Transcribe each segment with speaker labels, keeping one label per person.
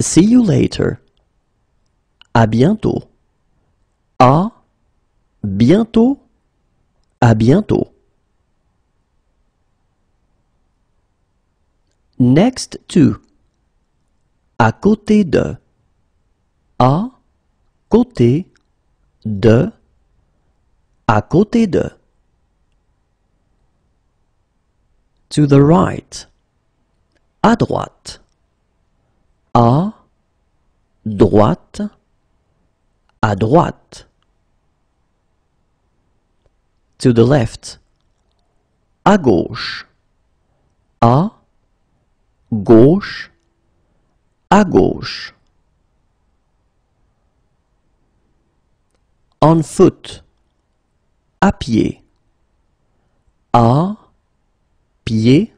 Speaker 1: See you later. À bientôt. À bientôt. À bientôt. Next to. À côté de. À côté de. À côté de. To the right. À droite. À droite. À droite. To the left. À gauche. À gauche. À gauche. On foot. À pied. À pied.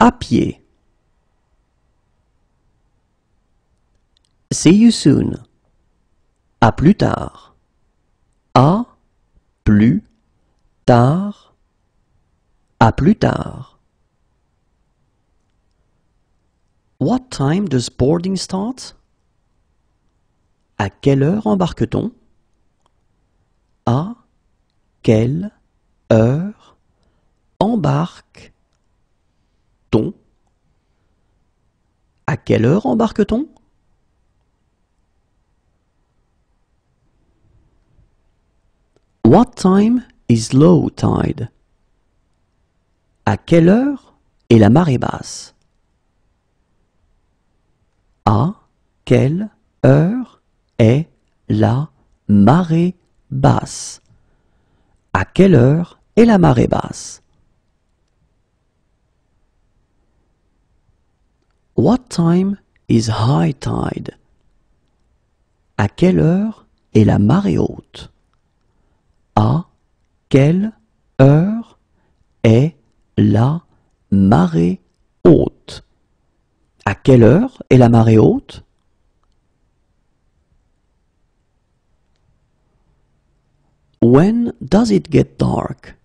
Speaker 1: À pied. See you soon. À plus tard. À plus tard. À plus tard. What time does boarding start? À quelle heure embarque-t-on? À quelle heure embarque-t-on? À quelle heure embarque-t-on? What time is low tide? À quelle heure est la marée basse? À quelle heure est la marée basse? À quelle heure est la marée basse? What time is high tide? À quelle heure est la marée haute? À quelle heure est la marée haute? À quelle heure est la marée haute? When does it get dark?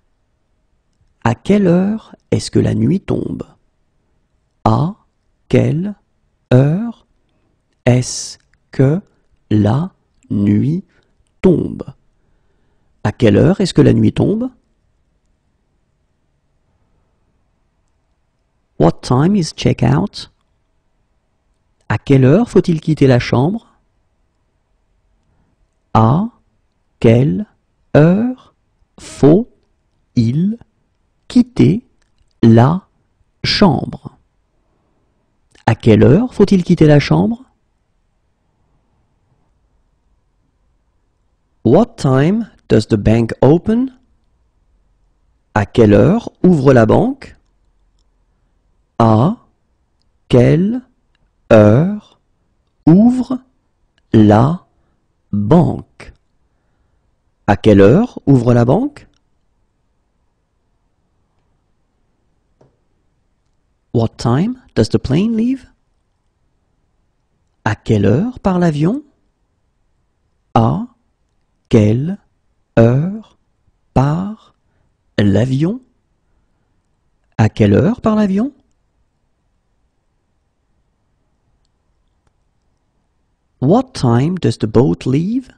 Speaker 1: À quelle heure est-ce que la nuit tombe? À quelle heure est-ce que la nuit tombe? À quelle heure est-ce que la nuit tombe? What time is check out? À quelle heure faut-il quitter la chambre? À quelle heure faut-il quitter la chambre? À quelle heure faut-il quitter la chambre? What time does the bank open? À quelle heure ouvre la banque? À quelle heure ouvre la banque? À quelle heure ouvre la banque? What time does the plane leave? À quelle heure part l'avion? À quelle heure part l'avion? À quelle heure part l'avion? What time does the boat leave?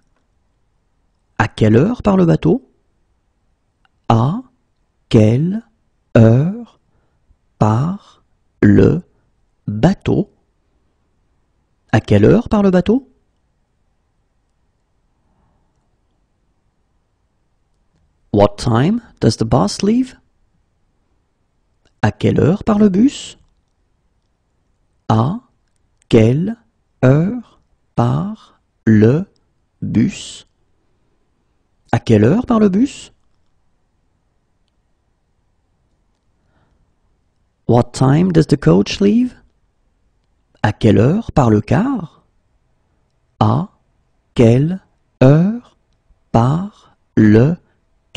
Speaker 1: À quelle heure part le bateau? À quelle heure part le bateau? À quelle heure part le bateau? What time does the bus leave? À quelle heure part le bus? À quelle heure part le bus? What time does the coach leave? À quelle heure part le car? À quelle heure part le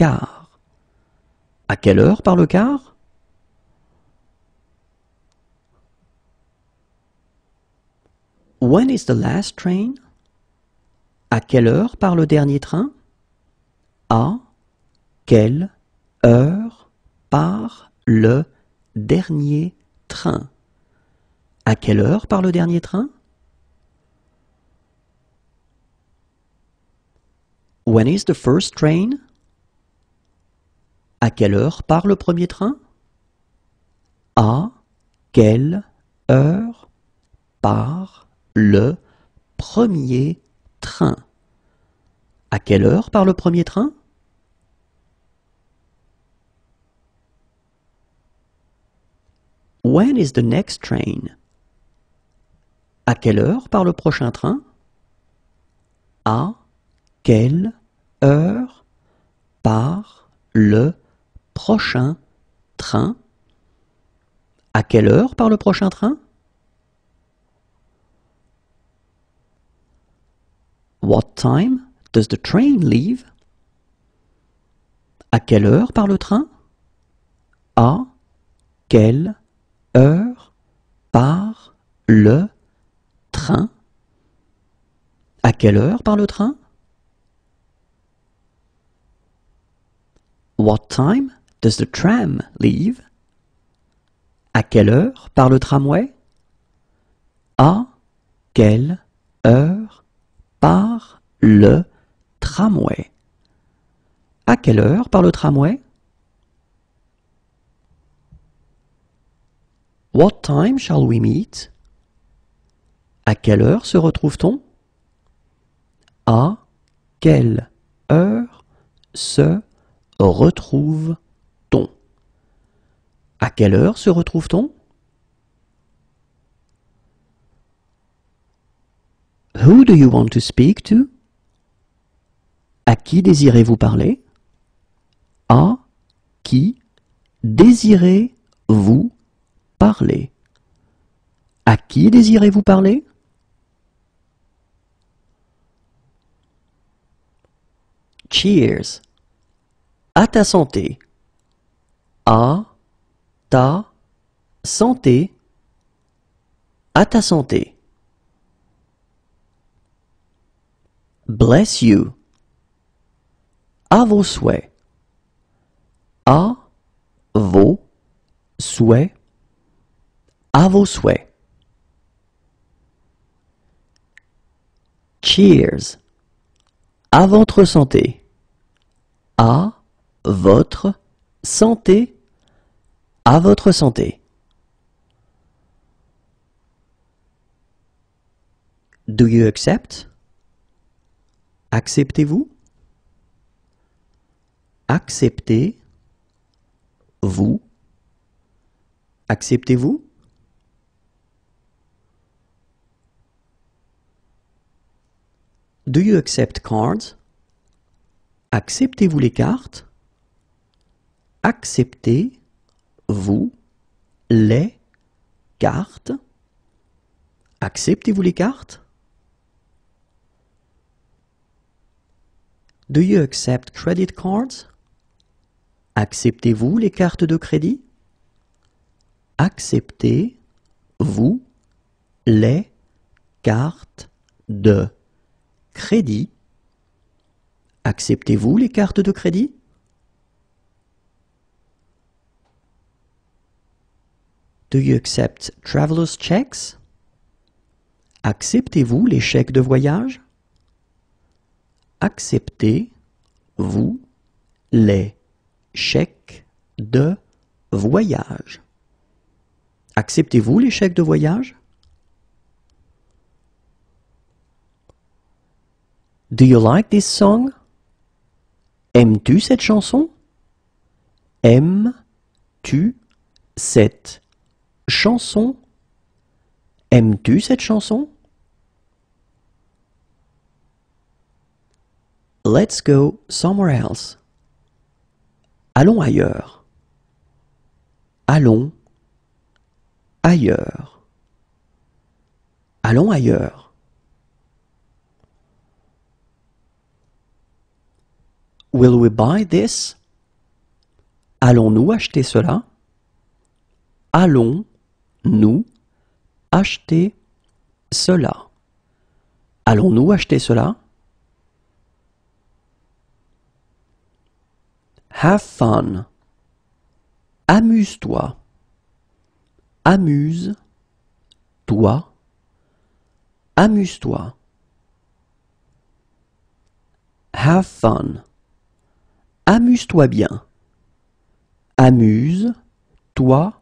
Speaker 1: car? À quelle heure part le car? When is the last train? À quelle heure part le dernier train? À quelle heure part le dernier train? À quelle heure part le dernier train? When is the first train? À quelle heure part le premier train? À quelle heure part le premier train? À quelle heure part le premier train? When is the next train? À quelle heure part le prochain train? À quelle heure part le prochain train? À quelle heure part le prochain train? What time does the train leave? À quelle heure part le train? À quelle heure part le train? À quelle heure part le train? What time does the tram leave? À quelle heure part le tramway? À quelle heure part le tramway? À quelle heure part le tramway? What time shall we meet? À quelle heure se retrouve-t-on? À quelle heure se retrouve-t-on À quelle heure se retrouve-t-on Who do you want to speak to À qui désirez-vous parler À qui désirez-vous parler qui désirez-vous parler Cheers à ta santé. À ta santé. À ta santé. Bless you. À vos souhaits. À vos souhaits. À vos souhaits. Cheers. À votre santé. À votre santé à votre santé. Do you accept? Acceptez-vous? Acceptez vous? Acceptez-vous? Do you accept cards? Acceptez-vous les cartes? Acceptez-vous les cartes? Acceptez-vous les cartes? Do you accept credit cards? Acceptez-vous les cartes de crédit? Acceptez-vous les cartes de crédit? Acceptez-vous les cartes de crédit? Do you accept traveler's checks? Acceptez-vous les chèques de voyage? Acceptez-vous les chèques de voyage? Acceptez-vous les chèques de voyage? Do you like this song? Aimes-tu cette chanson? Aimes-tu cette chanson. Aimes-tu cette chanson? Let's go somewhere else. Allons ailleurs. Allons ailleurs. Allons ailleurs. Will we buy this? Allons-nous acheter cela? Allons nous acheter cela Allons-nous acheter cela? Have fun. Amuse-toi. Amuse-toi. toi, amuse-toi. Have fun. Amuse-toi bien. Amuse-toi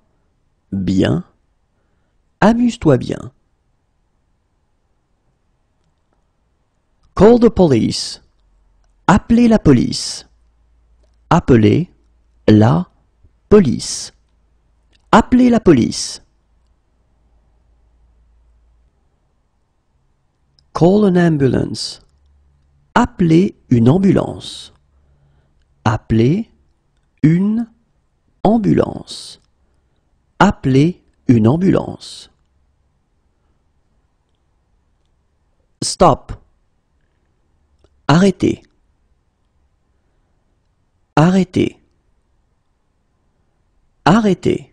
Speaker 1: bien. Amuse-toi bien. Call the police. Appelez la police. Appelez la police. Appelez la police. Call an ambulance. Appelez une ambulance. Appelez une ambulance. Appelez une ambulance. Stop. Arrêtez. Arrêtez. Arrêtez.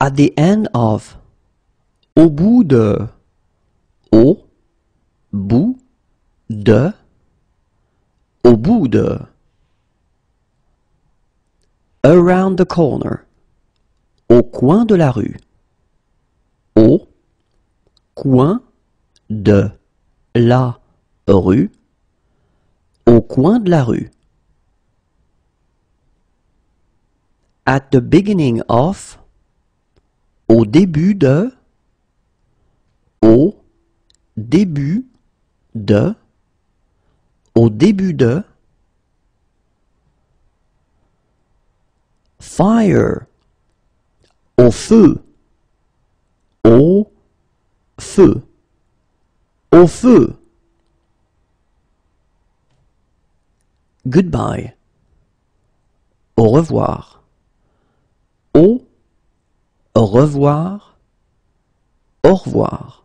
Speaker 1: At the end of. Au bout de. Au bout de. Au bout de. Around the corner. Au coin de la rue. Au coin de la rue. Au coin de la rue. At the beginning of. Au début de. Au début de. Au début de. Fire. Au feu. Au feu. Au feu. Goodbye. Au revoir. Au revoir. Au revoir.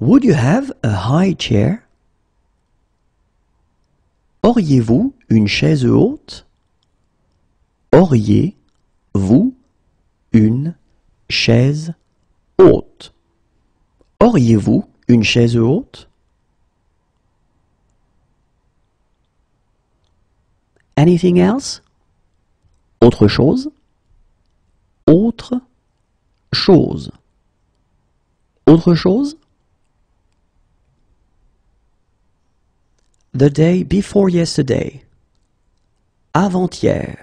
Speaker 1: Would you have a high chair? Auriez-vous une chaise haute? Auriez-vous une chaise haute? Auriez-vous une chaise haute? Anything else? Autre chose? Autre chose? Autre chose? The day before yesterday. Avant-hier.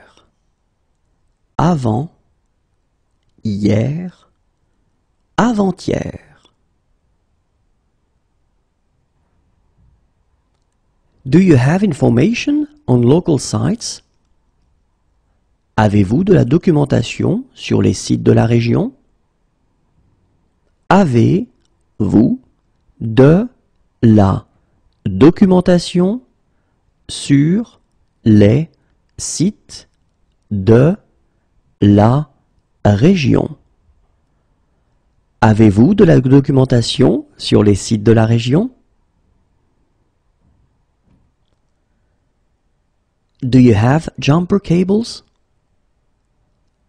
Speaker 1: Avant. Hier. Avant-hier. Do you have information on local sites? Avez-vous de la documentation sur les sites de la région? Avez-vous de la documentation sur les sites de la région. Avez-vous de la documentation sur les sites de la région? Do you have jumper cables?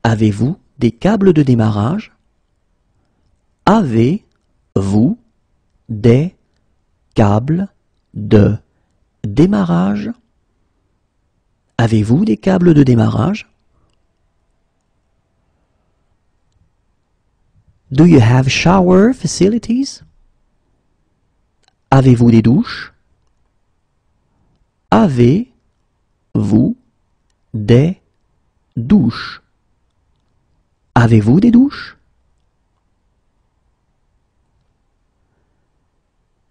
Speaker 1: Avez-vous des câbles de démarrage? Avez-vous des câbles de démarrage. Avez-vous des câbles de démarrage? Do you have shower facilities? Avez-vous des douches? Avez-vous des douches? Avez-vous des douches?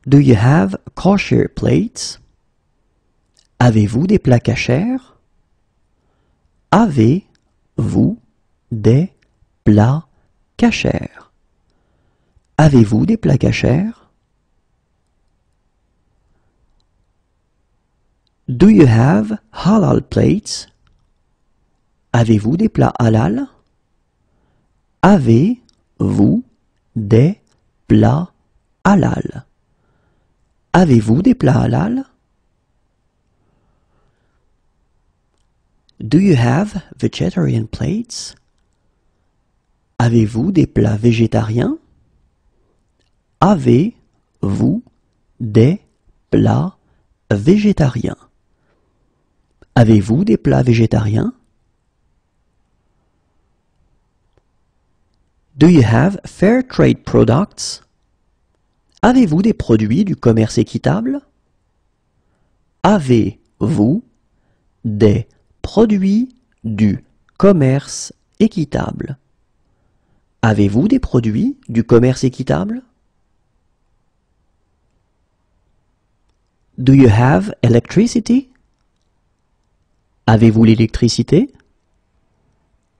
Speaker 1: Do you have kosher plates? Avez-vous des plats cachers? Avez-vous des plats cachers? Avez-vous des plats cachers? Do you have halal plates? Avez-vous des plats halal? Avez-vous des plats halal? Avez-vous des plats halal? Do you have vegetarian plates? Avez-vous des plats végétariens? Avez-vous des plats végétariens? Avez-vous des plats végétariens? Do you have fair trade products? Avez-vous des produits du commerce équitable? Avez-vous des produits du commerce équitable? Avez-vous des produits du commerce équitable? Do you have electricity? Avez-vous l'électricité?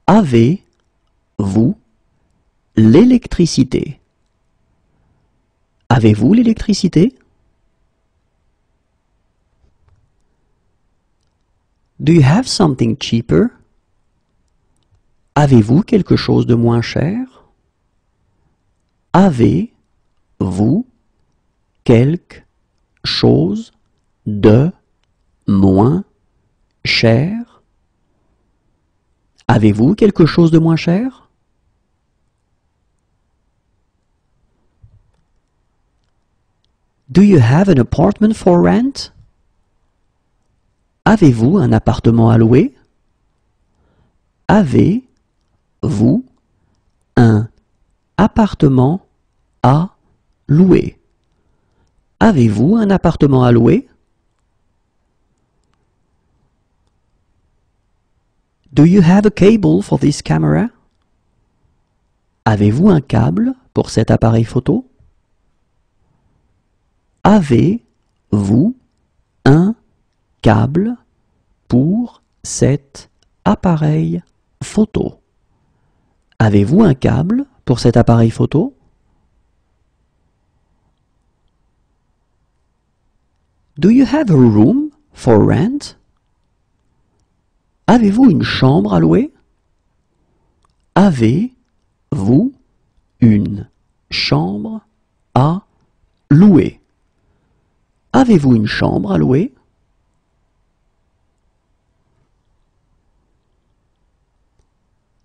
Speaker 1: Avez-vous l'électricité? Avez-vous l'électricité? Do you have something cheaper? Avez-vous quelque chose de moins cher? Avez-vous quelque chose de moins cher? Avez-vous quelque chose de moins cher? Do you have an apartment for rent? Avez-vous un appartement à louer? Avez-vous un appartement à louer? Avez-vous un appartement à louer? Do you have a cable for this camera? Avez-vous un câble pour cet appareil photo? Avez-vous un câble pour cet appareil photo? Avez-vous un câble pour cet appareil photo? Do you have a room for rent? Avez-vous une chambre à louer? Avez-vous une chambre à louer? Avez-vous une chambre à louer?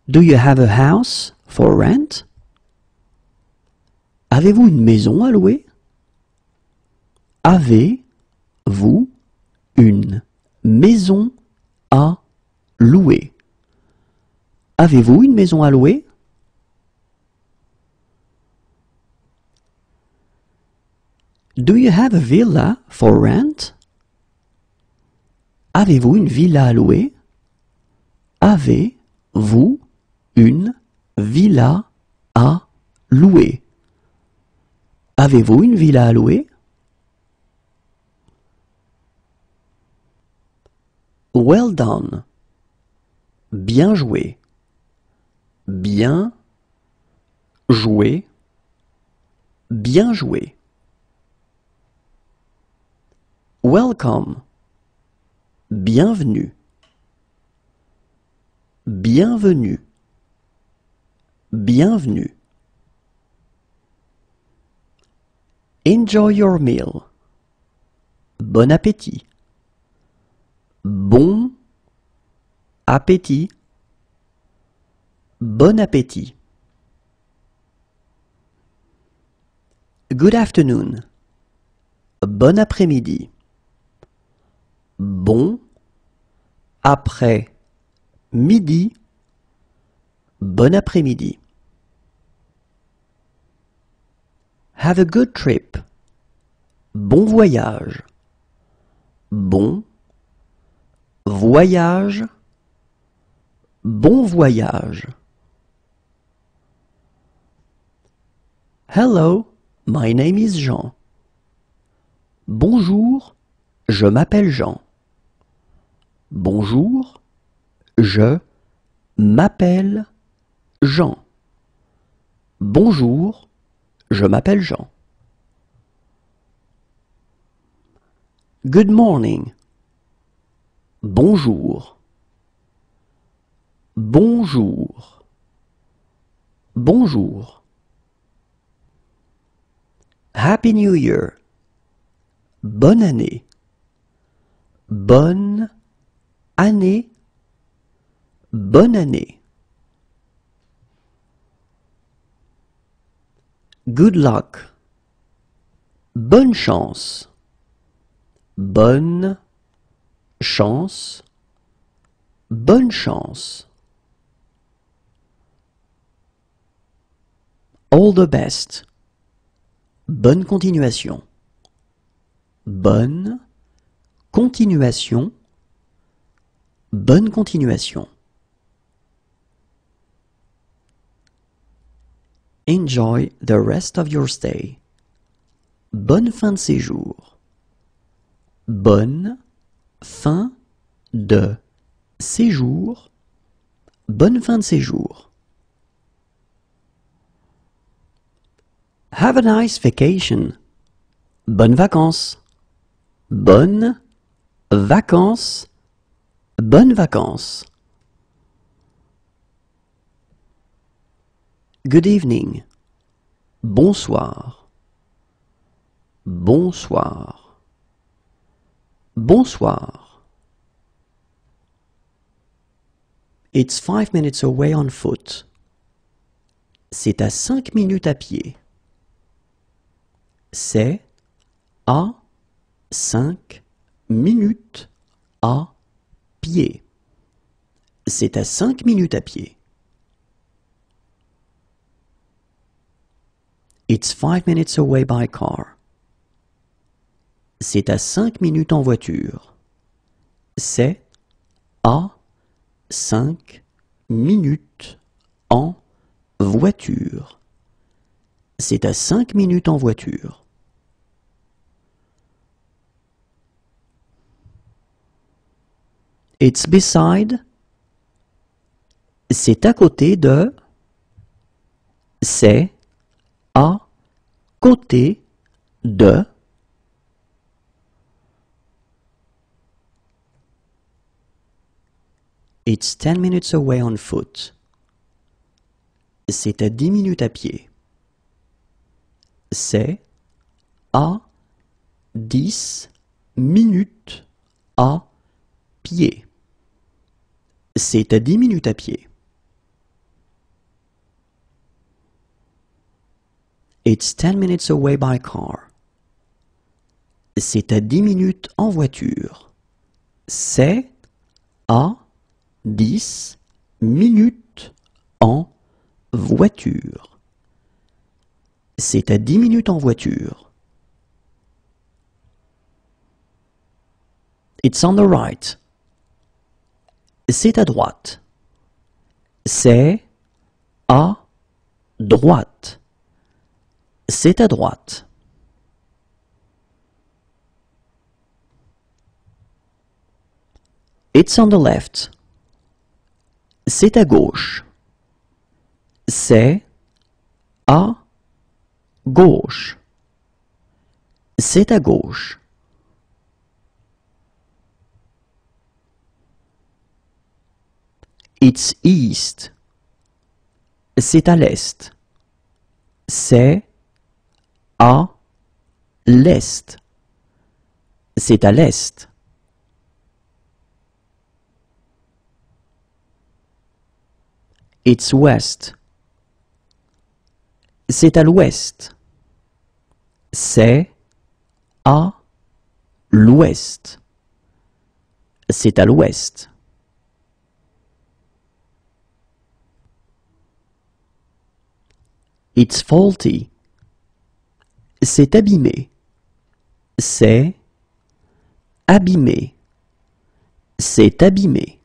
Speaker 1: Do you have a house for rent? Avez-vous une maison à louer? Avez-vous une maison à louer? Avez-vous une maison à louer? Do you have a villa for rent? Avez-vous une villa à louer? Avez-vous une villa à louer? Villa à? Well done. Bien joué. Bien joué. Bien joué. Welcome. Bienvenue. Bienvenue. Bienvenue. Enjoy your meal. Bon appétit. Bon appétit. Bon appétit. Good afternoon. Bon après-midi. Bon après midi. Bon après-midi. Have a good trip. Bon voyage. Bon voyage. Bon voyage. Hello, my name is Jean. Bonjour, je m'appelle Jean. Bonjour, je m'appelle Jean. Bonjour, je m'appelle Jean. Good morning. Bonjour. Bonjour. Bonjour. Happy New Year. Bonne année. Bonne année. Bonne année. Good luck. Bonne chance. Bonne chance. Bonne chance. All the best. Bonne continuation. Bonne continuation. Bonne continuation. Enjoy the rest of your stay. Bonne fin de séjour. Bonne fin de séjour. Bonne fin de séjour. Have a nice vacation. Bonnes vacances. Bonnes vacances. Bonnes vacances. Good evening. Bonsoir. Bonsoir. Bonsoir. It's five minutes away on foot. C'est à cinq minutes à pied. C'est à cinq minutes à pied. C'est à cinq minutes à pied. It's five minutes away by car. C'est à cinq minutes en voiture. C'est à cinq minutes en voiture. C'est à cinq minutes en voiture. It's beside. C'est à côté de. C'est à côté de. It's ten minutes away on foot. C'est à dix minutes à pied. C'est à dix minutes à pied. C'est à dix minutes à pied. It's ten minutes away by car. C'est à dix minutes en voiture. C'est à dix minutes en voiture. C'est à dix minutes en voiture. It's on the right. C'est à droite. C'est à droite. C'est à droite. It's on the left. C'est à gauche. C'est à gauche. C'est à gauche. It's east. C'est à l'est. C'est à l'est. C'est à l'est. It's west. C'est à l'ouest. C'est à l'ouest. C'est à l'ouest. It's faulty. C'est abîmé. C'est abîmé. C'est abîmé.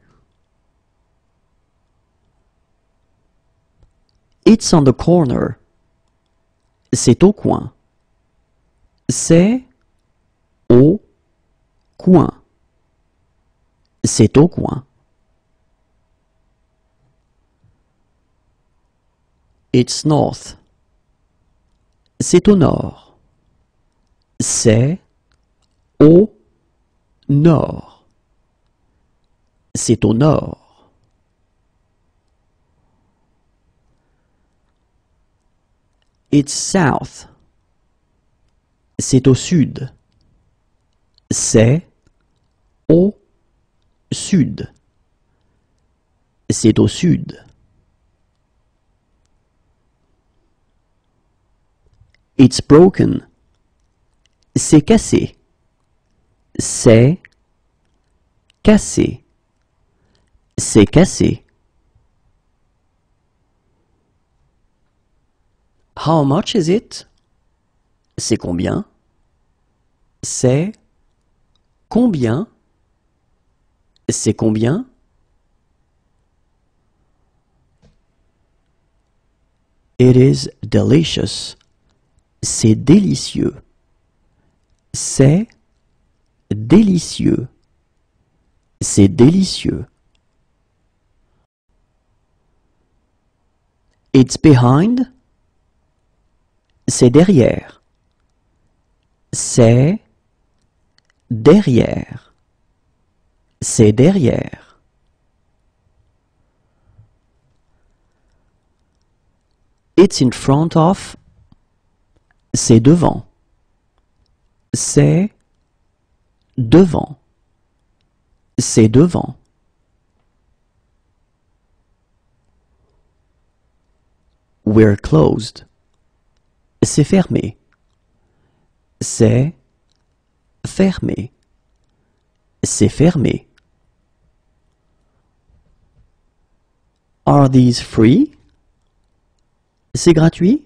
Speaker 1: It's on the corner. C'est au coin. C'est au coin. C'est au coin. It's north. C'est au nord. C'est au nord. C'est au nord. It's south. C'est au sud. C'est au sud. C'est au sud. It's broken. C'est cassé. C'est cassé. C'est cassé. How much is it? C'est combien? C'est combien? C'est combien? It is delicious. C'est délicieux. C'est délicieux. C'est délicieux. It's behind. C'est derrière. C'est derrière. C'est derrière. It's in front of. C'est devant. C'est devant. C'est devant. We're closed. C'est fermé. C'est fermé. C'est fermé. Are these free? C'est gratuit?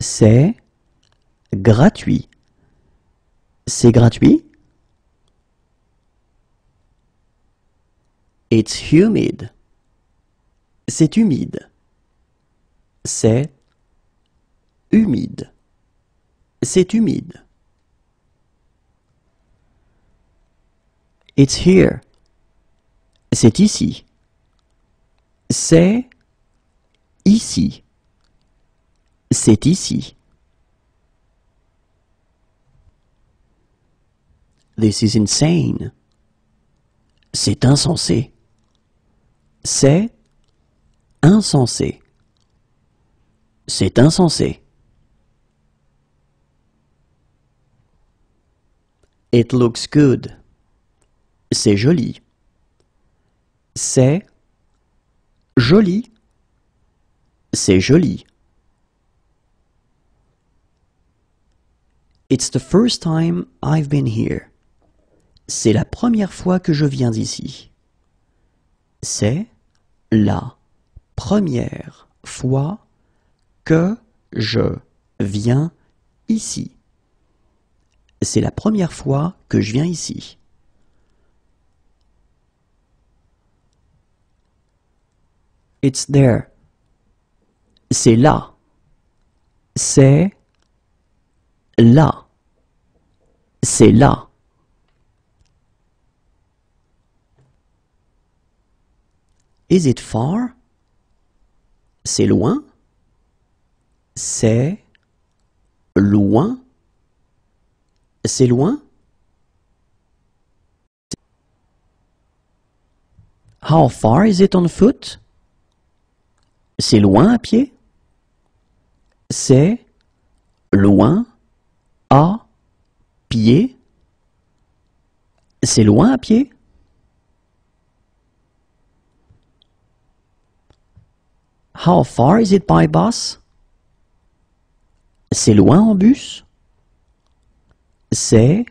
Speaker 1: C'est gratuit. C'est gratuit? It's humid. C'est humide. C'est humide. C'est humide. It's here. C'est ici. C'est ici. C'est ici. This is insane. C'est insensé. C'est insensé. C'est insensé. It looks good. C'est joli. C'est joli. C'est joli. It's the first time I've been here. C'est la première fois que je viens ici. C'est la première fois que je viens ici. C'est la première fois que je viens ici. It's there. C'est là. C'est là. C'est là. Is it far? C'est loin? C'est loin? C'est loin? How far is it on foot? C'est loin à pied? C'est loin? À pied? C'est loin à pied? How far is it by bus? C'est loin en bus? C'est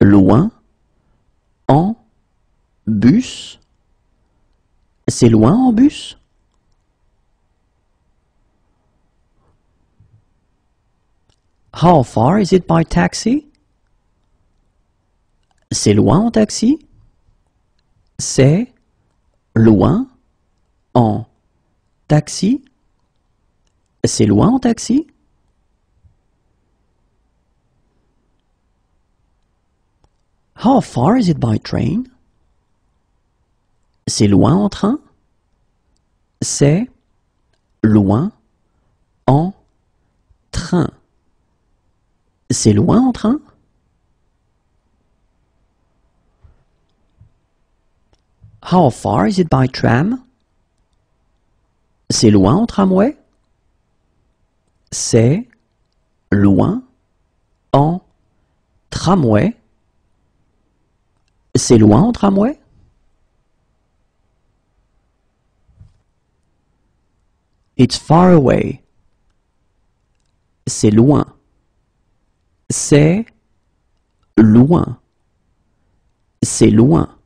Speaker 1: loin en bus? C'est loin en bus? How far is it by taxi? C'est loin en taxi? C'est loin en taxi? C'est loin en taxi? How far is it by train? C'est loin en train? C'est loin en train. C'est loin en train? How far is it by tram? C'est loin en tramway? C'est loin en tramway? C'est loin en tramway? It's far away. C'est loin. C'est loin. C'est loin.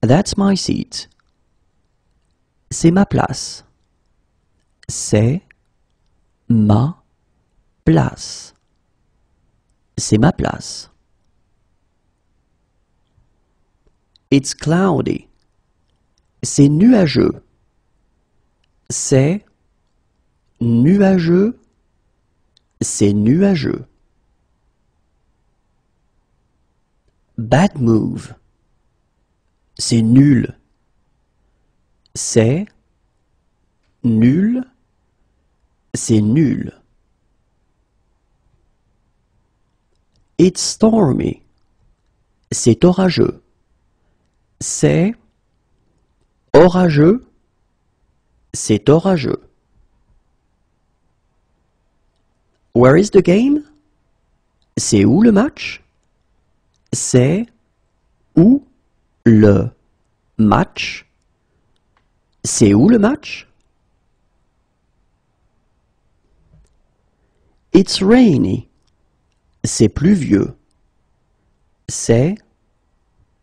Speaker 1: That's my seat. C'est ma place. C'est ma place. C'est ma place. It's cloudy. C'est nuageux. C'est nuageux. C'est nuageux. Bad move. C'est nul. C'est nul. C'est nul. It's stormy. C'est orageux. C'est orageux. C'est orageux. Where is the game? C'est où le match? C'est où le match? C'est où le match? It's rainy. C'est pluvieux. C'est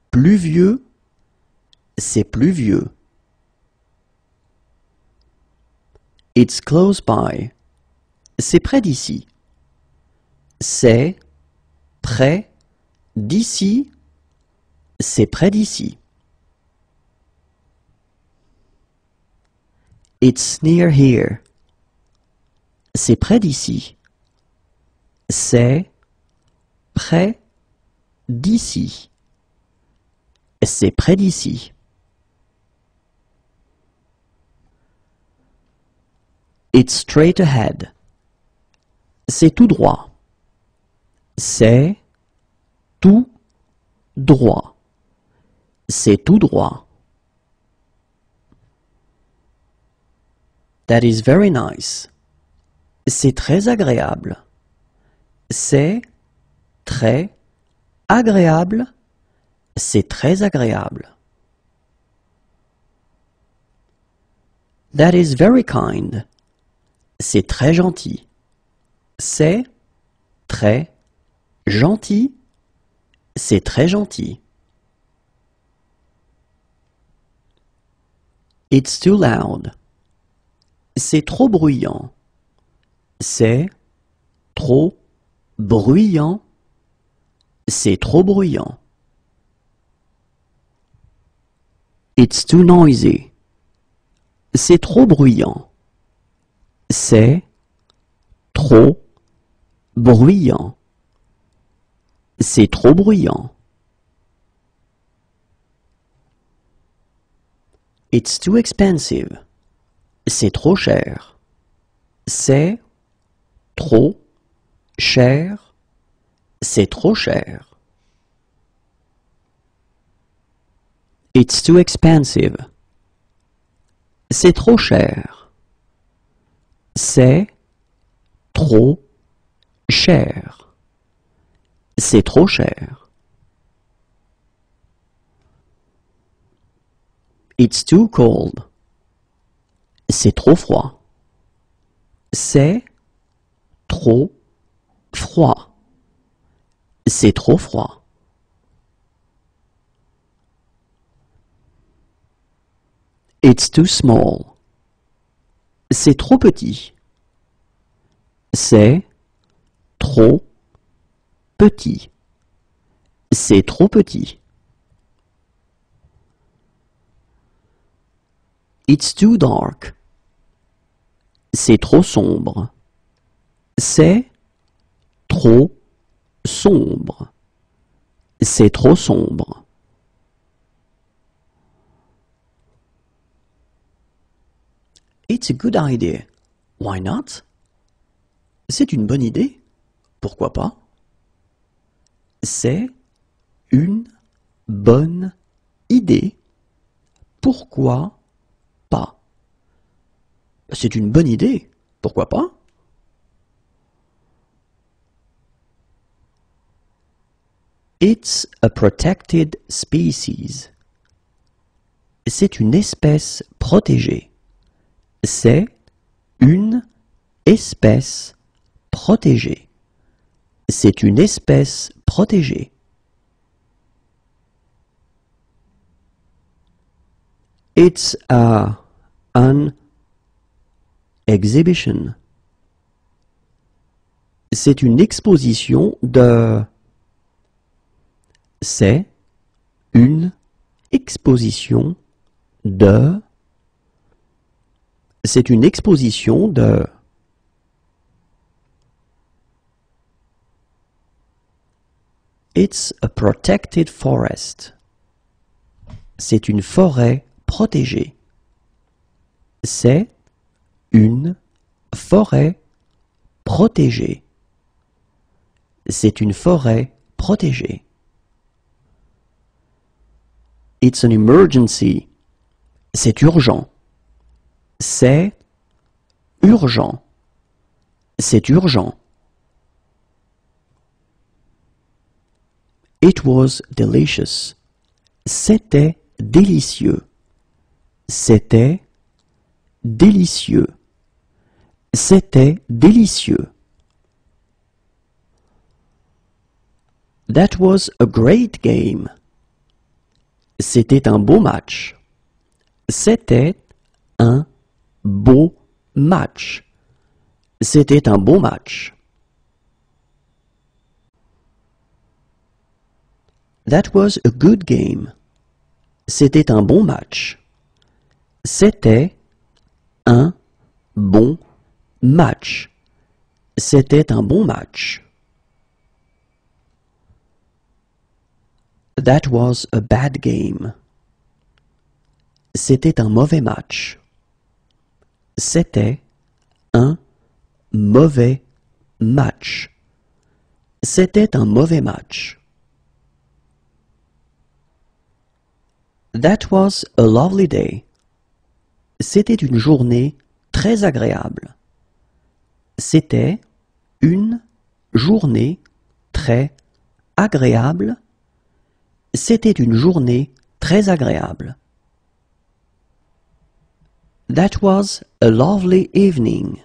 Speaker 1: pluvieux. C'est pluvieux. It's close by. C'est près d'ici. C'est près d'ici. C'est près d'ici. It's near here. C'est près d'ici. C'est près d'ici. C'est près d'ici. It's straight ahead. C'est tout droit. C'est tout droit. C'est tout droit. That is very nice. C'est très agréable. C'est très agréable. C'est très agréable. That is very kind. C'est très gentil. C'est très gentil. C'est très gentil. It's too loud. C'est trop bruyant. C'est trop bruyant. C'est trop bruyant. It's too noisy. C'est trop bruyant. C'est trop bruyant. C'est trop bruyant. It's too expensive. C'est trop cher. C'est trop cher. C'est trop cher. It's too expensive. C'est trop cher. C'est trop cher. C'est trop cher. It's too cold. C'est trop froid. C'est trop froid. C'est trop froid. It's too small. C'est trop petit. C'est trop petit. C'est trop petit. It's too dark. C'est trop sombre. C'est trop sombre. C'est trop sombre. It's a good idea. Why not? C'est une bonne idée. Pourquoi pas? C'est une bonne idée. Pourquoi pas? C'est une bonne idée. Pourquoi pas? It's a protected species. C'est une espèce protégée. C'est une espèce protégée. C'est une espèce protégée. It's a, an exhibition. C'est une exposition de... C'est une exposition de... C'est une exposition de... It's a protected forest. C'est une forêt protégée. C'est une forêt protégée. C'est une forêt protégée. It's an emergency. C'est urgent. C'est urgent. C'est urgent. It was delicious. C'était délicieux. C'était délicieux. C'était délicieux. That was a great game. C'était un beau match. C'était un beau match. C'était un beau match. That was a good game. C'était un bon match. C'était un bon match. C'était un bon match. That was a bad game. C'était un mauvais match. C'était un mauvais match. C'était un mauvais match. That was a lovely day. C'était une journée très agréable. C'était une journée très agréable. C'était une journée très agréable. That was a lovely evening.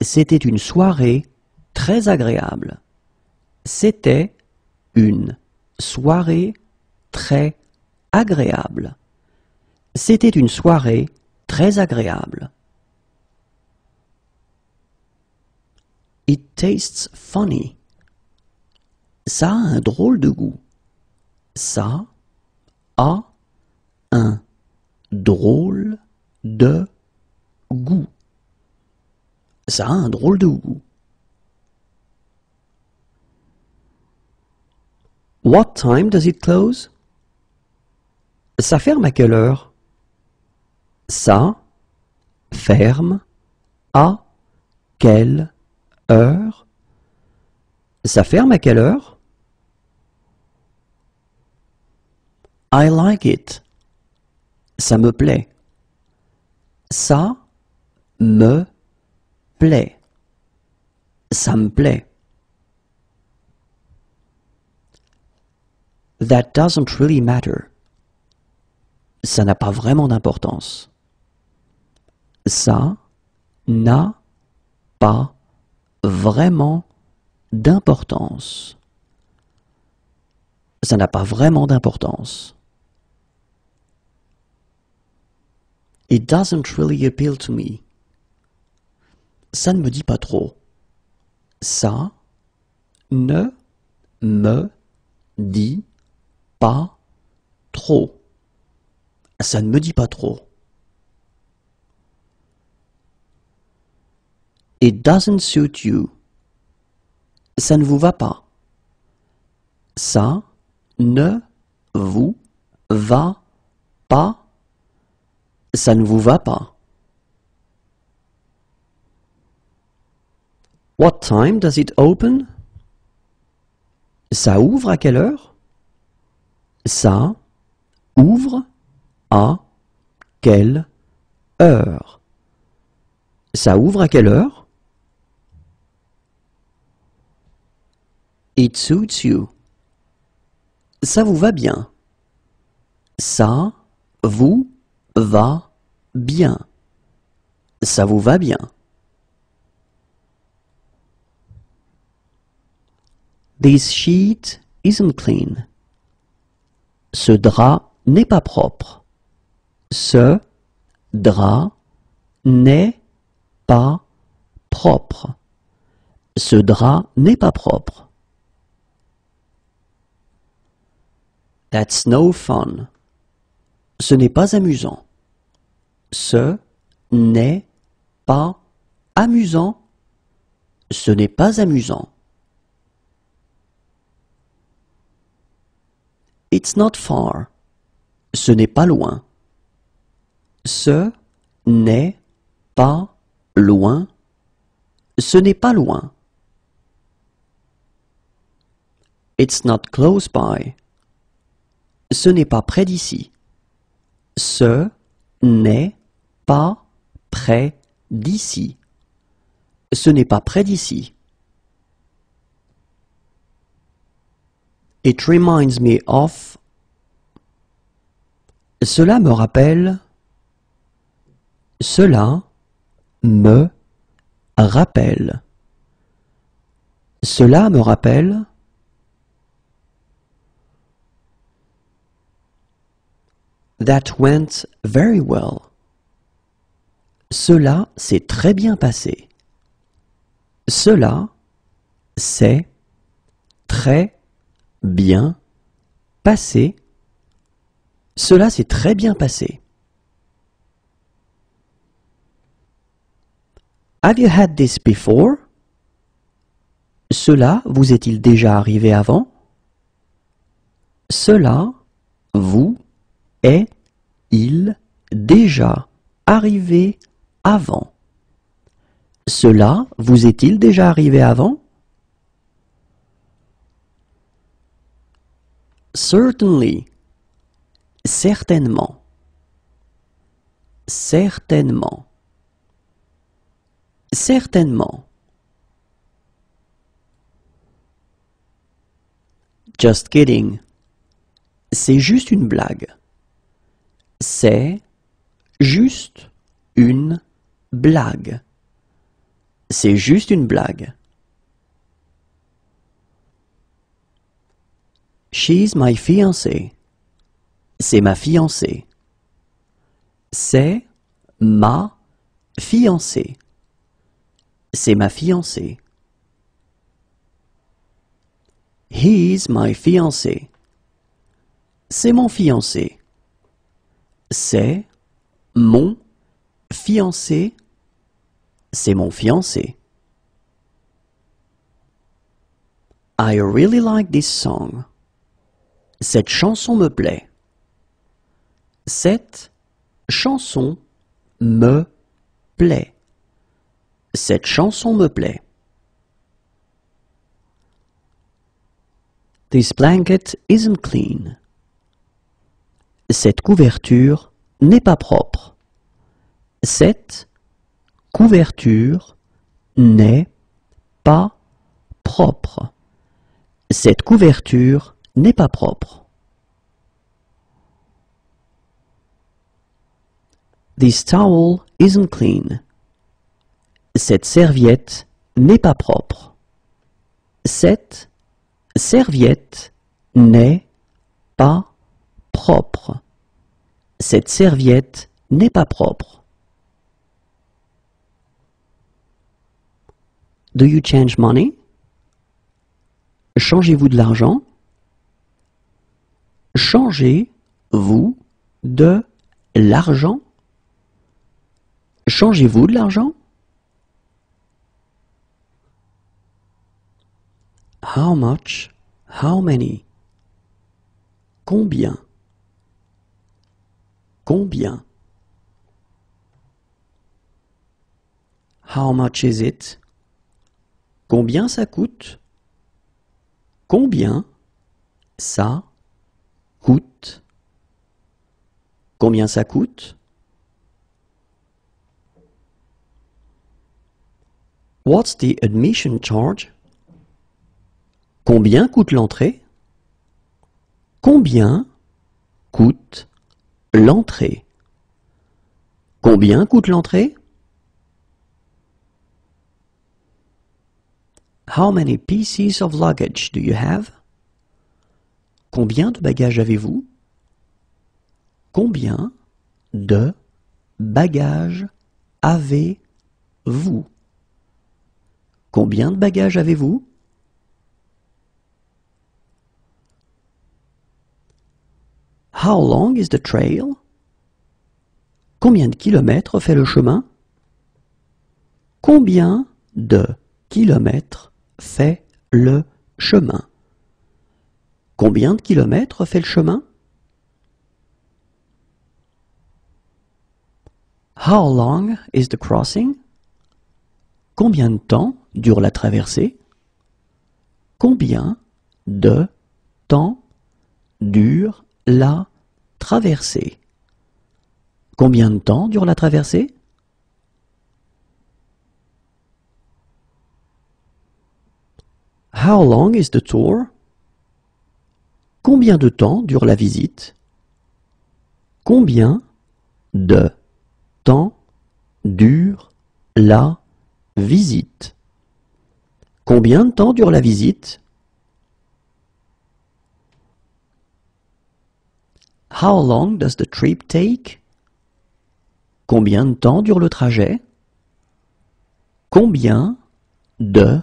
Speaker 1: C'était une soirée très agréable. C'était une soirée très agréable. C'était une soirée très agréable. It tastes funny. Ça a un drôle de goût. Ça a un drôle de goût. Ça a un drôle de goût. What time does it close? Ça ferme à quelle heure? Ça ferme à quelle heure? Ça ferme à quelle heure? I like it. Ça me plaît. Ça me plaît. Ça me plaît. That doesn't really matter ça n'a pas vraiment d'importance. Ça n'a pas vraiment d'importance. Ça n'a pas vraiment d'importance. It doesn't really appeal to me. Ça ne me dit pas trop. Ça ne me dit pas trop. Ça ne me dit pas trop. It doesn't suit you. Ça ne vous va pas. Ça ne vous va pas. Ça ne vous va pas. What time does it open? Ça ouvre à quelle heure? Ça ouvre à quelle heure? Ça ouvre à quelle heure? It suits you. Ça vous va bien? Ça vous va bien. Ça vous va bien. This sheet isn't clean. Ce drap n'est pas propre. Ce drap n'est pas propre. Ce drap n'est pas propre. That's no fun. Ce n'est pas amusant. Ce n'est pas amusant. Ce n'est pas amusant. It's not far. Ce n'est pas loin. Ce n'est pas loin. Ce n'est pas loin. It's not close by. Ce n'est pas près d'ici. Ce n'est pas près d'ici. Ce n'est pas près d'ici. It reminds me of. Cela me rappelle. Cela me rappelle. Cela me rappelle. That went very well. Cela s'est très bien passé. Cela s'est très bien passé. Cela s'est très bien passé. Have you had this before? Cela vous est-il déjà arrivé avant? Cela vous est-il déjà arrivé avant Cela vous est-il déjà arrivé avant? Certainly. Certainement. Certainement. Certainement. Just kidding. C'est juste une blague. C'est juste une blague. C'est juste une blague. She's my fiancée. C'est ma fiancée. C'est ma fiancée. C'est ma fiancée. He's my fiancé. C'est mon fiancé. C'est mon fiancé. C'est mon fiancé. I really like this song. Cette chanson me plaît. Cette chanson me plaît. Cette chanson me plaît. This blanket isn't clean. Cette couverture n'est pas propre. Cette couverture n'est pas propre. Cette couverture n'est pas propre. This towel isn't clean. Cette serviette n'est pas propre. Cette serviette n'est pas propre. Cette serviette n'est pas propre. Do you change money? Changez-vous de l'argent? Changez-vous de l'argent? Changez-vous de l'argent? How much? How many? Combien? Combien? How much is it? Combien ça coûte? Combien ça coûte? Combien ça coûte? What's the admission charge? Combien coûte l'entrée? Combien coûte l'entrée? Combien coûte l'entrée? How many pieces of luggage do you have? Combien de bagages avez-vous? Combien de bagages avez-vous? Combien de bagages avez-vous? How long is the trail? Combien de kilomètres fait le chemin? Combien de kilomètres fait le chemin. Combien de kilomètres fait le chemin? How long is the crossing? Combien de temps dure la traversée? Combien de temps dure la traversée? Combien de temps dure la traversée? How long is the tour? Combien de temps dure la visite? Combien de temps dure la visite? Combien de temps dure la visite? How long does the trip take? Combien de temps dure le trajet? Combien de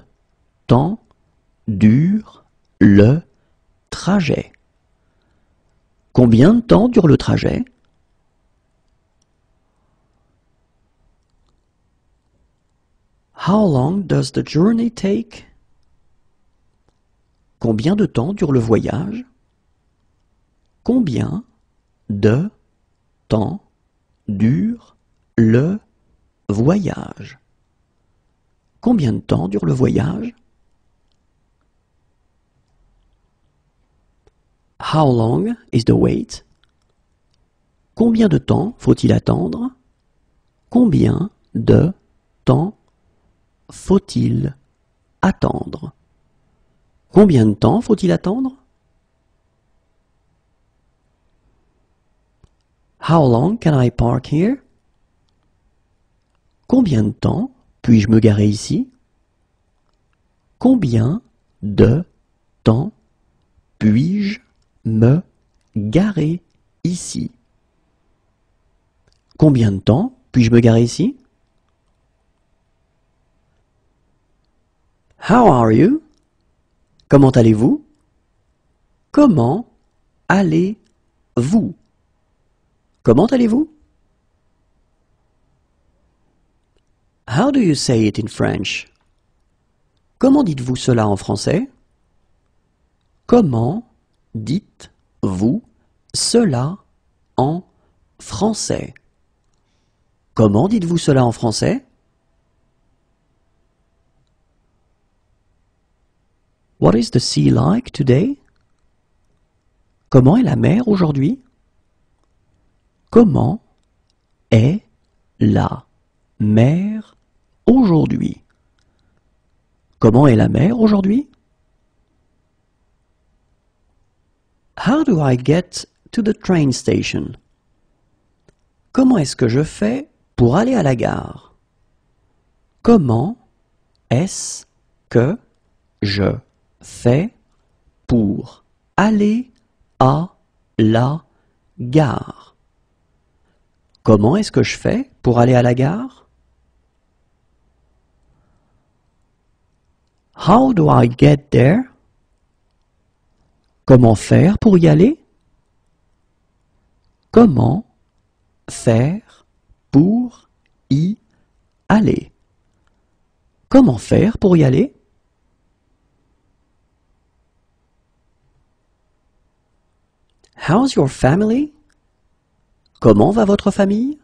Speaker 1: temps dure le trajet. Combien de temps dure le trajet? How long does the journey take? Combien de temps dure le voyage? Combien de temps dure le voyage? Combien de temps dure le voyage? How long is the wait? Combien de temps faut-il attendre? Combien de temps faut-il attendre? Combien de temps faut-il attendre? How long can I park here? Combien de temps puis-je me garer ici? Combien de temps puis-je me garer ici. Combien de temps puis-je me garer ici? How are you? Comment allez-vous? Comment allez-vous? Comment allez-vous? How do you say it in French? Comment dites-vous cela en français? Comment dites-vous cela en français. Comment dites-vous cela en français? What is the sea like today? Comment est la mer aujourd'hui? Comment est la mer aujourd'hui? Comment est la mer aujourd'hui? How do I get to the train station? Comment est-ce que je fais pour aller à la gare? Comment est-ce que je fais pour aller à la gare? Comment est-ce que je fais pour aller à la gare? How do I get there Comment faire pour y aller? Comment faire pour y aller? Comment faire pour y aller? How's your family? Comment va votre famille?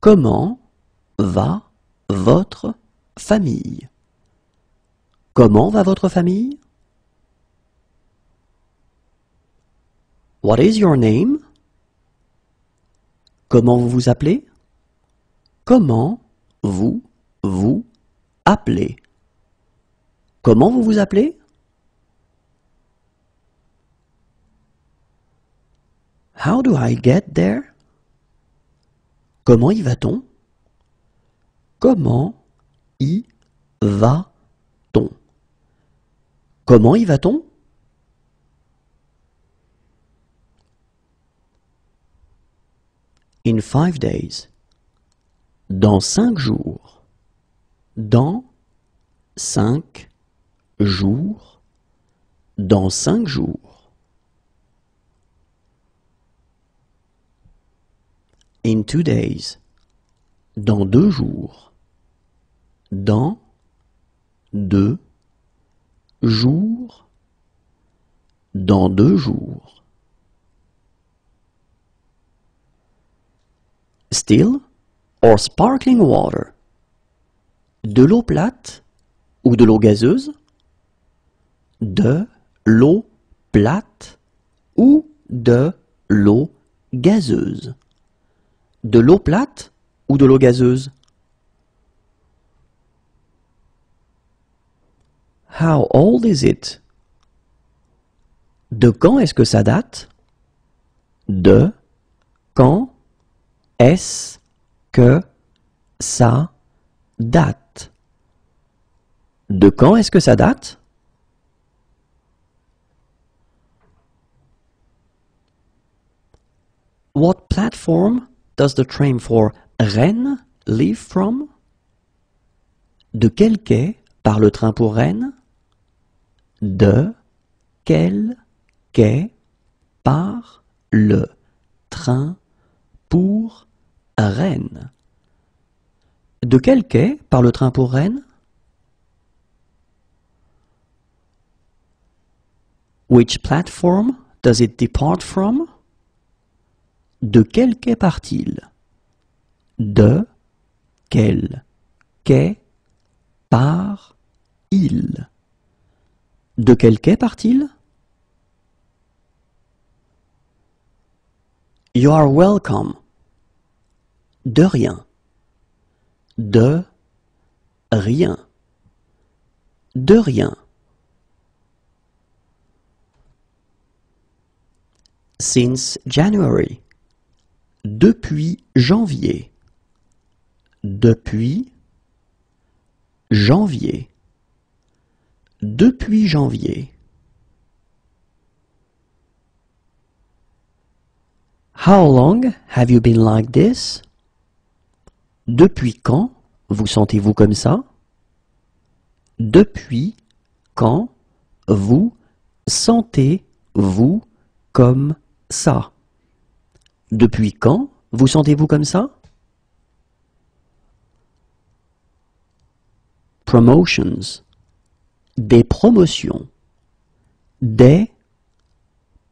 Speaker 1: Comment va votre famille? Comment va votre famille? What is your name? Comment vous vous appelez? Comment vous vous appelez? Comment vous vous appelez? How do I get there? Comment y va-t-on? Comment y va-t-on? Comment y va-t-on? In five days. Dans cinq jours. Dans cinq jours. Dans cinq jours. In two days. Dans deux jours. Dans deux jours. Dans deux jours. Still or sparkling water? De l'eau plate ou de l'eau gazeuse? De l'eau plate ou de l'eau gazeuse? De l'eau plate ou de l'eau gazeuse? How old is it? De quand est-ce que ça date? De quand est-ce que ça date? De quand est-ce que ça date? What platform does the train for Rennes leave from? De quel quai part le train pour Rennes? De quel quai part le train pour Rennes. De quel quai part le train pour Rennes? Which platform does it depart from? De quel quai part-il? De quel quai part-il? De quel quai part-il? You are welcome. De rien. De rien. De rien. Since January. Depuis janvier. Depuis janvier. Depuis janvier. How long have you been like this? Depuis quand vous sentez-vous comme ça? Depuis quand vous sentez-vous comme ça? Depuis quand vous sentez-vous comme ça? Promotions. Des promotions. Des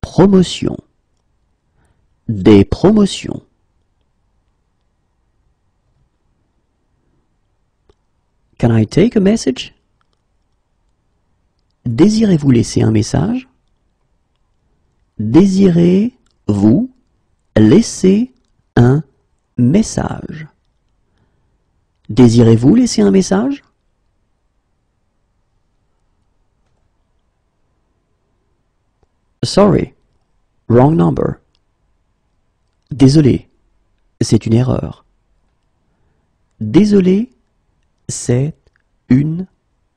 Speaker 1: promotions. Des promotions. Can I take a message? Désirez-vous laisser un message? Désirez-vous laisser un message? Désirez-vous laisser un message? Sorry, wrong number. Désolé, c'est une erreur. Désolé, c'est une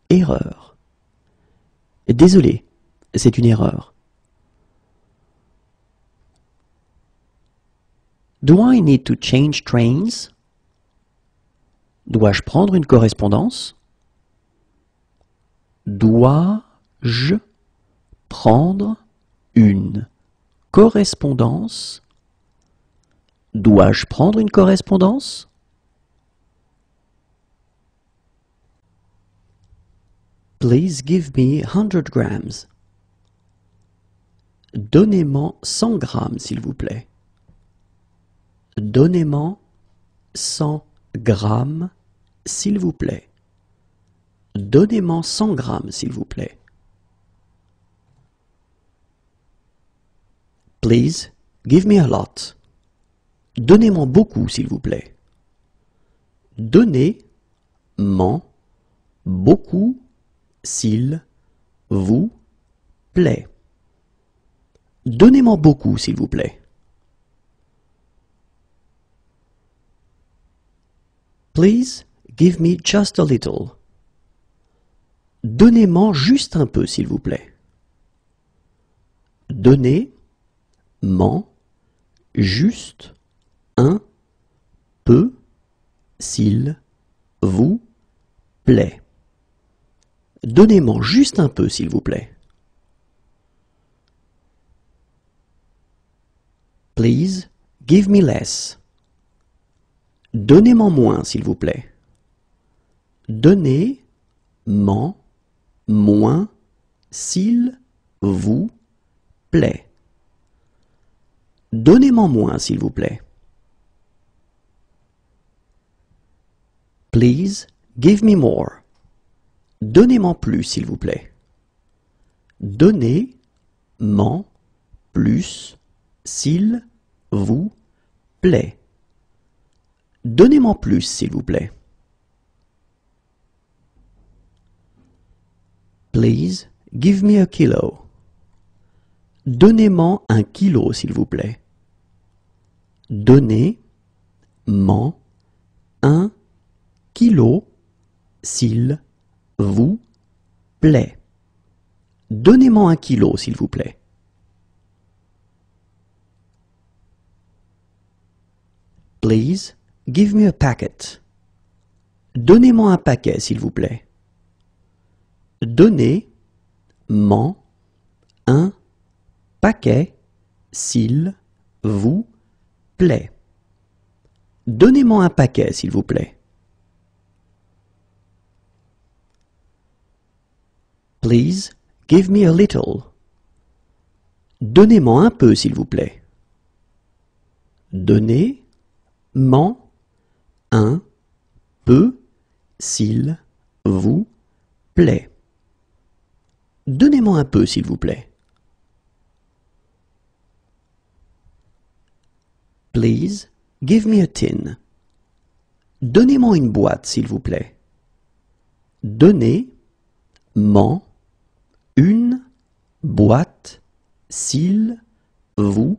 Speaker 1: erreur. Désolé, c'est une erreur. Do I need to change trains? Dois-je prendre une correspondance? Dois-je prendre une correspondance? Dois-je prendre une correspondance? Please give me 100 grams. Donnez-moi 100 grammes, s'il vous plaît. Donnez-moi 100 grammes, s'il vous plaît. Donnez-moi 100 grammes, s'il vous plaît. Please give me a lot. Donnez-moi beaucoup, s'il vous plaît. Donnez-moi beaucoup, s'il vous plaît. Donnez-moi beaucoup, s'il vous plaît. Please give me just a little. Donnez-moi juste un peu, s'il vous plaît. Donnez-moi juste un peu s'il vous plaît. Donnez-moi juste un peu, s'il vous plaît. Please give me less. Donnez-moi moins, s'il vous plaît. Donnez-moi moins, s'il vous plaît. Donnez-moi moins, s'il vous plaît. Please give me more. Donnez-moi plus, s'il vous plaît. Donnez-moi plus, s'il vous plaît. Donnez-moi plus, s'il vous plaît. Please give me a kilo. Donnez-moi un kilo, s'il vous plaît. Donnez-moi un kilo, s'il vous plaît. Donnez-moi un kilo, s'il vous plaît. Please give me a packet. Donnez-moi un paquet, s'il vous plaît. Donnez-moi un paquet, s'il vous plaît. Donnez-moi un paquet, s'il vous plaît. Please give me a little. Donnez-moi un peu, s'il vous plaît. Donnez-moi un peu, s'il vous plaît. Donnez-moi un peu, s'il vous plaît. Please give me a tin. Donnez-moi une boîte, s'il vous plaît. Donnez-moi une boîte, s'il vous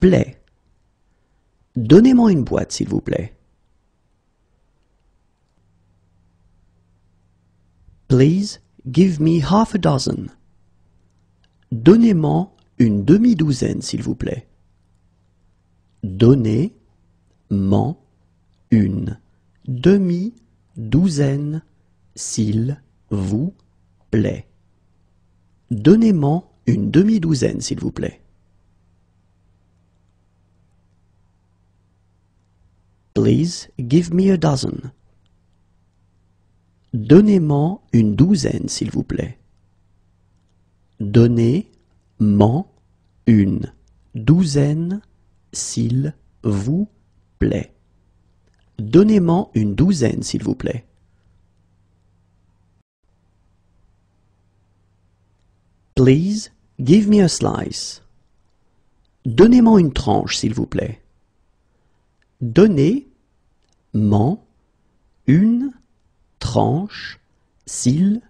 Speaker 1: plaît. Donnez-moi une boîte, s'il vous plaît. Please give me half a dozen. Donnez-moi une demi-douzaine, s'il vous plaît. Donnez-moi une demi-douzaine, s'il vous plaît. Donnez-moi une demi-douzaine, s'il vous plaît. Please give me a dozen. Donnez-moi une douzaine, s'il vous plaît. Donnez-moi une douzaine, s'il vous plaît. Donnez-moi une douzaine, s'il vous plaît. Please give me a slice. Donnez-moi une tranche, s'il vous plaît. Donnez-moi une tranche, s'il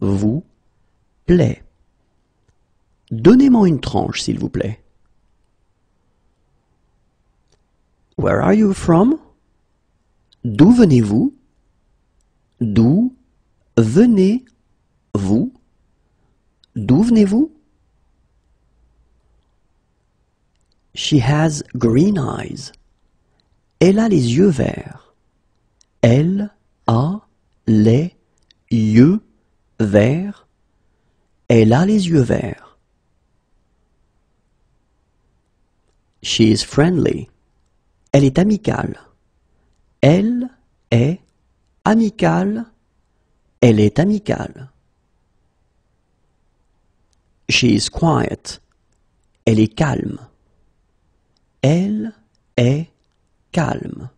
Speaker 1: vous plaît. Donnez-moi une tranche, s'il vous plaît. Where are you from? D'où venez-vous? D'où venez-vous? D'où venez-vous? She has green eyes. Elle a les yeux verts. Elle a les yeux verts. Elle a les yeux verts. She is friendly. Elle est amicale. Elle est amicale. Elle est amicale. She is quiet. Elle est calme. Elle est calme.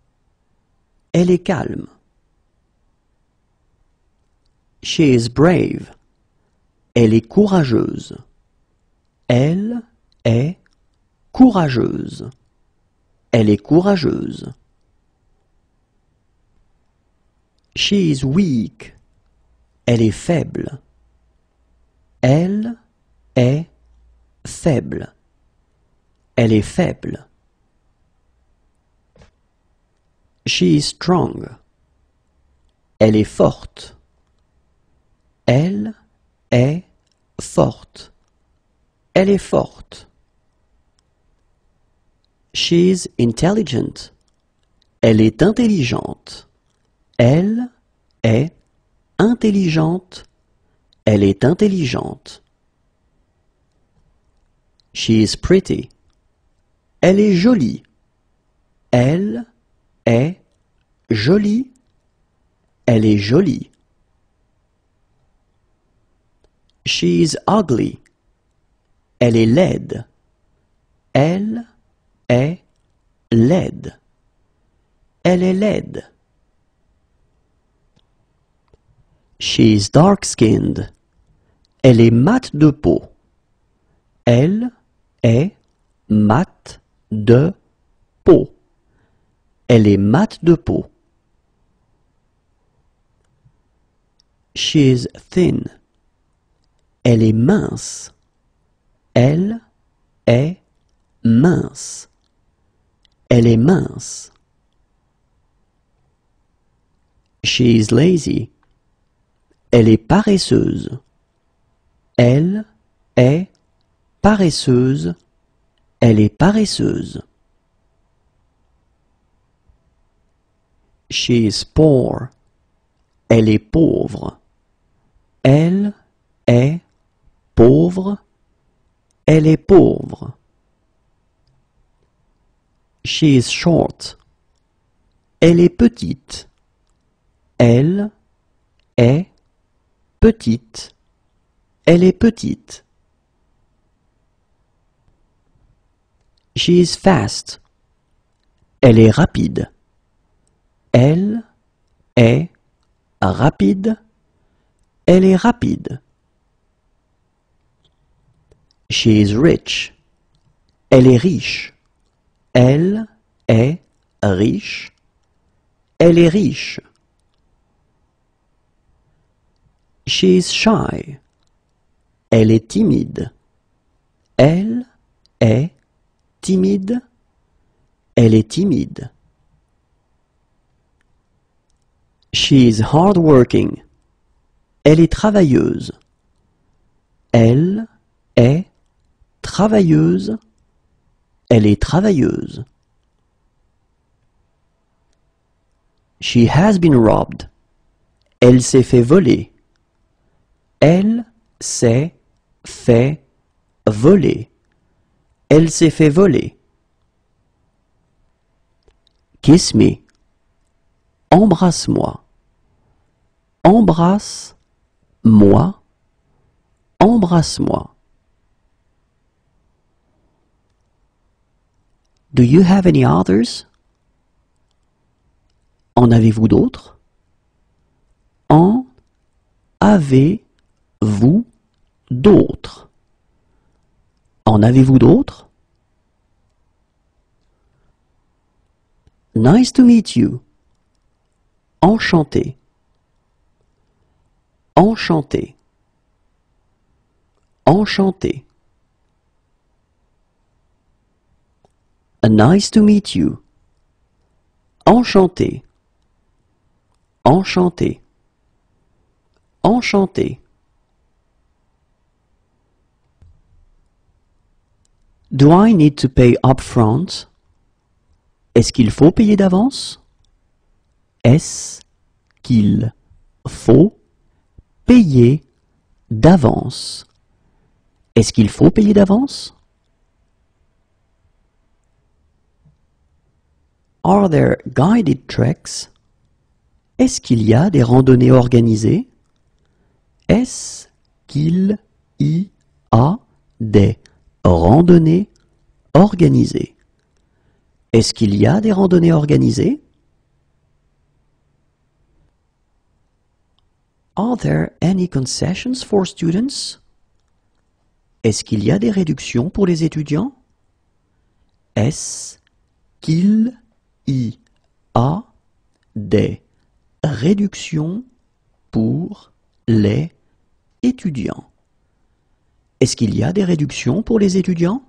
Speaker 1: Elle est calme. She is brave. Elle est courageuse. Elle est courageuse. Elle est courageuse. She is weak. Elle est faible. Elle est faible. Elle est faible. She is strong. Elle est forte. Elle est forte. Elle est forte. She's intelligent. Elle est intelligente. Elle est intelligente. Elle est intelligente. She is pretty. Elle est jolie. Elle est jolie. Elle est jolie. She's ugly. Elle est laide. Elle est laide. Elle est laide. She's dark-skinned. Elle est mate de peau. Elle est mate de peau. Elle est mate de peau. She's thin. Elle est mince. Elle est mince. Elle est mince. She's lazy. Elle est paresseuse. Elle est paresseuse. Elle est paresseuse. She is poor. Elle est pauvre. Elle est pauvre. Elle est pauvre. She is short. Elle est petite. Elle est petite. Elle est petite. She is fast. Elle est rapide. Elle est rapide. Elle est rapide. She is rich. Elle est riche. Elle est riche. Elle est riche. She is shy. Elle est timide. Elle est timide. Elle est timide. She is hardworking. Elle est travailleuse. Elle est travailleuse. Elle est travailleuse. She has been robbed. Elle s'est fait voler. Elle s'est fait voler. Elle s'est fait voler. Kiss me. Embrasse-moi. Embrasse-moi. Embrasse-moi. Do you have any others? En avez-vous d'autres? En avez-vous d'autres? En avez-vous d'autres? Nice to meet you. Enchanté. Enchanté. Enchanté. Nice to meet you. Enchanté. Enchanté. Enchanté. Do I need to pay upfront? Est-ce qu'il faut payer d'avance? Est-ce qu'il faut payer d'avance? Est-ce qu'il faut payer d'avance? Are there guided treks? Est-ce qu'il y a des randonnées organisées? Est-ce qu'il y a des randonnées organisées? Est-ce qu'il y a des randonnées organisées? Are there any concessions for students? Est-ce qu'il y a des réductions pour les étudiants? Est-ce qu'il y a des réductions pour les étudiants? Est-ce qu'il y a des réductions pour les étudiants?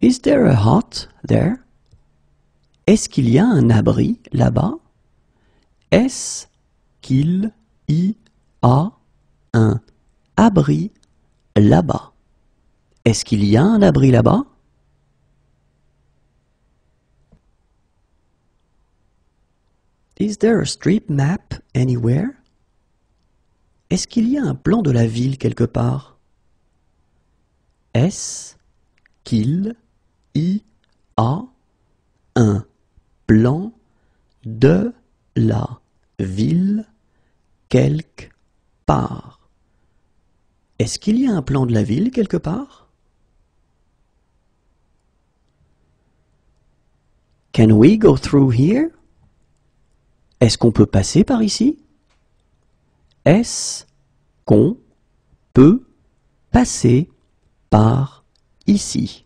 Speaker 1: Is there a hut there? Est-ce qu'il y a un abri là-bas? Est-ce qu'il y a un abri là-bas? Est-ce qu'il y a un abri là-bas? Is there a street map anywhere? Est-ce qu'il y a un plan de la ville quelque part? Est-ce qu'il y a un plan de la ville quelque part. Est-ce qu'il y a un plan de la ville quelque part? Can we go through here? Est-ce qu'on peut passer par ici? Est-ce qu'on peut passer par ici?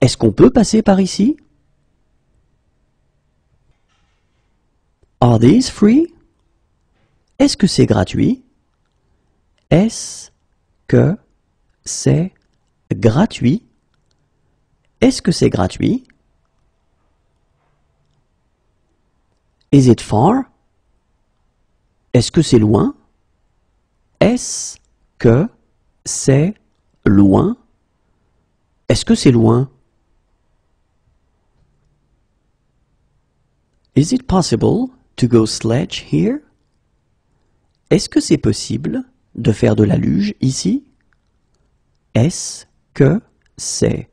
Speaker 1: Est-ce qu'on peut passer par ici? Are these free? Est-ce que c'est gratuit? Est-ce que c'est gratuit? Est-ce que c'est gratuit? Is it far? Est-ce que c'est loin? Est-ce que c'est loin? Est-ce que c'est loin? Is it possible to go sledge here? Est-ce que c'est possible de faire de la luge ici? Est-ce que c'est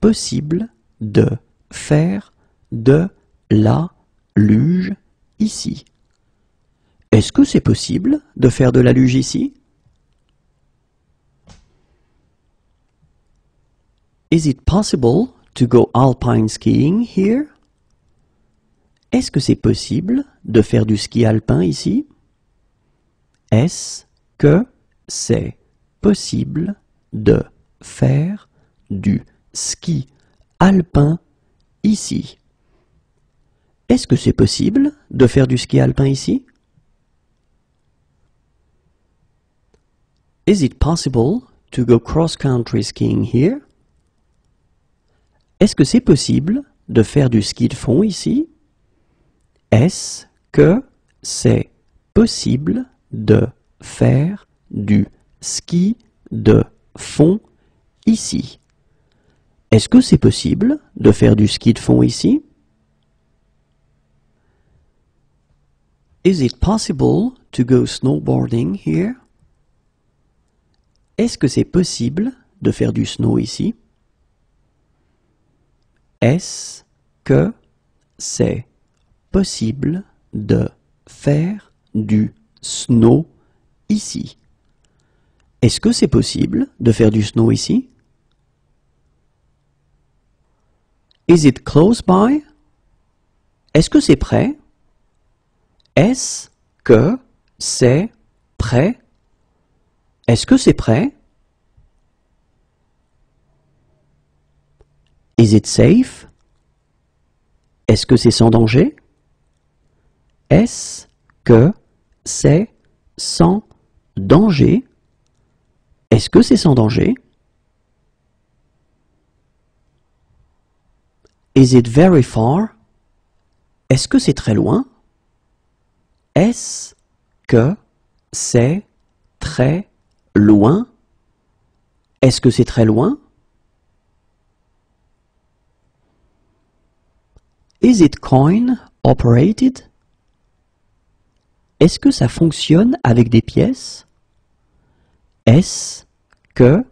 Speaker 1: possible de faire de la luge ici? Est-ce que c'est possible de faire de la luge ici? Is it possible to go alpine skiing here? Est-ce que c'est possible de faire du ski alpin ici? Est-ce que c'est possible de faire du ski alpin ici? Est-ce que c'est possible de faire du ski alpin ici? Is it possible to go cross-country skiing here? Est-ce que c'est possible de faire du ski de fond ici? Est-ce que c'est possible de faire du ski de fond ici? Est-ce que c'est possible de faire du ski de fond ici? Is it possible to go snowboarding here? Est-ce que c'est possible de faire du snow ici? Est-ce que c'est possible de faire du snow ici? Est-ce que c'est possible de faire du snow ici? Is it close by? Est-ce que c'est prêt? Est-ce que c'est prêt Est-ce que c'est prêt? Is it safe? Est-ce que c'est sans danger? Est-ce que c'est sans danger? Est-ce que c'est sans danger? Is it very far? Est-ce que c'est très loin? Est-ce que c'est très loin? Est-ce que c'est très loin? Is it coin operated? Est-ce que ça fonctionne avec des pièces? Est-ce que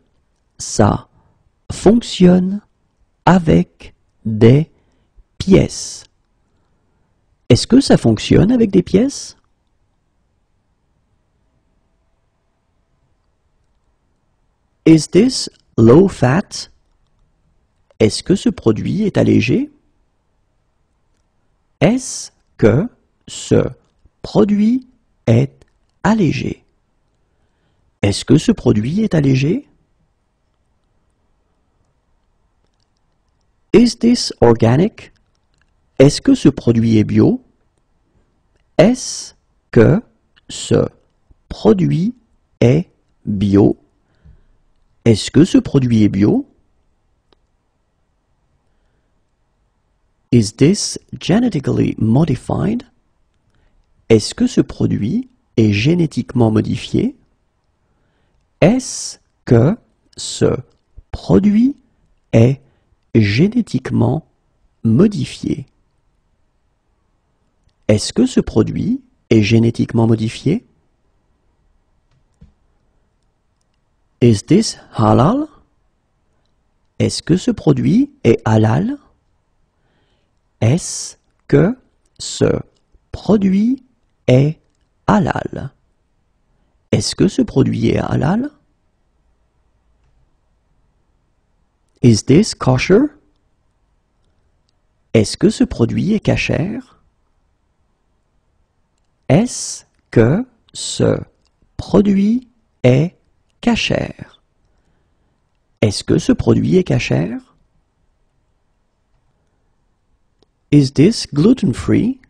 Speaker 1: ça fonctionne avec des pièces? Est-ce que ça fonctionne avec des pièces? Is this low fat? Est-ce que ce produit est allégé? Est-ce que ce produit est allégé? Est-ce que ce produit est allégé? Is this organic? Est-ce que ce produit est bio? Est-ce que ce produit est bio? Est-ce que ce produit est bio? Is this genetically modified? Est-ce que ce produit est génétiquement modifié? Est-ce que ce produit est génétiquement modifié? Est-ce que ce produit est génétiquement modifié? Is this halal? Est-ce que ce produit est halal? Est-ce que ce produit est halal? Est-ce que ce produit est halal? Is this kosher? Est-ce que ce produit est cachère Est-ce que ce produit est cachère. Est-ce que ce produit est cachère? Is this gluten-free?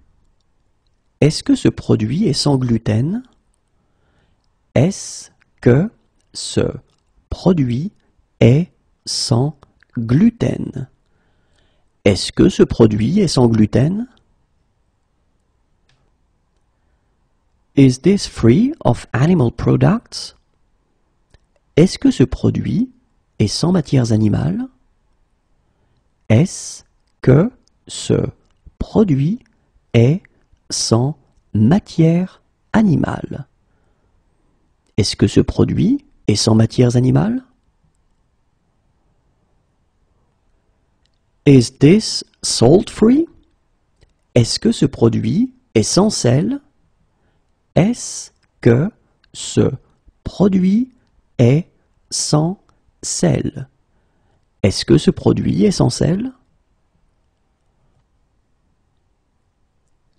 Speaker 1: Est-ce que ce produit est sans gluten? Est-ce que ce produit est sans gluten? Est-ce que ce produit est sans gluten? Is this free of animal products? Est-ce que ce produit est sans matières animales? Est-ce que ce produit est sans matière animale Est-ce que ce produit est sans matières animales? Is this salt free? Est-ce que ce produit est sans sel? Est-ce que ce produit est sans sel? Est-ce que ce produit est sans sel?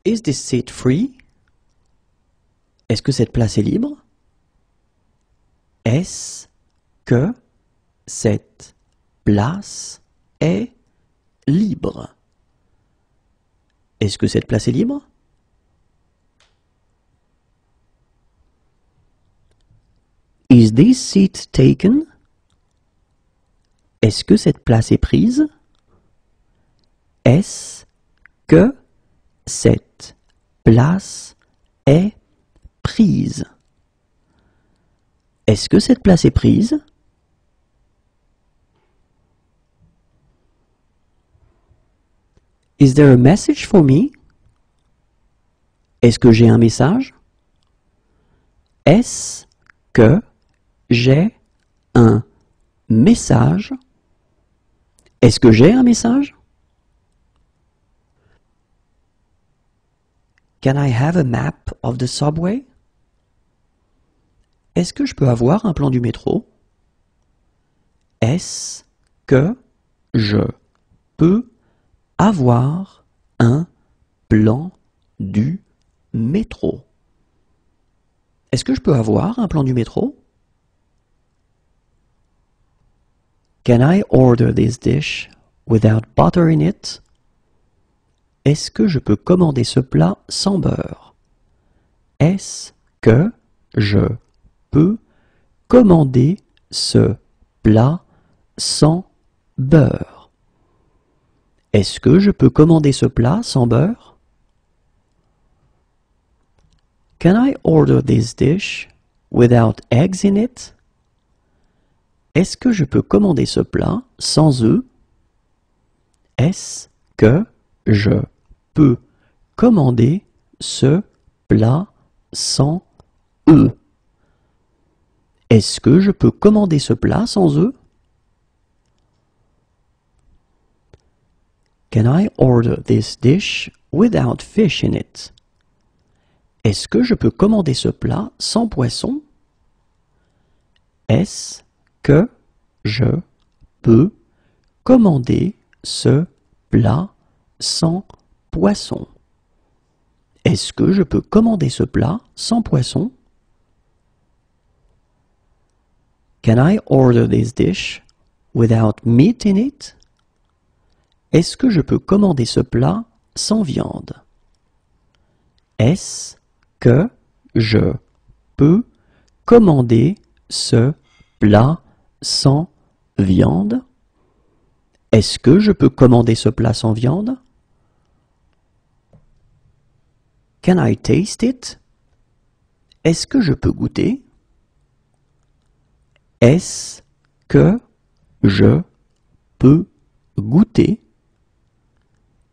Speaker 1: Is this seat free? Est-ce que cette place est libre? Est-ce que cette place est libre? Est-ce que cette place est libre? Is this seat taken? Est-ce que cette place est prise? Est-ce que cette place est prise? Est-ce que cette place est prise? Is there a message for me? Est-ce que j'ai un message? Est-ce que j'ai un message? Est-ce que j'ai un message? Can I have a map of the subway? Est-ce que je peux avoir un plan du métro? Est-ce que je peux avoir un plan du métro? Est-ce que je peux avoir un plan du métro? Can I order this dish without butter in it? Est-ce que je peux commander ce plat sans beurre? Est-ce que je peux commander ce plat sans beurre? Est-ce que je peux commander ce plat sans beurre? Can I order this dish without eggs in it? Est-ce que je peux commander ce plat sans œufs? Est-ce que je peux commander ce plat sans œufs? Est-ce que je peux commander ce plat sans œufs? Can I order this dish without fish in it? Est-ce que je peux commander ce plat sans poisson? Est-ce que je peux commander ce plat sans poisson? Est-ce que je peux commander ce plat sans poisson? Can I order this dish without meat in it? Est-ce que je peux commander ce plat sans viande? Est-ce que je peux commander ce plat sans viande. Est-ce que je peux commander ce plat sans viande? Can I taste it? Est-ce que je peux goûter? Est-ce que je peux goûter?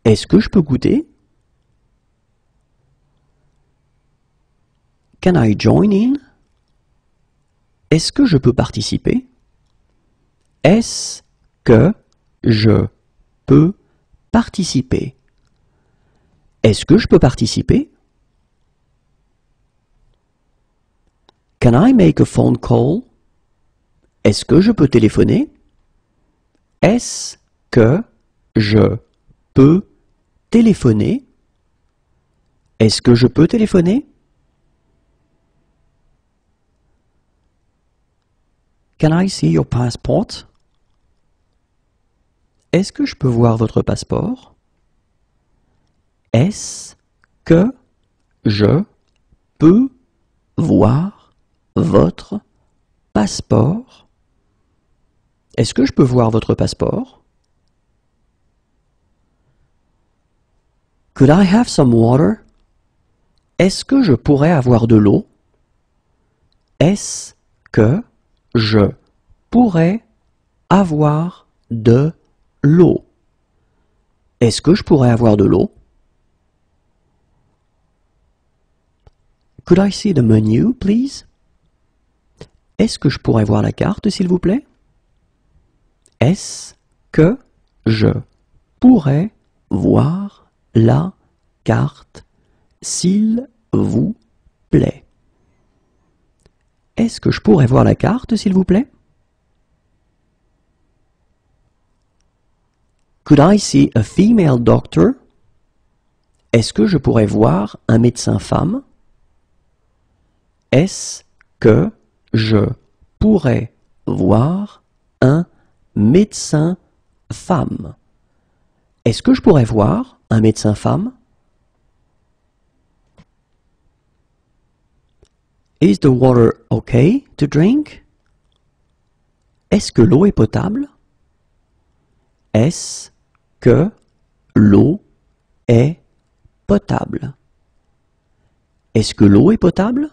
Speaker 1: Est-ce que je peux goûter? Can I join in? Est-ce que je peux participer? Est-ce que je peux participer? Est-ce que je peux participer? Can I make a phone call? Est-ce que je peux téléphoner? Est-ce que je peux téléphoner? Est-ce que je peux téléphoner? Can I see your passport? Est-ce que je peux voir votre passeport? Est-ce que je peux voir votre passeport? Est-ce que je peux voir votre passeport? Could I have some water? Est-ce que je pourrais avoir de l'eau? Est-ce que je pourrais avoir de l'eau. Est-ce que je pourrais avoir de l'eau? Could I see the menu, please? Est-ce que je pourrais voir la carte, s'il vous plaît? Est-ce que je pourrais voir la carte, s'il vous plaît? Est-ce que je pourrais voir la carte, s'il vous plaît? Could I see a female doctor? Est-ce que je pourrais voir un médecin femme? Est-ce que je pourrais voir un médecin femme? Est-ce que je pourrais voir un médecin femme? Is the water okay to drink? Est-ce que l'eau est potable? Est-ce que l'eau est potable. Est-ce que l'eau est potable?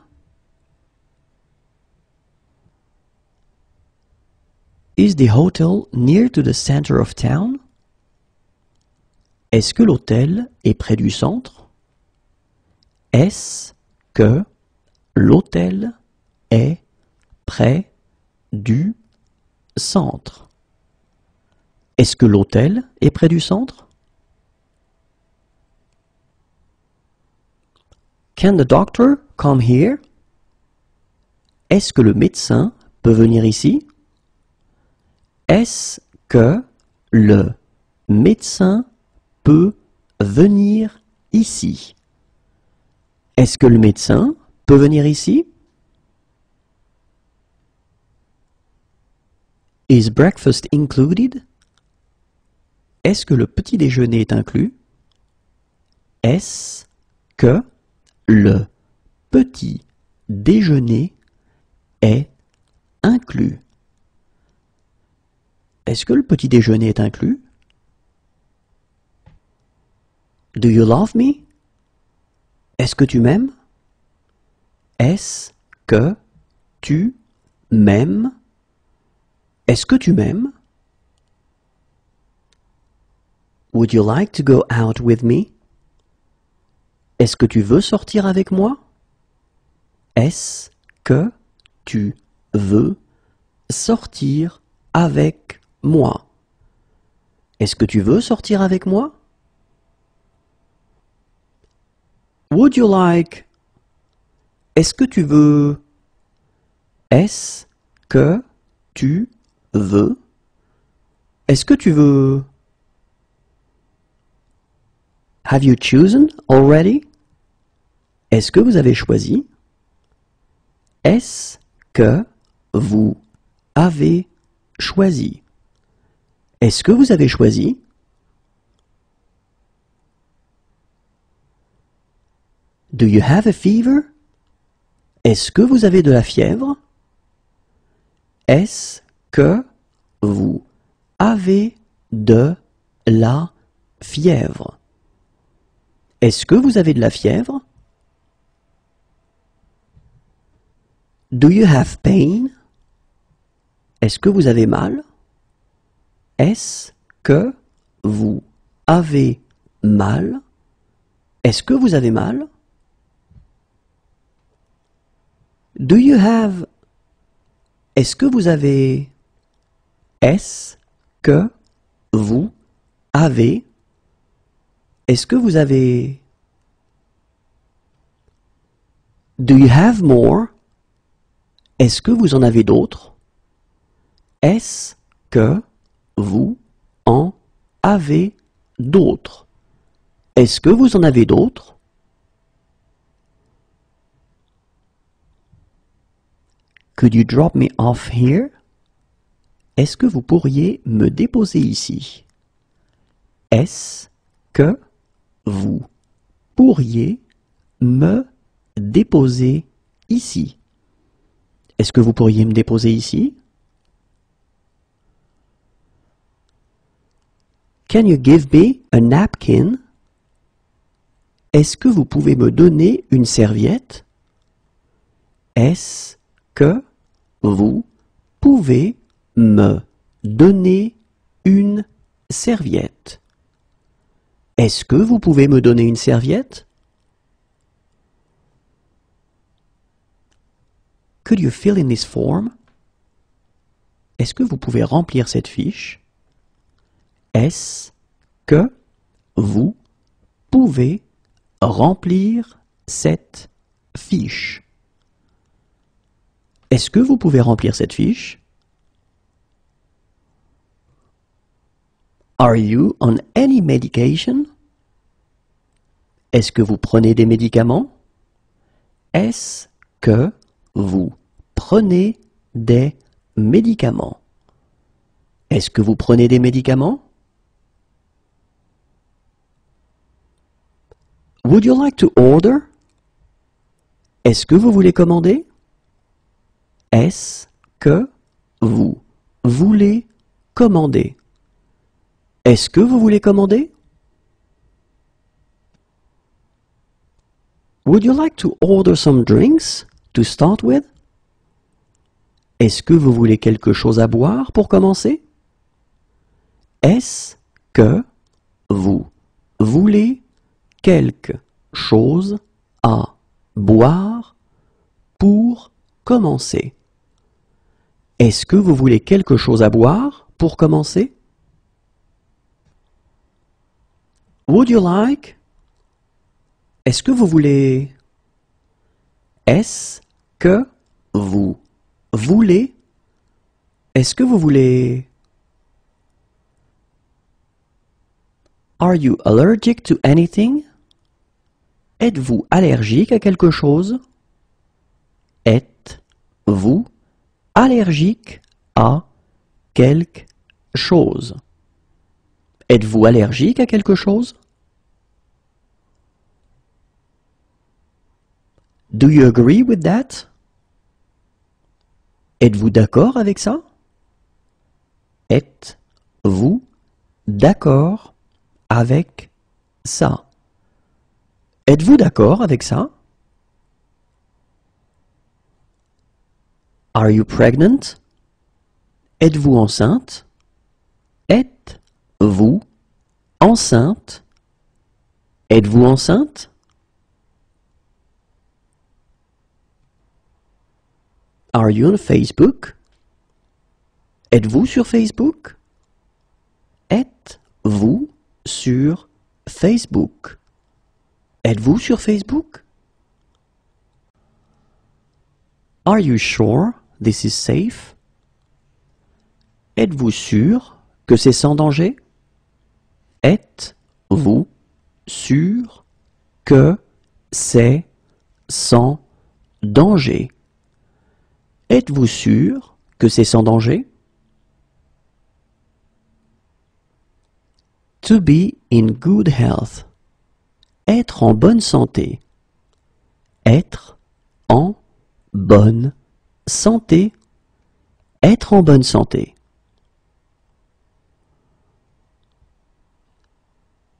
Speaker 1: Is the hotel near to the center of town? Est-ce que l'hôtel est près du centre? Est-ce que l'hôtel est près du centre? Est-ce que l'hôtel est près du centre? Can the doctor come here? Est-ce que le médecin peut venir ici? Est-ce que le médecin peut venir ici? Est-ce que le médecin peut venir ici? Is breakfast included? Est-ce que le petit déjeuner est inclus? Est-ce que le petit déjeuner est inclus? Est-ce que le petit déjeuner est inclus? Do you love me? Est-ce que tu m'aimes? Est-ce que tu m'aimes? Est-ce que tu m'aimes? Would you like to go out with me? Est-ce que tu veux sortir avec moi? Est-ce que tu veux sortir avec moi? Est-ce que tu veux sortir avec moi? Would you like? Est-ce que tu veux? Est-ce que tu veux? Est-ce que tu veux? Have you chosen already? Est-ce que vous avez choisi? Est-ce que vous avez choisi? Est-ce que vous avez choisi? Do you have a fever? Est-ce que vous avez de la fièvre? Est-ce que vous avez de la fièvre? Est-ce que vous avez de la fièvre? Do you have pain? Est-ce que vous avez mal? Est-ce que vous avez mal? Est-ce que vous avez mal? Do you have Est-ce que vous avez Est-ce que vous avez Est-ce que vous avez Do you have more? Est-ce que vous en avez d'autres? Est-ce que vous en avez d'autres? Est-ce que vous en avez d'autres? Could you drop me off here? Est-ce que vous pourriez me déposer ici? Est-ce que vous pourriez me déposer ici. Est-ce que vous pourriez me déposer ici? Can you give me a napkin? Est-ce que vous pouvez me donner une serviette? Est-ce que vous pouvez me donner une serviette? Est-ce que vous pouvez me donner une serviette? Could you fill in this form? Est-ce que vous pouvez remplir cette fiche? Est-ce que vous pouvez remplir cette fiche? Est-ce que vous pouvez remplir cette fiche? Are you on any medication? Est-ce que vous prenez des médicaments? Est-ce que vous prenez des médicaments? Est-ce que vous prenez des médicaments? Would you like to order? Est-ce que vous voulez commander? Est-ce que vous voulez commander? Est-ce que vous voulez commander? Would you like to order some drinks to start with? Est-ce que vous voulez quelque chose à boire pour commencer? Est-ce que vous voulez quelque chose à boire pour commencer? Est-ce que vous voulez quelque chose à boire pour commencer? Would you like? Est-ce que vous voulez? Est-ce que vous voulez? Est-ce que vous voulez? Are you allergic to anything? Êtes-vous allergique à quelque chose? Êtes-vous allergique à quelque chose? Êtes-vous allergique à quelque chose? Do you agree with that? Êtes-vous d'accord avec ça? Êtes-vous d'accord avec ça? Êtes-vous d'accord avec ça? Are you pregnant? Êtes-vous enceinte? Êtes-vous enceinte? Êtes-vous enceinte? Are you on Facebook? Êtes-vous sur Facebook? Êtes-vous sur Facebook? Êtes-vous sur Facebook? Are you sure this is safe? Êtes-vous sûr que c'est sans danger? Êtes-vous sûr que c'est sans danger? Êtes-vous sûr que c'est sans danger? To be in good health. Être en bonne santé. Être en bonne santé. Être en bonne santé.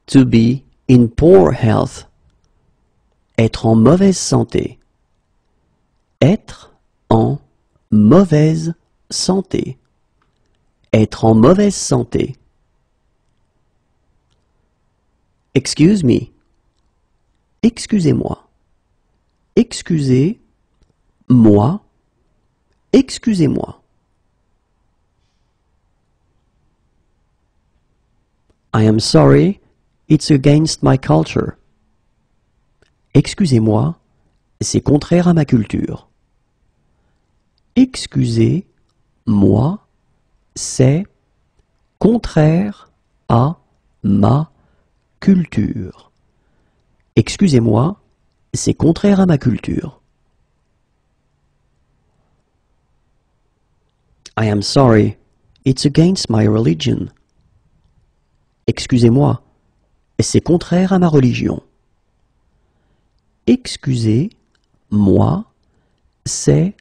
Speaker 1: To be in poor health. Être en mauvaise santé. Être en mauvaise santé. Être en mauvaise santé. Excuse me. Excusez-moi. Excusez moi. Excusez-moi. I am sorry, it's against my culture. Excusez-moi, c'est contraire à ma culture. Excusez-moi, c'est contraire à ma culture. Excusez-moi, c'est contraire à ma culture. I am sorry, it's against my religion. Excusez-moi, c'est contraire à ma religion. Excusez-moi, c'est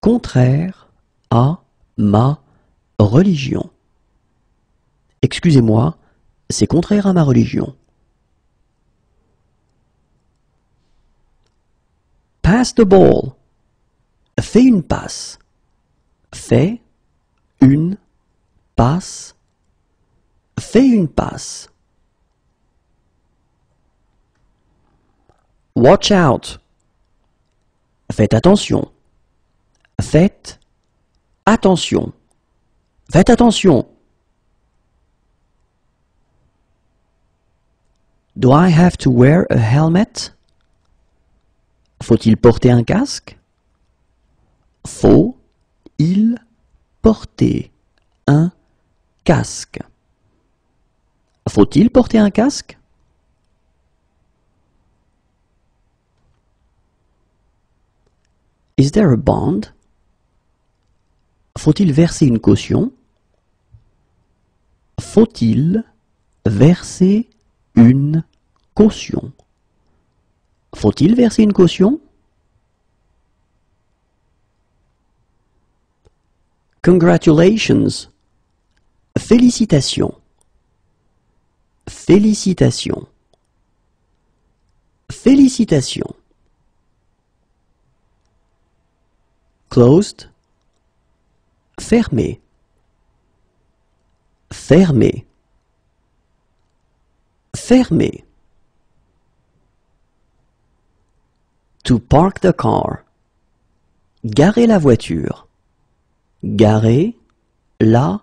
Speaker 1: contraire à ma religion. Excusez-moi, c'est contraire à ma religion. Pass the ball. Fais une passe. Fais une passe. Fais une passe. Watch out. Faites attention. Faites attention. Faites attention. Do I have to wear a helmet? Faut-il porter un casque? Faut-il porter un casque? Faut-il porter un casque? Is there a bond? Faut-il verser une caution? Faut-il verser une caution? Faut-il verser une caution? Congratulations. Félicitations. Félicitations. Félicitations. Closed. Fermé. Fermé. Fermé. To park the car. Garer la voiture. Garer la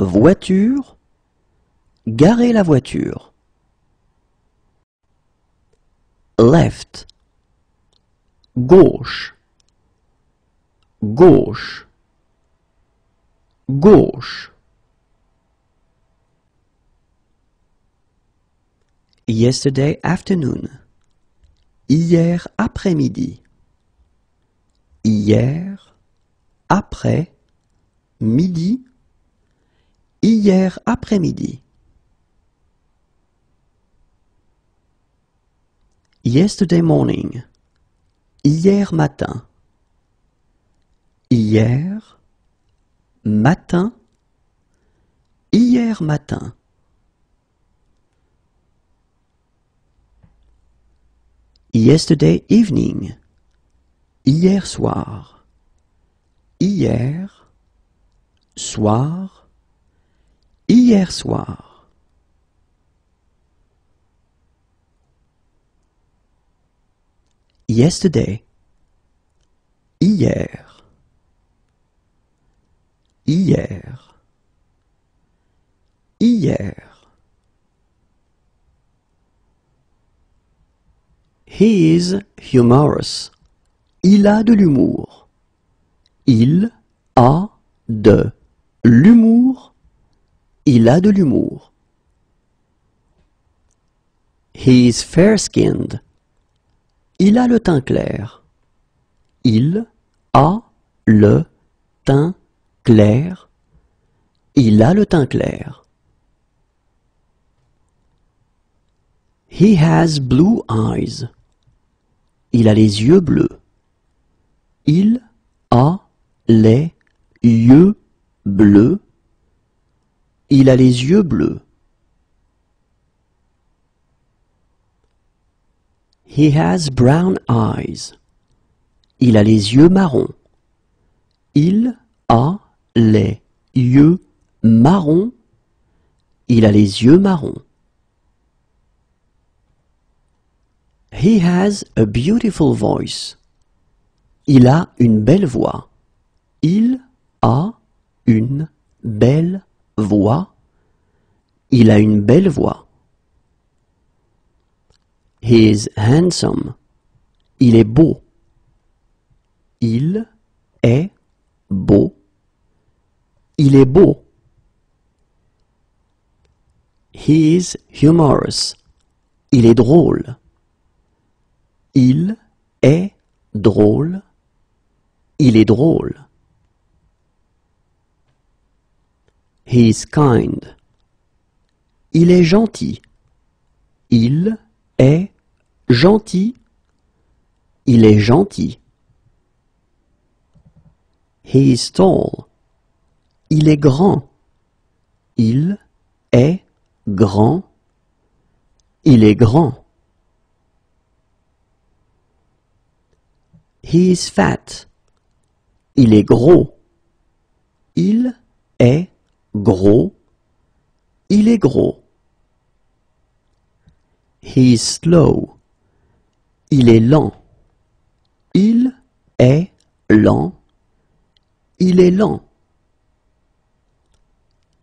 Speaker 1: voiture. Garer la voiture. Left. Gauche. Gauche. Gauche. Yesterday afternoon. Hier après-midi. Hier après midi. Hier après-midi. Yesterday morning. Hier matin. Hier matin. Hier matin. Yesterday evening. Hier soir. Hier soir. Hier soir. Yesterday. Hier. Hier. Hier. He is humorous. Il a de l'humour. Il a de l'humour. Il a de l'humour. He is fair-skinned. Il a le teint clair. Il a le teint clair. Il a le teint clair. He has blue eyes. Il a les yeux bleus. Il a les yeux bleus. Il a les yeux bleus. He has brown eyes. Il a les yeux marrons. Il a les yeux marron. Il a les yeux marrons. He has a beautiful voice. Il a une belle voix. Il a une belle voix. Il a une belle voix. He is handsome. Il est beau. Il est beau. Il est beau. He is humorous. Il est drôle. Il est drôle. Il est drôle. He is kind. Il est gentil. Il est gentil. Il est gentil. He is tall. Il est grand. Il est grand. Il est grand. He is fat. Il est gros. Il est gros. Il est gros. He is slow. Il est lent. Il est lent. Il est lent.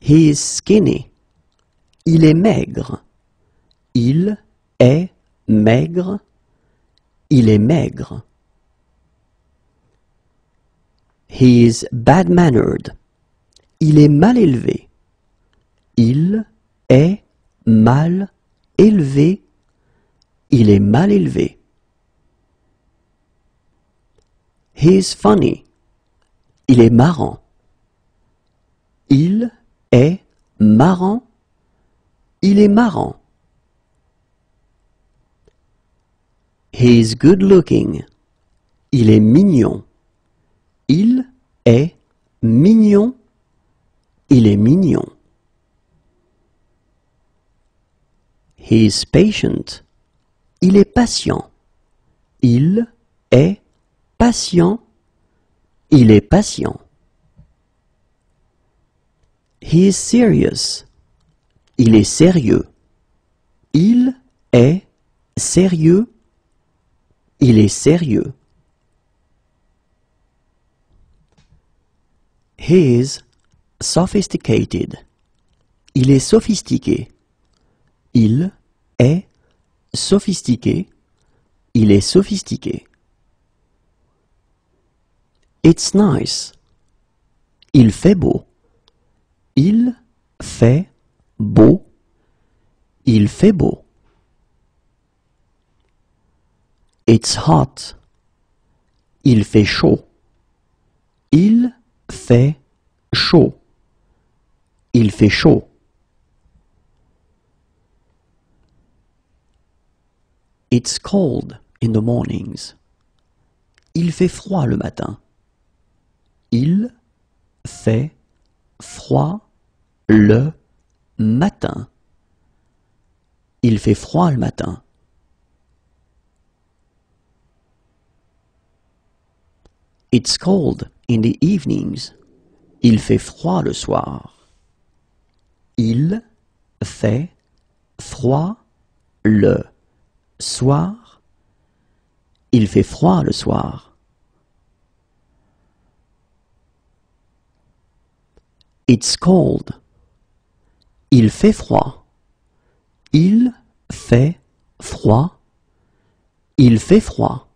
Speaker 1: He is skinny. Il est maigre. Il est maigre. Il est maigre. He is bad-mannered. Il est mal élevé. Il est mal élevé. Il est mal élevé. He is funny. Il est marrant. Il est marrant. Il est marrant. He is good looking. Il est mignon. Il est mignon. Il est mignon. He is patient. Il est patient. Il est patient. Il est patient. He is serious. Il est sérieux. Il est sérieux. Il est sérieux. He is sophisticated. Il est sophistiqué. Il est sophistiqué. Il est sophistiqué. It's nice. Il fait beau. Il fait beau. Il fait beau. It's hot. Il fait chaud. Il fait chaud. Il fait chaud. It's cold in the mornings. Il fait froid le matin. Il fait froid le matin. Il fait froid le matin. It's cold in the evenings. Il fait froid le soir. Il fait froid le soir. Il fait froid le soir. It's cold. Il fait froid. Il fait froid. Il fait froid.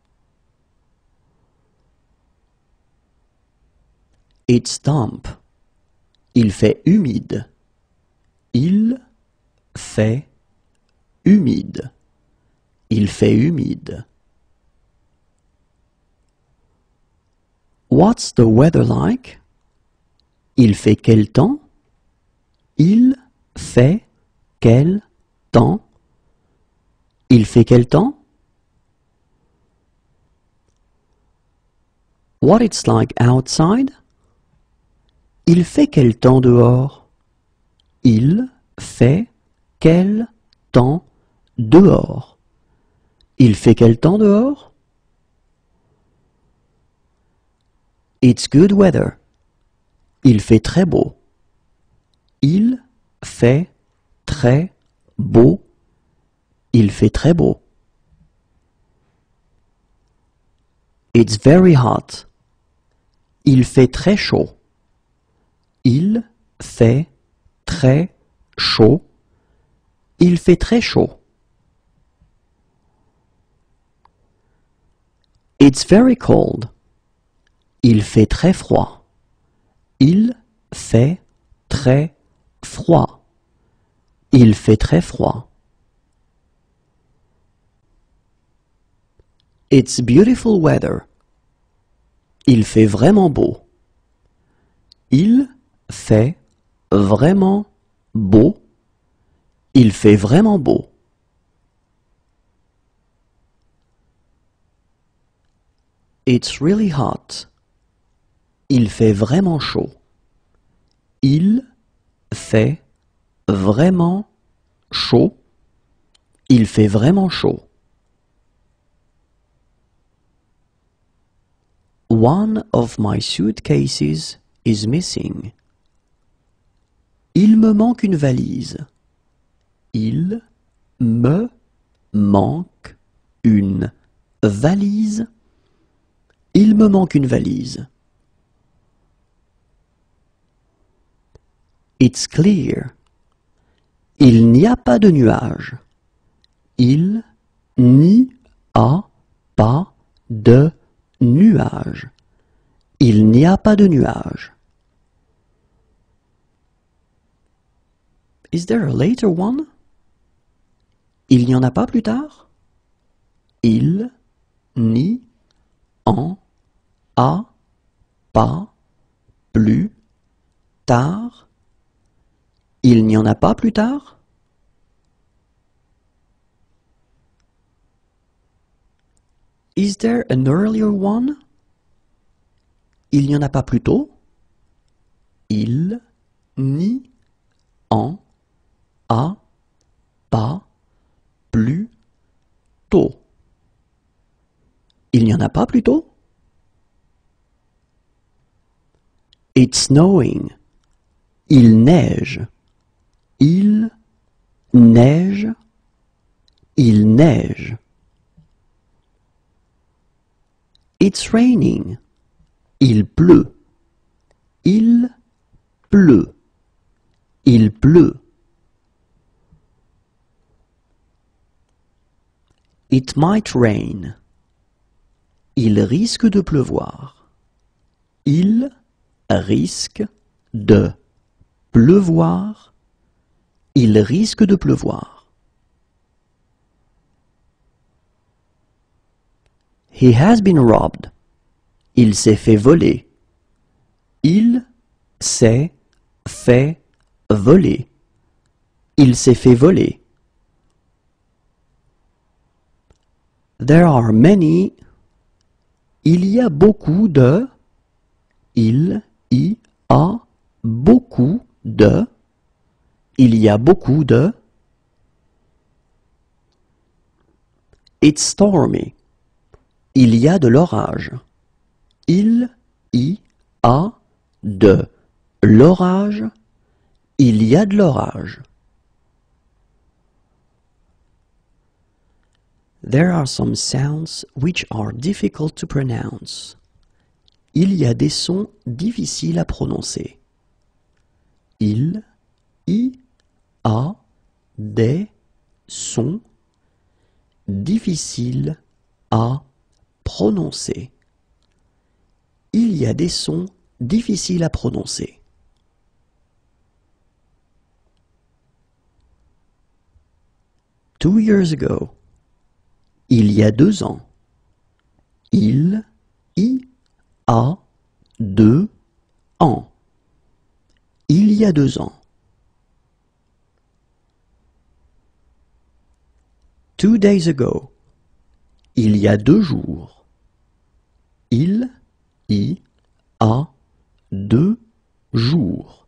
Speaker 1: It's damp. Il fait humide. Il fait humide. Il fait humide. What's the weather like? Il fait quel temps? Il fait quel temps? Il fait quel temps? What it's like outside? Il fait quel temps dehors? Il fait quel temps dehors? Il fait quel temps dehors? It's good weather. Il fait très beau. Il fait très beau. Il fait très beau. It's very hot. Il fait très chaud. Il fait très chaud. Il fait très chaud. It's very cold. Il fait très froid. Il fait très froid. Il fait très froid. It's beautiful weather. Il fait vraiment beau. Il fait vraiment beau. Il fait vraiment beau. It's really hot. Il fait vraiment chaud. Il fait vraiment chaud. Il fait vraiment chaud. One of my suitcases is missing. Il me manque une valise. Il me manque une valise. Il me manque une valise. It's clear. Il n'y a pas de nuages. Il n'y a pas de nuages. Il n'y a pas de nuages. Is there a later one? Il n'y en a pas plus tard? Il n'y en a pas plus tard? Il n'y en a pas plus tard? Is there an earlier one? Il n'y en a pas plus tôt? Il n'y en a pas plus tôt. Il n'y en a pas plus tôt? It's snowing. Il neige. Il neige. Il neige. It's raining. Il pleut. Il pleut. Il pleut. It might rain. Il risque de pleuvoir. Il risque de pleuvoir. Il risque de pleuvoir. He has been robbed. Il s'est fait voler. Il s'est fait voler. Il s'est fait voler. There are many. Il y a beaucoup de. Il y a beaucoup de. Il y a beaucoup de. It's stormy. Il y a de l'orage. Il y a de l'orage. Il y a de l'orage. There are some sounds which are difficult to pronounce. Il y a des sons difficiles à prononcer. Il y a des sons difficiles à prononcer. Il y a des sons difficiles à prononcer. Two years ago. Il y a deux ans. Il y a deux ans. Il y a deux ans. Two days ago. Il y a deux jours. Il y a deux jours.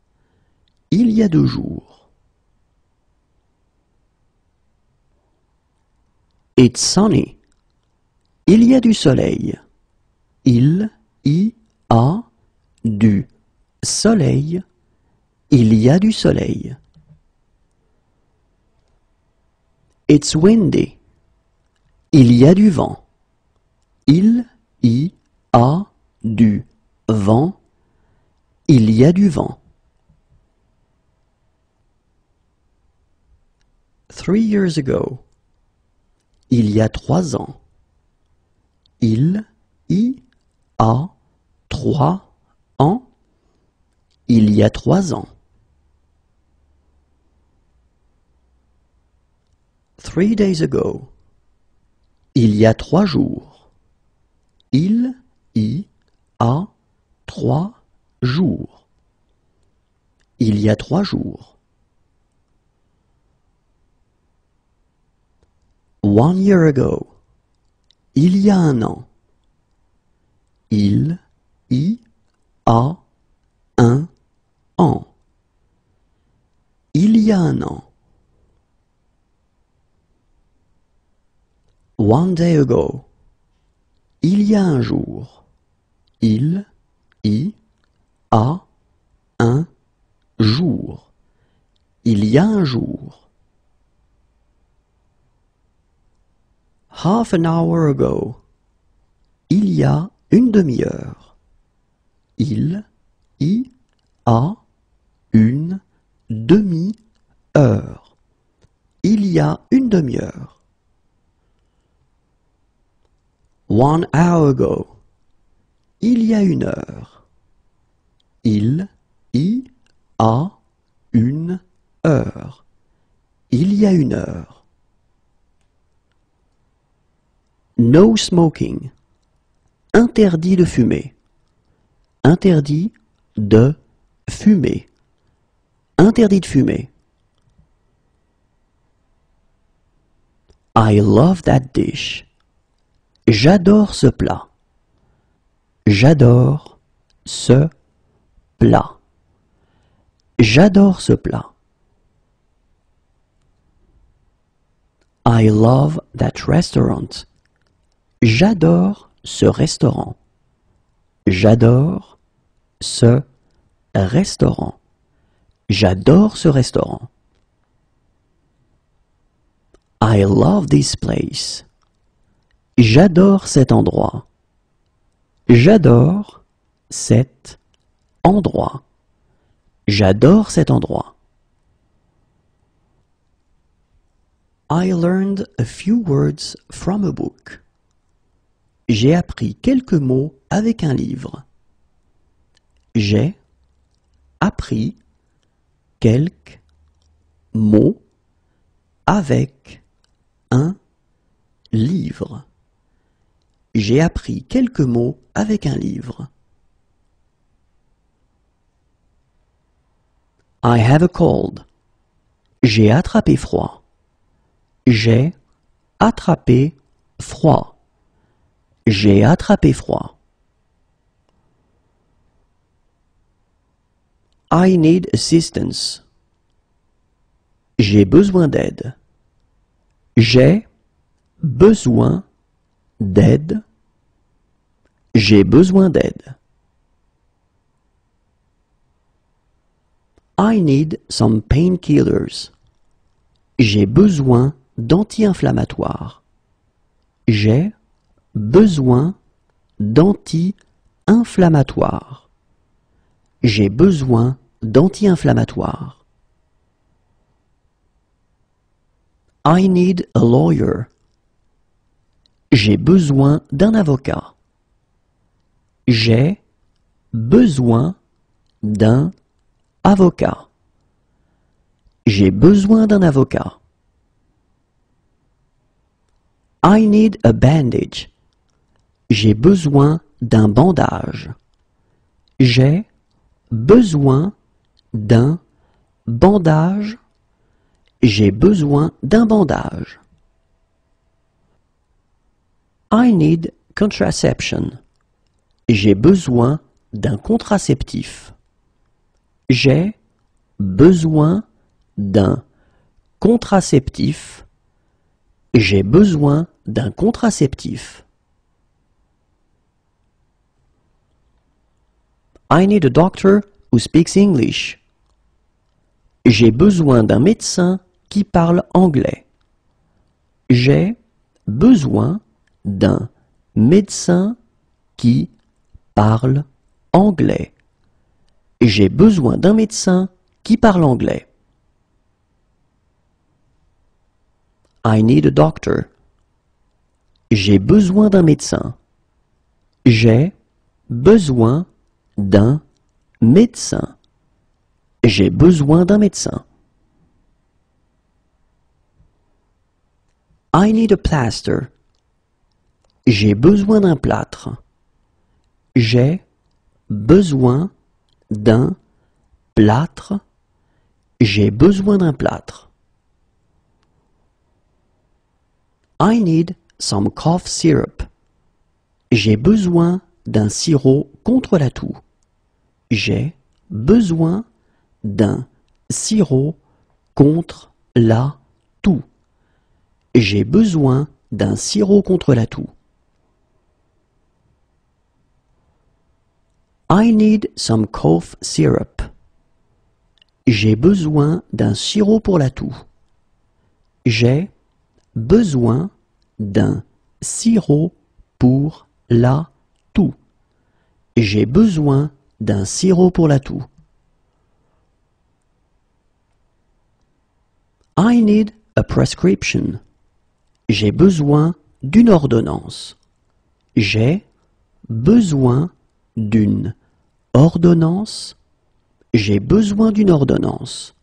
Speaker 1: Il y a deux jours. It's sunny. Il y a du soleil. Il y a du soleil. Il y a du soleil. It's windy. Il y a du vent. Il y a du vent. Il y a du vent. Three years ago. Il y a trois ans. Il y a trois ans. Il y a trois ans. Three days ago. Il y a trois jours. Il y a trois jours. Il y a trois jours. One year ago. Il y a un an. Il y a un an. Il y a un an. One day ago. Il y a un jour. Il y a un jour. Il y a un jour. Half an hour ago. Il y a une demi-heure. Il y a une demi-heure. Il y a une demi-heure. One hour ago. Il y a une heure. Il y a une heure. Il y a une heure. No smoking. Interdit de fumer. Interdit de fumer. Interdit de fumer. I love that dish. J'adore ce plat. J'adore ce plat. J'adore ce plat. I love that restaurant. J'adore ce restaurant. J'adore ce restaurant. J'adore ce restaurant. I love this place. J'adore cet endroit. J'adore cet endroit. J'adore cet endroit. I learned a few words from a book. J'ai appris quelques mots avec un livre. J'ai appris quelques mots avec un livre. J'ai appris quelques mots avec un livre. I have a cold. J'ai attrapé froid. J'ai attrapé froid. J'ai attrapé froid. I need assistance. J'ai besoin d'aide. J'ai besoin d'aide. J'ai besoin d'aide. I need some painkillers. J'ai besoin d'anti-inflammatoires. J'ai besoin d'anti-inflammatoires. J'ai besoin d'anti-inflammatoires. I need a lawyer. J'ai besoin d'un avocat. J'ai besoin d'un avocat. J'ai besoin d'un avocat. I need a bandage. J'ai besoin d'un bandage. J'ai besoin d'un bandage. J'ai besoin d'un bandage. I need contraception. J'ai besoin d'un contraceptif. J'ai besoin d'un contraceptif. J'ai besoin d'un contraceptif. I need a doctor who speaks English. J'ai besoin d'un médecin qui parle anglais. J'ai besoin d'un médecin qui parle anglais. J'ai besoin d'un médecin qui parle anglais. I need a doctor. J'ai besoin d'un médecin. J'ai besoin d'un médecin. J'ai besoin d'un médecin. I need a plaster. J'ai besoin d'un plâtre. J'ai besoin d'un plâtre. J'ai besoin d'un plâtre. I need some cough syrup. J'ai besoin d'un sirop contre la toux. J'ai besoin d'un sirop contre la toux. J'ai besoin d'un sirop contre la toux. I need some cough syrup. J'ai besoin d'un sirop pour la toux. J'ai besoin d'un sirop pour la toux. J'ai besoin d'un sirop pour la toux. I need a prescription. J'ai besoin d'une ordonnance. J'ai besoin d'une ordonnance. J'ai besoin d'une ordonnance.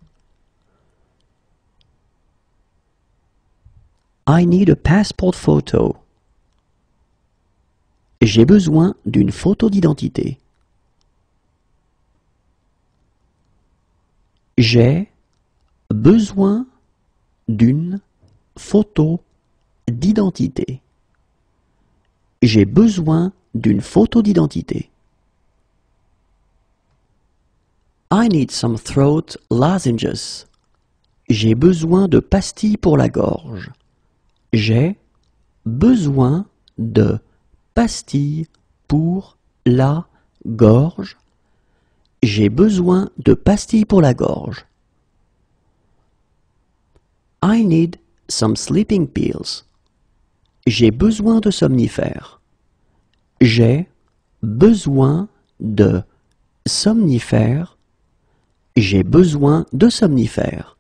Speaker 1: I need a passport photo. J'ai besoin d'une photo d'identité. J'ai besoin d'une photo d'identité. J'ai besoin d'une photo d'identité. I need some throat lozenges. J'ai besoin de pastilles pour la gorge. J'ai besoin de pastilles pour la gorge. J'ai besoin de pastilles pour la gorge. I need some sleeping pills. J'ai besoin de somnifères. J'ai besoin de somnifères. J'ai besoin de somnifères.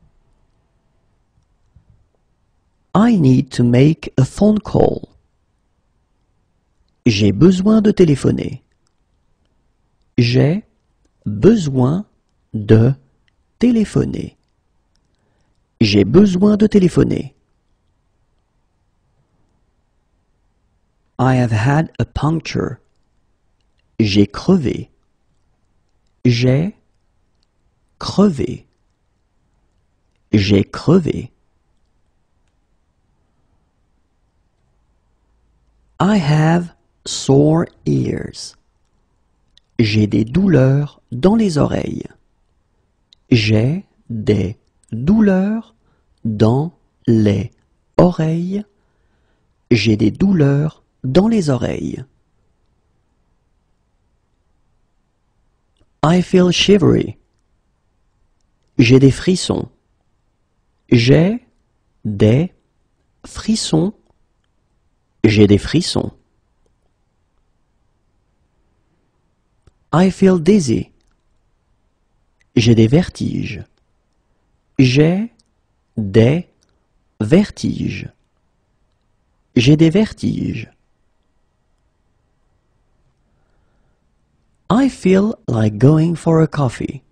Speaker 1: I need to make a phone call. J'ai besoin de téléphoner. J'ai besoin de téléphoner. J'ai besoin de téléphoner. I have had a puncture. J'ai crevé. J'ai crevé. J'ai crevé. I have sore ears. J'ai des douleurs dans les oreilles. J'ai des douleurs dans les oreilles. J'ai des douleurs dans les oreilles. I feel shivery. J'ai des frissons. J'ai des frissons j'ai des frissons. I feel dizzy. J'ai des vertiges. J'ai des vertiges. J'ai des vertiges. I feel like going for a coffee.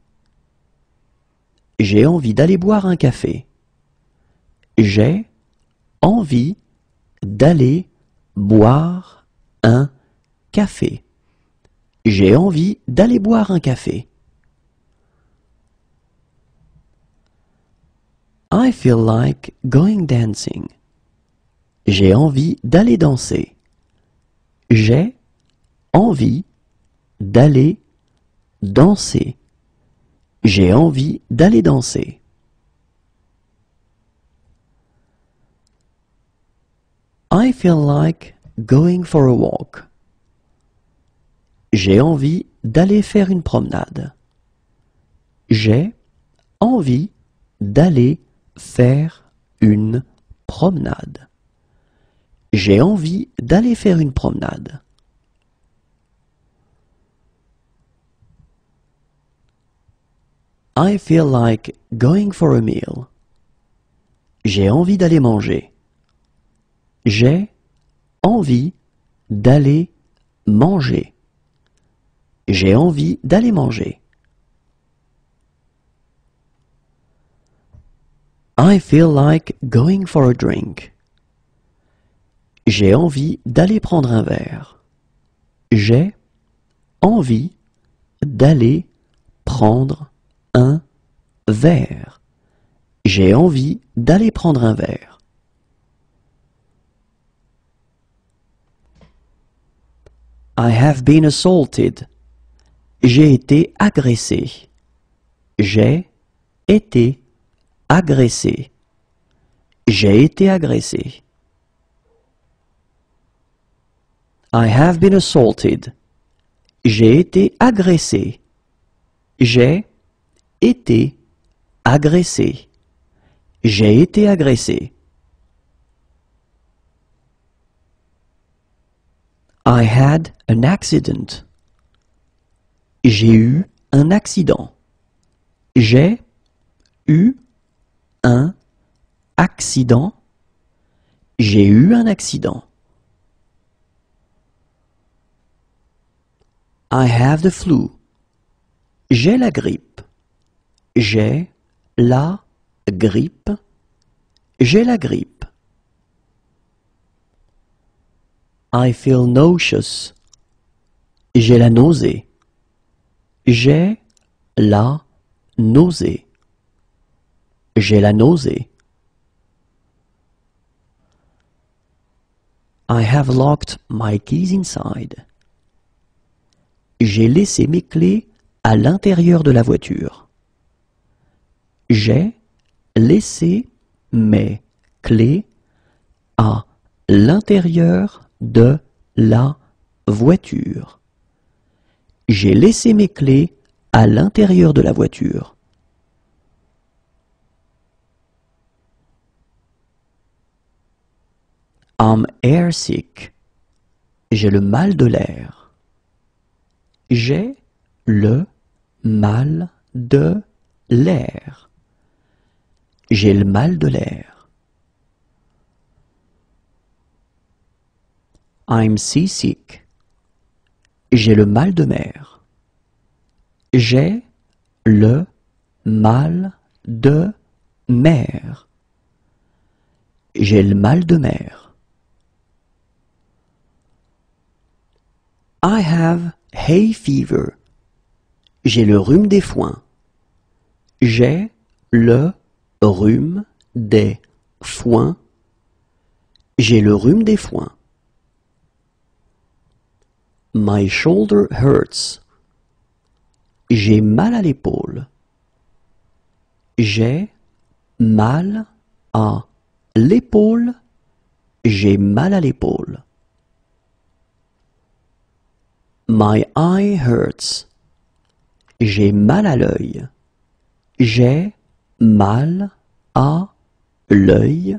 Speaker 1: J'ai envie d'aller boire un café. J'ai envie d'aller boire un café. J'ai envie d'aller boire un café. I feel like going dancing. J'ai envie d'aller danser. J'ai envie d'aller danser. J'ai envie d'aller danser. I feel like going for a walk. J'ai envie d'aller faire une promenade. J'ai envie d'aller faire une promenade. J'ai envie d'aller faire une promenade. I feel like going for a meal. J'ai envie d'aller manger. J'ai envie d'aller manger. J'ai envie d'aller manger. I feel like going for a drink. J'ai envie d'aller prendre un verre. J'ai envie d'aller prendre un verre. J'ai envie d'aller prendre un verre. I have been assaulted. J'ai été agressé. J'ai été agressé. J'ai été agressé. I have been assaulted. J'ai été agressé. J'ai été agressé. J'ai été agressé. I had an accident. J'ai eu un accident. J'ai eu un accident. J'ai eu un accident. I have the flu. J'ai la grippe. J'ai la grippe. J'ai la grippe. I feel nauseous. J'ai la nausée. J'ai la nausée. J'ai la nausée. I have locked my keys inside. J'ai laissé mes clés à l'intérieur de la voiture. J'ai laissé mes clés à l'intérieur de la voiture. J'ai laissé mes clés à l'intérieur de la voiture. I'm airsick. J'ai le mal de l'air. J'ai le mal de l'air. J'ai le mal de l'air. I'm seasick. J'ai le mal de mer. J'ai le mal de mer. J'ai le mal de mer. I have hay fever. J'ai le rhume des foins. J'ai le rhume des foins. J'ai le rhume des foins. My shoulder hurts. J'ai mal à l'épaule. J'ai mal à l'épaule. J'ai mal à l'épaule. My eye hurts. J'ai mal à l'œil. J'ai mal à l'œil.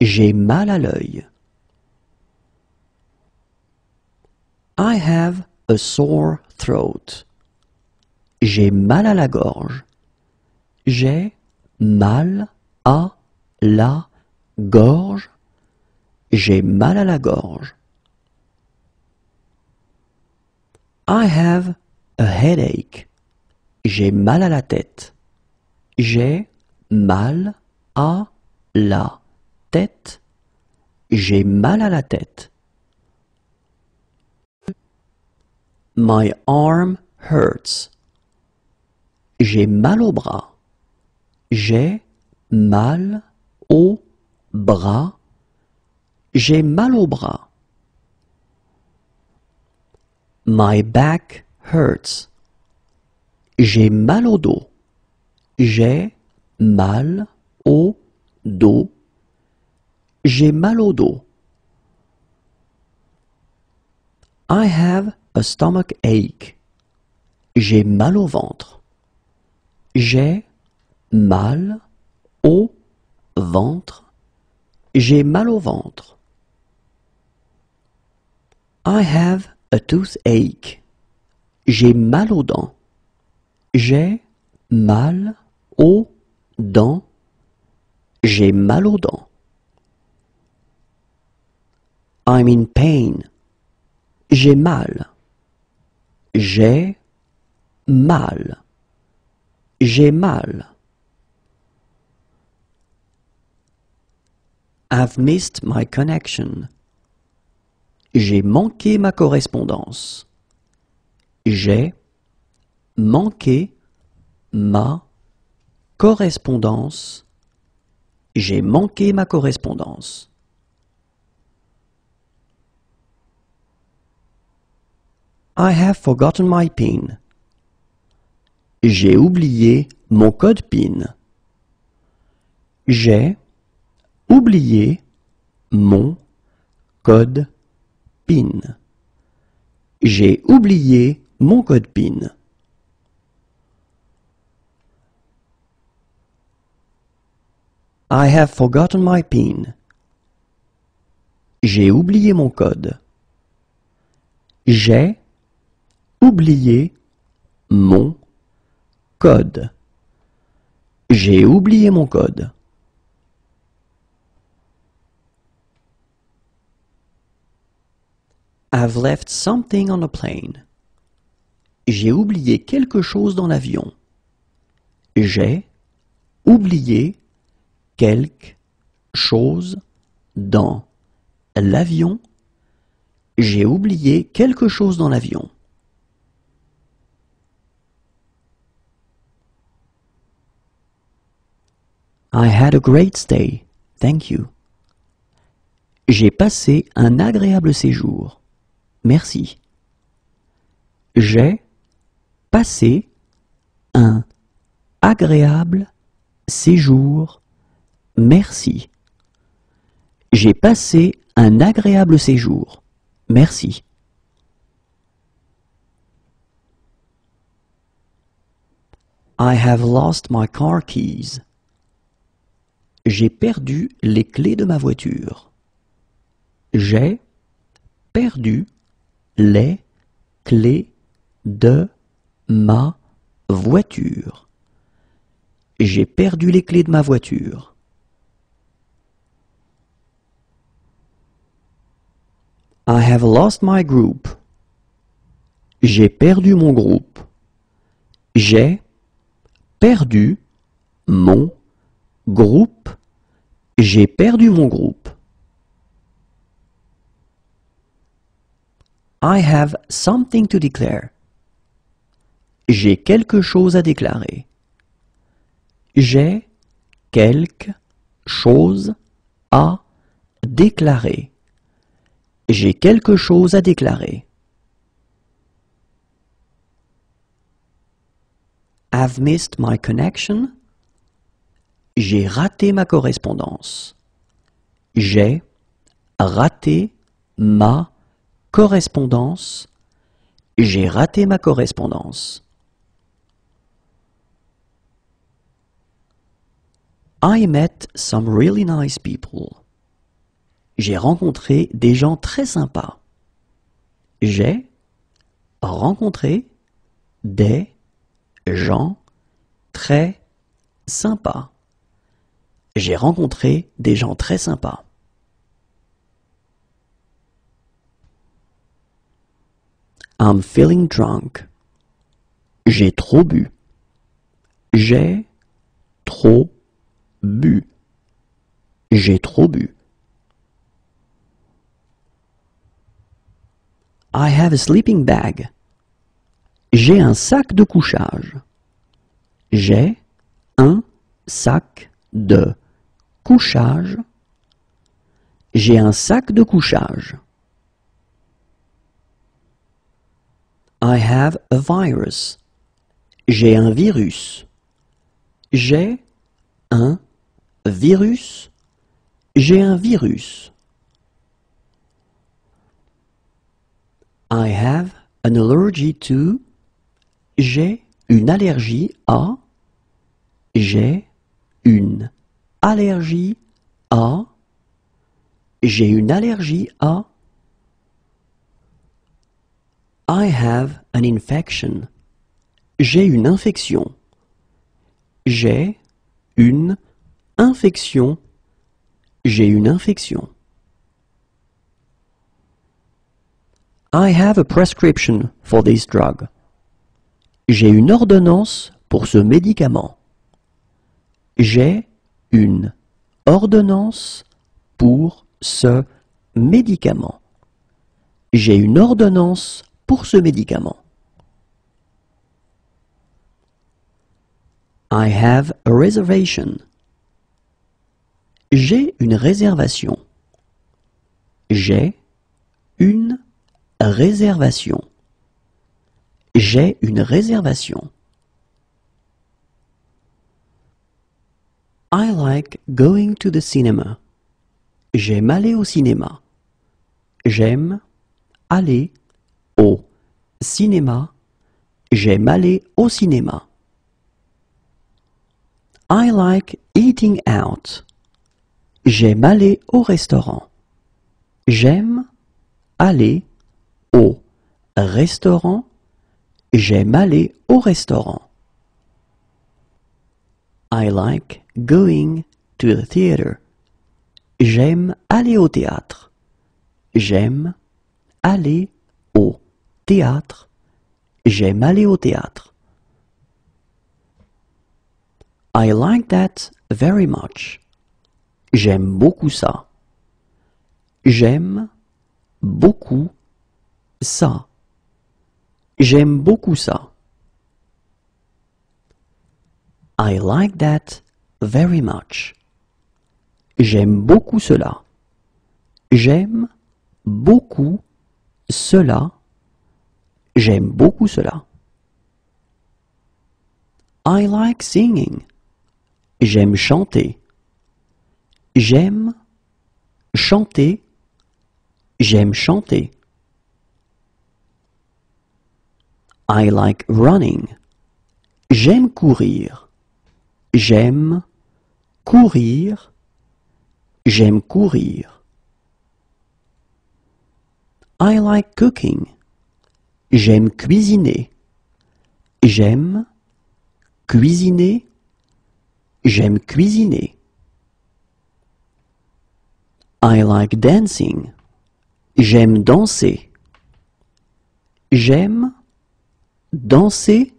Speaker 1: J'ai mal à l'œil. I have a sore throat. J'ai mal à la gorge. J'ai mal à la gorge. J'ai mal à la gorge. I have a headache. J'ai mal à la tête. J'ai mal à la tête. J'ai mal à la tête. My arm hurts. J'ai mal au bras. J'ai mal au bras. J'ai mal au bras. My back hurts. J'ai mal au dos. J'ai mal au dos. J'ai mal au dos. I have a stomach ache. J'ai mal au ventre. J'ai mal au ventre. J'ai mal au ventre. I have a toothache. J'ai mal aux dents. J'ai mal aux dents. J'ai mal aux dents. I'm in pain. J'ai mal. J'ai mal. J'ai mal. I've missed my connection. J'ai manqué ma correspondance. J'ai manqué ma correspondance. J'ai manqué ma correspondance. I have forgotten my PIN. J'ai oublié mon code PIN. J'ai oublié mon code PIN. J'ai oublié mon code PIN. I have forgotten my PIN. J'ai oublié mon code. J'ai oublié mon code. J'ai oublié mon code. I've left something on a plane. J'ai oublié quelque chose dans l'avion. J'ai oublié quelque chose dans l'avion. J'ai oublié quelque chose dans l'avion. I had a great stay, thank you. J'ai passé un agréable séjour. Merci. J'ai passé un agréable séjour. Merci. J'ai passé un agréable séjour. Merci. I have lost my car keys. J'ai perdu les clés de ma voiture. J'ai perdu les clés de ma voiture. J'ai perdu les clés de ma voiture. I have lost my group. J'ai perdu mon groupe. J'ai perdu mon groupe. J'ai perdu mon groupe. I have something to declare. J'ai quelque chose à déclarer. J'ai quelque chose à déclarer. J'ai quelque chose à déclarer. I've missed my connection. J'ai raté ma correspondance. J'ai raté ma correspondance. J'ai raté ma correspondance. I met some really nice people. J'ai rencontré des gens très sympas. J'ai rencontré des gens très sympas. J'ai rencontré des gens très sympas. I'm feeling drunk. J'ai trop bu. J'ai trop bu. J'ai trop bu. I have a sleeping bag. J'ai un sac de couchage. J'ai un sac de couchage. J'ai un sac de couchage. I have a virus. J'ai un virus. J'ai un virus. J'ai un virus. I have an allergy to. J'ai une allergie à. J'ai une allergie à. J'ai une allergie à. I have an infection. J'ai une infection. J'ai une infection. J'ai une infection. I have a prescription for this drug. J'ai une ordonnance pour ce médicament. J'ai une ordonnance pour ce médicament. J'ai une ordonnance pour ce médicament. I have a reservation. J'ai une réservation. J'ai une réservation. J'ai une réservation. I like going to the cinema. J'aime aller au cinéma. J'aime aller au cinéma. J'aime aller au cinéma. I like eating out. J'aime aller au restaurant. J'aime aller au restaurant. J'aime aller au restaurant. I like going to the theater. J'aime aller au théâtre. J'aime aller au théâtre. J'aime aller au théâtre. I like that very much. J'aime beaucoup ça. J'aime beaucoup ça. J'aime beaucoup ça. I like that very much. J'aime beaucoup cela. J'aime beaucoup cela. J'aime beaucoup cela. I like singing. J'aime chanter. J'aime chanter. J'aime chanter. I like running. J'aime courir. J'aime courir. J'aime courir. I like cooking. J'aime cuisiner. J'aime cuisiner. J'aime cuisiner. I like dancing. J'aime danser. J'aime danser.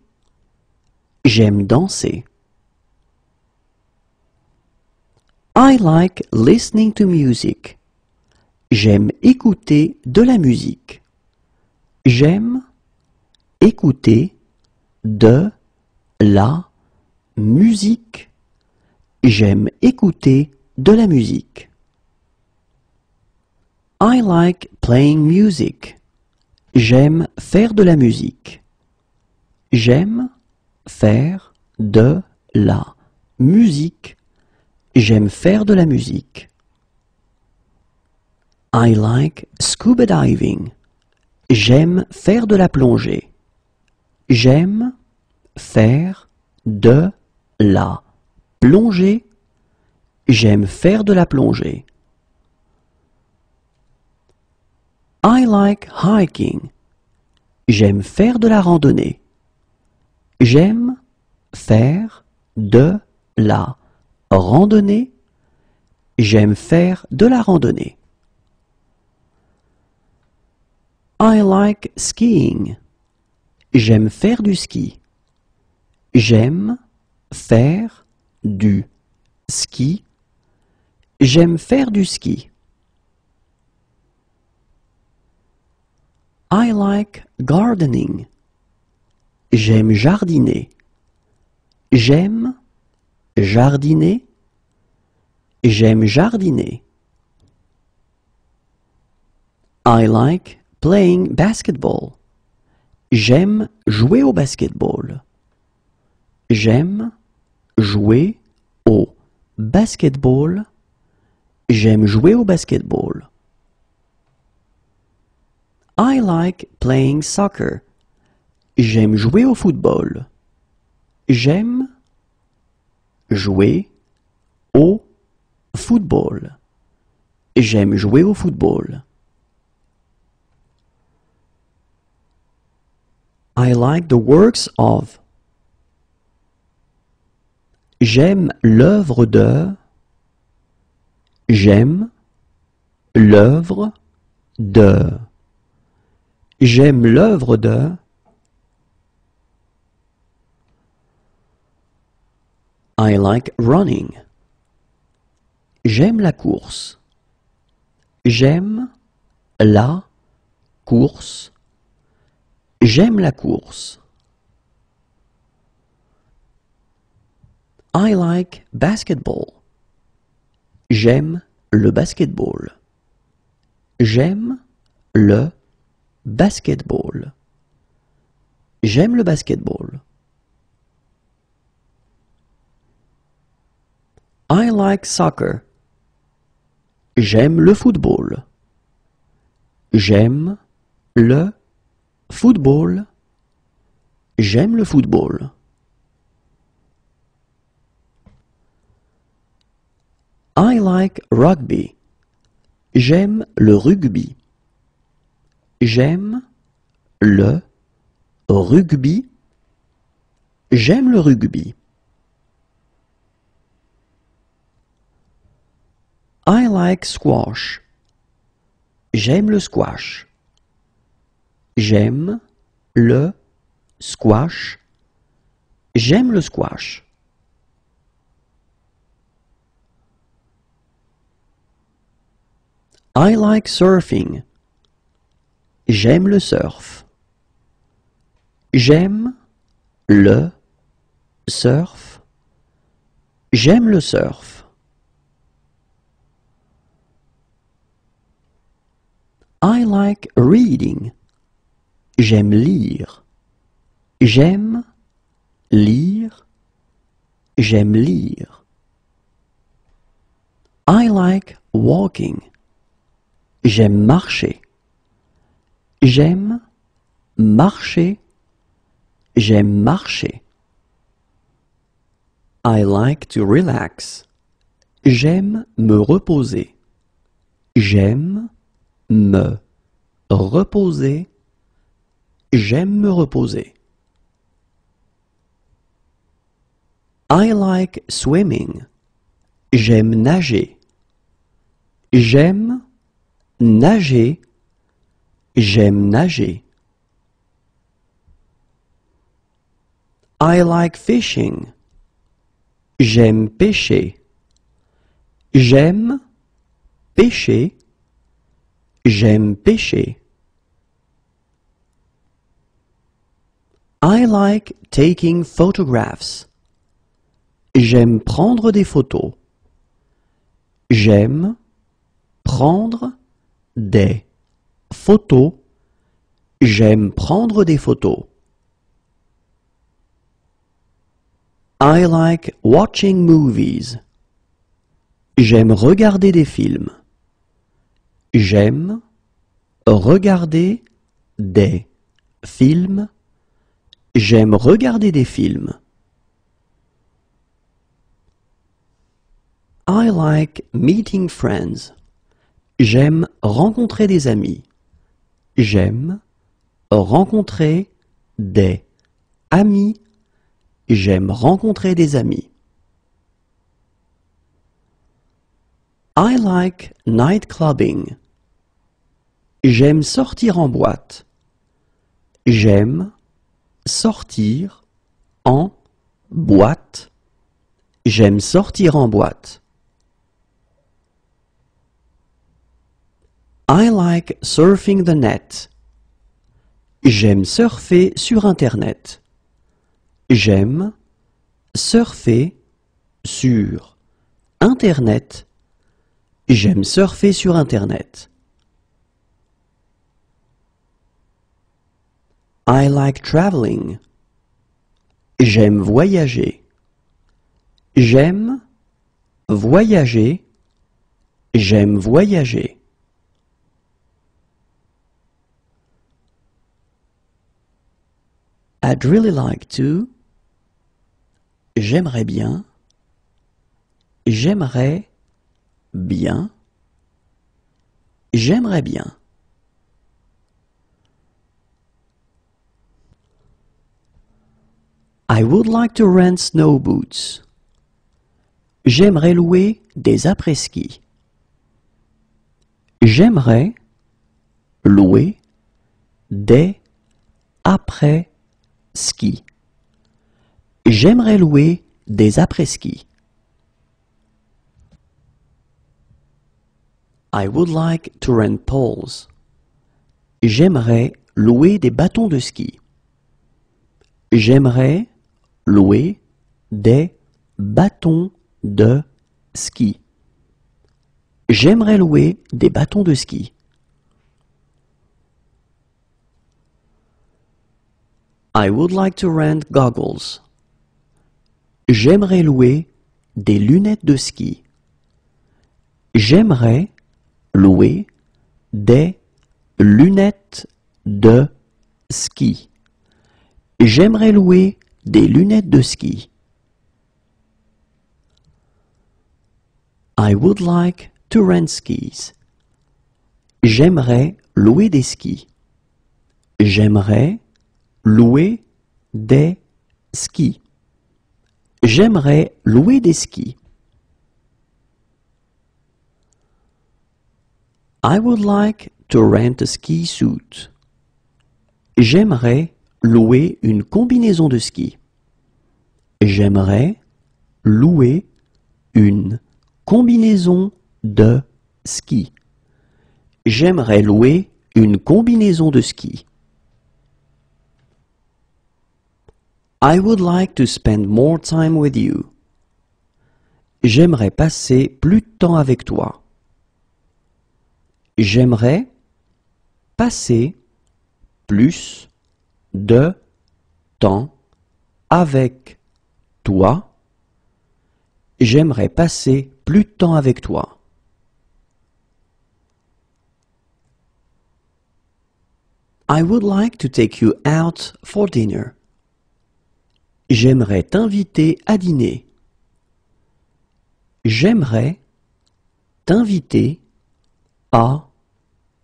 Speaker 1: J'aime danser. I like listening to music. J'aime écouter de la musique. J'aime écouter de la musique. J'aime écouter de la musique. I like playing music. J'aime faire de la musique. J'aime faire de la musique. J'aime faire de la musique. I like scuba diving. J'aime faire de la plongée. J'aime faire de la plongée. J'aime faire de la plongée. I like hiking. J'aime faire de la randonnée. J'aime faire de la randonnée. J'aime faire de la randonnée. I like skiing. J'aime faire du ski. J'aime faire du ski. J'aime faire du ski. I like gardening. J'aime jardiner. J'aime jardiner. J'aime jardiner. I like playing basketball. J'aime jouer au basketball. J'aime jouer au basketball. J'aime jouer au basketball. I like playing soccer. J'aime jouer au football. J'aime jouer au football. J'aime jouer au football. I like the works of. J'aime l'œuvre de. J'aime l'œuvre de. J'aime l'œuvre de. I like running. J'aime la course. J'aime la course. J'aime la course. I like basketball. J'aime le basketball. J'aime le basketball. J'aime le basketball. I like soccer. J'aime le football. J'aime le football. J'aime le football. I like rugby. J'aime le rugby. J'aime le rugby. J'aime le rugby. I like squash. J'aime le squash. J'aime le squash. J'aime le squash. I like surfing. J'aime le surf. J'aime le surf. J'aime le surf. I like reading. J'aime lire. J'aime lire. J'aime lire. I like walking. J'aime marcher. J'aime marcher. J'aime marcher. I like to relax. J'aime me reposer. J'aime me reposer. J'aime me reposer. I like swimming. J'aime nager. J'aime nager. J'aime nager. I like fishing. J'aime pêcher. J'aime pêcher. J'aime pêcher. I like taking photographs. J'aime prendre des photos. J'aime prendre des photos. J'aime prendre des photos. I like watching movies. J'aime regarder des films. J'aime regarder des films. J'aime regarder des films. I like meeting friends. J'aime rencontrer des amis. J'aime rencontrer des amis. J'aime rencontrer des amis. I like night clubbing. J'aime sortir en boîte. J'aime sortir en boîte. J'aime sortir en boîte. I like surfing the net. J'aime surfer sur Internet. J'aime surfer sur Internet. J'aime surfer sur Internet. I like traveling. J'aime voyager. J'aime voyager. J'aime voyager. I'd really like to. J'aimerais bien. J'aimerais bien. J'aimerais bien. I would like to rent snow boots. J'aimerais louer des après-ski. J'aimerais louer des après-ski. J'aimerais louer des après-ski. I would like to rent poles. J'aimerais louer des bâtons de ski. J'aimerais louer des bâtons de ski. J'aimerais louer des bâtons de ski. I would like to rent goggles. J'aimerais louer des lunettes de ski. J'aimerais louer des lunettes de ski. J'aimerais louer des lunettes de ski. I would like to rent skis. J'aimerais louer des skis. J'aimerais louer des skis. J'aimerais louer des skis. I would like to rent a ski suit. J'aimerais louer une combinaison de ski. J'aimerais louer une combinaison de ski. J'aimerais louer une combinaison de ski. I would like to spend more time with you. J'aimerais passer plus de temps avec toi. J'aimerais passer plus de temps avec toi. J'aimerais passer plus de temps avec toi. I would like to take you out for dinner. J'aimerais t'inviter à dîner. J'aimerais t'inviter à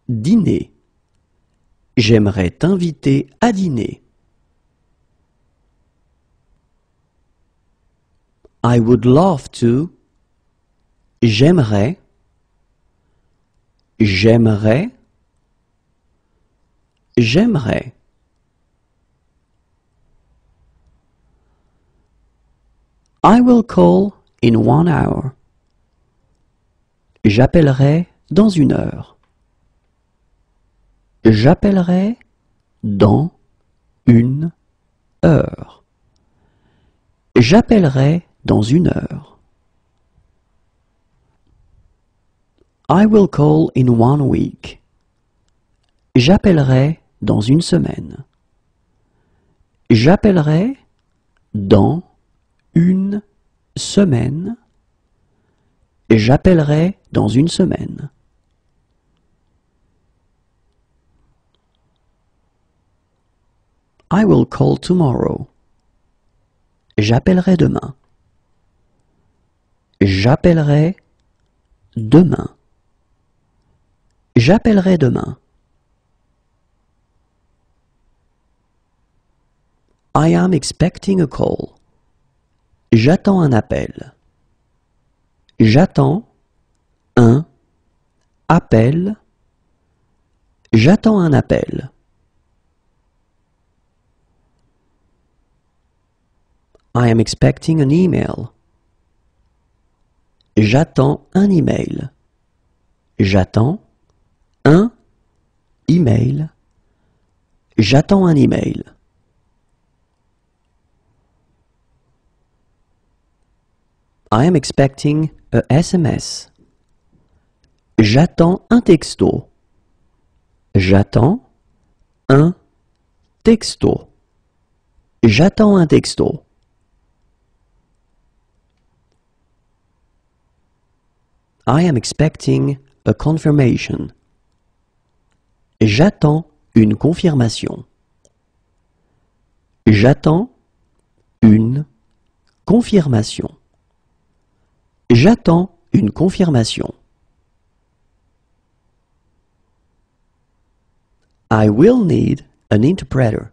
Speaker 1: dîner. J'aimerais t'inviter à dîner. I would love to. J'aimerais. J'aimerais. J'aimerais. I will call in one hour. J'appellerai dans une heure. J'appellerai dans une heure. J'appellerai dans une heure. I will call in one week. J'appellerai dans une semaine. J'appellerai dans une semaine. J'appellerai dans une semaine. I will call tomorrow. J'appellerai demain. J'appellerai demain. J'appellerai demain. I am expecting a call. J'attends un appel. J'attends un appel. J'attends un appel. I am expecting an email. J'attends un email. J'attends un email. J'attends un email. I am expecting a SMS. J'attends un texto. J'attends un texto. J'attends un texto. I am expecting a confirmation. J'attends une confirmation. J'attends une confirmation. J'attends une confirmation. I will need an interpreter.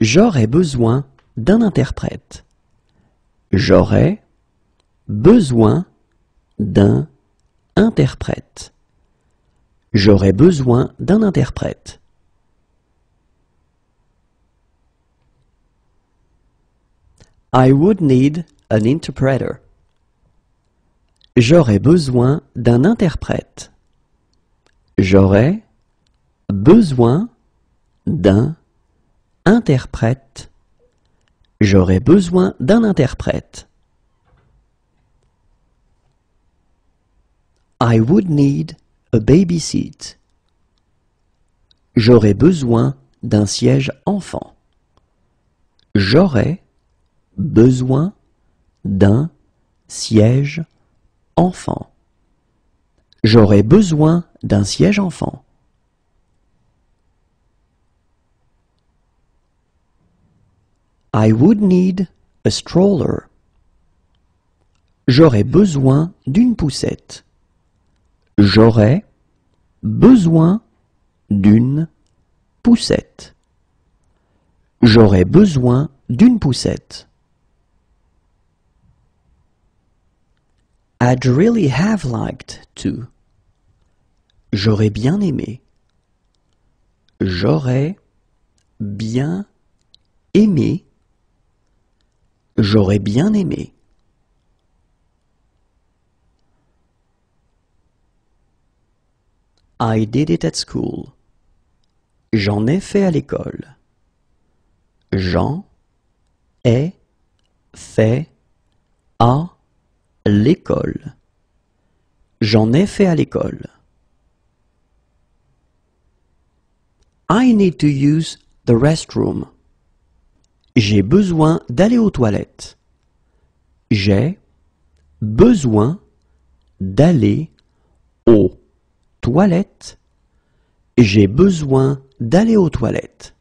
Speaker 1: J'aurai besoin d'un interprète. J'aurai besoin d'un interprète. J'aurai besoin d'un interprète. I would need an interpreter. J'aurais besoin d'un interprète. J'aurais besoin d'un interprète. J'aurais besoin d'un interprète. I would need a baby seat. J'aurais besoin d'un siège enfant. J'aurais besoin d'un siège enfant. J'aurais besoin d'un siège enfant. I would need a stroller. J'aurais besoin d'une poussette. J'aurais besoin d'une poussette. J'aurais besoin d'une poussette. I'd really have liked to. J'aurais bien aimé. J'aurais bien aimé. J'aurais bien aimé. I did it at school. J'en ai fait à l'école. J'en ai fait à l'école. J'en ai fait à l'école. I need to use the restroom. J'ai besoin d'aller aux toilettes. J'ai besoin d'aller aux toilettes. J'ai besoin d'aller aux toilettes.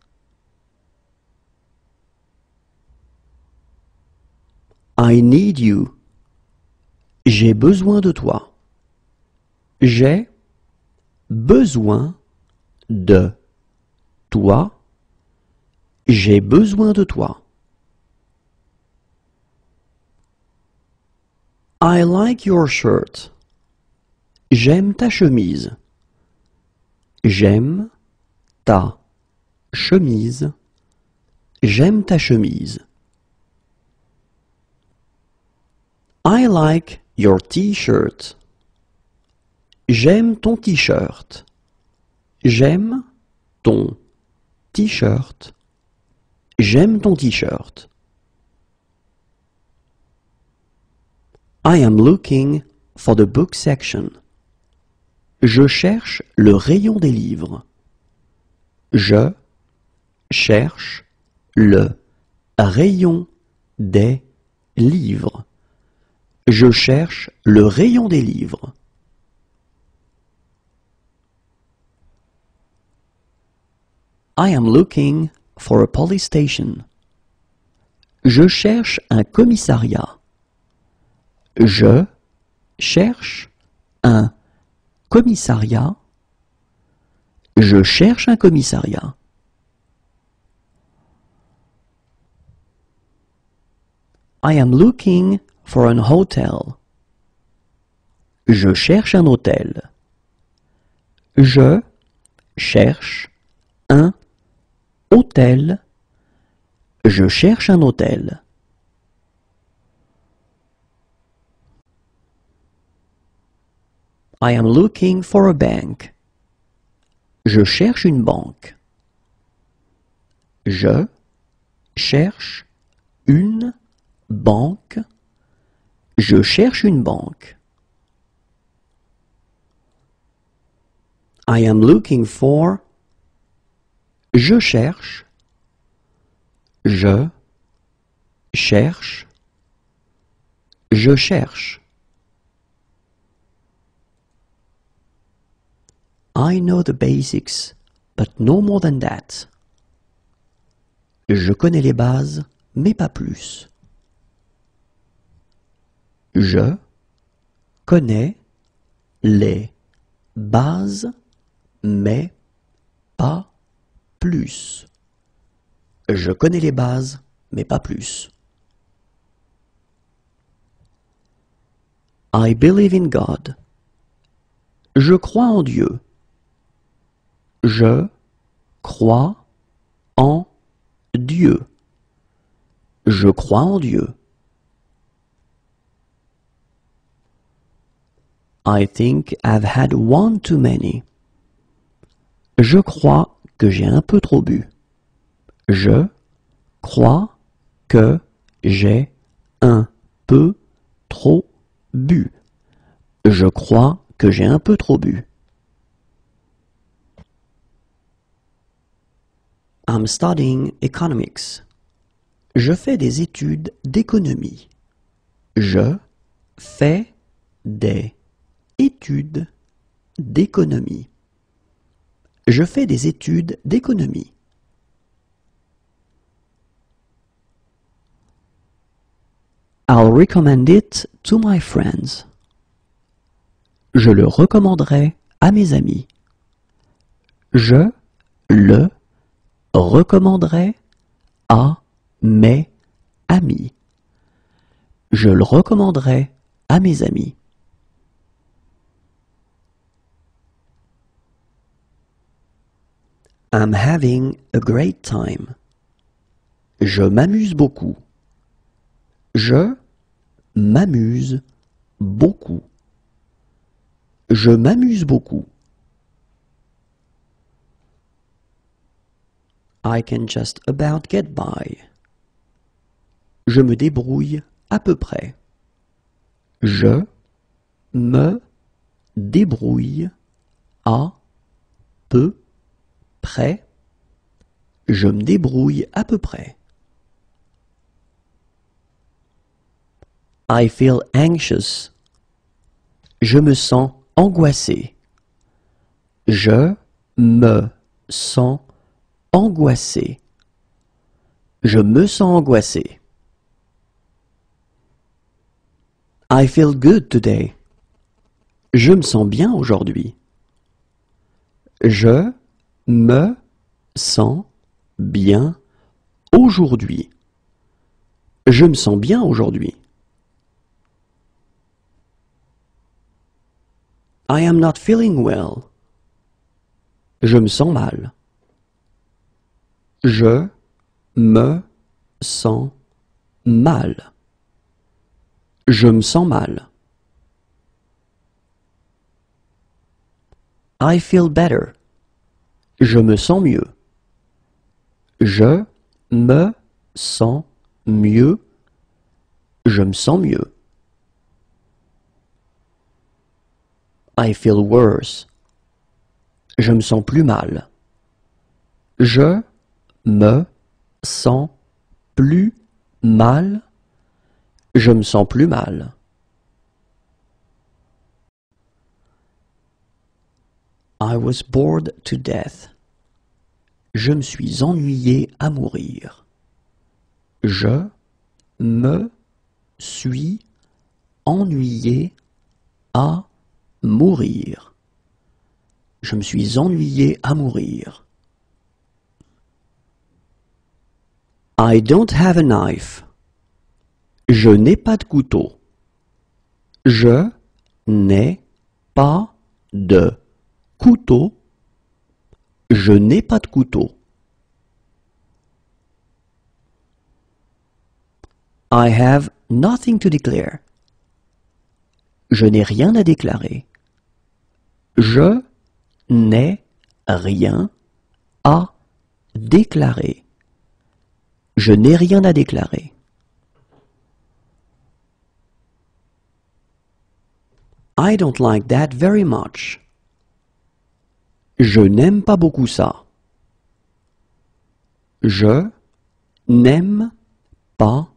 Speaker 1: I need you. J'ai besoin de toi. J'ai besoin de toi. J'ai besoin de toi. I like your shirt. J'aime ta chemise. J'aime ta chemise. J'aime ta chemise. I like your t-shirt. J'aime ton t-shirt. J'aime ton t-shirt. J'aime ton t-shirt. I am looking for the book section. Je cherche le rayon des livres. Je cherche le rayon des livres. Je cherche le rayon des livres. I am looking for a police station. Je cherche un commissariat. Je cherche un commissariat. Je cherche un commissariat. I am looking for an hotel. Je cherche un hôtel. Je cherche un hôtel. Je cherche un hôtel. I am looking for a bank. Je cherche une banque. Je cherche une banque. Je cherche une banque. I am looking for. Je cherche. Je cherche. Je cherche. I know the basics, but no more than that. Je connais les bases, mais pas plus. Je connais les bases, mais pas plus. Je connais les bases, mais pas plus. I believe in God. Je crois en Dieu. Je crois en Dieu. Je crois en Dieu. I think I've had one too many. Je crois que j'ai un peu trop bu. Je crois que j'ai un peu trop bu. Je crois que j'ai un peu trop bu. I'm studying economics. Je fais des études d'économie. Je fais des études d'économie. Je fais des études d'économie. I'll recommend it to my friends. Je le recommanderai à mes amis. Je le recommanderai à mes amis. Je le recommanderai à mes amis. I'm having a great time. Je m'amuse beaucoup. Je m'amuse beaucoup. Je m'amuse beaucoup. I can just about get by. Je me débrouille à peu près. Je me débrouille à peu près. Je me débrouille à peu près. I feel anxious. Je me sens angoissé. Je me sens angoissé. Je me sens angoissé. I feel good today. Je me sens bien aujourd'hui. Je me sens bien aujourd'hui. Je me sens bien aujourd'hui. I am not feeling well. Je me sens mal. Je me sens mal. Je me sens mal. I feel better. Je me sens mieux. Je me sens mieux. Je me sens mieux. I feel worse. Je me sens plus mal. Je me sens plus mal. Je me sens plus mal. I was bored to death. Je me suis ennuyé à mourir. Je me suis ennuyé à mourir. Je me suis ennuyé à mourir. I don't have a knife. Je n'ai pas de couteau. Je n'ai pas de couteau. Je n'ai pas de couteau. I have nothing to declare. Je n'ai rien à déclarer. Je n'ai rien à déclarer. Je n'ai rien à déclarer. I don't like that very much. Je n'aime pas beaucoup ça. Je n'aime pas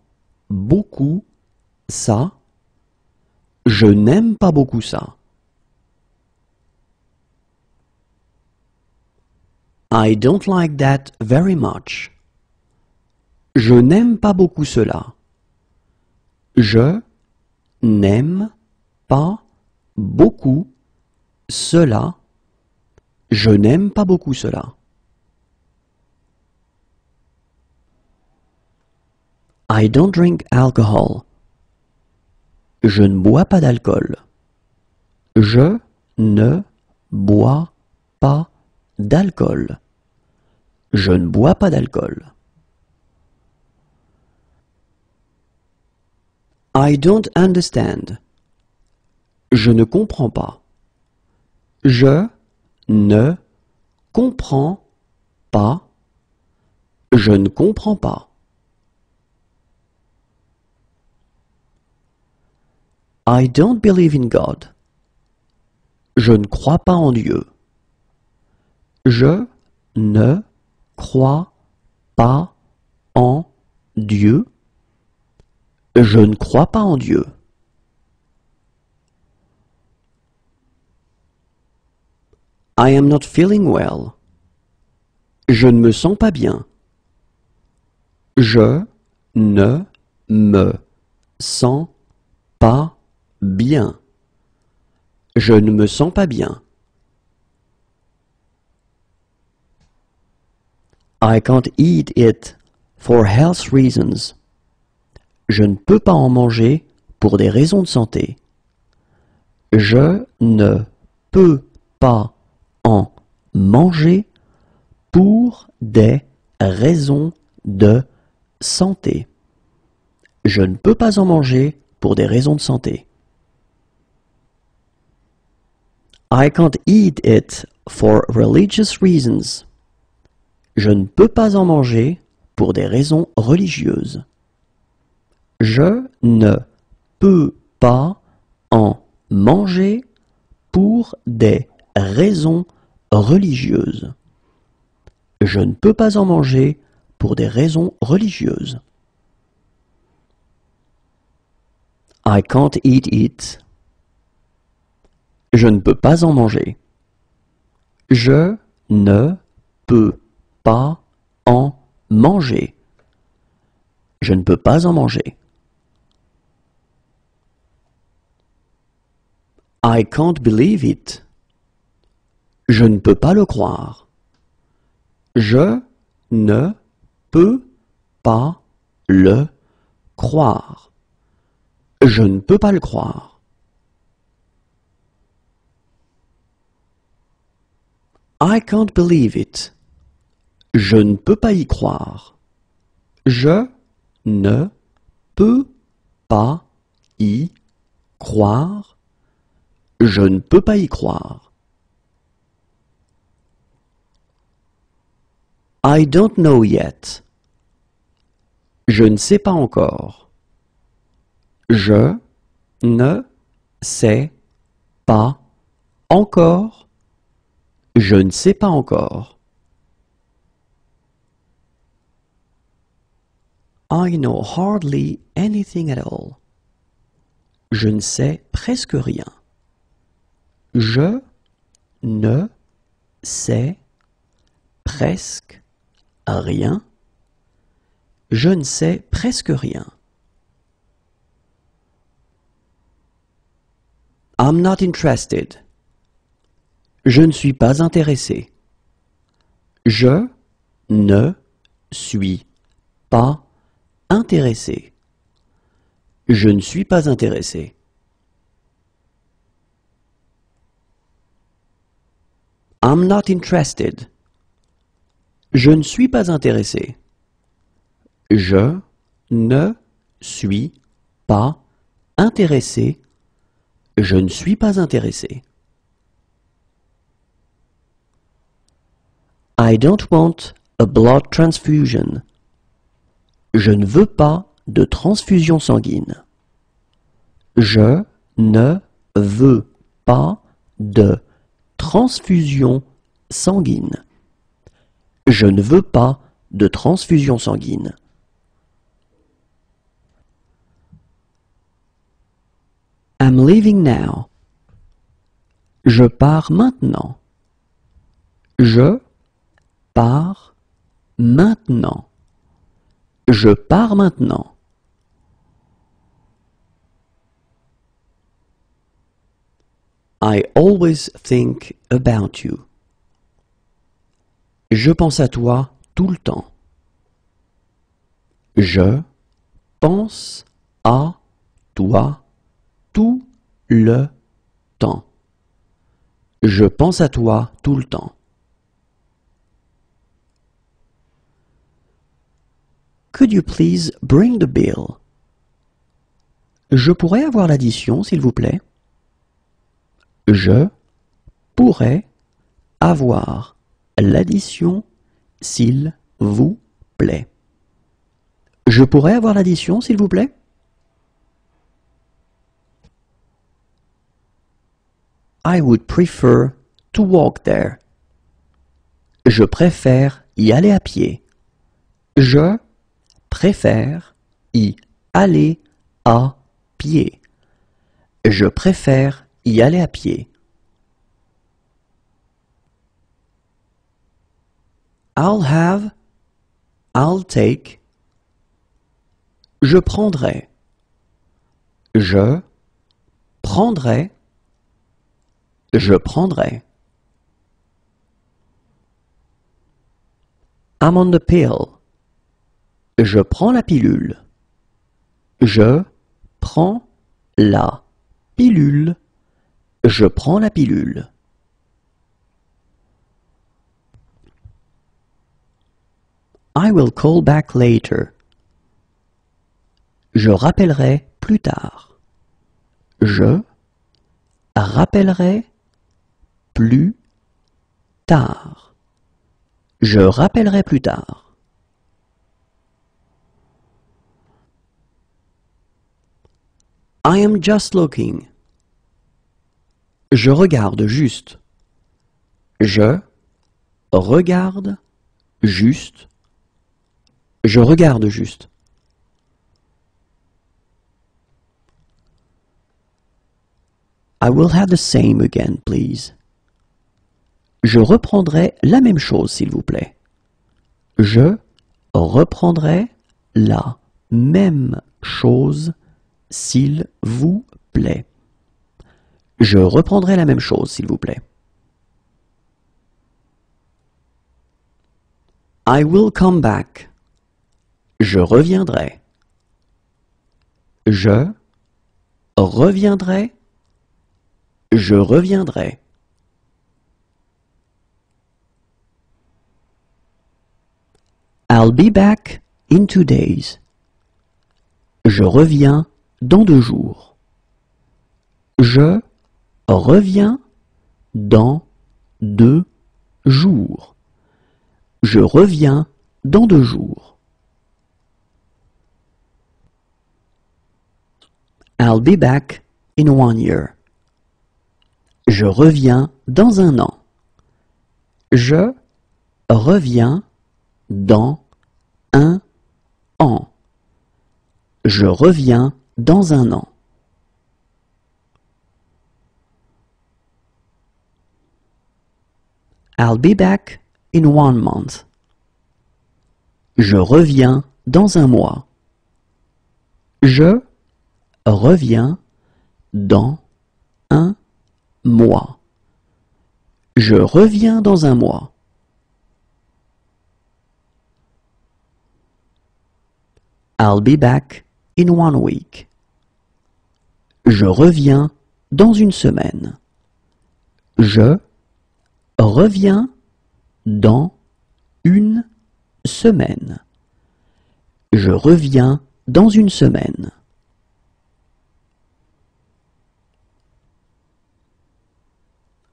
Speaker 1: beaucoup ça. Je n'aime pas beaucoup ça. I don't like that very much. Je n'aime pas beaucoup cela. Je n'aime pas beaucoup cela. Je n'aime pas beaucoup cela. I don't drink alcohol. Je ne bois pas d'alcool. Je ne bois pas d'alcool. Je ne bois pas d'alcool. I don't understand. Je ne comprends pas. Je ne comprends pas. Je ne comprends pas. I don't believe in God. Je ne crois pas en Dieu. Je ne crois pas en Dieu. Je ne crois pas en Dieu. I am not feeling well. Je ne me sens pas bien. Je ne me sens pas bien. Je ne me sens pas bien. I can't eat it for health reasons. Je ne peux pas en manger pour des raisons de santé. Je ne peux pas en manger pour des raisons de santé. Je ne peux pas en manger pour des raisons de santé. I can't eat it for religious reasons. Je ne peux pas en manger pour des raisons religieuses. Je ne peux pas en manger pour des raisons religieuses. Je ne peux pas en manger pour des raisons religieuses. I can't eat it. Je ne peux pas en manger. Je ne peux pas en manger. Je ne peux pas en manger. I can't believe it. Je ne peux pas le croire. Je ne peux pas le croire. Je ne peux pas le croire. I can't believe it. Je ne peux pas y croire. Je ne peux pas y croire. Je ne peux pas y croire. I don't know yet. Je ne sais pas encore. Je ne sais pas encore. Je ne sais pas encore. I know hardly anything at all. Je ne sais presque rien. Je ne sais presque rien. Je ne sais presque rien. I'm not interested. Je ne suis pas intéressé. Je ne suis pas intéressé. Je ne suis pas intéressé. I'm not interested. Je ne suis pas intéressé. Je ne suis pas intéressé. Je ne suis pas intéressé. I don't want a blood transfusion. Je ne veux pas de transfusion sanguine. Je ne veux pas de transfusion sanguine. Je ne veux pas de transfusion sanguine. I'm leaving now. Je pars maintenant. Je pars maintenant. Je pars maintenant. I always think about you. Je pense à toi tout le temps. Je pense à toi tout le temps. Je pense à toi tout le temps. Could you please bring the bill? Je pourrais avoir l'addition, s'il vous plaît? Je pourrais avoir l'addition, s'il vous plaît. Je pourrais avoir l'addition, s'il vous plaît? I would prefer to walk there. Je préfère y aller à pied. Je préfère y aller à pied. Je préfère y aller à pied. I'll have, I'll take. Je prendrai. Je prendrai. Je prendrai. I'm on the pill. Je prends la pilule. Je prends la pilule. Je prends la pilule. I will call back later. Je rappellerai plus tard. Je rappellerai plus tard. Je rappellerai plus tard. I am just looking. Je regarde juste. Je regarde juste. Je regarde juste. I will have the same again, please. Je reprendrai la même chose, s'il vous plaît. Je reprendrai la même chose, s'il vous plaît. Je reprendrai la même chose, s'il vous plaît. I will come back. Je reviendrai. Je reviendrai. Je reviendrai. I'll be back in two days. Je reviens dans deux jours. Je reviens dans deux jours. Je reviens dans deux jours. I'll be back in one year. Je reviens dans un an. Je reviens dans un an. Je reviens dans un an. I'll be back in one month. Je reviens dans un mois. Je reviens dans un mois. Je reviens dans un mois. I'll be back in one week. Je reviens dans une semaine. Je reviens dans une semaine. Je reviens dans une semaine.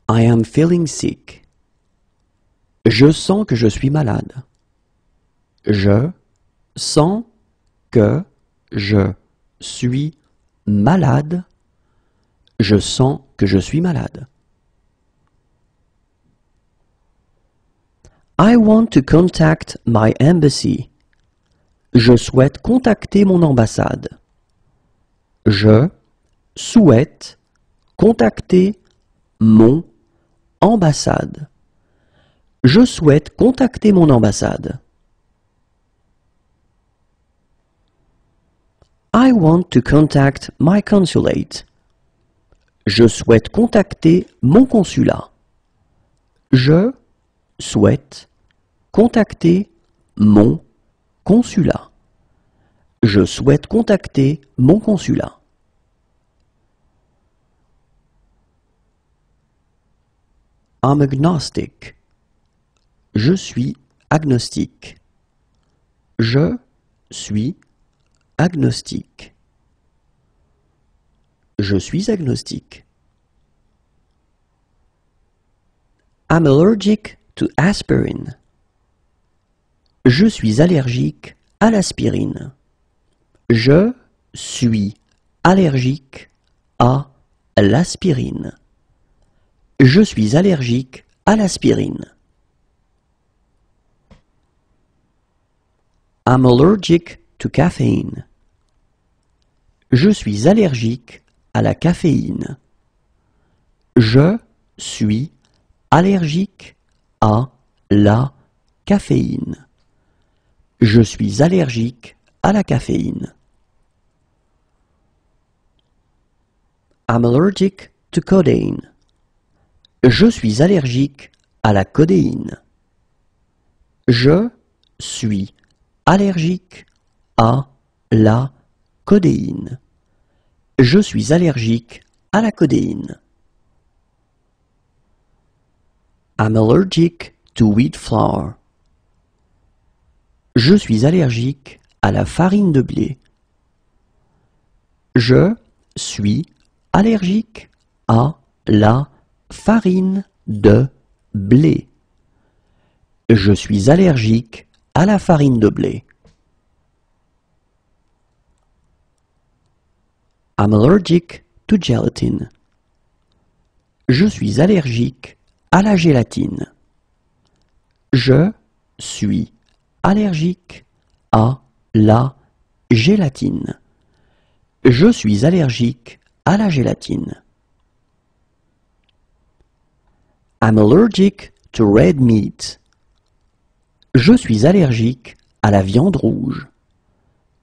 Speaker 1: I am feeling sick. Je sens que je suis malade. Je sens que je suis malade. Je sens que je suis malade. I want to contact my embassy. Je souhaite contacter mon ambassade. Je souhaite contacter mon ambassade. Je souhaite contacter mon ambassade. I want to contact my consulate. Je souhaite contacter mon consulat. Je souhaite contacter mon consulat. Je souhaite contacter mon consulat. I'm agnostic. Je suis agnostique. Je suis agnostique. Je suis agnostique. I'm allergic to aspirin. Je suis allergique à l'aspirine. Je suis allergique à l'aspirine. Je suis allergique à l'aspirine. I'm allergic to caffeine. Je suis allergique à la caféine. Je suis allergique à la caféine. Je suis allergique à la caféine. I'm allergic to codeine. Je suis allergique à la codéine. Je suis allergique à la codéine. Je suis allergique à la codéine. I'm allergic to wheat flour. Je suis allergique à la farine de blé. Je suis allergique à la farine de blé. Je suis allergique à la farine de blé. I'm allergic to gelatin. Je suis allergique à la gélatine. Je suis allergique à la gélatine. Je suis allergique à la gélatine. I'm allergic to red meat. Je suis allergique à la viande rouge.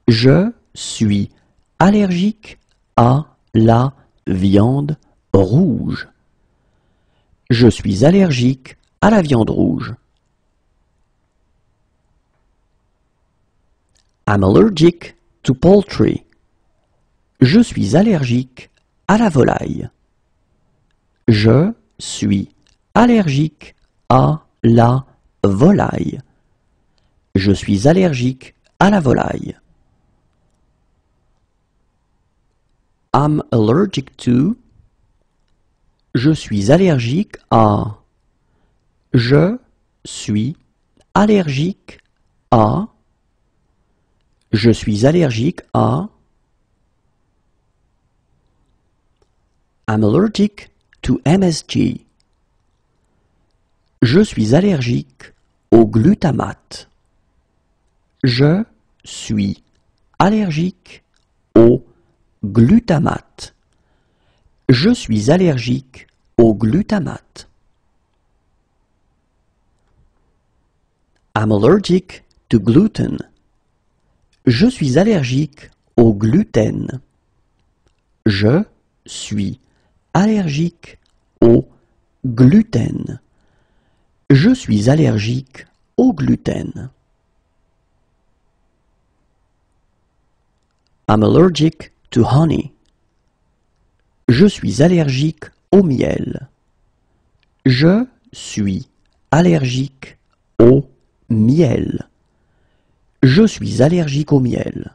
Speaker 1: Je suis allergique à la viande rouge. Je suis allergique à la viande rouge. I'm allergic to poultry. Je suis allergique à la volaille. Je suis allergique à la volaille. Je suis allergique à la volaille. I'm allergic to. Je suis allergique à. Je suis allergique à. Je suis allergique à. I'm allergic to MSG. Je suis allergique au glutamate. Je suis allergique au glutamate. Je suis allergique au glutamate. I'm allergic to gluten. Je suis allergique au gluten. Je suis allergique au gluten. Je suis allergique au gluten. I'm allergic to honey. Je suis allergique au miel. Je suis allergique au miel. Je suis allergique au miel.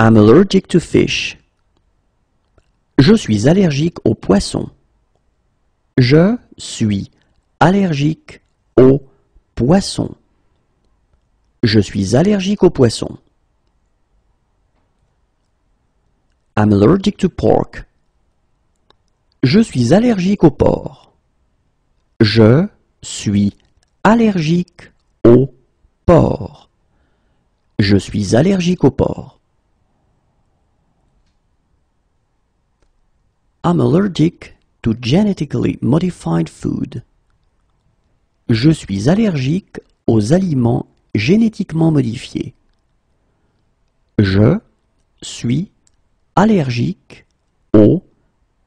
Speaker 1: I'm allergic to fish. Je suis allergique aux poissons. Je suis allergique aux poissons. Je suis allergique aux poissons. I'm allergic to pork. Je suis allergique au porc. Je suis allergique au porc. Je suis allergique au porc. I'm allergic to genetically modified food. Je suis allergique aux aliments génétiquement modifiés. Je suis allergique aux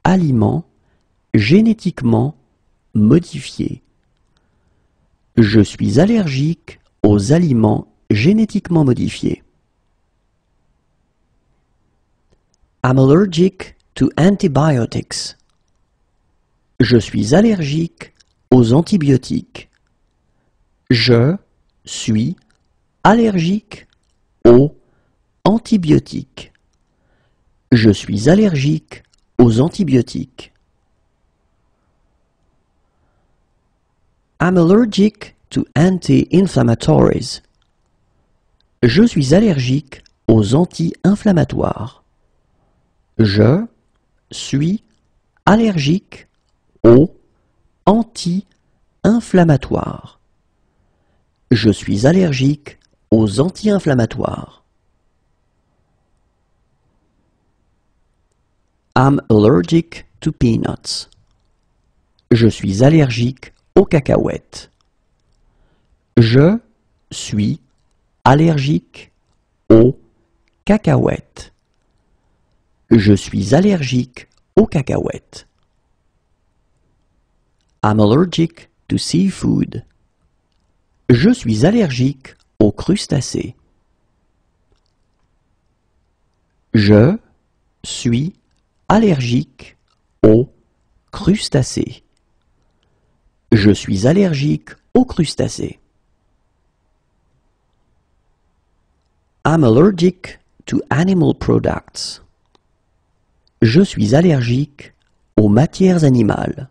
Speaker 1: aliments génétiquement modifiés. Je suis allergique aux aliments génétiquement modifiés. I'm allergic to antibiotics. Je suis allergique aux antibiotiques. Je suis allergique aux antibiotiques. Je suis allergique aux antibiotiques. I'm allergic to anti-inflammatories. Je suis allergique aux anti-inflammatoires. Je suis allergique aux anti-inflammatoires. Je suis allergique aux anti-inflammatoires. I'm allergic to peanuts. Je suis allergique aux cacahuètes. Je suis allergique aux cacahuètes. Je suis allergique aux cacahuètes. I'm allergic to seafood. Je suis allergique aux crustacés. Je suis allergique aux crustacés. Je suis allergique aux crustacés. I'm allergic to animal products. Je suis allergique aux matières animales.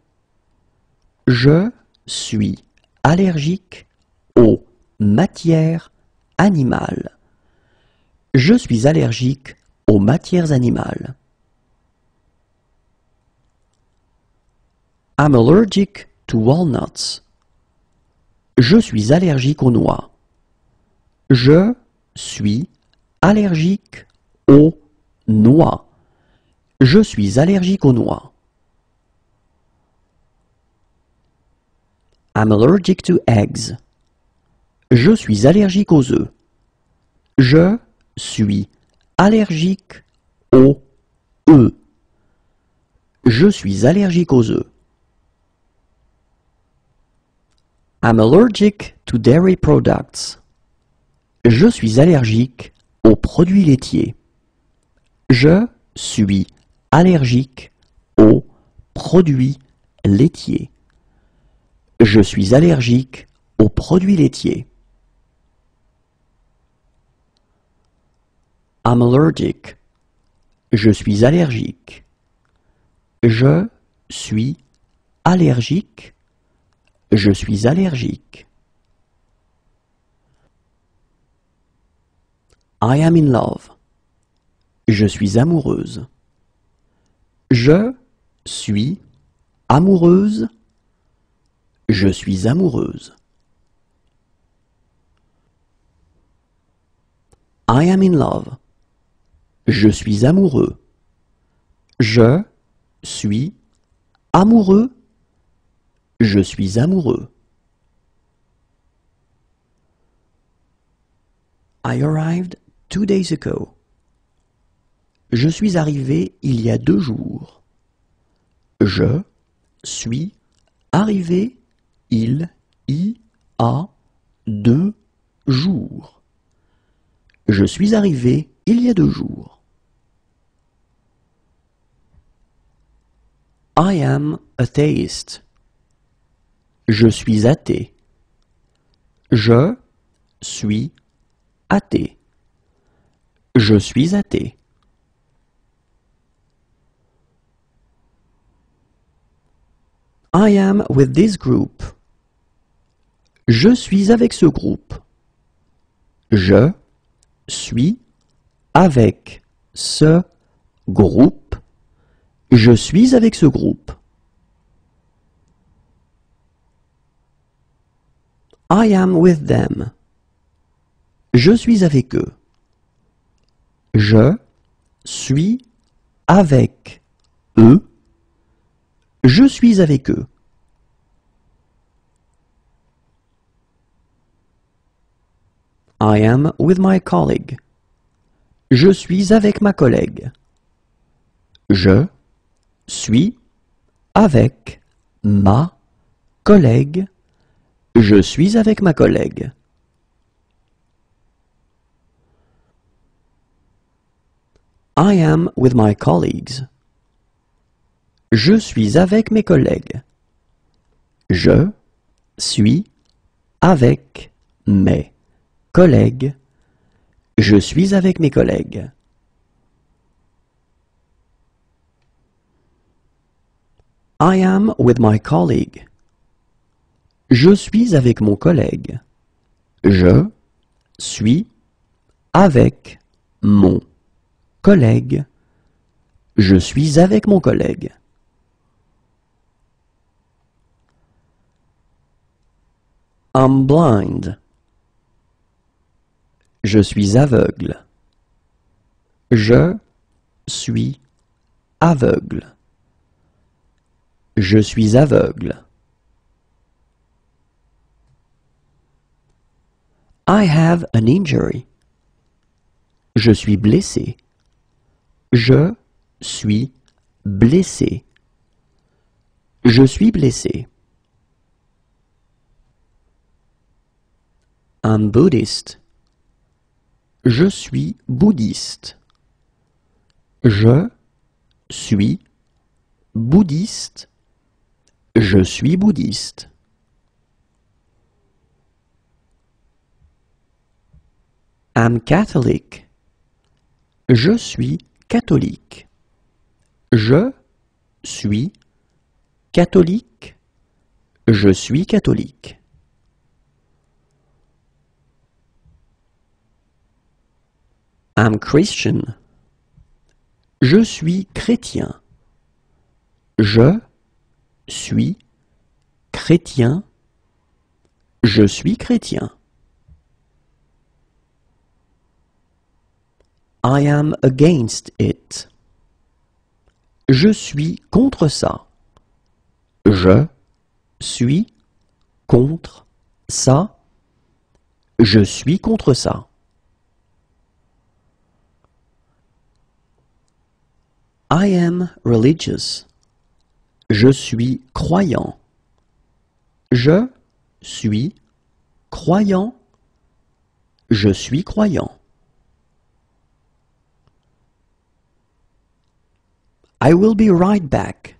Speaker 1: Je suis allergique aux matières animales. Je suis allergique aux matières animales. I'm allergic to walnuts. Je suis allergique aux noix. Je suis allergique aux noix. Je suis allergique aux noix. I'm allergic to eggs. Je suis allergique aux œufs. Je suis allergique aux œufs. Je suis allergique aux œufs. I'm allergic to dairy products. Je suis allergique aux produits laitiers. Je suis allergique aux produits laitiers. Je suis allergique aux produits laitiers. I'm allergic. Je suis allergique. Je suis allergique. Je suis allergique. I am in love. Je suis amoureuse. Je suis amoureuse. Je suis amoureuse. I am in love. Je suis amoureux. Je suis amoureux. Je suis amoureux. I arrived two days ago. Je suis arrivé il y a deux jours. Je suis arrivé il y a deux jours. Je suis arrivé il y a deux jours. I am atheist. Je suis athée. Je suis athée. Je suis athée. I am with this group. Je suis avec ce groupe. Je suis avec ce groupe. Je suis avec ce groupe. I am with them. Je suis avec eux. Je suis avec eux. Je suis avec eux. I am with my colleague. Je suis avec ma collègue. Je suis avec ma collègue. Je suis avec ma collègue. I am with my colleagues. Je suis avec mes collègues. Je suis avec mes collègues. Je suis avec mes collègues. I am with my colleague. Je suis avec mon collègue. Je suis avec mon collègue. Je suis avec mon collègue. I'm blind. Je suis aveugle. Je suis aveugle. Je suis aveugle. I have an injury. Je suis blessé. Je suis blessé. Je suis blessé. I'm Buddhist. Je suis bouddhiste. Je suis bouddhiste. Je suis bouddhiste. I'm Catholic. Je suis catholique. Je suis catholique. Je suis catholique. I'm Christian. Je suis chrétien. Je suis chrétien. Je suis chrétien. I am against it. Je suis contre ça. Je suis contre ça. Je suis contre ça. I am religious. Je suis croyant. Je suis croyant. Je suis croyant. I will be right back.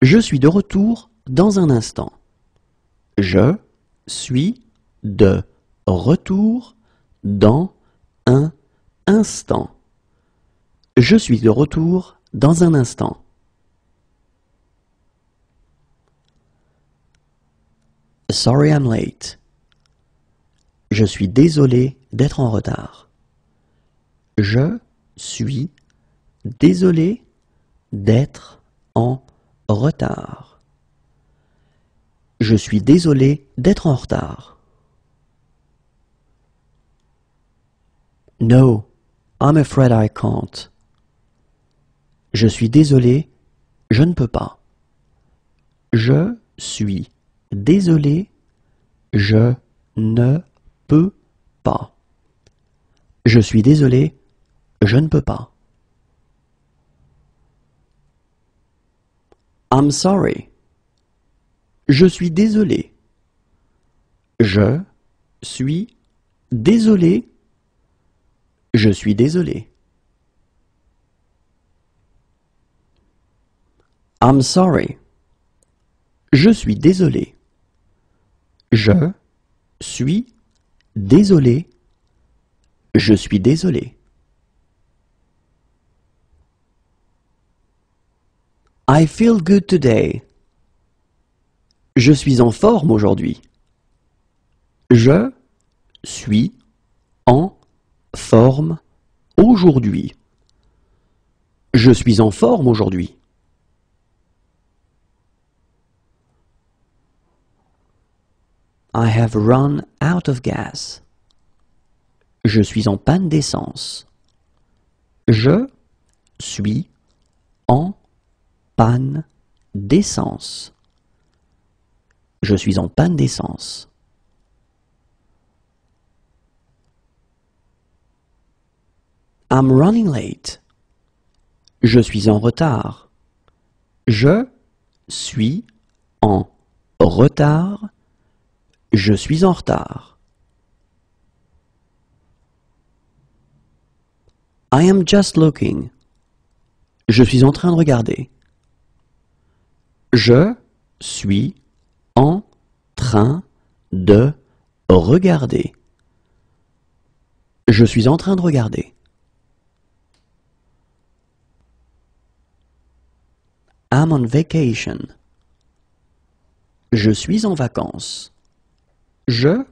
Speaker 1: Je suis de retour dans un instant. Je suis de retour dans un instant. Je suis de retour dans un instant. Sorry I'm late. Je suis désolé d'être en retard. Je suis désolé d'être en retard. Je suis désolé d'être en retard. No, I'm afraid I can't. Je suis désolé, je ne peux pas. Je suis désolé, je ne peux pas. Je suis désolé, je ne peux pas. I'm sorry. Je suis désolé. Je suis désolé. Je suis désolé. I'm sorry. Je suis désolé. Je suis désolé. Je suis désolé. I feel good today. Je suis en forme aujourd'hui. Je suis en forme aujourd'hui. Je suis en forme aujourd'hui. I have run out of gas. Je suis en panne d'essence. Je suis en panne d'essence. Je suis en panne d'essence. I'm running late. Je suis en retard. Je suis en retard. Je suis en retard. I am just looking. Je suis en train de regarder. Je suis en train de regarder. Je suis en train de regarder. I'm on vacation. Je suis en vacances. Je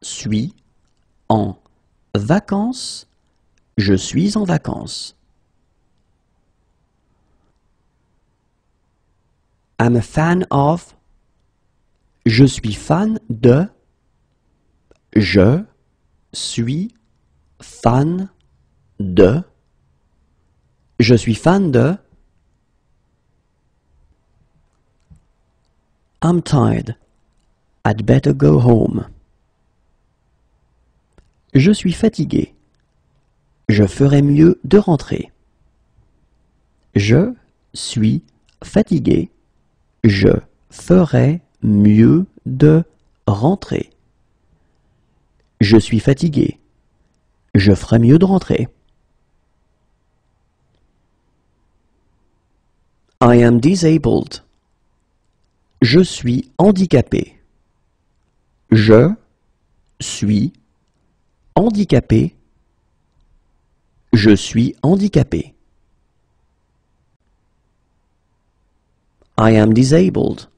Speaker 1: suis en vacances. Je suis en vacances. I'm a fan of. Je suis fan de. Je suis fan de. Je suis fan de. I'm tired. I'd better go home. Je suis fatigué. Je ferais mieux de rentrer. Je suis fatigué. Je ferais mieux de rentrer. Je suis fatigué. Je ferais mieux de rentrer. I am disabled. Je suis handicapé. Je suis handicapé. Je suis handicapé. I am disabled.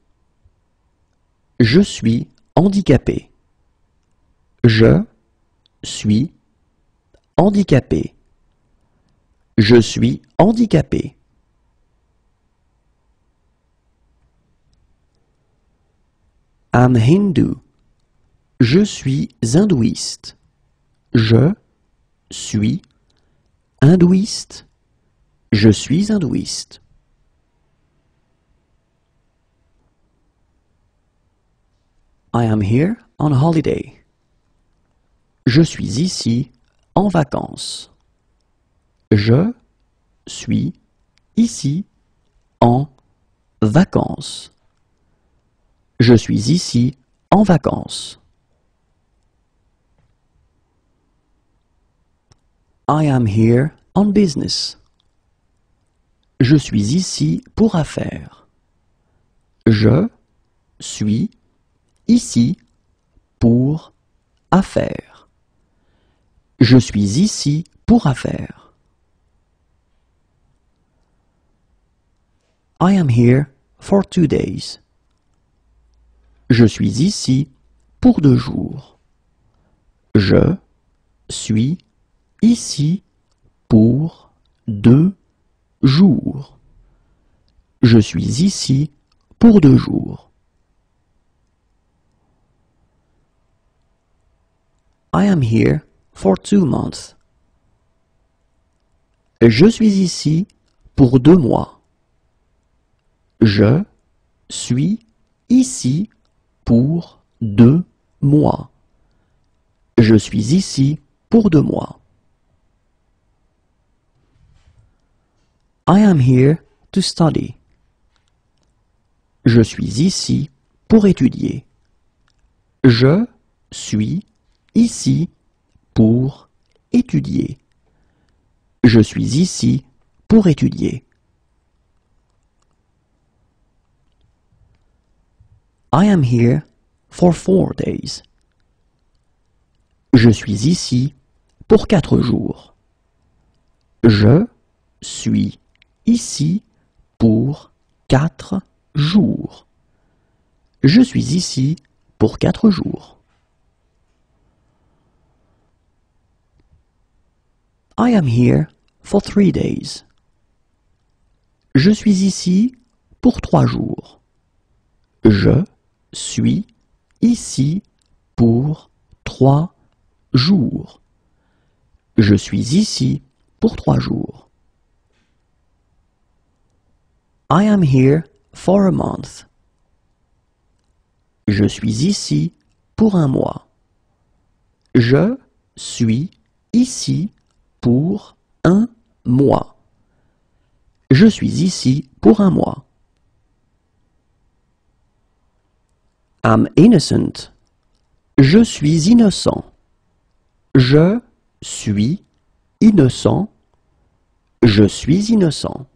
Speaker 1: Je suis handicapé. Je suis handicapé. Je suis handicapé. Hindu. Je suis hindouiste. Je suis hindouiste. Je suis hindouiste. I am here on holiday. Je suis ici en vacances. Je suis ici en vacances. Je suis ici en vacances. I am here on business. Je suis ici pour affaires. Je suis ici pour affaires. Je suis ici pour affaires. I am here for two days. Je suis ici pour deux jours. Je suis ici pour deux jours. Je suis ici pour deux jours. I am here for two months. Je suis ici pour deux mois. Je suis ici pour deux mois. Je suis ici pour deux mois. I am here to study. Je suis ici pour étudier. Je suis ici pour étudier. Je suis ici pour étudier. I am here for four days. Je suis ici pour quatre jours. Je suis ici pour quatre jours. Je suis ici pour quatre jours. I am here for three days. Je suis ici pour trois jours. Je suis ici pour trois jours. Je suis ici pour trois jours. I am here for a month. Je suis ici pour un mois. Je suis ici pour un mois. Je suis ici pour un mois. I'm innocent. Je suis innocent. Je suis innocent. Je suis innocent.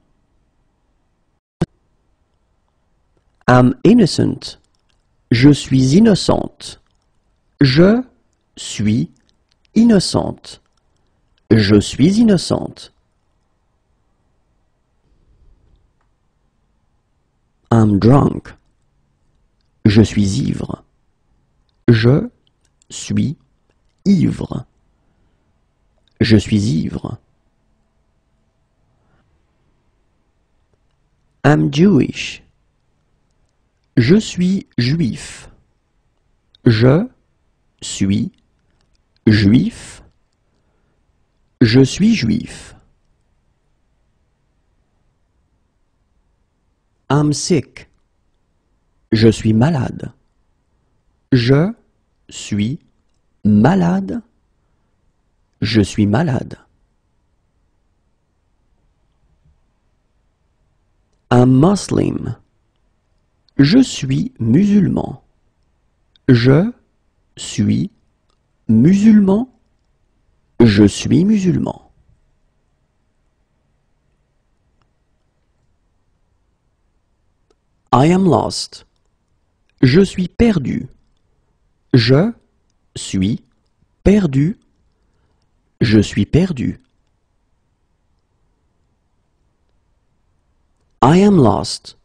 Speaker 1: I'm innocent. Je suis innocente. Je suis innocente. Je suis innocente. I'm drunk. Je suis ivre. Je suis ivre. Je suis ivre. I'm Jewish. Je suis juif. Je suis juif. Je suis juif. I'm sick. Je suis malade. Je suis malade. Je suis malade. I'm Muslim. Je suis musulman. Je suis musulman. Je suis musulman. I am lost. Je suis perdu. Je suis perdu. Je suis perdu. I am lost.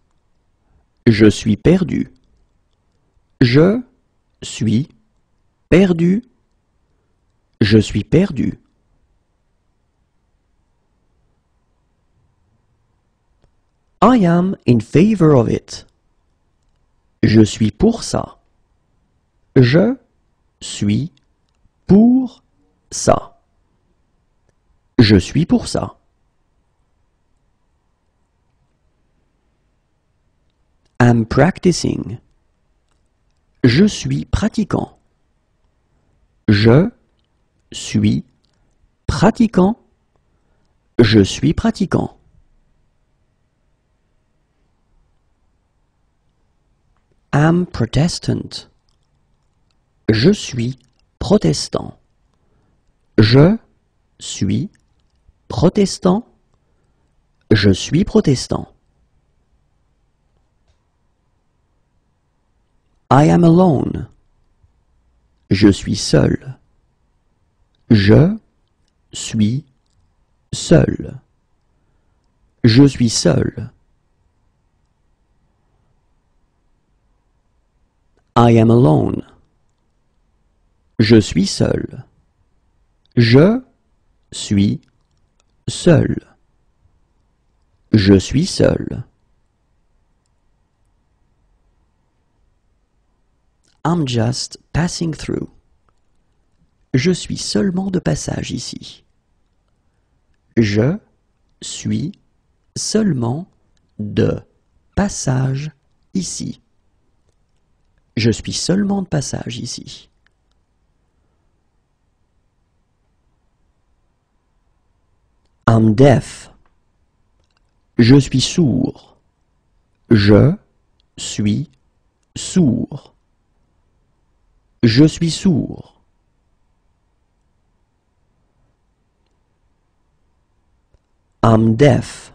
Speaker 1: Je suis perdu. Je suis perdu. Je suis perdu. I am in favor of it. Je suis pour ça. Je suis pour ça. Je suis pour ça. I'm practicing. Je suis pratiquant. Je suis pratiquant. Je suis pratiquant. I'm Protestant. Je suis protestant. Je suis protestant. Je suis protestant. I am alone. Je suis seul. Je suis seul. Je suis seul. I am alone. Je suis seul. Je suis seul. Je suis seul. I'm just passing through. Je suis seulement de passage ici. Je suis seulement de passage ici. Je suis seulement de passage ici. I'm deaf. Je suis sourd. Je suis sourd. Je suis sourd. I'm deaf.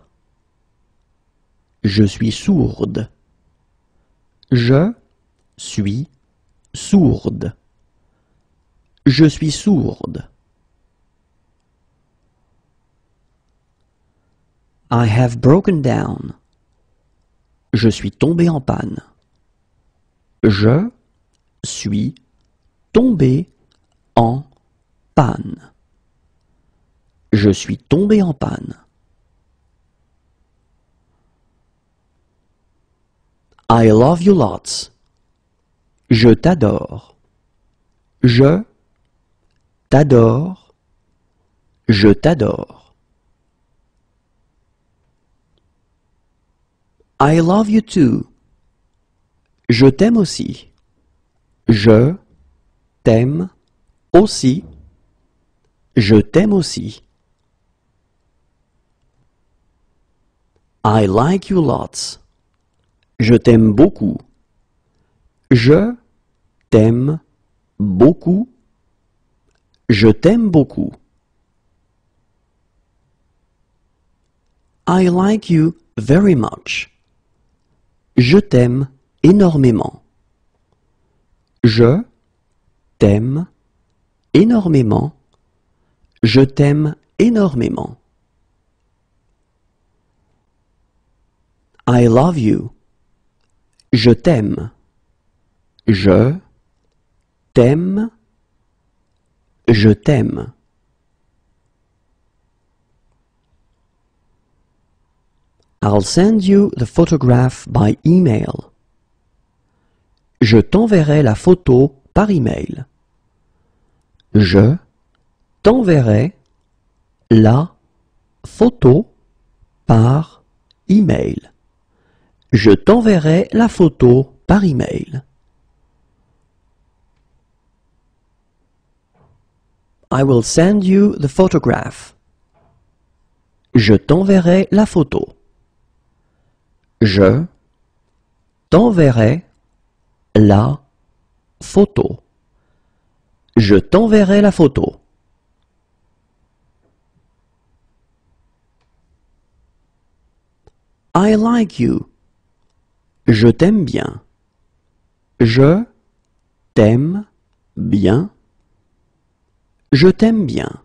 Speaker 1: Je suis sourde. Je suis sourde. Je suis sourde. I have broken down. Je suis tombé en panne. Je suis tombé en panne. Je suis tombé en panne. I love you lots. Je t'adore. Je t'adore. Je t'adore. I love you too. Je t'aime aussi. Je t'aime aussi. Je t'aime aussi. I like you lots. Je t'aime beaucoup. Je t'aime beaucoup. Je t'aime beaucoup. I like you very much. Je t'aime énormément. Je t'aime énormément. Je t'aime énormément. I love you. Je t'aime. Je t'aime. Je t'aime. I'll send you the photograph by email. Je t'enverrai la photo par email. Je t'enverrai la photo par email. Je t'enverrai la photo par email. I will send you the photograph. Je t'enverrai la photo. Je t'enverrai la photo. Je t'enverrai la photo. I like you. Je t'aime bien. Je t'aime bien. Je t'aime bien.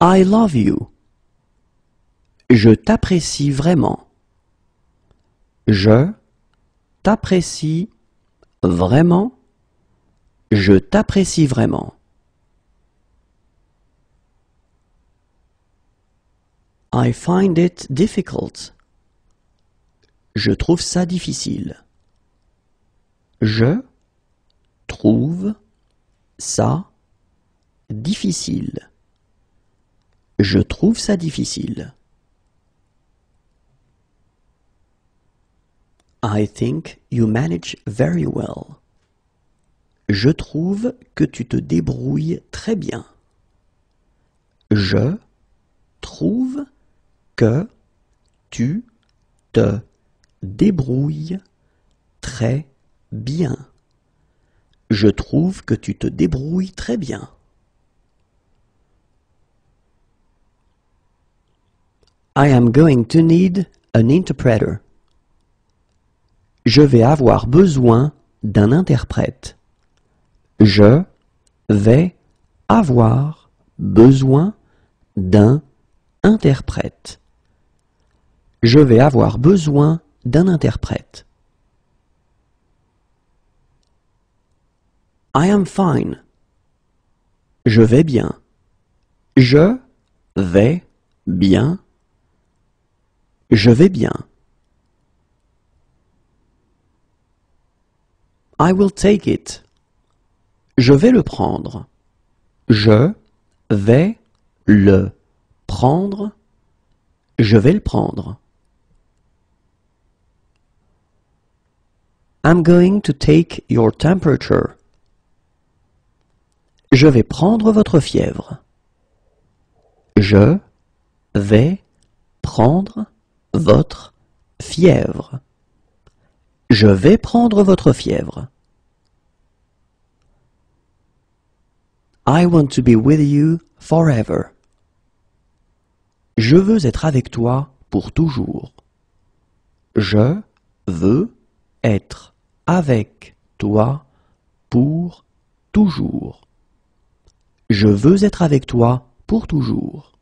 Speaker 1: I love you. Je t'apprécie vraiment. Je t'apprécie vraiment. Je t'apprécie vraiment. I find it difficult. Je trouve ça difficile. Je trouve ça difficile. Je trouve ça difficile. I think you manage very well. Je trouve que tu te débrouilles très bien. Je trouve que tu te débrouilles très bien. Je trouve que tu te débrouilles très bien. I am going to need an interpreter. Je vais avoir besoin d'un interprète. Je vais avoir besoin d'un interprète. Je vais avoir besoin d'un interprète. I am fine. Je vais bien. Je vais bien. Je vais bien. I will take it. Je vais le prendre. Je vais le prendre. Je vais le prendre. I'm going to take your temperature. Je vais prendre votre fièvre. Je vais prendre votre fièvre. Je vais prendre votre fièvre. I want to be with you forever. Je veux être avec toi pour toujours. Je veux être avec toi pour toujours. Je veux être avec toi pour toujours.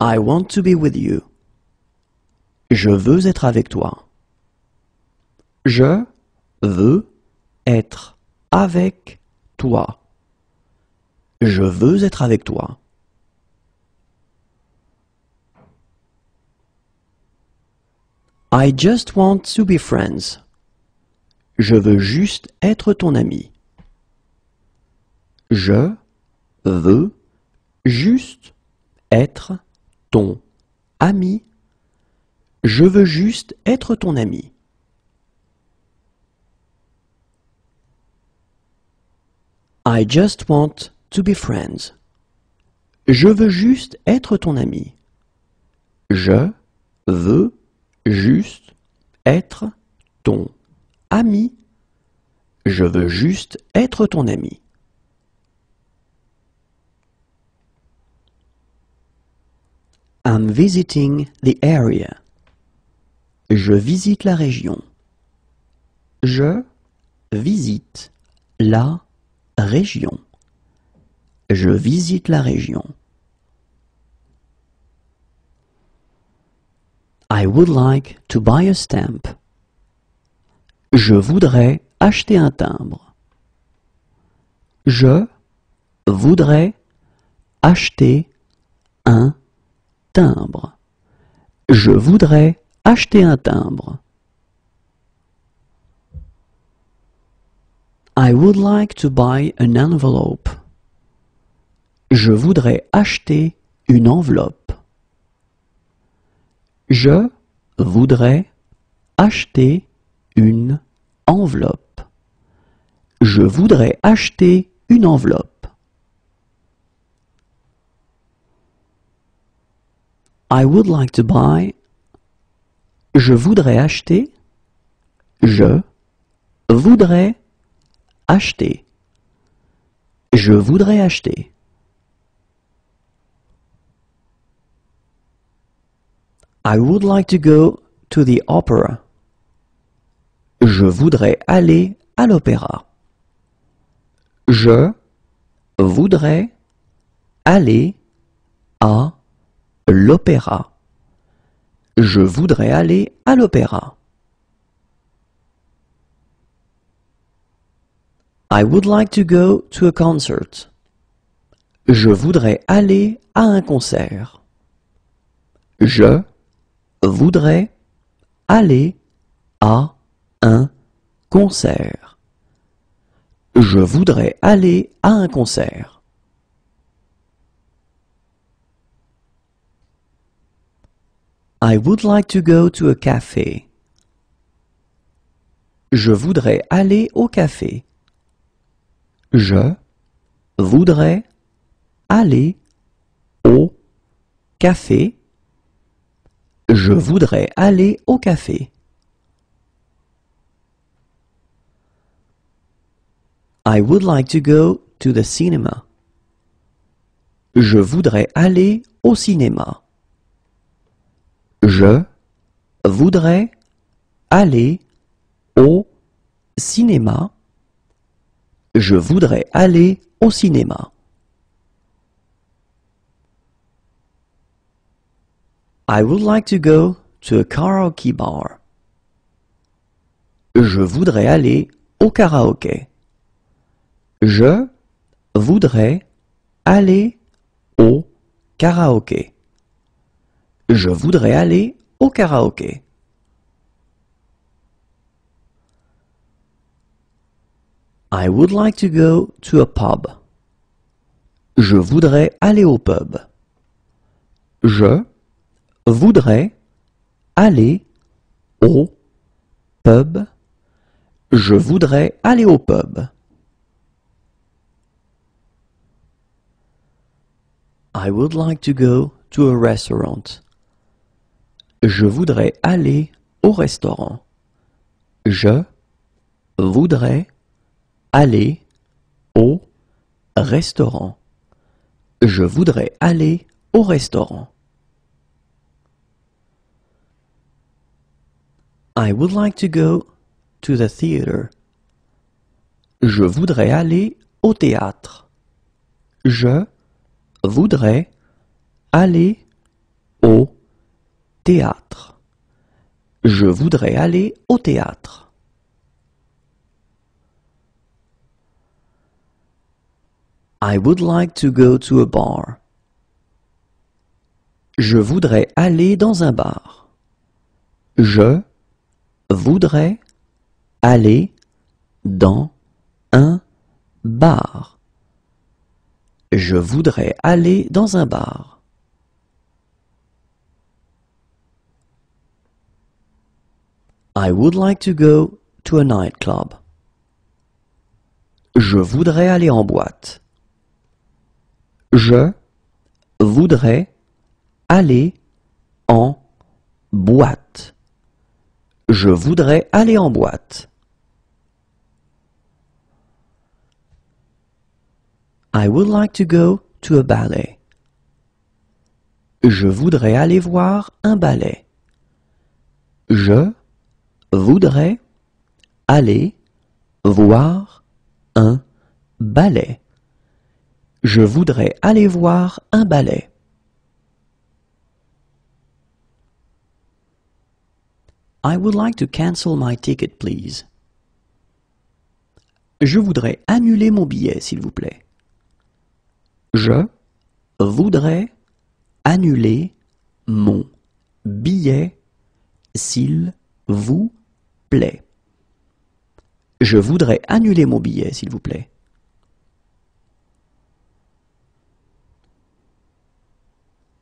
Speaker 1: I want to be with you. Je veux être avec toi. Je veux être avec toi. Je veux être avec toi. I just want to be friends. Je veux juste être ton ami. Je veux juste être ton ami. Je veux juste. I just want to be friends. Je veux juste être ton ami. Je veux juste être ton ami. Je veux juste être ton ami. I'm visiting the area. Je visite la région. Je visite la région. Je visite la région. I would like to buy a stamp. Je voudrais acheter un timbre. Je voudrais acheter un timbre. Je voudrais acheter un timbre. I would like to buy an envelope. Je voudrais acheter une enveloppe. Je voudrais acheter une enveloppe. Je voudrais acheter une enveloppe. I would like to buy. Je voudrais acheter. Je voudrais acheter. Je voudrais acheter. I would like to go to the opera. Je voudrais aller à l'opéra. Je voudrais aller à l'opéra. Je voudrais aller à l'opéra. I would like to go to a concert. Je voudrais aller à un concert. Je voudrais aller à un concert. Je voudrais aller à un concert. I would like to go to a café. Je voudrais aller au café. Je voudrais aller au café. Je voudrais aller au café. I would like to go to the cinema. Je voudrais aller au cinéma. Je voudrais aller au cinéma. Je voudrais aller au cinéma. I would like to go to a karaoke bar. Je voudrais aller au karaoké. Je voudrais aller au karaoké. Je voudrais aller au karaoké. I would like to go to a pub. Je voudrais aller au pub. Je voudrais aller au pub. Je voudrais aller au pub. I would like to go to a restaurant. Je voudrais aller au restaurant. Je voudrais aller au restaurant. Je voudrais aller au restaurant. I would like to go to the theater. Je voudrais aller au théâtre. Je voudrais aller au théâtre. Je voudrais aller au théâtre. I would like to go to a bar. Je voudrais aller dans un bar. Je voudrais aller dans un bar. Je voudrais aller dans un bar. I would like to go to a nightclub. Je voudrais aller en boîte. Je voudrais aller en boîte. Je voudrais aller en boîte. I would like to go to a ballet. Je voudrais aller voir un ballet. Je voudrais aller voir un ballet. Je voudrais aller voir un ballet. I would like to cancel my ticket, please. Je voudrais annuler mon billet, s'il vous plaît. Je voudrais annuler mon billet, s'il vous plaît. Je voudrais annuler mon billet, s'il vous plaît.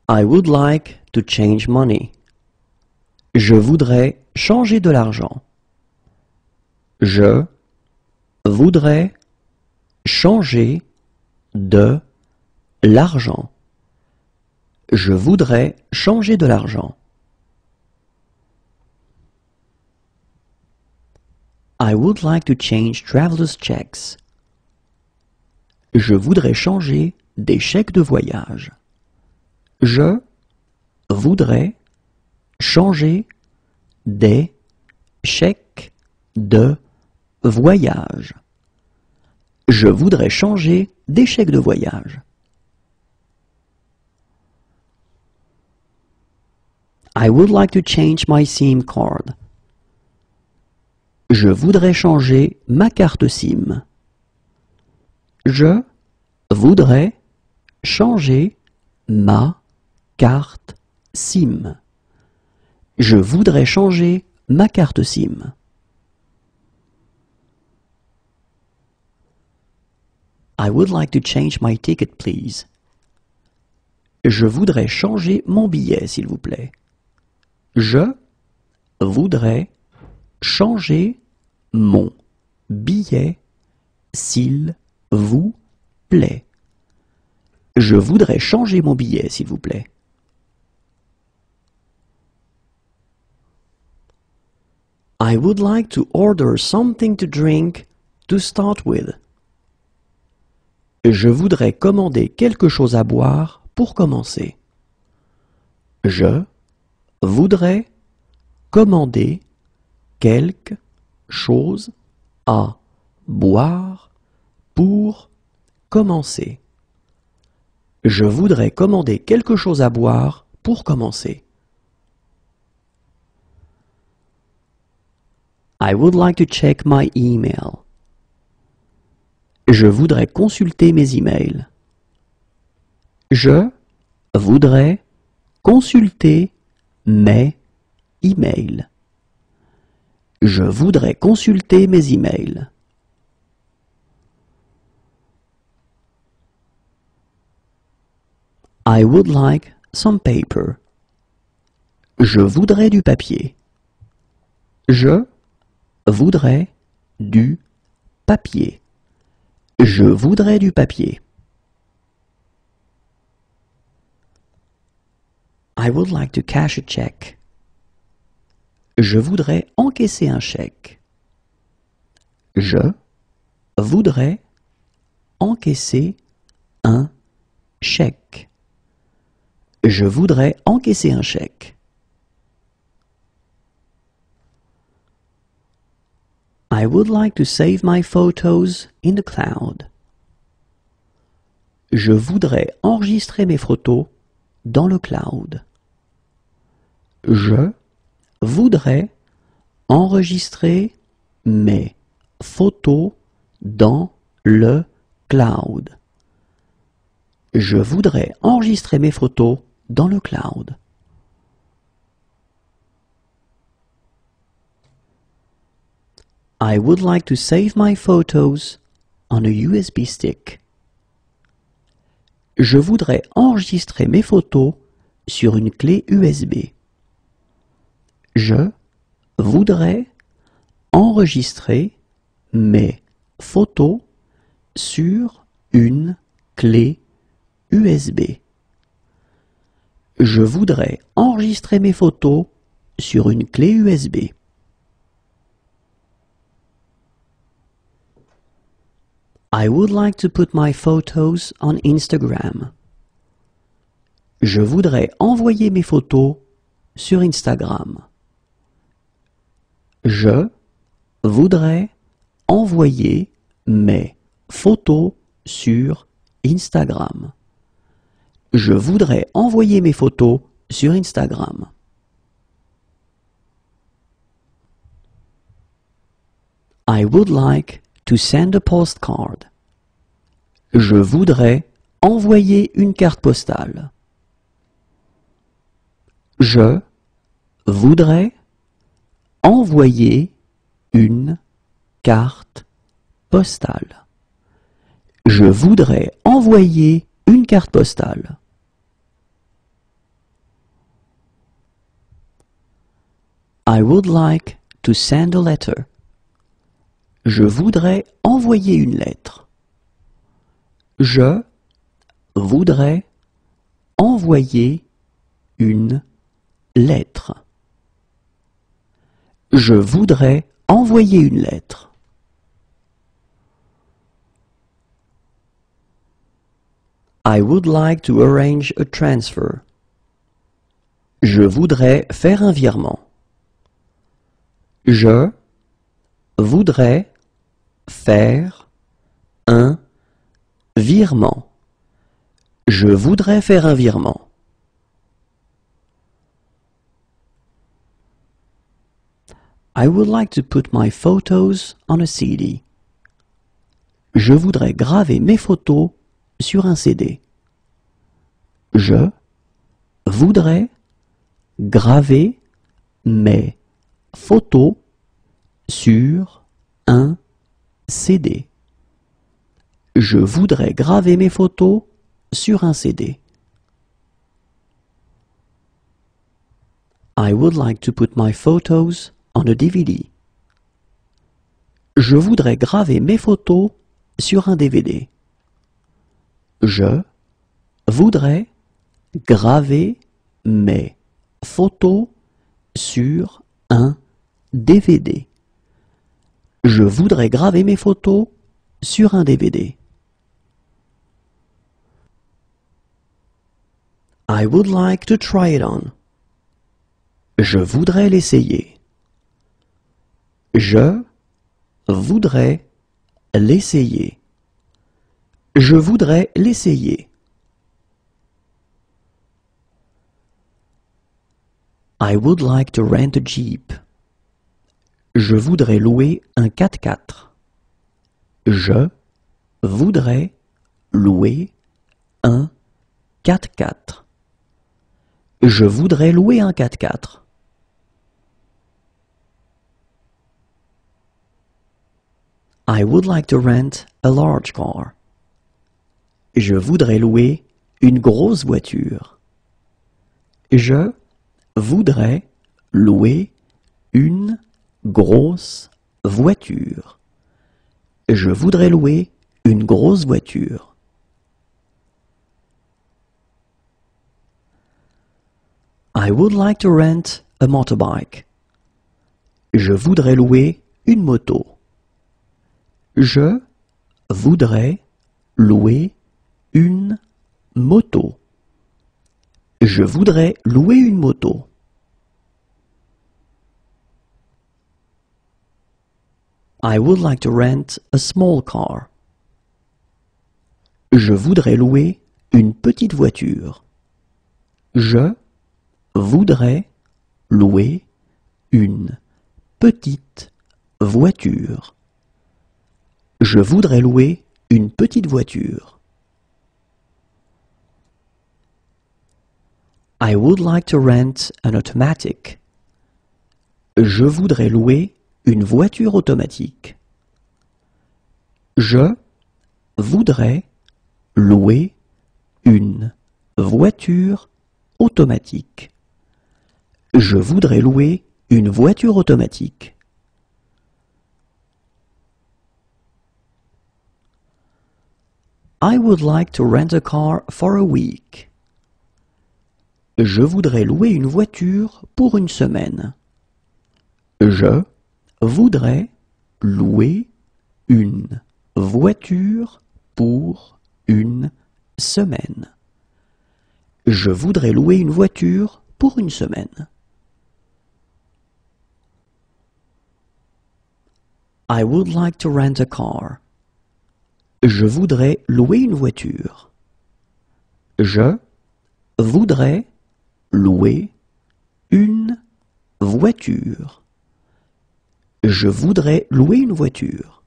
Speaker 1: I would like to change money. Je voudrais changer de l'argent. Je voudrais changer de l'argent. Je voudrais changer de l'argent. I would like to change traveler's checks. Je voudrais changer des chèques de voyage. Je voudrais changer des chèques de voyage. Je voudrais changer des chèques de voyage. I would like to change my SIM card. Je voudrais changer ma carte SIM. Je voudrais changer ma carte SIM. Je voudrais changer ma carte SIM. I would like to change my ticket, please. Je voudrais changer mon billet, s'il vous plaît. Je voudrais changer mon billet, s'il vous plaît. Je voudrais changer mon billet, s'il vous plaît. I would like to order something to drink to start with. Je voudrais commander quelque chose à boire pour commencer. Je voudrais commander quelque chose à boire pour commencer. Je voudrais commander quelque chose à boire pour commencer. I would like to check my email. Je voudrais consulter mes emails. Je voudrais consulter mes emails. Je voudrais consulter mes emails. I would like some paper. Je voudrais du papier. Je voudrais du papier. Je voudrais du papier. I would like to cash a check. Je voudrais encaisser un chèque. Je voudrais encaisser un chèque. Je voudrais encaisser un chèque. I would like to save my photos in the cloud. Je voudrais enregistrer mes photos dans le cloud. Je voudrais enregistrer mes photos dans le cloud. Je voudrais enregistrer mes photos dans le cloud. I would like to save my photos on a USB stick. Je voudrais enregistrer mes photos sur une clé USB. Je voudrais enregistrer mes photos sur une clé USB. Je voudrais enregistrer mes photos sur une clé USB. I would like to put my photos on Instagram. Je voudrais envoyer mes photos sur Instagram. Je voudrais envoyer mes photos sur Instagram. Je voudrais envoyer mes photos sur Instagram. I would like to send a postcard. Je voudrais envoyer une carte postale. Je voudrais envoyer une carte postale. Je voudrais envoyer une carte postale. I would like to send a letter. Je voudrais envoyer une lettre. Je voudrais envoyer une lettre. Je voudrais envoyer une lettre. I would like to arrange a transfer. Je voudrais faire un virement. Je voudrais faire un virement. Je voudrais faire un virement. I would like to put my photos on a CD. Je voudrais graver mes photos sur un CD. Je voudrais graver mes photos sur un CD. Je voudrais graver mes photos sur un CD. I would like to put my photos on a DVD. Je voudrais graver mes photos sur un DVD. Je voudrais graver mes photos sur un DVD. Je voudrais graver mes photos sur un DVD. I would like to try it on. Je voudrais l'essayer. Je voudrais l'essayer. Je voudrais l'essayer. I would like to rent a Jeep. Je voudrais louer un 4x4. Je voudrais louer un 4x4. Je voudrais louer un 4x4. I would like to rent a large car. Je voudrais louer une grosse voiture. Je voudrais louer une grosse voiture. Je voudrais louer une grosse voiture. I would like to rent a motorbike. Je voudrais louer une moto. Je voudrais louer une moto. Je voudrais louer une moto. I would like to rent a small car. Je voudrais louer une petite voiture. Je voudrais louer une petite voiture. Je voudrais louer une petite voiture. I would like to rent an automatic. Je voudrais louer une voiture automatique. Je voudrais louer une voiture automatique. Je voudrais louer une voiture automatique. I would like to rent a car for a week. Je voudrais louer une voiture pour une semaine. Je voudrais louer une voiture pour une semaine. Je voudrais louer une voiture pour une semaine. I would like to rent a car. Je voudrais louer une voiture. Je voudrais louer une voiture. Je voudrais louer une voiture.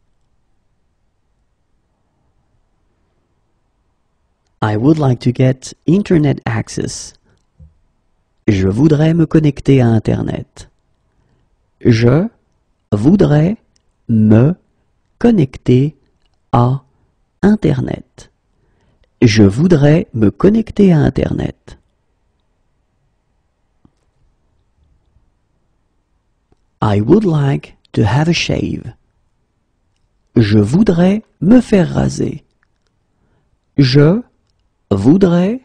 Speaker 1: I would like to get internet access. Je voudrais me connecter à Internet. Je voudrais me connecter à Internet. Je voudrais me connecter à Internet. I would like to have a shave. Je voudrais me faire raser. Je voudrais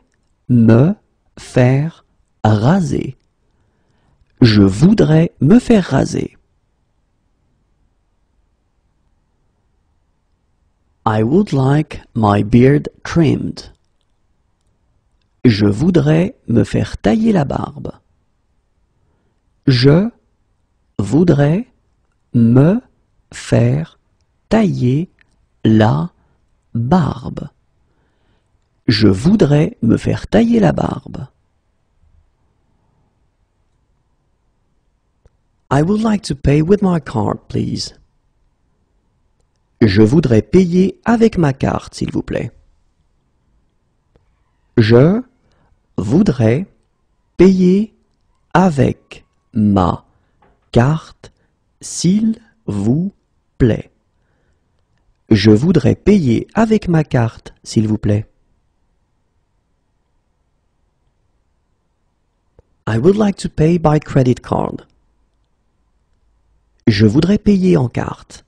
Speaker 1: me faire raser. Je voudrais me faire raser. I would like my beard trimmed. Je voudrais me faire tailler la barbe. Je voudrais me faire tailler la barbe. Je voudrais me faire tailler la barbe. I would like to pay with my card, please. Je voudrais payer avec ma carte, s'il vous plaît. Je voudrais payer avec ma carte, s'il vous plaît. Je voudrais payer avec ma carte, s'il vous plaît. I would like to pay by credit card. Je voudrais payer en carte.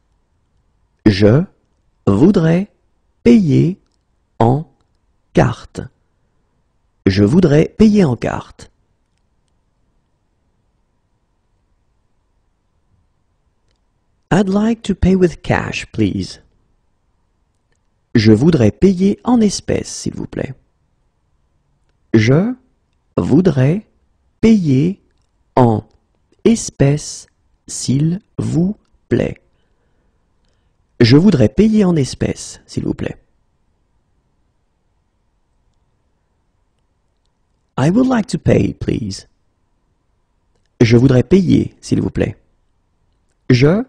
Speaker 1: Je voudrais payer en carte. Je voudrais payer en carte. I'd like to pay with cash, please. Je voudrais payer en espèces, s'il vous plaît. Je voudrais payer en espèces, s'il vous plaît. Je voudrais payer en espèces, s'il vous plaît. I would like to pay, please. Je voudrais payer, s'il vous plaît. Je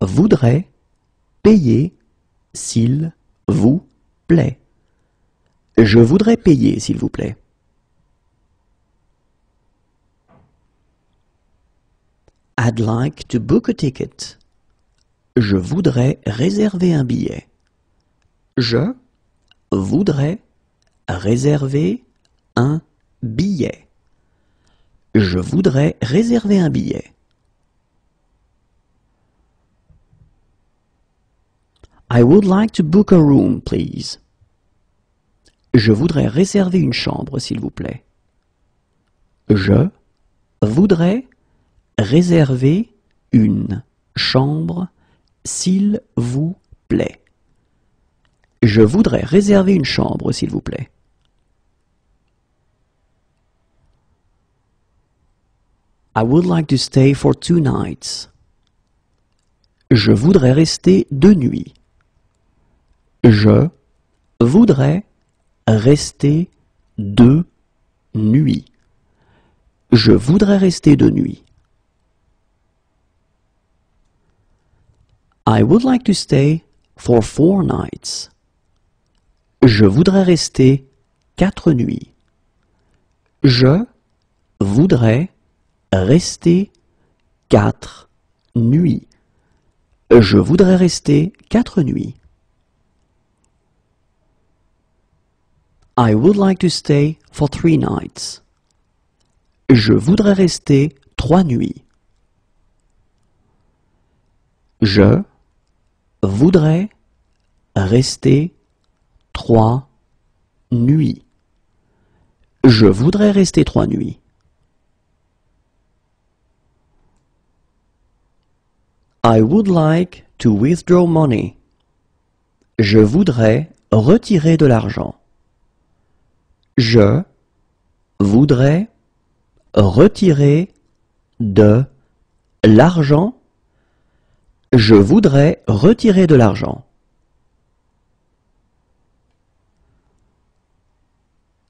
Speaker 1: voudrais payer, s'il vous plaît. Je voudrais payer, s'il vous plaît. I'd like to book a ticket. Je voudrais réserver un billet. Je voudrais réserver un billet. Je voudrais réserver un billet. I would like to book a room, please. Je voudrais réserver une chambre, s'il vous plaît. Je voudrais réserver une chambre, s'il vous plaît. Je voudrais réserver une chambre, s'il vous plaît. I would like to stay for two nights. Je voudrais rester deux nuits. Je voudrais rester deux nuits. Je voudrais rester deux nuits. I would like to stay for four nights. Je voudrais rester quatre nuits. Je voudrais rester quatre nuits. Je voudrais rester quatre nuits. I would like to stay for three nights. Je voudrais rester trois nuits. Je voudrais rester trois nuits. Je voudrais rester trois nuits. I would like to withdraw money. Je voudrais retirer de l'argent. Je voudrais retirer de l'argent. Je voudrais retirer de l'argent.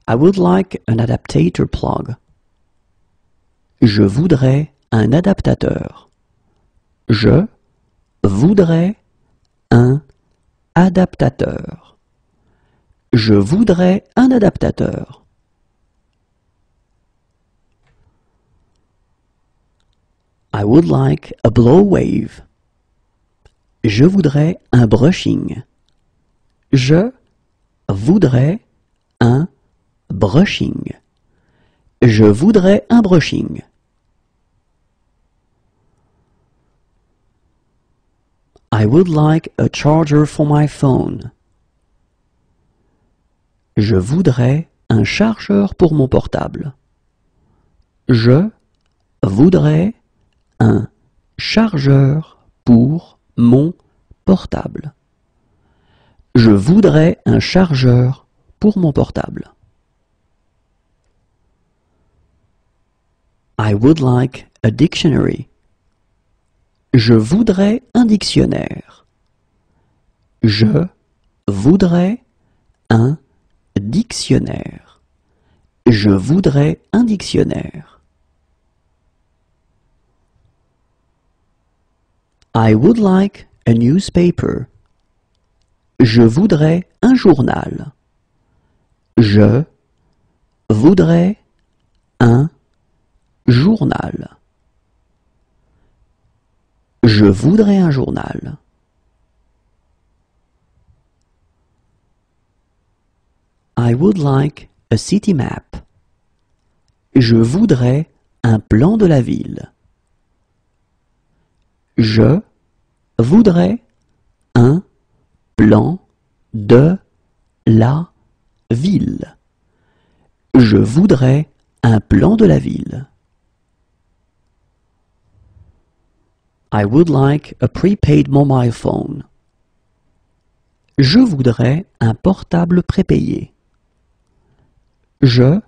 Speaker 1: I would like an adaptator plug. Je voudrais un adaptateur. Je voudrais un adaptateur. Je voudrais un adaptateur. I would like a blow wave. Je voudrais un brushing. Je voudrais un brushing. Je voudrais un brushing. I would like a charger for my phone. Je voudrais un chargeur pour mon portable. Je voudrais un chargeur pour mon portable. Je voudrais un chargeur pour mon portable. I would like a dictionary. Je voudrais un dictionnaire. Je voudrais un dictionnaire. Je voudrais un dictionnaire. I would like a newspaper. Je voudrais un journal. Je voudrais un journal. Je voudrais un journal. I would like a city map. Je voudrais un plan de la ville. Je voudrais un plan de la ville. Je voudrais un plan de la ville. I would like a prepaid mobile phone. Je voudrais un portable prépayé. Je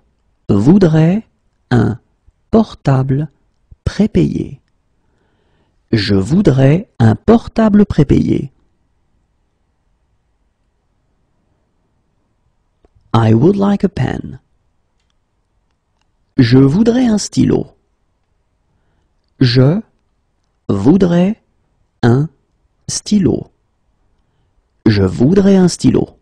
Speaker 1: voudrais un portable prépayé. Je voudrais un portable prépayé. I would like a pen. Je voudrais un stylo. Je voudrais un stylo. Je voudrais un stylo.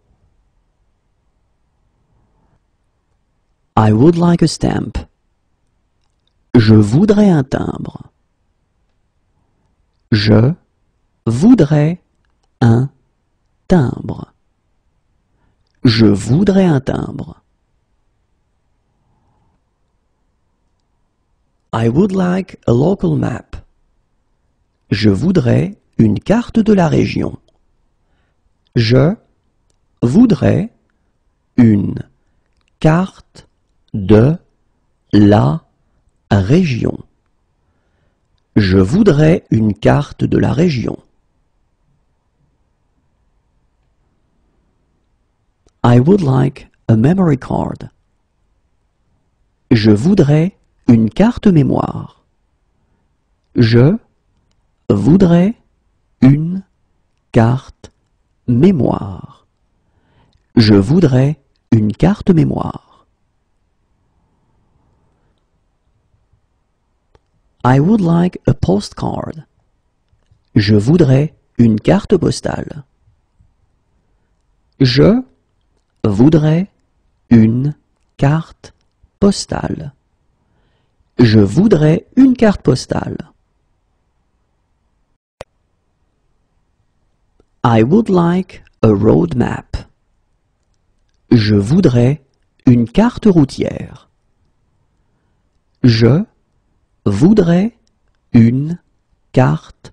Speaker 1: I would like a stamp. Je voudrais un timbre. Je voudrais un timbre. Je voudrais un timbre. I would like a local map. Je voudrais une carte de la région. Je voudrais une carte de la région. Je voudrais une carte de la région. I would like a memory card. Je voudrais une carte mémoire. Je voudrais une carte mémoire. Je voudrais une carte mémoire. I would like a postcard. Je voudrais une carte postale. Je voudrais une carte postale. Je voudrais une carte postale. I would like a road map. Je voudrais une carte routière. Je voudrais une carte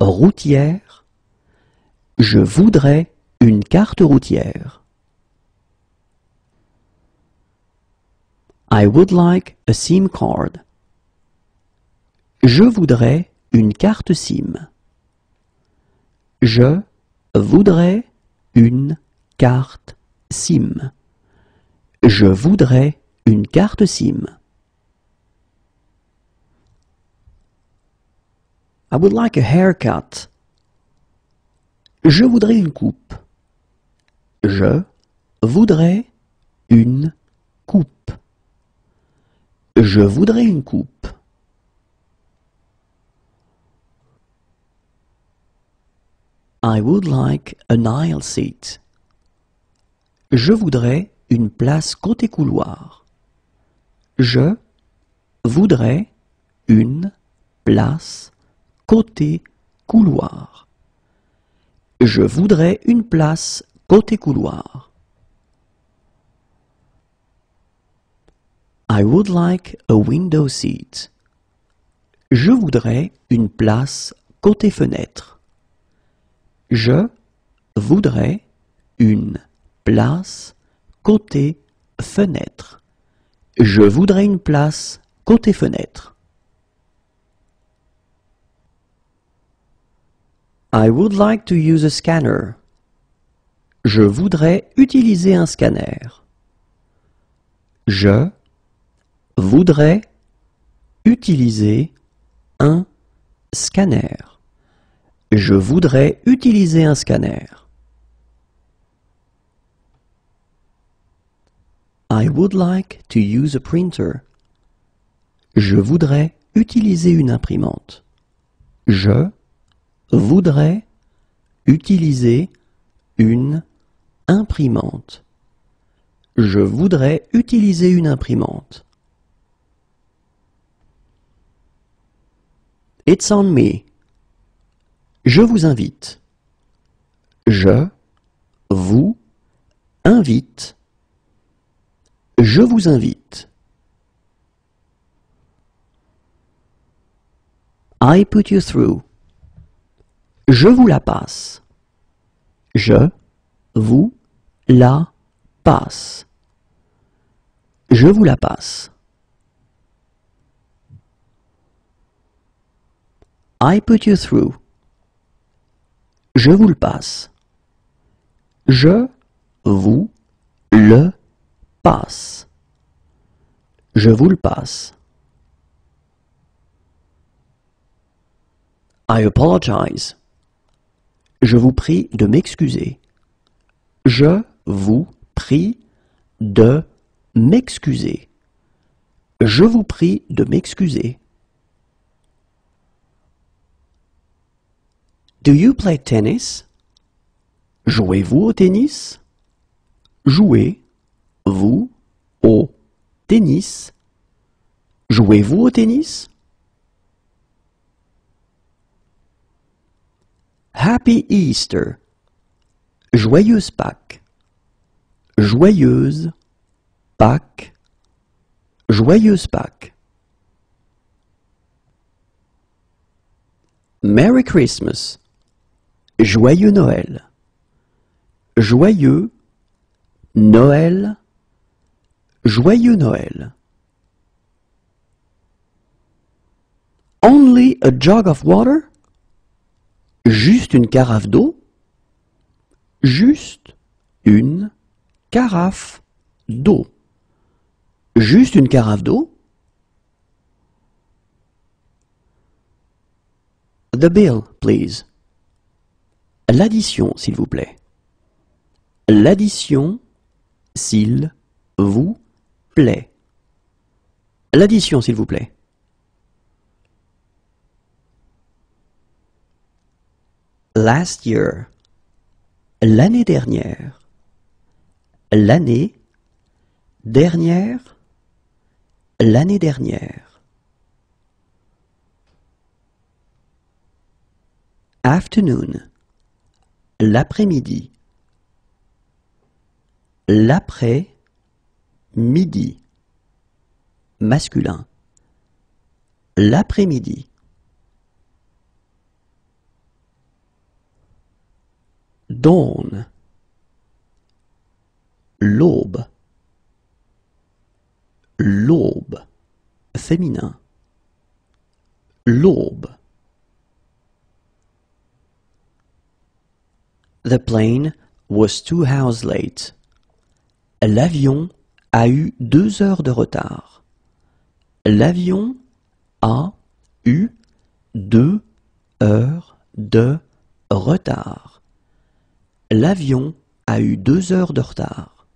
Speaker 1: routière. Je voudrais une carte routière. I would like a SIM card. Je voudrais une carte SIM. Je voudrais une carte SIM. Je voudrais une carte SIM. I would like a haircut. Je voudrais une coupe. Je voudrais une coupe. Je voudrais une coupe. I would like an aisle seat. Je voudrais une place côté couloir. Je voudrais une place côté couloir. Je voudrais une place côté couloir. I would like a window seat. Je voudrais une place côté fenêtre. Je voudrais une place côté fenêtre. Je voudrais une place côté fenêtre. I would like to use a scanner. Je voudrais utiliser un scanner. Je voudrais utiliser un scanner. Je voudrais utiliser un scanner. I would like to use a printer. Je voudrais utiliser une imprimante. Je voudrais utiliser une imprimante. Je voudrais utiliser une imprimante. It's on me. Je vous invite. Je vous invite. Je vous invite. I put you through. Je vous la passe. Je vous la passe. Je vous la passe. I put you through. Je vous le passe. Je vous le passe. Je vous le passe. I apologize. Je vous prie de m'excuser. Je vous prie de m'excuser. Je vous prie de m'excuser. Do you play tennis? Jouez-vous au tennis? Jouez-vous au tennis? Jouez-vous au tennis? Happy Easter. Joyeuse Pâques. Joyeuse Pâques. Joyeuse Pâques. Merry Christmas. Joyeux Noël. Joyeux Noël. Joyeux Noël. Only a jug of water? Juste une carafe d'eau? Juste une carafe d'eau. Juste une carafe d'eau? The bill, please. L'addition, s'il vous plaît. L'addition, s'il vous plaît. L'addition, s'il vous plaît. Last year. L'année dernière. L'année dernière. L'année dernière. Afternoon. L'après-midi. L'après-midi. Masculin. L'après-midi. Dawn. L'aube. L'aube. Féminin. L'aube. The plane was two hours late. L'avion a eu deux heures de retard. L'avion a eu deux heures de retard. L'avion a eu deux heures de retard.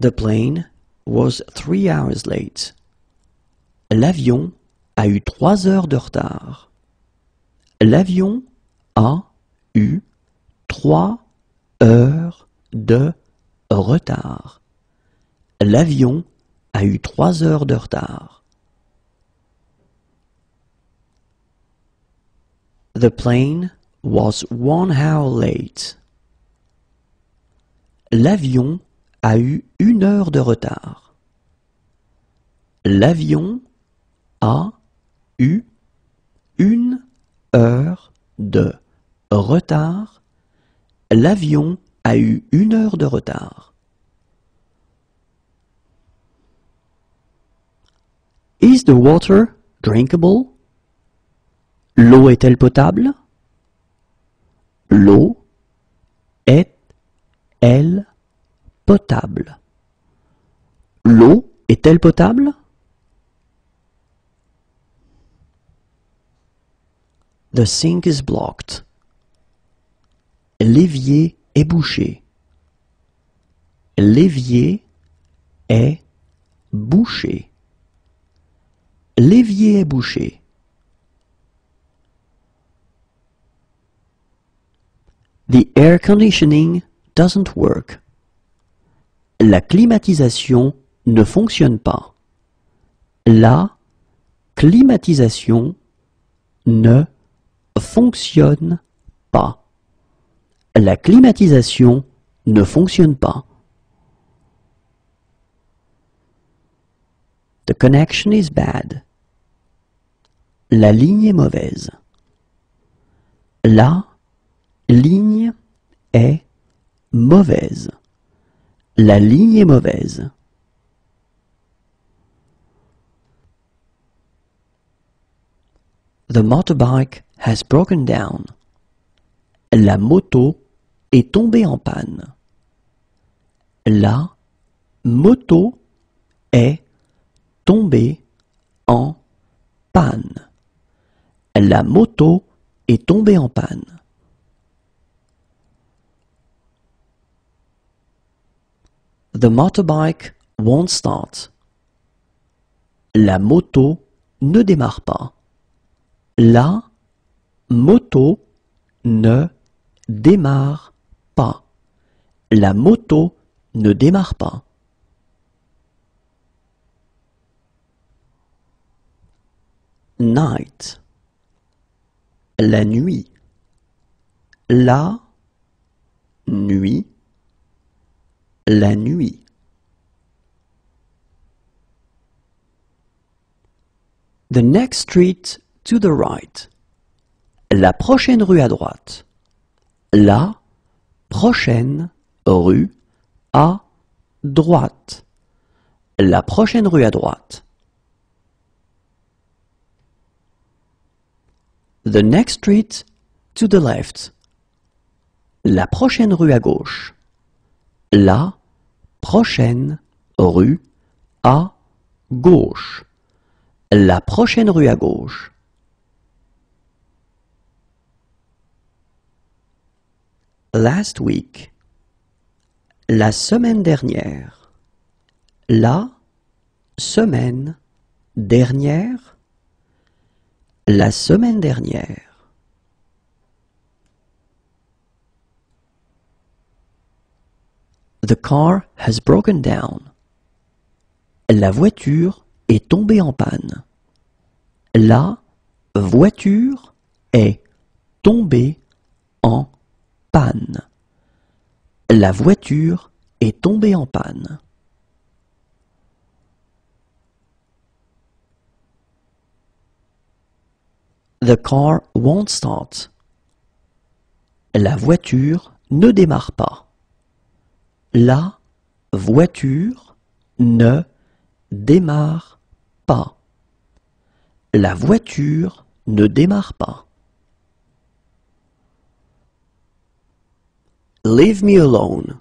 Speaker 1: The plane was three hours late. L'avion a eu trois heures de retard. L'avion a eu trois heures de retard. L'avion a eu trois heures de retard. The plane was one hour late. L'avion a eu une heure de retard. L'avion a eu une heure de retard. L'avion a eu une heure de retard. Is the water drinkable? L'eau est-elle potable? L'eau est-elle potable? L'eau est-elle potable? The sink is blocked. L'évier est bouché. L'évier est bouché. L'évier est bouché. The air conditioning doesn't work. La climatisation ne fonctionne pas. La climatisation ne fonctionne pas. La climatisation ne fonctionne pas. The connection is bad. La ligne est mauvaise. La ligne est mauvaise. La ligne est mauvaise. The motorbike has broken down. La moto est tombée en panne. La moto est tombée en panne. La moto est tombée en panne. The motorbike won't start. La moto ne démarre pas. La moto ne démarre pas. La moto ne démarre pas. Night. La nuit. La nuit. La nuit. The next street to the right. La prochaine rue à droite. La prochaine rue à droite. La prochaine rue à droite. The next street to the left. La prochaine rue à gauche. La prochaine rue à gauche. La prochaine rue à gauche. Last week. La semaine dernière. La semaine dernière. La semaine dernière. The car has broken down. La voiture est tombée en panne. La voiture est tombée en panne. La voiture est tombée en panne. The car won't start. La voiture ne démarre pas. La voiture ne démarre pas. La voiture ne démarre pas. Leave me alone.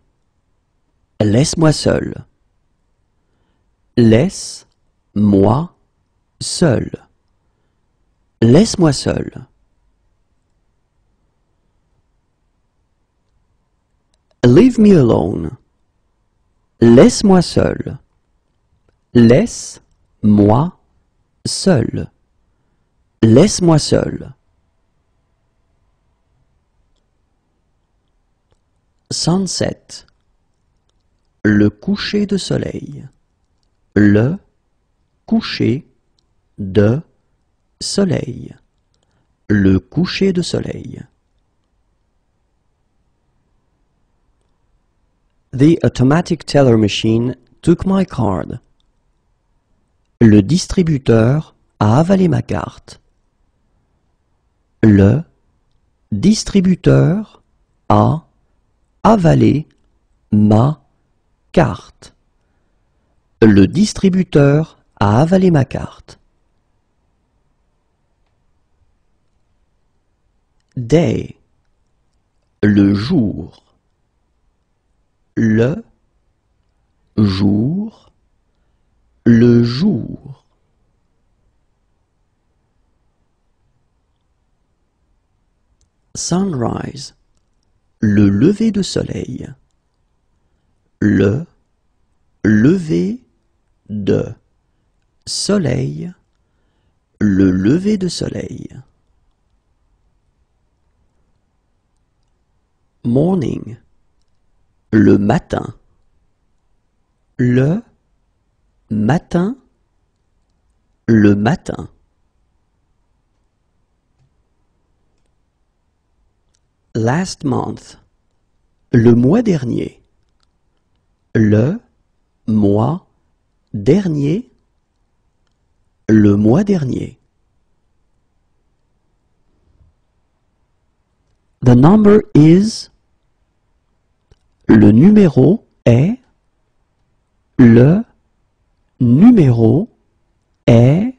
Speaker 1: Laisse-moi seul. Laisse-moi seul. Laisse-moi seul. Leave me alone. Laisse-moi seul. Laisse-moi seul. Laisse-moi seul. Sunset. Le coucher de soleil. Le coucher de soleil. Le coucher de soleil. The automatic teller machine took my card. Le distributeur a avalé ma carte. Le distributeur a avalé ma carte. Le distributeur a avalé ma carte. Day. Le jour. Le jour. Le jour. Sunrise. Le lever de soleil. Le lever de soleil. Le lever de soleil. Morning. Le matin. Le matin. Le matin. Last month. Le mois dernier. Le mois dernier. Le mois dernier. The number is. Le numéro est. Le numéro est.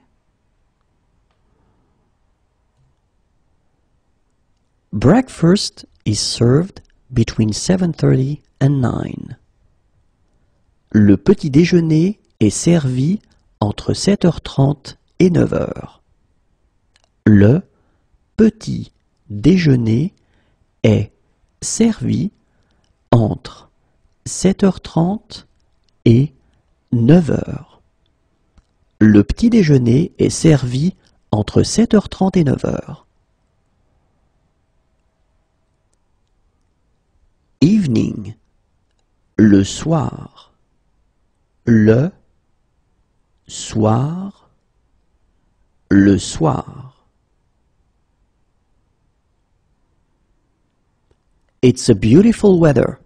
Speaker 1: Breakfast is served between 7:30 and 9. Le petit déjeuner est servi entre 7h30 et 9h. Le petit déjeuner est servi entre 7h30 et 9h. Le petit déjeuner est servi entre 7h30 et 9h. Evening. Le soir. Le soir. Le soir. It's a beautiful weather.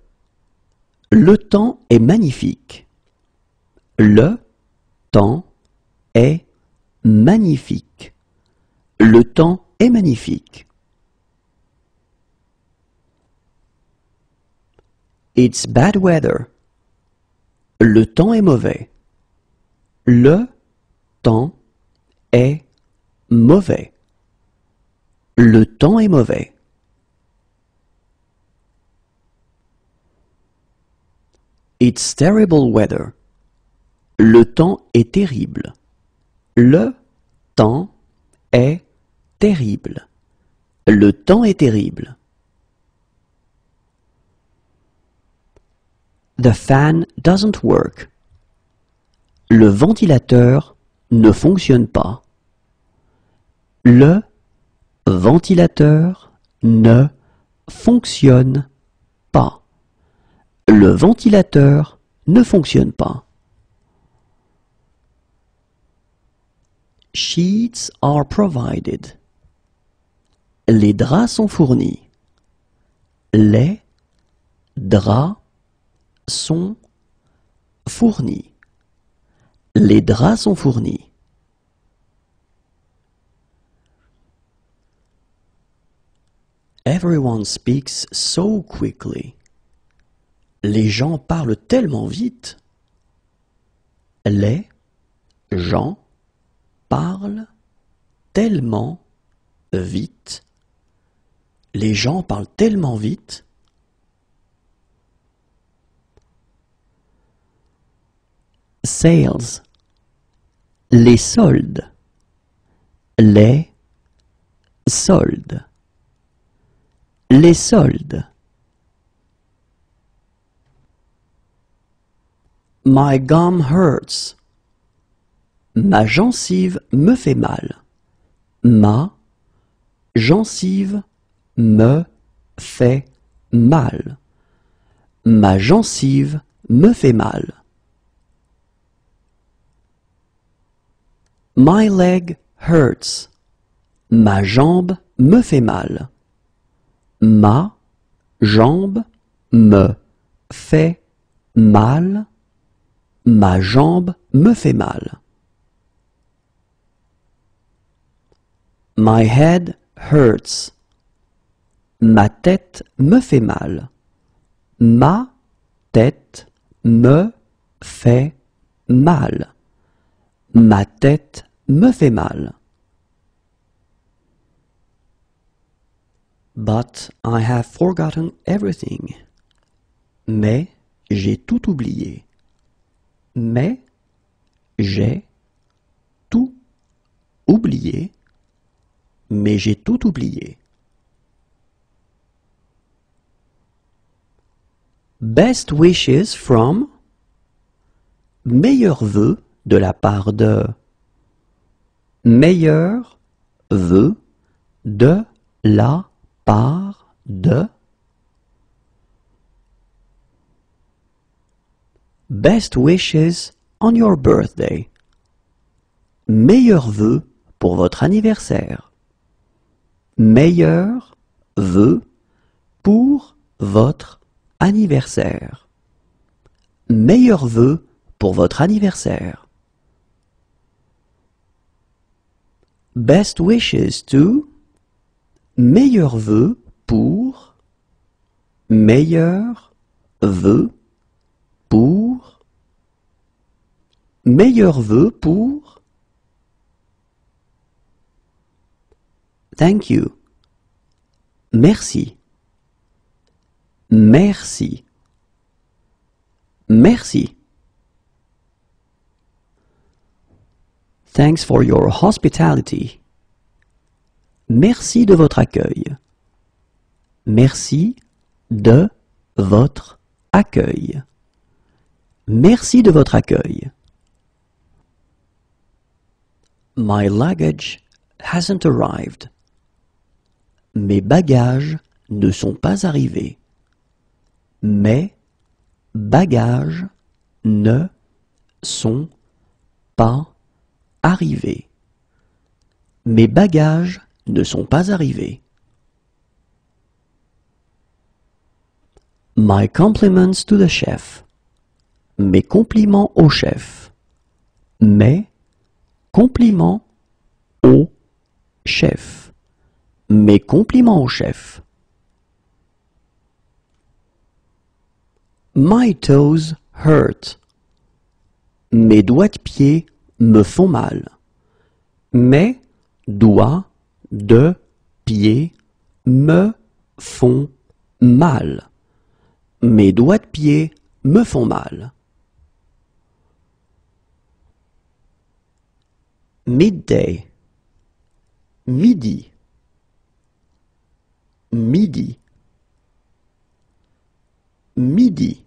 Speaker 1: Le temps est magnifique. Le temps est magnifique. Le temps est magnifique. It's bad weather. Le temps est mauvais. Le temps est mauvais. Le temps est mauvais. It's terrible weather. Le temps est terrible. Le temps est terrible. Le temps est terrible. The fan doesn't work. Le ventilateur ne fonctionne pas. Le ventilateur ne fonctionne pas. Le ventilateur ne fonctionne pas. Sheets are provided. Les draps sont fournis. Les draps sont fournis. Les draps sont fournis. Everyone speaks so quickly. Les gens parlent tellement vite. Les gens parlent tellement vite. Les gens parlent tellement vite. Sales. Les soldes. Les soldes. Les soldes. My gum hurts. Ma gencive me fait mal. Ma gencive me fait mal. Ma gencive me fait mal. My leg hurts. Ma jambe me fait mal. Ma jambe me fait mal. Ma jambe me fait mal. My head hurts. Ma tête me fait mal. Ma tête me fait mal. Ma tête me fait mal. But I have forgotten everything. Mais j'ai tout oublié. Mais j'ai tout oublié. Mais j'ai tout oublié. Best wishes from meilleurs vœux de la part de meilleurs vœux de la part de Best wishes on your birthday. Meilleurs vœux pour votre anniversaire. Meilleurs vœux pour votre anniversaire. Meilleurs vœux pour votre anniversaire. Best wishes to meilleurs vœux pour meilleurs vœux pour meilleurs vœux pour Thank you. Merci. Merci. Merci. Thanks for your hospitality. Merci de votre accueil. Merci de votre accueil. Merci de votre accueil. My luggage hasn't arrived. Mes bagages ne sont pas arrivés. Mes bagages ne sont pas arrivés. Ne sont pas arrivés. My compliments to the chef. Mes compliments au chef. Mes compliments au chef. Mes compliments au chef. My toes hurt. Mes doigts de pied me font mal. Mes doigts de pied me font mal. Mes doigts de pied me font mal. Midday. Midi. Midi. Midi.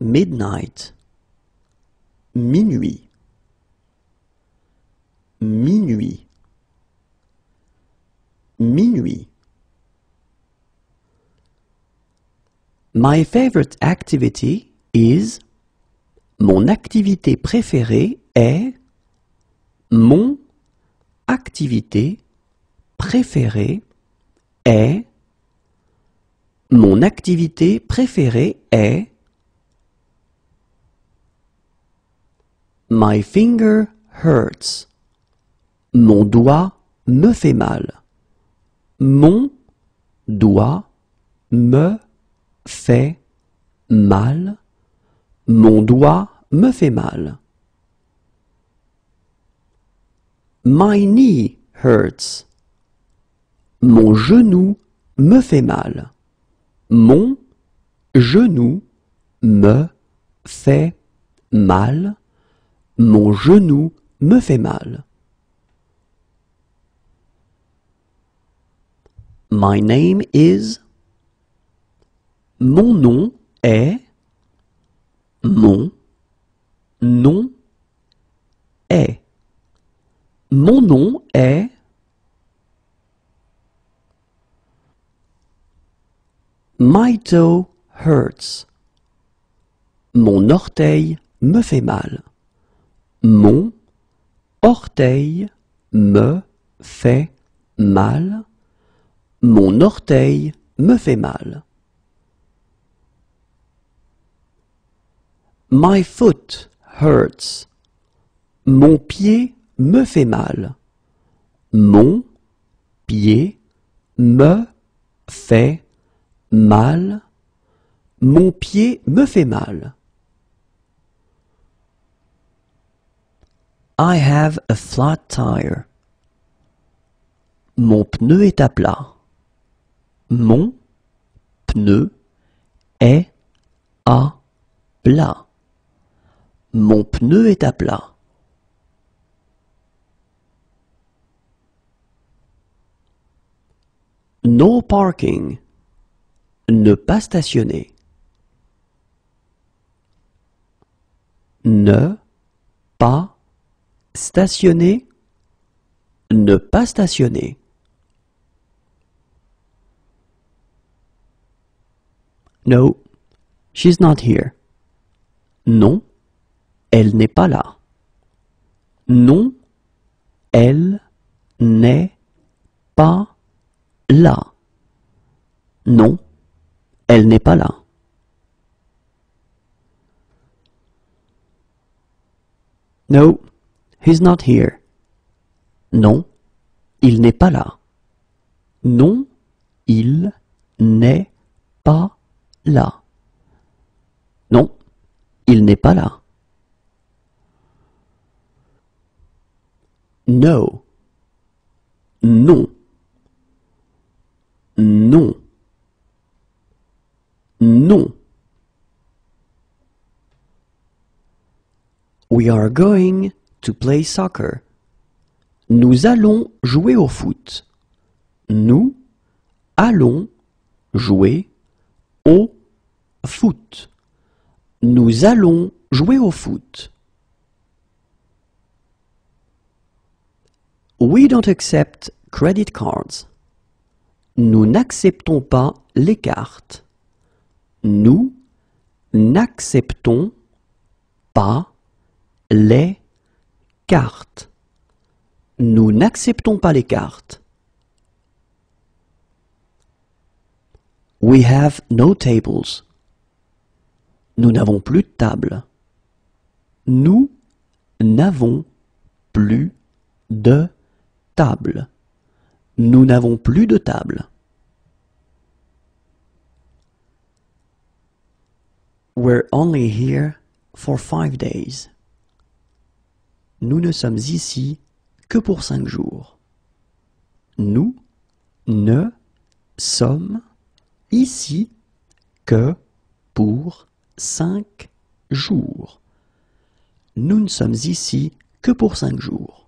Speaker 1: Midnight. Minuit. Minuit. Minuit. My favorite activity is Mon activité préférée est Mon activité préférée est Mon activité préférée est My finger hurts. Mon doigt me fait mal. Mon doigt me fait mal. Mon doigt me fait mal. My knee hurts. Mon genou me fait mal. Mon genou me fait mal. Mon genou me fait mal. My name is. Mon nom est. Mon nom est. Mon nom est. My toe hurts. Mon orteil me fait mal. Mon orteil me fait mal. Mon orteil me fait mal. My foot hurts. Mon pied me fait mal. Mon pied me fait mal. Mon pied me fait mal. I have a flat tire. Mon pneu est à plat. Mon pneu est à plat. Mon pneu est à plat. No parking. Ne pas stationner. Ne pas stationner. Ne pas stationner. No, she's not here. Non, elle n'est pas là. Non, elle n'est pas là. Non, elle n'est pas là. No, he's not here. Non, il n'est pas là. Non, il n'est pas là. Non, il n'est pas là. No. Non. Non. Non. We are going to play soccer. Nous allons jouer au foot. Nous allons jouer au foot. Nous allons jouer au foot. We don't accept credit cards. Nous n'acceptons pas les cartes. Nous n'acceptons pas les cartes. Nous n'acceptons pas les cartes. We have no tables. Nous n'avons plus de table. Nous n'avons plus de table. Nous n'avons plus de table. We're only here for five days. Nous ne sommes ici que pour cinq jours. Nous ne sommes ici que pour cinq jours. Nous ne sommes ici que pour cinq jours.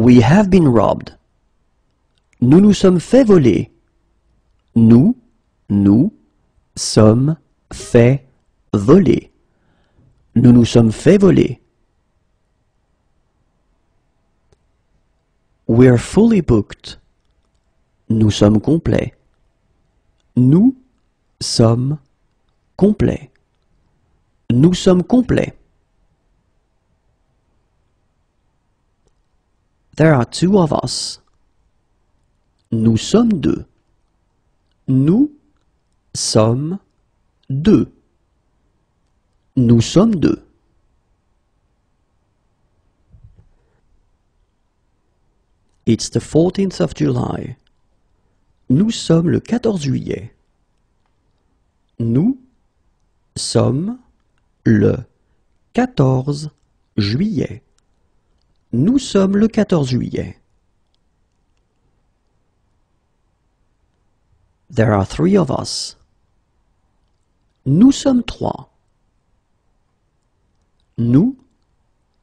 Speaker 1: We have been robbed. Nous nous sommes fait voler. Nous, nous sommes fait voler. Nous nous sommes fait voler. We're fully booked. Nous sommes complets. Nous sommes complets. Nous sommes complets. There are two of us. Nous sommes deux. Nous sommes deux. Nous sommes deux. It's the 14th of July. Nous sommes le 14 juillet. Nous sommes le 14 juillet. Nous sommes le 14 juillet. There are three of us. Nous sommes trois. Nous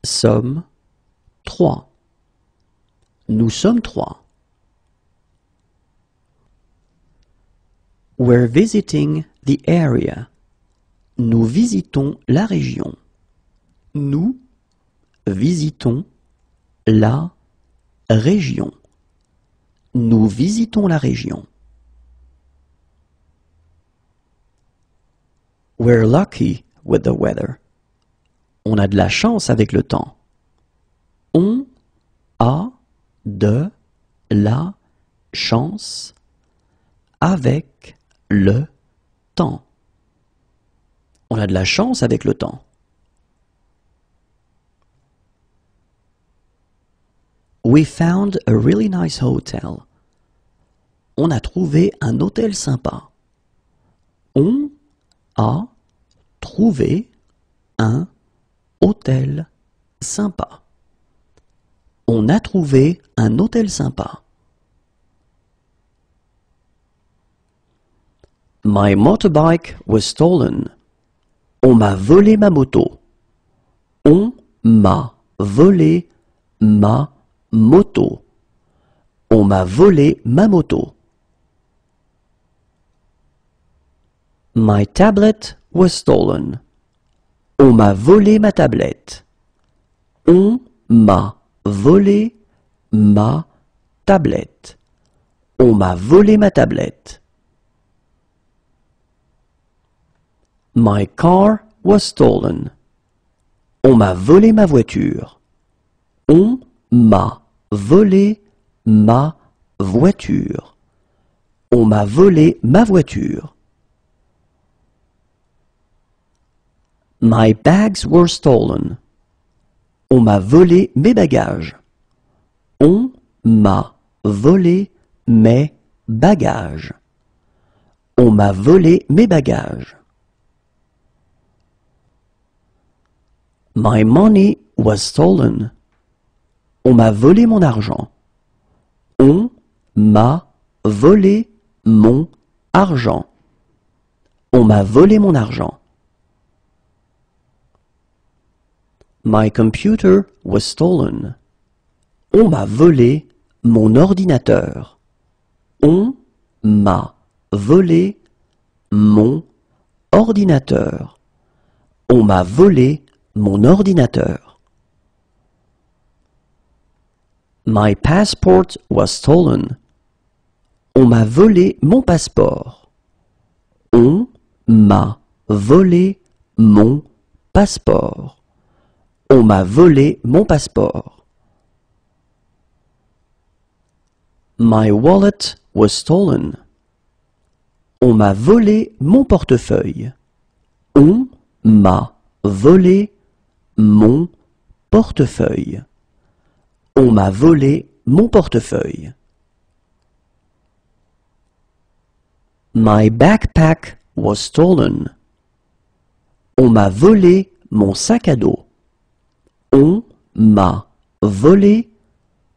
Speaker 1: sommes trois. Nous sommes trois. We're visiting the area. Nous visitons la région. Nous visitons la région. Nous visitons la région. We're lucky with the weather. On a de la chance avec le temps. On a de la chance avec le temps. On a de la chance avec le temps. We found a really nice hotel. On a trouvé un hôtel sympa. On a trouvé un hôtel sympa. On a trouvé un hôtel sympa. My motorbike was stolen. On m'a volé ma moto. On m'a volé ma moto. On m'a volé ma moto. My tablet was stolen. On m'a volé ma tablette. On m'a volé ma tablette. On m'a volé ma tablette. My car was stolen. On m'a volé ma voiture. On m'a volé ma voiture. On m'a volé ma voiture. My bags were stolen. On m'a volé mes bagages. On m'a volé mes bagages. On m'a volé mes bagages. My money was stolen. On m'a volé mon argent. On m'a volé mon argent. On m'a volé mon argent. My computer was stolen. On m'a volé mon ordinateur. On m'a volé mon ordinateur. On m'a volé mon ordinateur. My passport was stolen. On m'a volé mon passeport. On m'a volé mon passeport. On m'a volé mon passeport. My wallet was stolen. On m'a volé mon portefeuille. On m'a volé mon portefeuille. On m'a volé mon portefeuille. My backpack was stolen. On m'a volé mon sac à dos. On m'a volé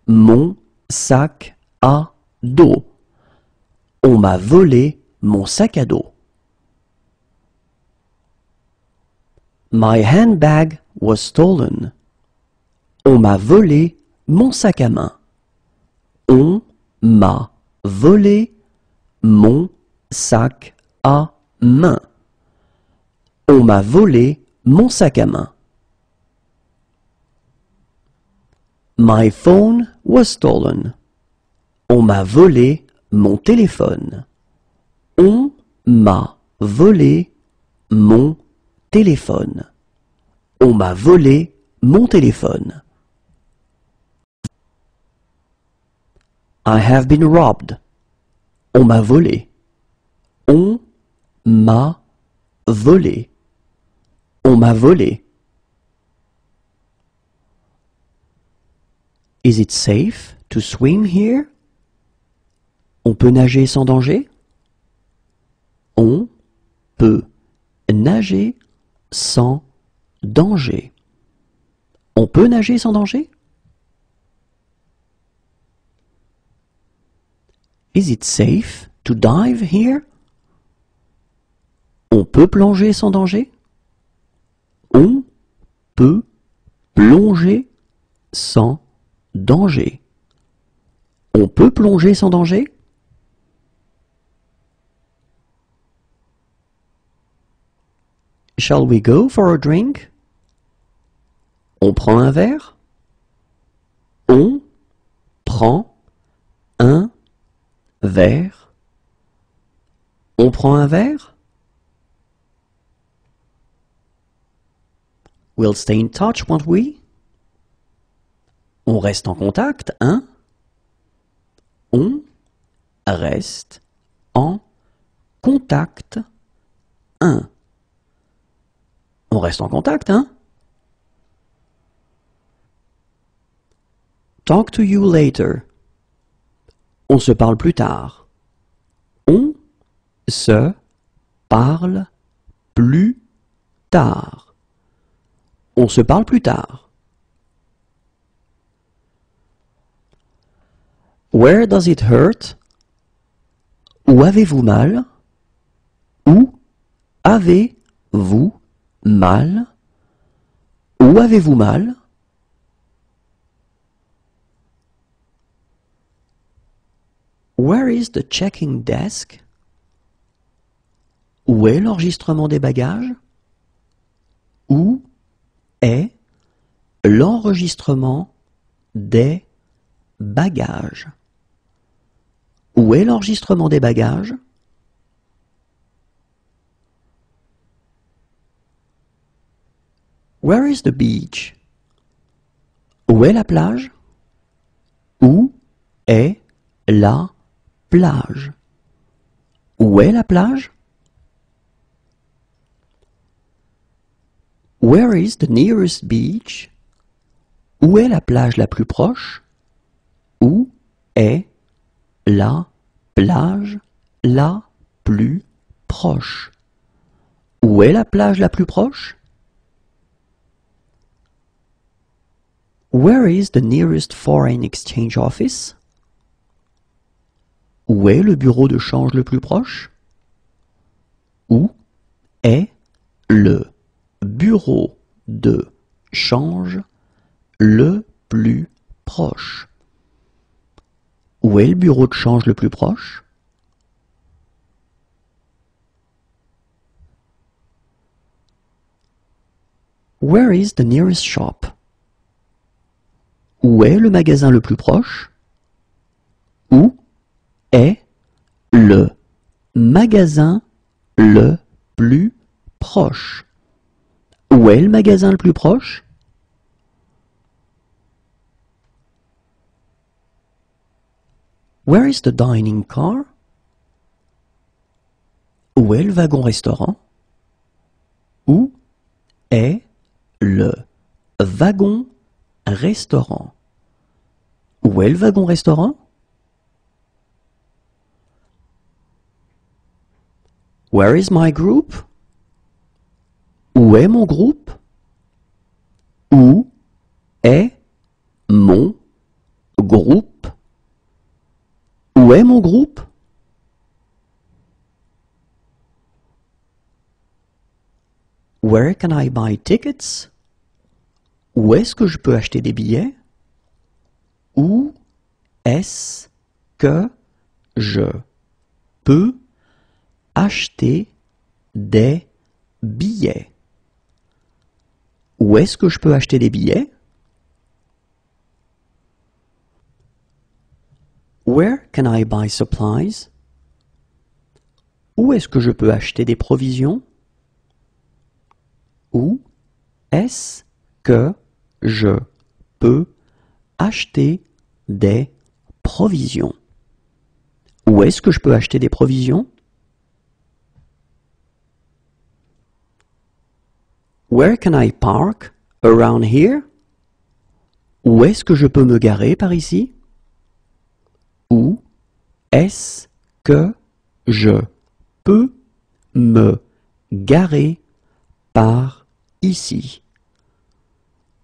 Speaker 1: mon sac à dos. On m'a volé mon sac à dos. My handbag was stolen. On m'a volé mon sac à main. On m'a volé mon sac à main. On m'a volé mon sac à main. My phone was stolen. On m'a volé mon téléphone. On m'a volé mon téléphone. On m'a volé mon téléphone. I have been robbed. On m'a volé. On m'a volé. On m'a volé. Is it safe to swim here? On peut nager sans danger? On peut nager sans danger. On peut nager sans danger? Is it safe to dive here? On peut plonger sans danger? On peut plonger sans danger? On peut plonger sans danger? Shall we go for a drink? On prend un verre? On prend un verre On prend un verre We'll stay in touch, won't we? On reste en contact, hein? On reste en contact, hein? On reste en contact, hein? Talk to you later. On se parle plus tard. On se parle plus tard. On se parle plus tard. Where does it hurt? Où avez-vous mal? Où avez-vous mal? Où avez-vous mal? Where is the checking desk? Où est l'enregistrement des bagages? Où est l'enregistrement des bagages? Où est l'enregistrement des bagages? Where is the beach? Où est la plage? Où est la plage? Où est la plage? Where is the nearest beach? Où est la plage la plus proche? Où est la plage la plus proche? Où est la plage la plus proche? Where is the nearest foreign exchange office? Où est le bureau de change le plus proche? Où est le bureau de change le plus proche? Où est le bureau de change le plus proche? Where is the nearest shop? Où est le magasin le plus proche? Où est le magasin le plus proche. Où est le magasin le plus proche? Where is the dining car? Où est le wagon-restaurant Où est le wagon restaurant? Où est le wagon-restaurant Where is my group? Où est mon groupe? Où est mon groupe? Où est mon groupe? Where can I buy tickets? Où est-ce que je peux acheter des billets? Où est-ce que je peux acheter des billets. Où est-ce que je peux acheter des billets? Where can I buy supplies? Où est-ce que je peux acheter des provisions? Où est-ce que je peux acheter des provisions? Où est-ce que je peux acheter des provisions? Where can I park? Around here? Où est-ce que je peux me garer par ici? Où est-ce que je peux me garer par ici?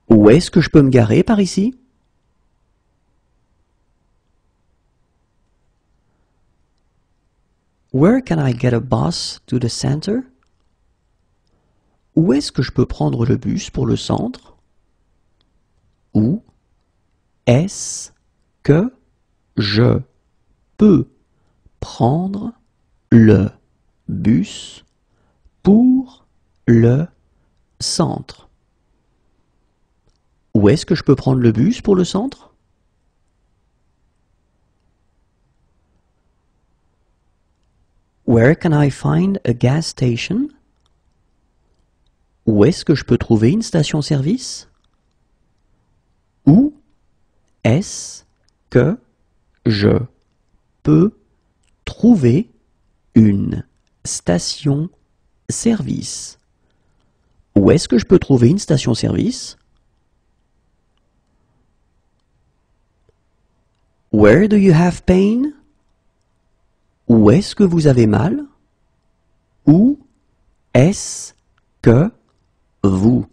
Speaker 1: Où est-ce que je peux me garer par ici? Where can I get a bus to the center? Où est-ce que je peux prendre le bus pour le centre Où est-ce que je peux prendre le bus pour le centre Où est-ce que je peux prendre le bus pour le centre Where can I find a gas station Où est-ce que je peux trouver une station-service? Où est-ce que je peux trouver une station-service? Où est-ce que je peux trouver une station-service? Where do you have pain? Où est-ce que vous avez mal? Où est-ce que vous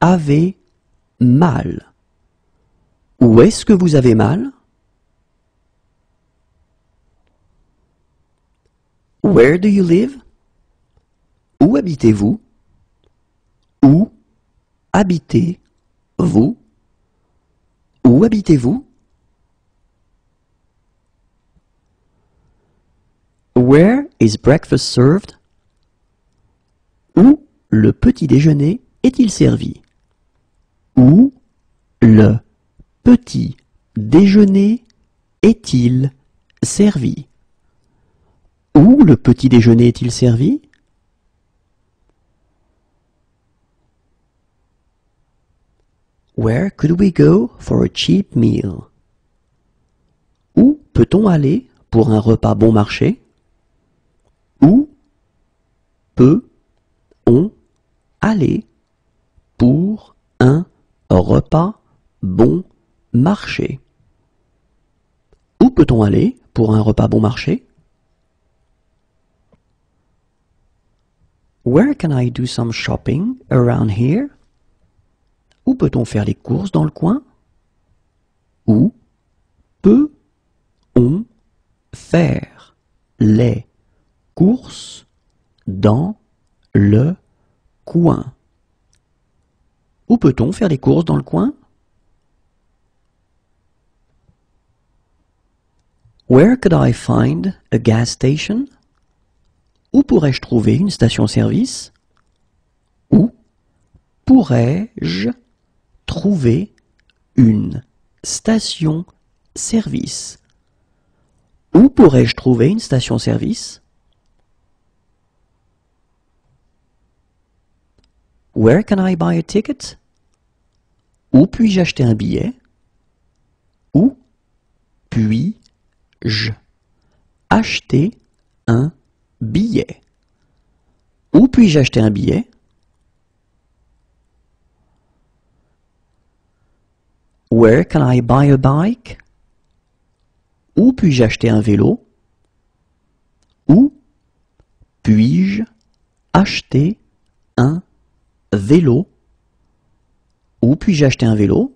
Speaker 1: avez mal. Où est-ce que vous avez mal? Where do you live? Où habitez-vous? Où habitez-vous? Où habitez-vous? Where is breakfast served? Où le petit déjeuner est-il servi? Où le petit déjeuner est-il servi? Où le petit déjeuner est-il servi? Where could we go for a cheap meal? Où peut-on aller pour un repas bon marché? Où peut-on aller pour un repas bon marché. Où peut-on aller pour un repas bon marché? Where can I do some shopping around here? Où peut-on faire les courses dans le coin? Où peut-on faire les courses dans le coin. Où peut-on faire les courses dans le coin? Where could I find a gas station? Où pourrais-je trouver une station-service? Où pourrais-je trouver une station-service? Où pourrais-je trouver une station-service? Where can I buy a ticket? Où puis-je acheter un billet? Où puis-je acheter un billet? Où puis-je acheter un billet? Where can I buy a bike? Où puis-je acheter un vélo? Où puis-je acheter un vélo. Où puis-je acheter un vélo?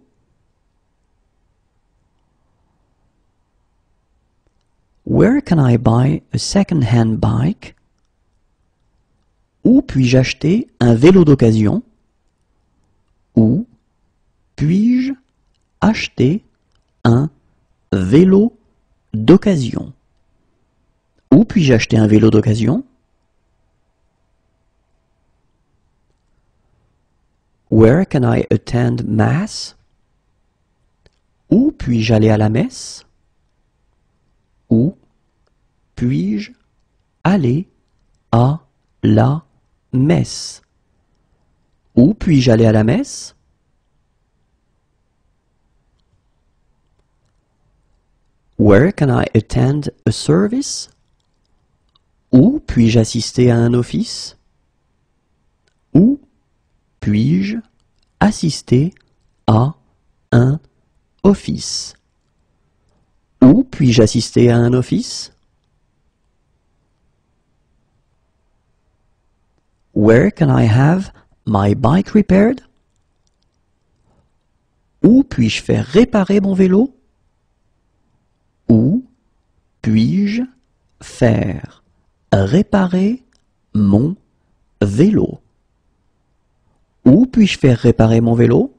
Speaker 1: Where can I buy a second-hand bike? Où puis-je acheter un vélo d'occasion? Où puis-je acheter un vélo d'occasion? Où puis-je acheter un vélo d'occasion? Where can I attend mass? Où puis-je aller à la messe? Où puis-je aller à la messe? Où puis-je aller à la messe? Where can I attend a service? Où puis-je assister à un office? Puis-je assister à un office? Où puis-je assister à un office? Where can I have my bike repaired? Où puis-je faire réparer mon vélo? Où puis-je faire réparer mon vélo? Où puis-je faire réparer mon vélo?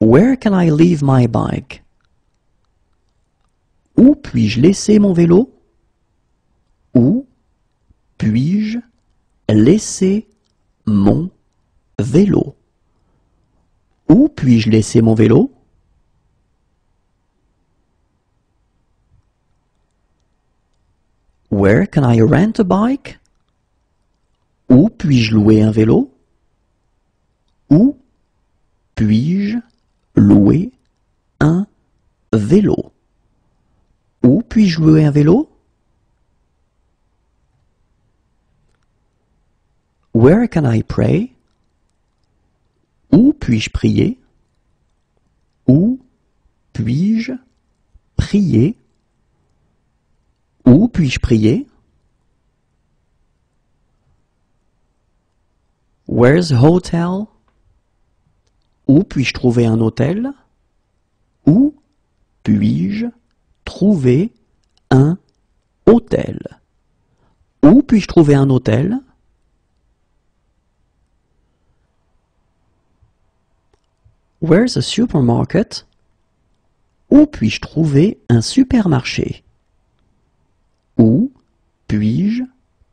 Speaker 1: Where can I leave my bike? Où puis-je laisser mon vélo? Où puis-je laisser mon vélo? Où puis-je laisser mon vélo? Where can I rent a bike? Où puis-je louer un vélo? Où puis-je louer un vélo? Où puis-je louer un vélo? Where can I pray? Où puis-je prier? Où puis-je prier? Où puis-je prier? Where's hotel? Où puis-je trouver un hôtel? Où puis-je trouver un hôtel? Où puis-je trouver un hôtel? Where's a supermarket? Où puis-je trouver un supermarché? Où puis-je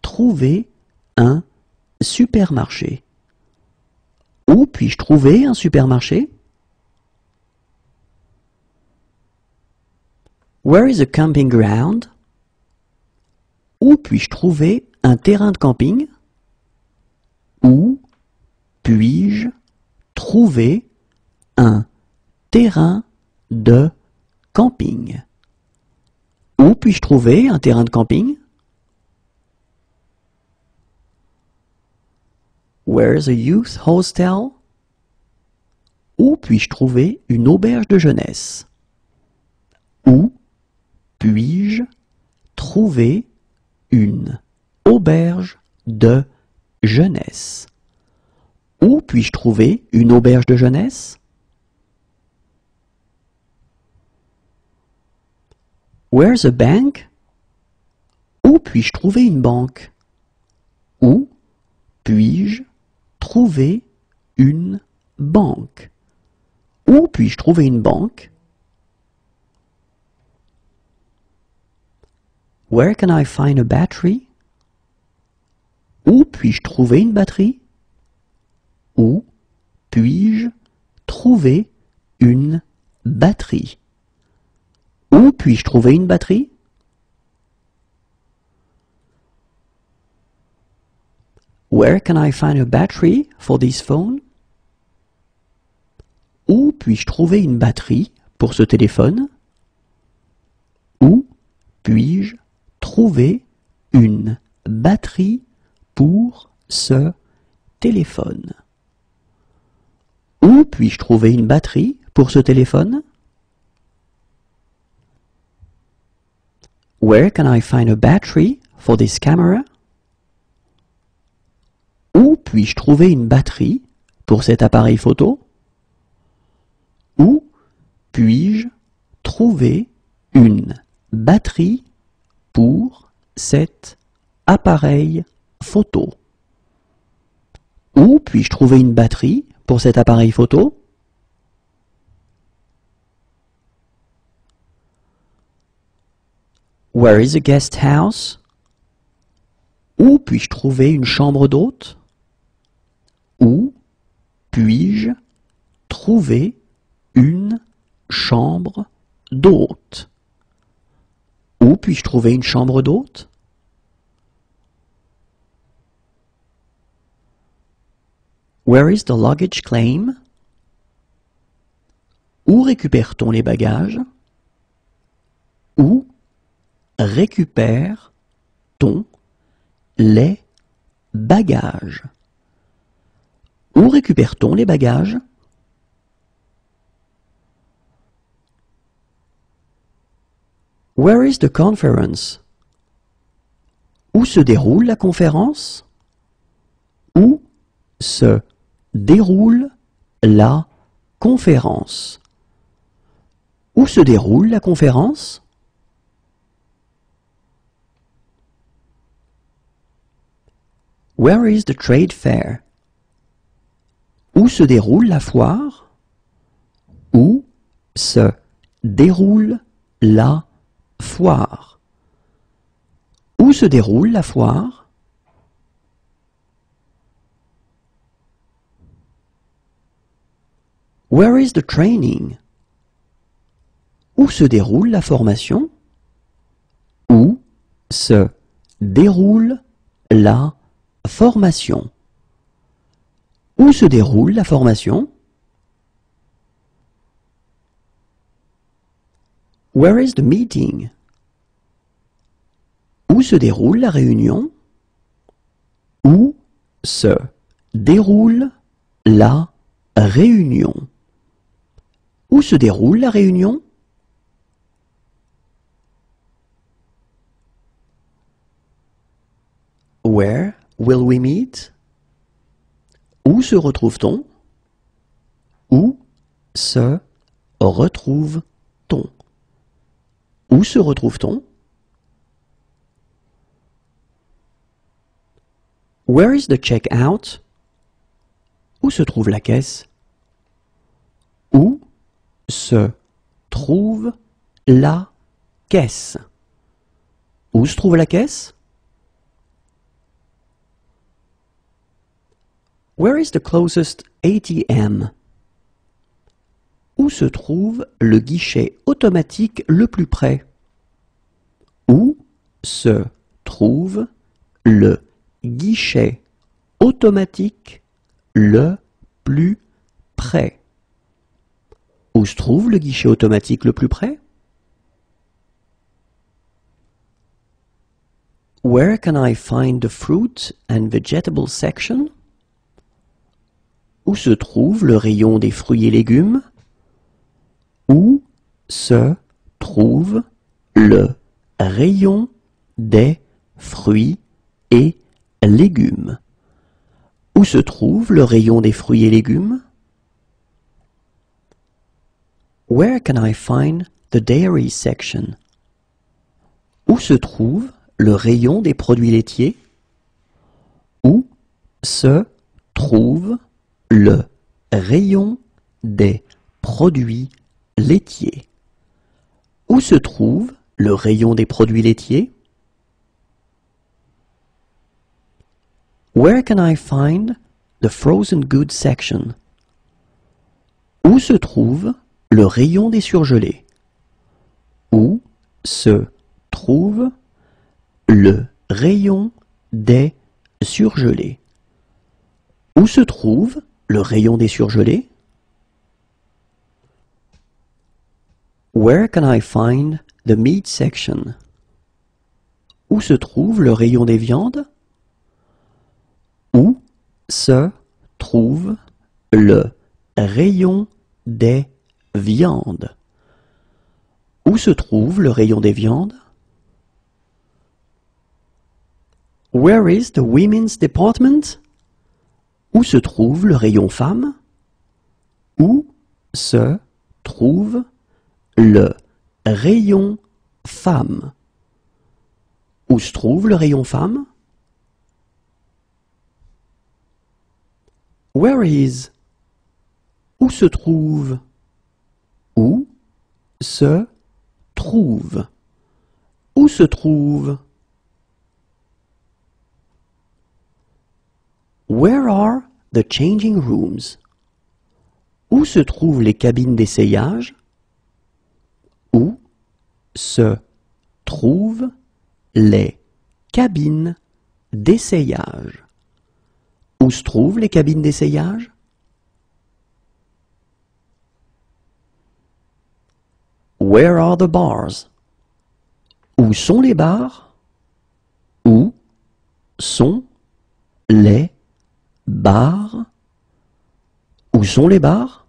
Speaker 1: trouver un supermarché? Où puis-je trouver un supermarché? Where is a camping ground? Où puis-je trouver un terrain de camping? Où puis-je trouver un terrain de camping? Où puis-je trouver un terrain de camping? Where's a youth hostel? Où puis-je trouver une auberge de jeunesse? Où puis-je trouver une auberge de jeunesse? Où puis-je trouver une auberge de jeunesse? Where's a bank? Où puis-je trouver une banque? Où puis-je trouver une banque? Où puis-je trouver une banque? Where can I find a battery? Où puis-je trouver une batterie? Où puis-je trouver une batterie? Où puis-je trouver une batterie? Where can I find a battery for this phone Où puis-je trouver une batterie pour ce téléphone? Où puis-je trouver une batterie pour ce téléphone? Où puis-je trouver une batterie pour ce téléphone? Where can I find a battery for this camera? Où puis-je trouver une batterie pour cet appareil photo? Où puis-je trouver une batterie pour cet appareil photo? Où puis-je trouver une batterie pour cet appareil photo? Where is a guest house? Où puis-je trouver une chambre d'hôte? Où puis-je trouver une chambre d'hôte? Où puis-je trouver une chambre d'hôte? Where is the luggage claim? Où récupère-t-on les bagages? Où récupère-t-on les bagages. Où récupère-t-on les bagages? Where is the conference? Où se déroule la conférence? Où se déroule la conférence? Où se déroule la conférence? Where is the trade fair? Où se déroule la foire? Où se déroule la foire? Où se déroule la foire? Where is the training? Où se déroule la formation? Où se déroule la formation? Où se déroule la formation? Where is the meeting? Où se déroule la réunion? Où se déroule la réunion? Où se déroule la réunion? Where will we meet? Où se retrouve-t-on? Où se retrouve-t-on? Où se retrouve-t-on? Where is the check-out? Où se trouve la caisse? Où se trouve la caisse? Où se trouve la caisse? Where is the closest ATM? Où se trouve le guichet automatique le plus près? Où se trouve le guichet automatique le plus près? Où se trouve le guichet automatique le plus près? Where can I find the fruit and vegetable section? Où se trouve le rayon des fruits et légumes? Où se trouve le rayon des fruits et légumes? Où se trouve le rayon des fruits et légumes? Where can I find the dairy section? Où se trouve le rayon des produits laitiers? Où se trouve le rayon des produits laitiers. Où se trouve le rayon des produits laitiers? Where can I find the frozen goods section? Où se trouve le rayon des surgelés? Où se trouve le rayon des surgelés? Où se trouve le rayon des surgelés? Where can I find the meat section? Où se trouve le rayon des viandes? Où se trouve le rayon des viandes? Où se trouve le rayon des viandes? Where is the women's department? Où se trouve le rayon femme? Où se trouve le rayon femme? Où se trouve le rayon femme? Where is? Où se trouve? Où se trouve? Où se trouve? Where are the changing rooms? Où se trouvent les cabines d'essayage? Où se trouvent les cabines d'essayage? Où se trouvent les cabines d'essayage? Where are the bars? Où sont les bars? Où sont les bars? Où sont les bars?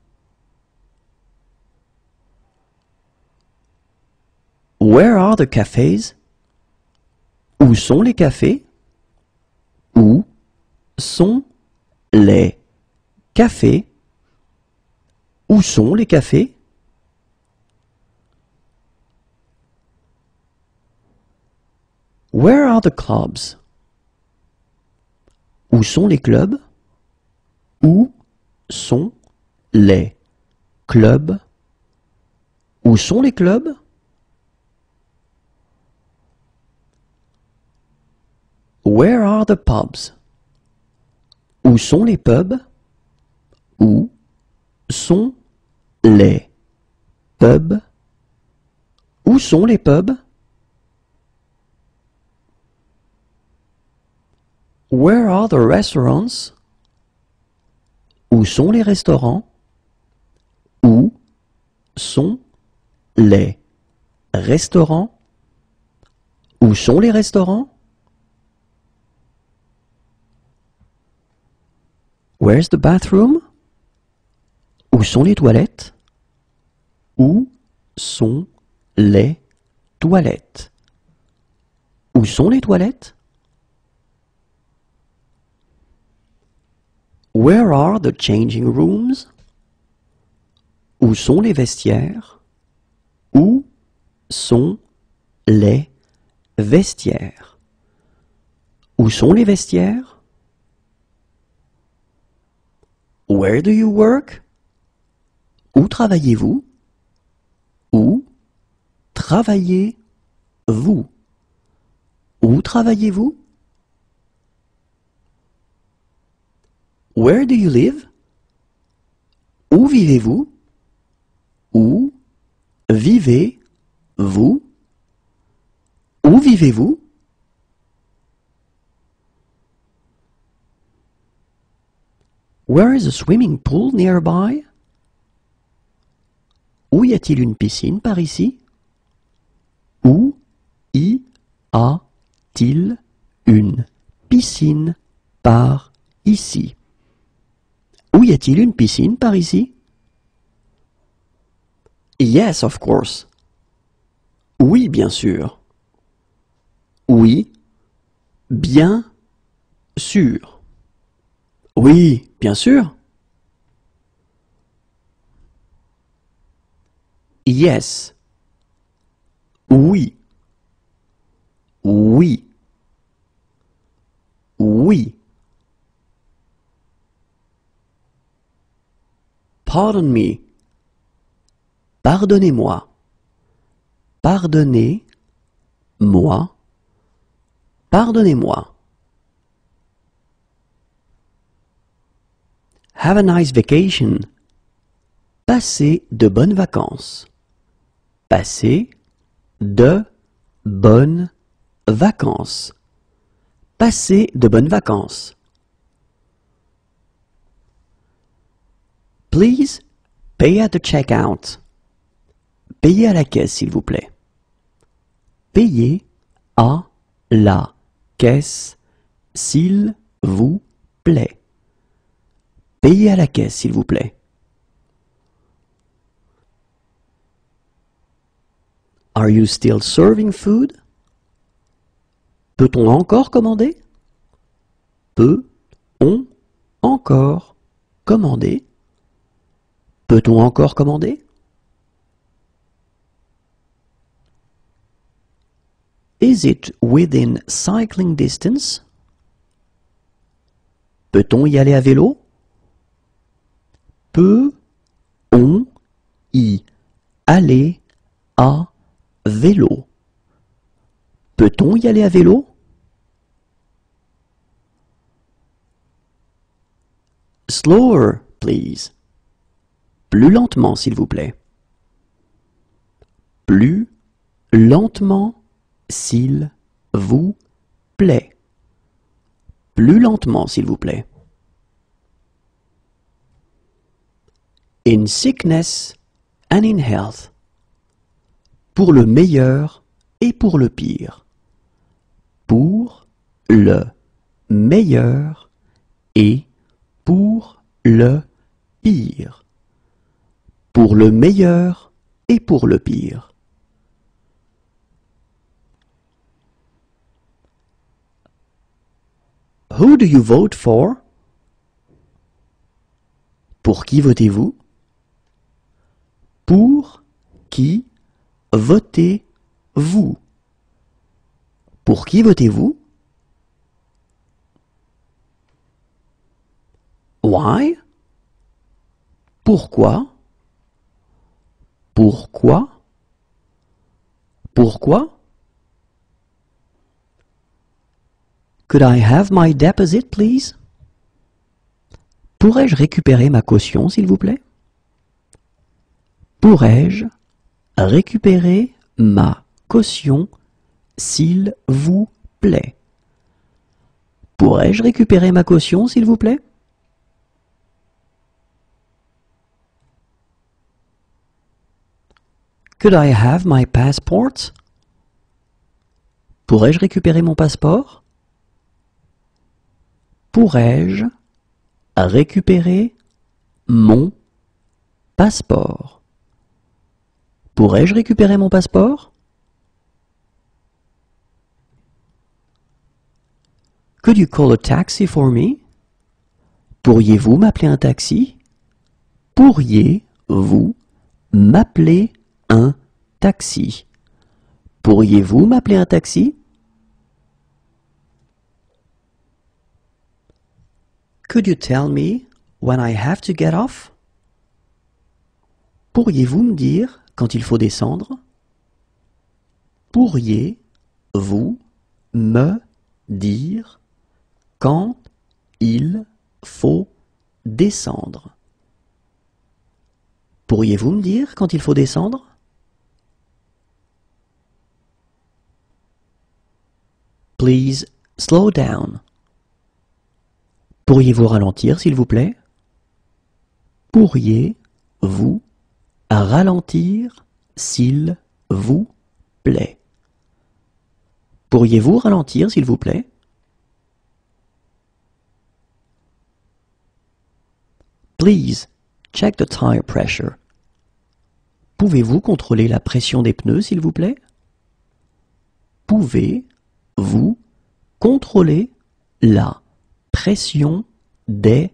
Speaker 1: Where are the cafes? Où sont les cafés? Où sont les cafés? Où sont les cafés? Where are the clubs? Où sont les clubs? Où sont les clubs? Où sont les clubs? Where are the pubs? Où sont les pubs? Où sont les pubs? Où sont les pubs? Where are the restaurants? Où sont les restaurants? Où sont les restaurants? Où sont les restaurants? Where's the bathroom? Où sont les toilettes? Où sont les toilettes? Où sont les toilettes? Where are the changing rooms? Où sont les vestiaires? Où sont les vestiaires? Où sont les vestiaires? Where do you work? Où travaillez-vous? Où travaillez-vous? Où travaillez-vous? Where do you live? Où vivez-vous? Où vivez-vous? Où vivez-vous? Where is a swimming pool nearby? Où y a-t-il une piscine par ici? Où y a-t-il une piscine par ici? Où y a-t-il une piscine par ici? Yes, of course. Oui, bien sûr. Oui, bien sûr. Oui, bien sûr. Yes. Oui. Oui. Oui. Pardon me. Pardonnez-moi. Pardonnez-moi. Pardonnez-moi. Have a nice vacation. Passez de bonnes vacances. Passez de bonnes vacances. Passez de bonnes vacances. Please pay at the checkout. Payez à la caisse, s'il vous plaît. Payez à la caisse, s'il vous plaît. Payez à la caisse, s'il vous plaît. Are you still serving food? Peut-on encore commander? Peut-on encore commander? Peut-on encore commander? Is it within cycling distance? Peut-on y aller à vélo? Peut-on y aller à vélo? Peut-on y aller à vélo? Slower, please. Plus lentement, s'il vous plaît. Plus lentement, s'il vous plaît. Plus lentement, s'il vous plaît. In sickness and in health. Pour le meilleur et pour le pire. Pour le meilleur et pour le pire pour le meilleur et pour le pire. Who do you vote for? Pour qui votez-vous? Pour qui votez-vous? Pour qui votez-vous? Why? Pourquoi? Pourquoi? Pourquoi? Could I have my deposit, please? Pourrais-je récupérer ma caution, s'il vous plaît? Pourrais-je récupérer ma caution, s'il vous plaît? Pourrais-je récupérer ma caution, s'il vous plaît? Could I have my passport? Pourrais-je récupérer mon passeport? Pourrais-je récupérer mon passeport? Pourrais-je récupérer mon passeport? Could you call a taxi for me? Pourriez-vous m'appeler un taxi? Pourriez-vous m'appeler un taxi? Pourriez-vous m'appeler un taxi? Could you tell me when I have to get off? Pourriez-vous me dire quand il faut descendre? Pourriez-vous me dire quand il faut descendre? Pourriez-vous me dire quand il faut descendre? Please slow down. Pourriez-vous ralentir, s'il vous plaît? Pourriez-vous ralentir, s'il vous plaît? Pourriez-vous ralentir, s'il vous plaît? Please check the tire pressure. Pouvez-vous contrôler la pression des pneus, s'il vous plaît? Pouvez-vous contrôler la pression des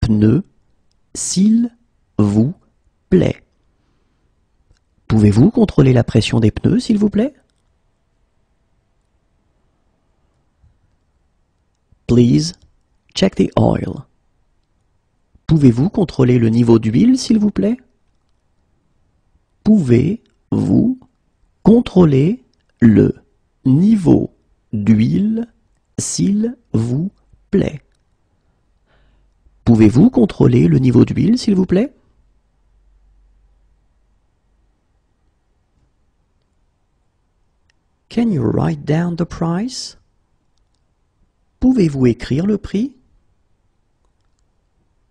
Speaker 1: pneus, s'il vous plaît? Pouvez-vous contrôler la pression des pneus, s'il vous plaît? Please check the oil. Pouvez-vous contrôler le niveau d'huile, s'il vous plaît? Pouvez-vous contrôler le niveau d'huile, s'il vous plaît? Pouvez-vous contrôler le niveau d'huile, s'il vous plaît? Can you write down the price? Pouvez-vous écrire le prix?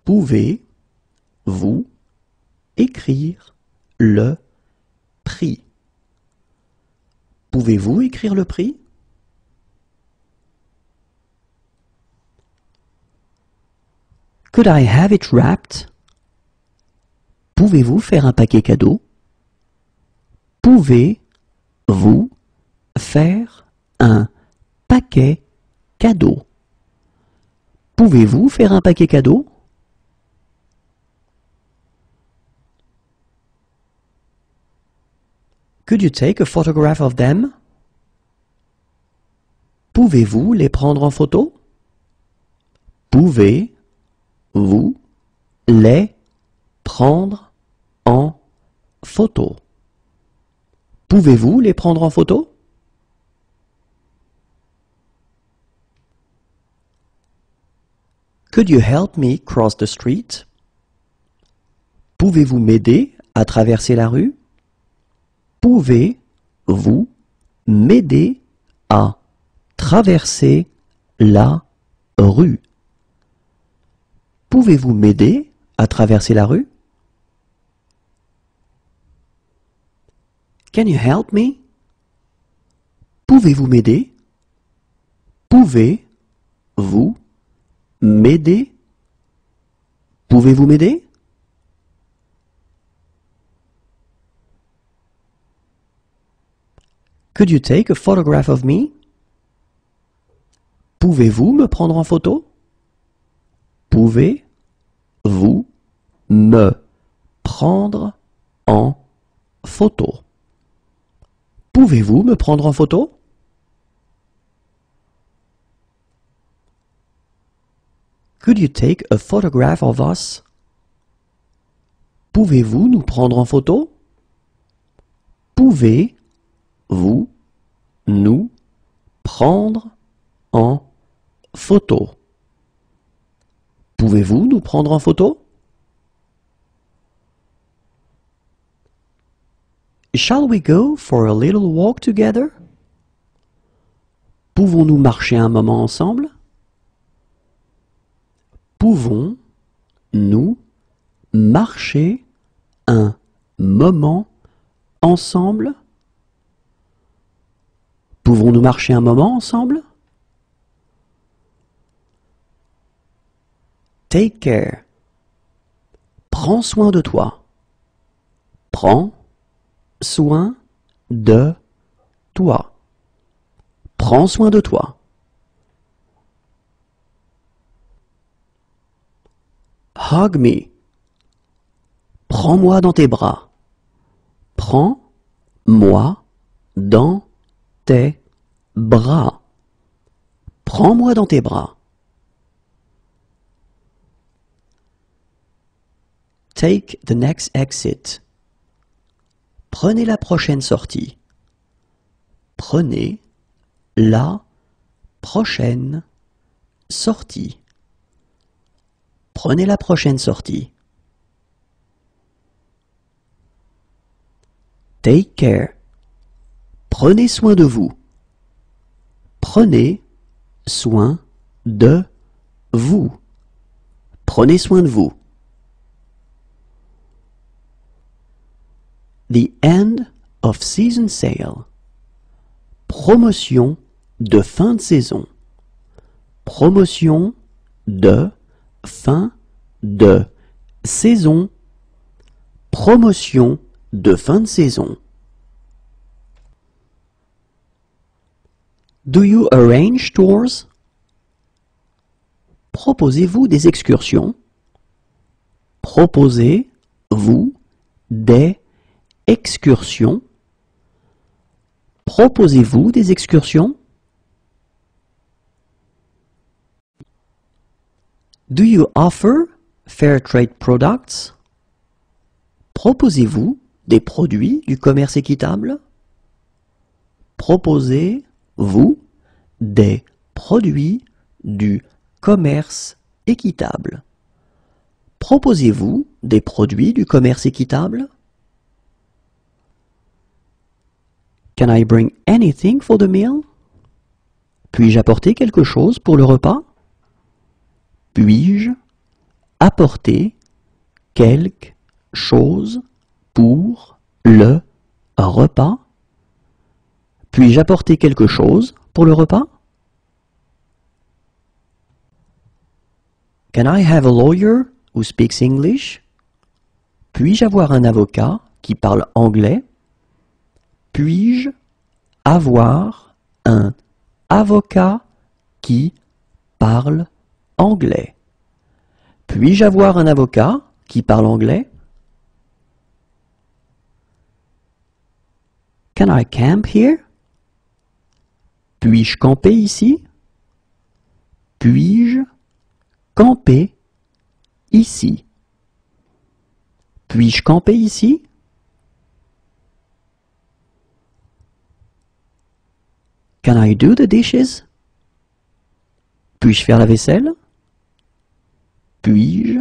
Speaker 1: Pouvez-vous écrire le prix? Pouvez-vous écrire le prix? Could I have it wrapped? Pouvez-vous faire un paquet cadeau? Pouvez-vous faire un paquet cadeau? Pouvez-vous faire un paquet cadeau? Could you take a photograph of them? Pouvez-vous les prendre en photo? Pouvez-vous les prendre en photo? Pouvez-vous les prendre en photo? Could you help me cross the street? Pouvez-vous m'aider à traverser la rue? Pouvez-vous m'aider à traverser la rue? Pouvez-vous m'aider à traverser la rue? Can you help me? Pouvez-vous m'aider? Pouvez-vous m'aider? Pouvez-vous m'aider? Could you take a photograph of me? Pouvez-vous me prendre en photo? Pouvez-vous me prendre en photo? Pouvez-vous me prendre en photo? Could you take a photograph of us? Pouvez-vous nous prendre en photo? Pouvez-vous nous prendre en photo? Pouvez-vous nous prendre en photo? Shall we go for a little walk together? Pouvons-nous marcher un moment ensemble? Pouvons-nous marcher un moment ensemble? Pouvons-nous marcher un moment ensemble? Take care. Prends soin de toi. Prends soin de toi. Prends soin de toi. Hug me. Prends-moi dans tes bras. Prends-moi dans tes bras. Prends-moi dans tes bras. Take the next exit. Prenez la prochaine sortie. Prenez la prochaine sortie. Prenez la prochaine sortie. Take care. Prenez soin de vous. Prenez soin de vous. Prenez soin de vous. The end of season sale. Promotion de fin de saison. Promotion de fin de saison. Promotion de fin de saison. Do you arrange tours? Proposez-vous des excursions? Proposez-vous des excursions. Proposez-vous des excursions? Do you offer fair trade products? Proposez-vous des produits du commerce équitable? Proposez-vous des produits du commerce équitable? Proposez-vous des produits du commerce équitable? Can I bring anything for the meal? Puis-je apporter quelque chose pour le repas? Puis-je apporter quelque chose pour le repas? Puis-je apporter quelque chose pour le repas? Can I have a lawyer who speaks English? Puis-je avoir un avocat qui parle anglais? Puis-je avoir un avocat qui parle anglais? Puis-je avoir un avocat qui parle anglais? Can I camp here? Puis-je camper ici? Puis-je camper ici? Puis-je camper ici? Can I do the dishes? Puis-je faire la vaisselle? Puis-je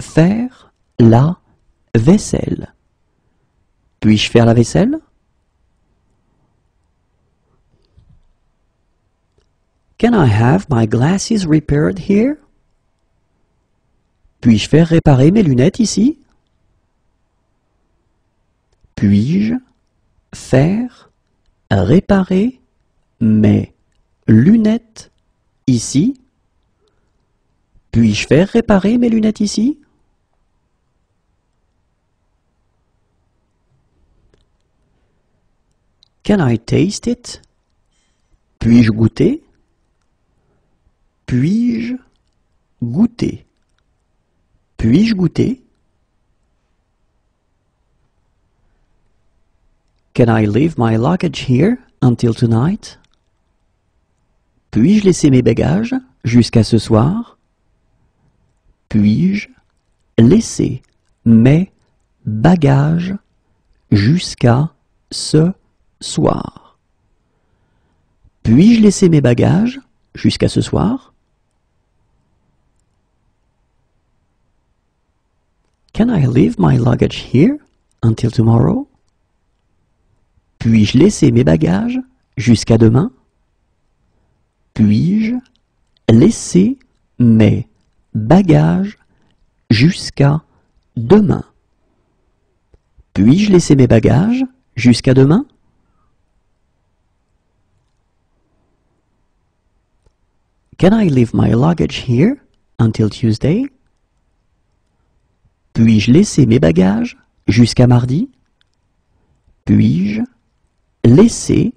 Speaker 1: faire la vaisselle? Puis-je faire la vaisselle? Can I have my glasses repaired here? Puis-je faire réparer mes lunettes ici? Puis-je faire réparer mes lunettes ici? Puis-je faire réparer mes lunettes ici? Can I taste it? Puis-je goûter? Puis-je goûter? Puis-je goûter? Can I leave my luggage here until tonight? Puis-je laisser mes bagages jusqu'à ce soir? Puis-je laisser mes bagages jusqu'à ce soir? Puis-je laisser mes bagages jusqu'à ce soir? Can I leave my luggage here until tomorrow? Puis-je laisser mes bagages jusqu'à demain? Puis-je laisser mes bagages jusqu'à demain? Puis-je laisser mes bagages jusqu'à demain? Can I leave my luggage here until Tuesday? Puis-je laisser mes bagages jusqu'à mardi? Puis-je laisser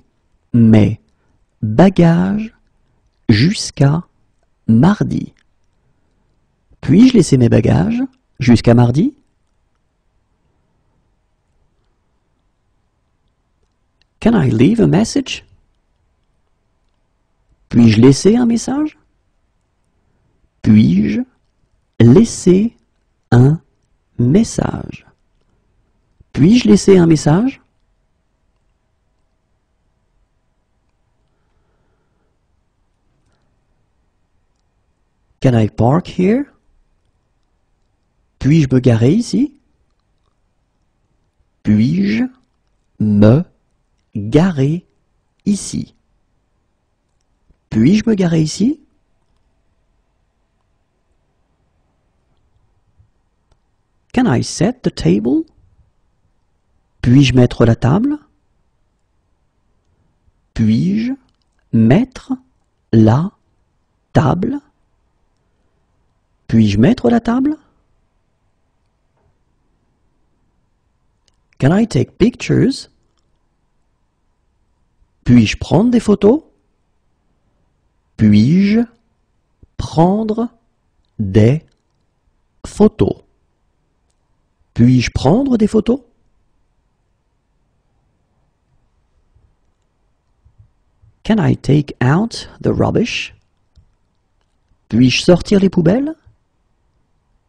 Speaker 1: mes bagages jusqu'à mardi. Puis-je laisser mes bagages jusqu'à mardi? Can I leave a message? Puis-je laisser un message? Puis-je laisser un message? Puis-je laisser un message? Can I park here? Puis-je me garer ici? Puis-je me garer ici? Puis-je me garer ici? Can I set the table? Puis-je mettre la table? Puis-je mettre la table? Puis-je mettre la table? Can I take pictures? Puis-je prendre des photos? Puis-je prendre des photos? Puis-je prendre des photos? Can I take out the rubbish? Puis-je sortir les poubelles?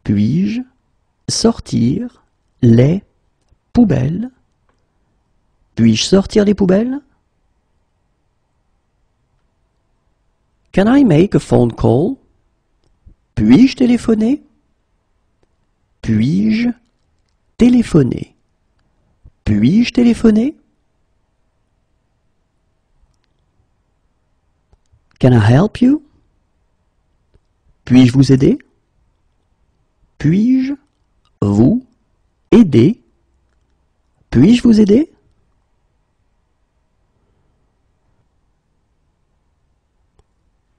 Speaker 1: Puis-je sortir les poubelles? Puis-je sortir les poubelles? Can I make a phone call? Puis-je téléphoner? Puis-je téléphoner? Puis-je téléphoner? Can I help you? Puis-je vous aider? Puis-je vous aider? Puis-je vous aider?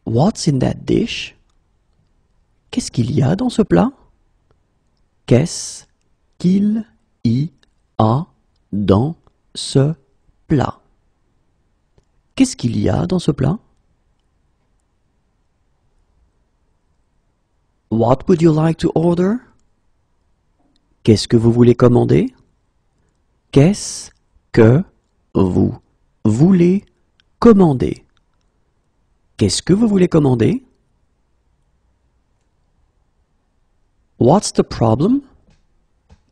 Speaker 1: What's in that dish? Qu'est-ce qu'il y a dans ce plat? Qu'est-ce qu'il y a dans ce plat? Qu'est-ce qu'il y a dans ce plat? What would you like to order? Qu'est-ce que vous voulez commander? Qu'est-ce que vous voulez commander? Qu'est-ce que vous voulez commander? What's the problem?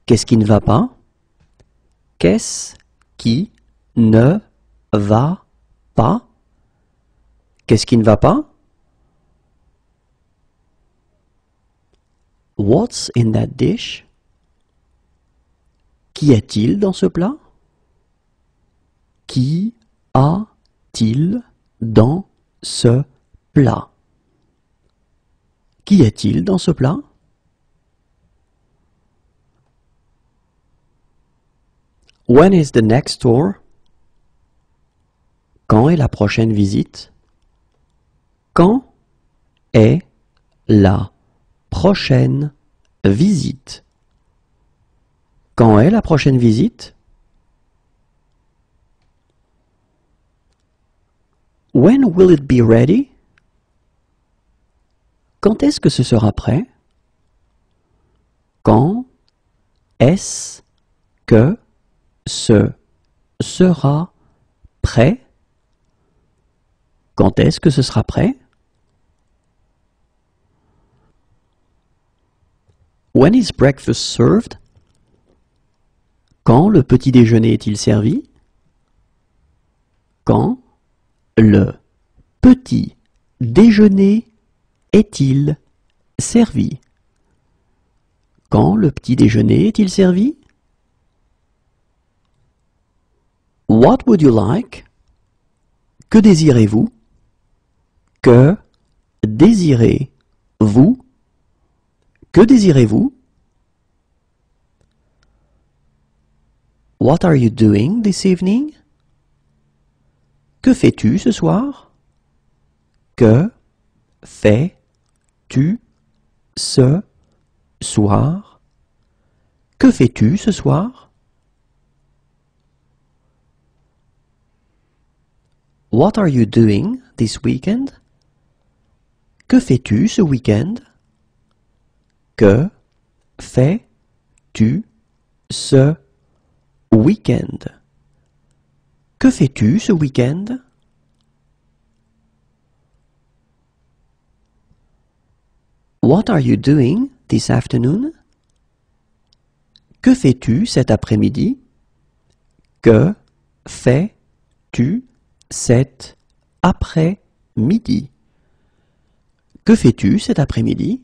Speaker 1: Qu'est-ce qui ne va pas? Qu'est-ce qui ne va pas? Qu'est-ce qui ne va pas? What's in that dish? Qu'y a-t-il dans ce plat? Qu'y a-t-il dans ce plat? Qu'y a-t-il dans ce plat? When is the next tour? Quand est la prochaine visite? Quand est la prochaine visite. Quand est la prochaine visite? When will it be ready? Quand est-ce que ce sera prêt? Quand est-ce que ce sera prêt? Quand est-ce que ce sera prêt? When is breakfast served? Quand le petit déjeuner est-il servi? Quand le petit déjeuner est-il servi? Quand le petit déjeuner est-il servi? What would you like? Que désirez-vous? Que désirez-vous Que désirez-vous? What are you doing this evening? Que fais-tu ce soir? Que fais-tu ce soir? What are you doing this weekend? Que fais-tu ce week-end? Que fais-tu ce week-end? Que fais-tu ce week-end? What are you doing this afternoon? Que fais-tu cet après-midi? Que fais-tu cet après-midi? Que fais-tu cet après-midi?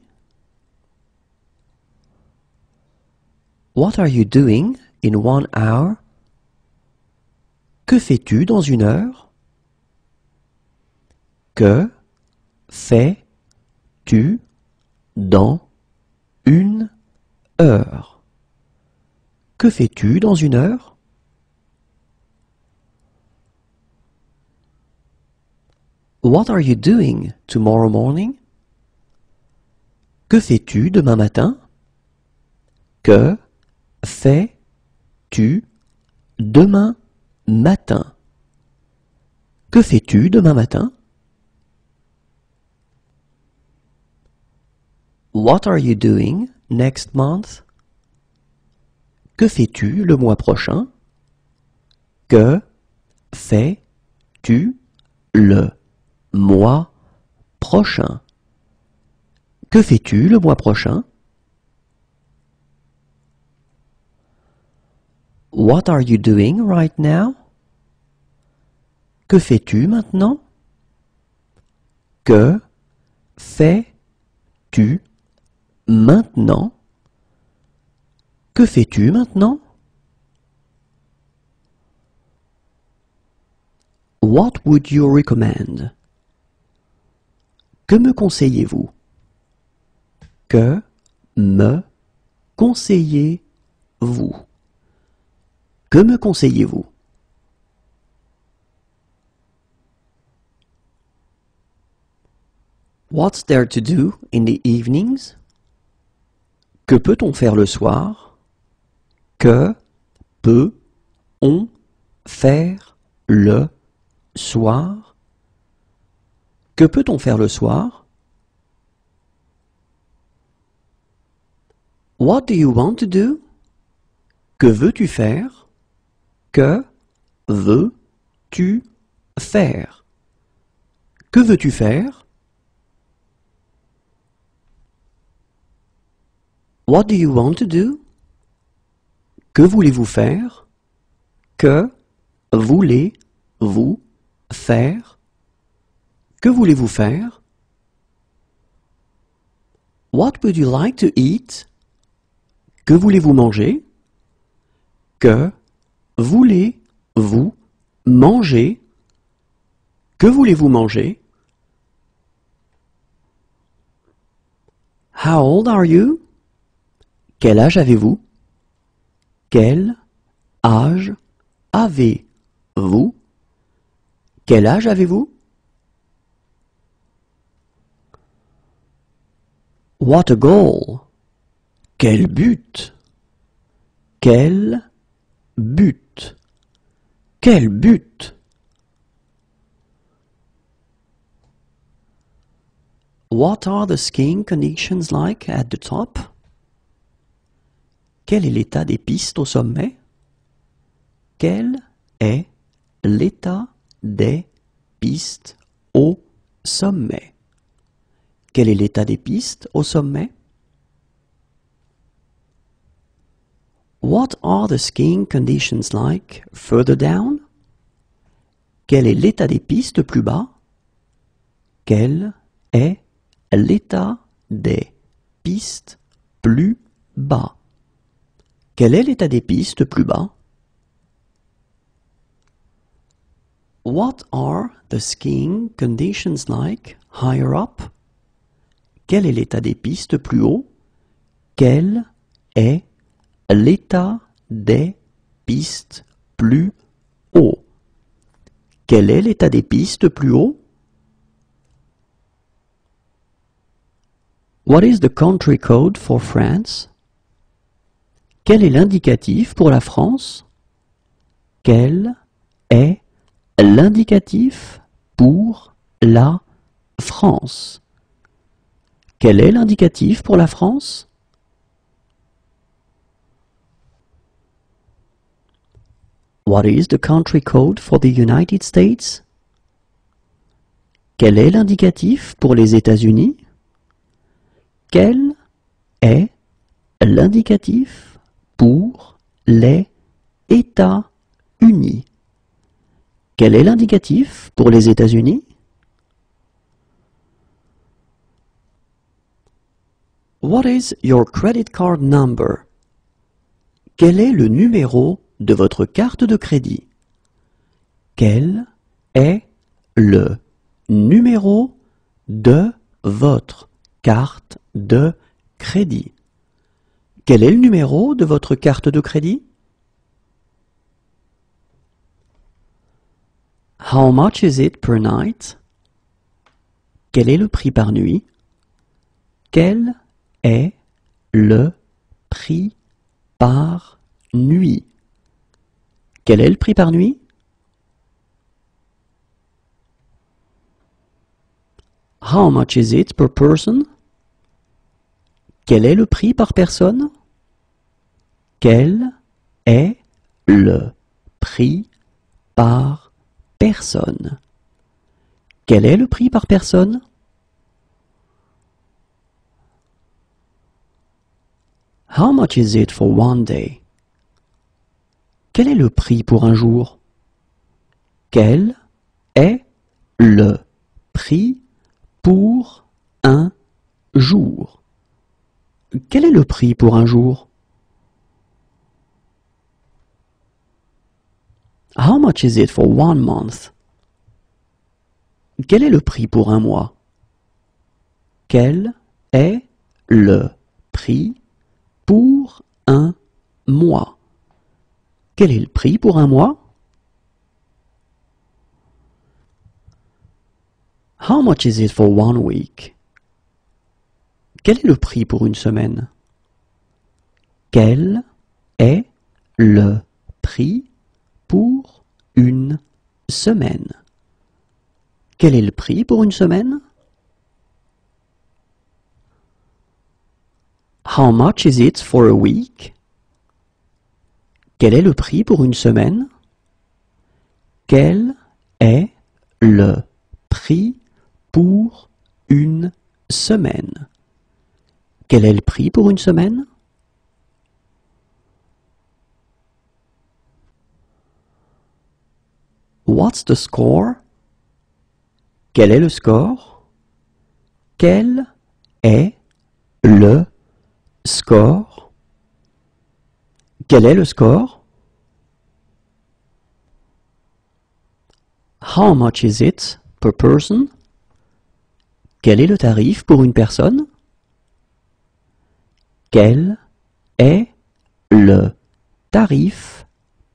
Speaker 1: What are you doing in one hour? Que fais-tu dans une heure? Que fais-tu dans une heure? Que fais-tu dans une heure? What are you doing tomorrow morning? Que fais-tu demain matin? Que fais-tu demain matin? Que fais-tu demain matin? What are you doing next month? Que fais-tu le mois prochain? Que fais-tu le mois prochain? Que fais-tu le mois prochain? What are you doing right now? Que fais-tu maintenant? Que fais-tu maintenant? Que fais-tu maintenant? What would you recommend? Que me conseillez-vous? Que me conseillez-vous? Que me conseillez-vous? What's there to do in the evenings? Que peut-on faire le soir? Que peut-on faire le soir? Que peut-on faire le soir? What do you want to do? Que veux-tu faire? Que veux-tu faire? Que veux-tu faire? What do you want to do? Que voulez-vous faire? Que voulez-vous faire? Que voulez-vous faire? What would you like to eat? Que voulez-vous manger? Que voulez-vous manger? Que voulez-vous manger? How old are you? Quel âge avez-vous? Quel âge avez-vous? Quel âge avez-vous? What a goal! Quel but! Quel but Quel but? What are the skiing conditions like at the top? Quel est l'état des pistes au sommet? Quel est l'état des pistes au sommet? Quel est l'état des pistes au sommet? What are the skiing conditions like further down? Quel est l'état des pistes plus bas? Quel est l'état des pistes plus bas? Quel est l'état des pistes plus bas? What are the skiing conditions like higher up? Quel est l'état des pistes plus haut? Quel est l'état des pistes plus haut? Quel est l'état des pistes plus haut? What is the country code for France? Quel est l'indicatif pour la France? Quel est l'indicatif pour la France? Quel est l'indicatif pour la France? What is the country code for the United States? Quel est l'indicatif pour les États-Unis? Quel est l'indicatif pour les États-Unis? Quel est l'indicatif pour les États-Unis? What is your credit card number? Quel est le numéro de votre carte de crédit? Quel est le numéro de votre carte de crédit? Quel est le numéro de votre carte de crédit? How much is it per night? Quel est le prix par nuit? Quel est le prix par nuit? Quel est le prix par nuit? How much is it per person? Quel est le prix par personne? Quel est le prix par personne? Quel est le prix par personne? How much is it for one day? Quel est le prix pour un jour? Quel est le prix pour un jour? Quel est le prix pour un jour? How much is it for one month? Quel est le prix pour un mois? Quel est le prix pour un mois? Quel est le prix pour un mois? How much is it for one week? Quel est le prix pour une semaine? Quel est le prix pour une semaine? Prix pour une semaine? How much is it for a week? Quel est le prix pour une semaine? Quel est le prix pour une semaine? Quel est le prix pour une semaine? What's the score? Quel est le score? Quel est le score? Quel est le score? How much is it per person? Quel est le tarif pour une personne? Quel est le tarif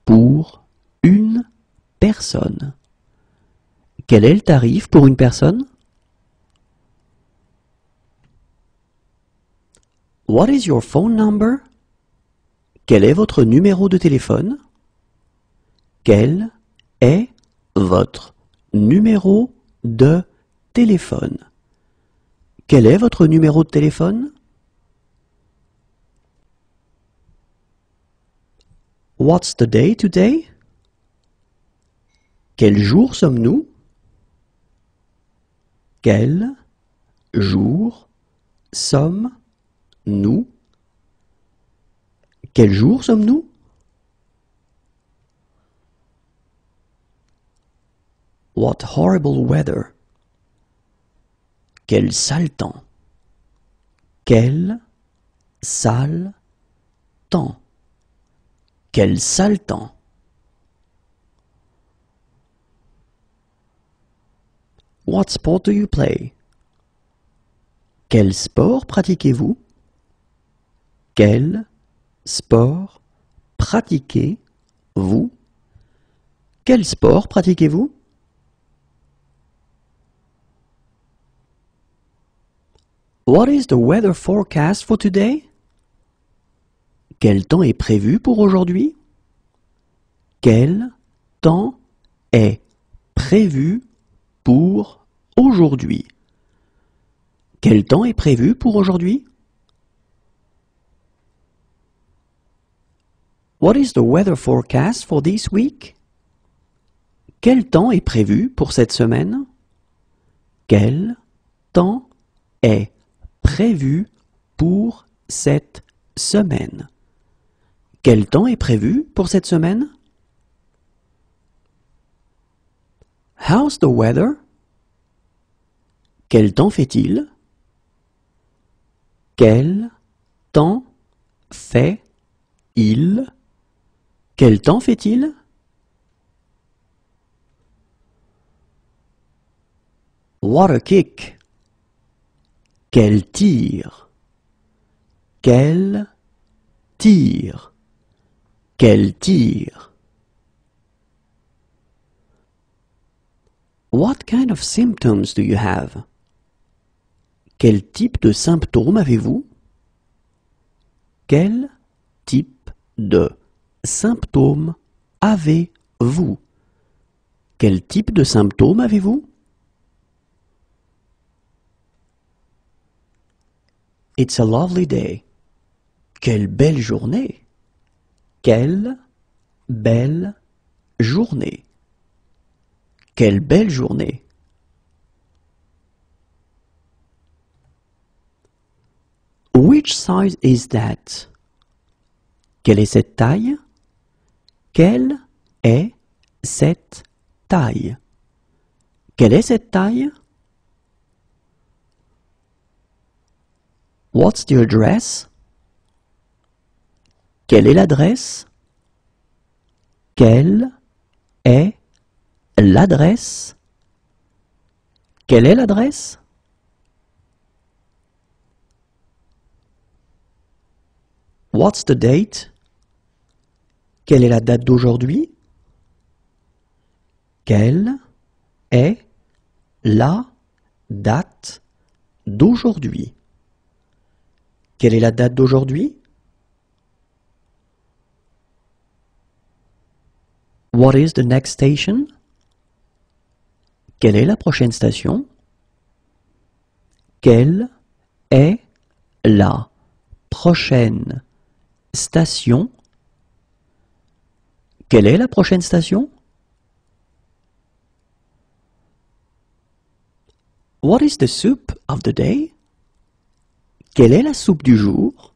Speaker 1: pour une personne? Quel est le tarif pour une personne? What is your phone number? Quel est votre numéro de téléphone? Quel est votre numéro de téléphone? Quel est votre numéro de téléphone? What's the day today? Quel jour sommes-nous? Quel jour sommes-nous? Quel jour sommes-nous? What horrible weather. Quel sale temps. Quel sale temps. Quel sale temps. What sport do you play? Quel sport pratiquez-vous? Quel sport pratiquez-vous? Quel sport pratiquez-vous? What is the weather forecast for today? Quel temps est prévu pour aujourd'hui? Quel temps est prévu pour aujourd'hui? Quel temps est prévu pour aujourd'hui? What is the weather forecast for this week? Quel temps est prévu pour cette semaine? Quel temps est prévu pour cette semaine? Quel temps est prévu pour cette semaine? How's the weather? Quel temps fait-il? Quel temps fait-il Quel temps fait-il? What a kick. Quel tir? Quel tir? Quel tir? What kind of symptoms do you have? Quel type de symptômes avez-vous? Quel type de symptômes avez-vous? Quel type de symptômes avez-vous? It's a lovely day. Quelle belle journée. Quelle belle journée. Quelle belle journée. Which size is that? Quelle est cette taille? Quelle est cette taille? Quelle est cette taille? What's the address? Quelle est l'adresse? Quelle est l'adresse? Quelle est l'adresse? What's the date? Quelle est la date d'aujourd'hui? Quelle est la date d'aujourd'hui? Quelle est la date d'aujourd'hui? What is the next station? Quelle est la prochaine station? Quelle est la prochaine station? Quelle est la prochaine station? What is the soup of the day? Quelle est la soupe du jour?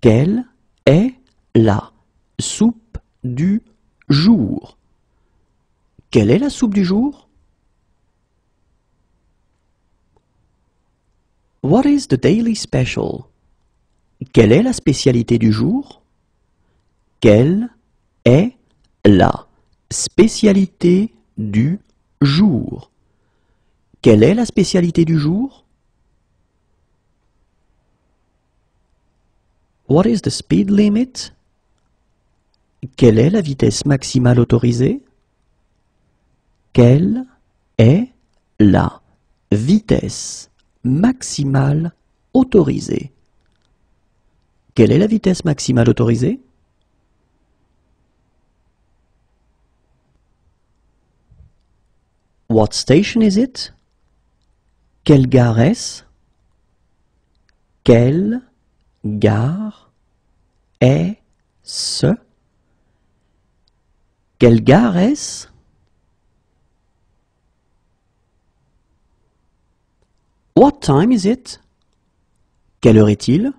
Speaker 1: Quelle est la soupe du jour? Quelle est la soupe du jour? What is the daily special? Quelle est la spécialité du jour? Quelle est la spécialité du jour? Quelle est la spécialité du jour? What is the speed limit? Quelle est la vitesse maximale autorisée? Quelle est la vitesse maximale autorisée? Quelle est la vitesse maximale autorisée? What station is it? Quelle gare est-ce? Quelle gare est-ce Quelle gare est-ce? What time is it? Quelle heure est-il?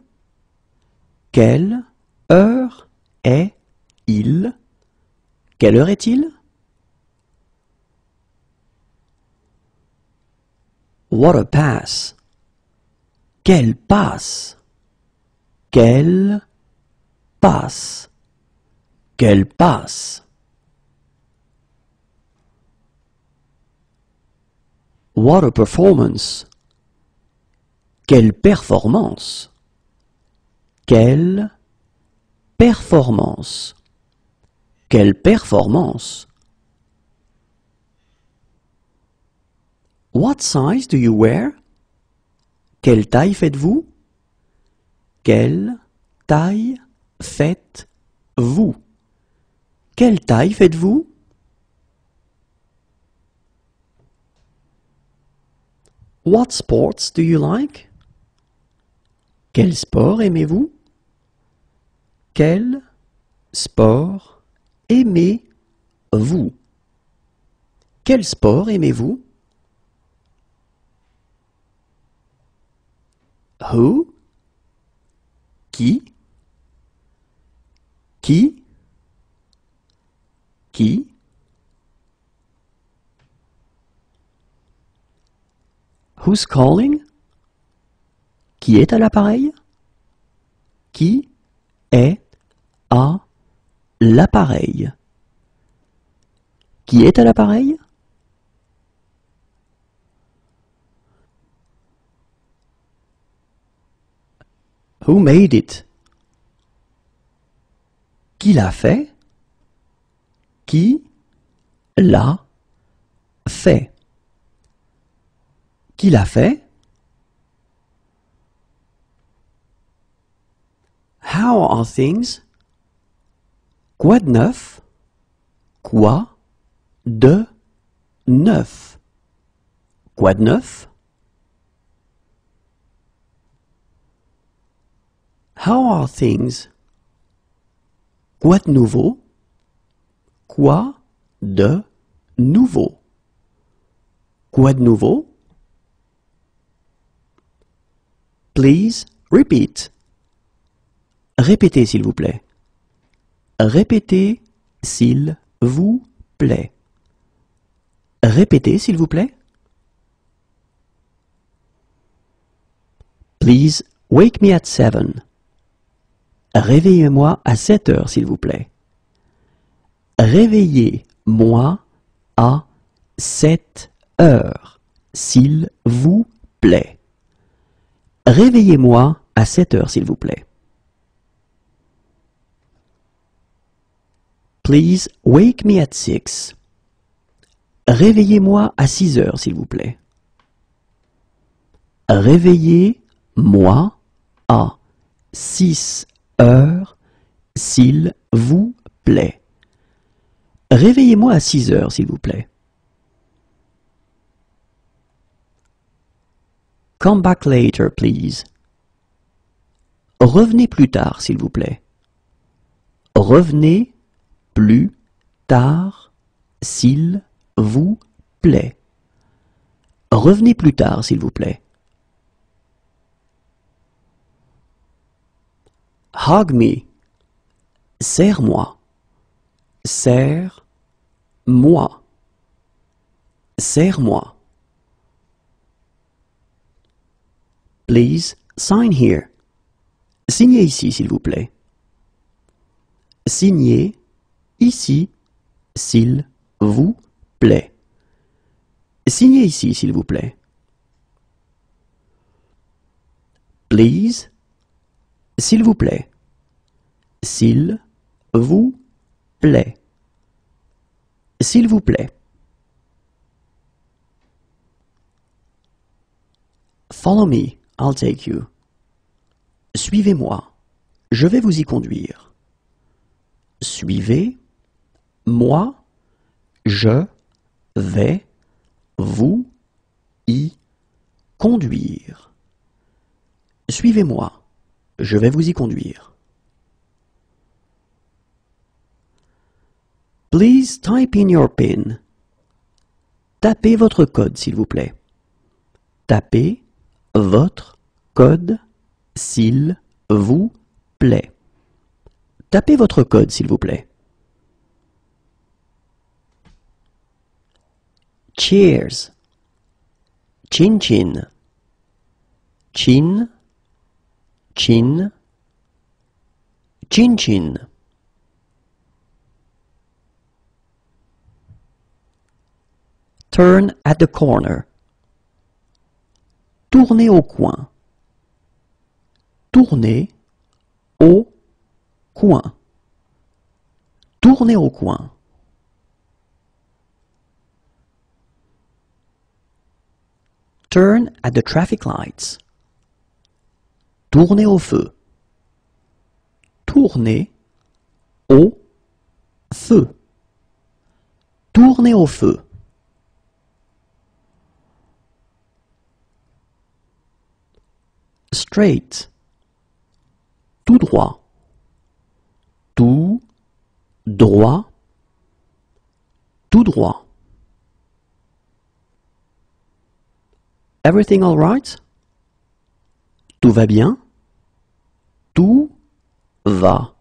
Speaker 1: Quelle heure est-il? Quelle heure est-il? What a pass. Quelle passe Quelle passe Quelle passe What a performance. Quelle performance. Quelle performance. Quelle performance What size do you wear? Quelle taille faites-vous? Quelle taille faites-vous? Quelle taille faites-vous? What sports do you like? Quel sport aimez-vous? Quel sport aimez-vous? Quel sport aimez-vous? Who? Qui? Qui? Qui? Who's calling? Qui est à l'appareil? Qui est à l'appareil? Qui est à l'appareil? Who made it? Qui l'a fait? Qui l'a fait? Qui l'a fait? How are things? Quoi de neuf? Quoi de neuf? Quoi de neuf? How are things? Quoi de nouveau? Quoi de nouveau? Quoi de nouveau? Please repeat. Répétez, s'il vous plaît. Répétez, s'il vous plaît. Répétez, s'il vous plaît. Please wake me at seven. Réveillez-moi à 7 heures, s'il vous plaît. Réveillez-moi à 7 heures, s'il vous plaît. Réveillez-moi à 7 heures, s'il vous plaît. Please wake me at 6. Réveillez-moi à 6 heures, s'il vous plaît. Réveillez-moi à 6 heures heure, s'il vous plaît. Réveillez-moi à 6 heures, s'il vous plaît. Come back later, please. Revenez plus tard, s'il vous plaît. Revenez plus tard, s'il vous plaît. Revenez plus tard, s'il vous plaît. Hug me. Serre-moi. Serre-moi. Serre-moi. Please sign here. Signez ici, s'il vous plaît. Signez ici, s'il vous plaît. Signez ici, s'il vous plaît. Please, s'il vous plaît. S'il vous plaît. S'il vous plaît. Follow me, I'll take you. Suivez-moi, je vais vous y conduire. Suivez moi, je vais vous y conduire. Suivez-moi. Je vais vous y conduire. Please type in your PIN. Tapez votre code, s'il vous plaît. Tapez votre code, s'il vous plaît. Tapez votre code, s'il vous plaît. Cheers. Chin chin. Chin. Chin. Chin chin. Turn at the corner. Tournez au coin. Tournez au coin. Tournez au coin. Turn at the traffic lights. Tournez au feu. Tournez au feu. Tournez au feu. Straight. Tout droit. Tout droit. Tout droit. Everything all right? Tout va bien? Tout va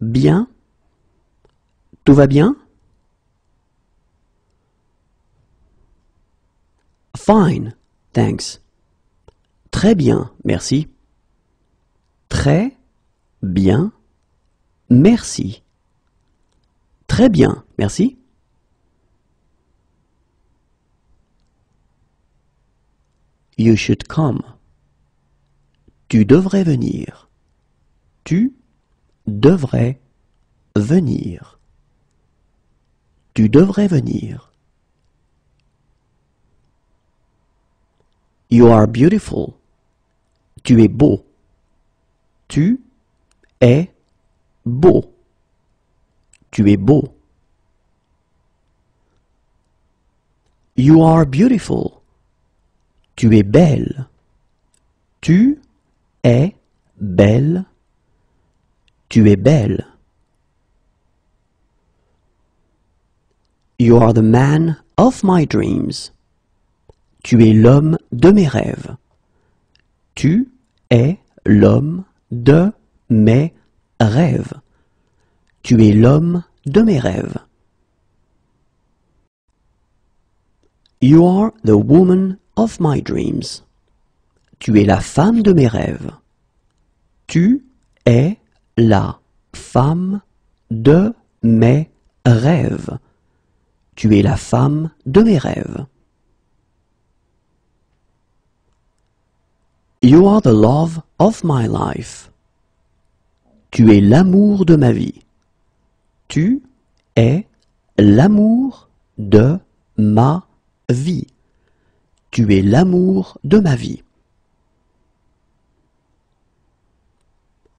Speaker 1: bien? Tout va bien? Fine, thanks. Très bien, merci. Très bien, merci. Très bien, merci. You should come. Tu devrais venir. Tu devrais venir. Tu devrais venir. You are beautiful. Tu es beau. Tu es beau. Tu es beau. You are beautiful. Tu es belle. Tu es belle. Tu es belle. You are the man of my dreams. Tu es l'homme de mes rêves. Tu es l'homme de mes rêves. Tu es l'homme de mes rêves. You are the woman of my dreams. Tu es la femme de mes rêves. Tu es la femme de mes rêves. Tu es la femme de mes rêves. You are the love of my life. Tu es l'amour de ma vie. Tu es l'amour de ma vie. Tu es l'amour de ma vie.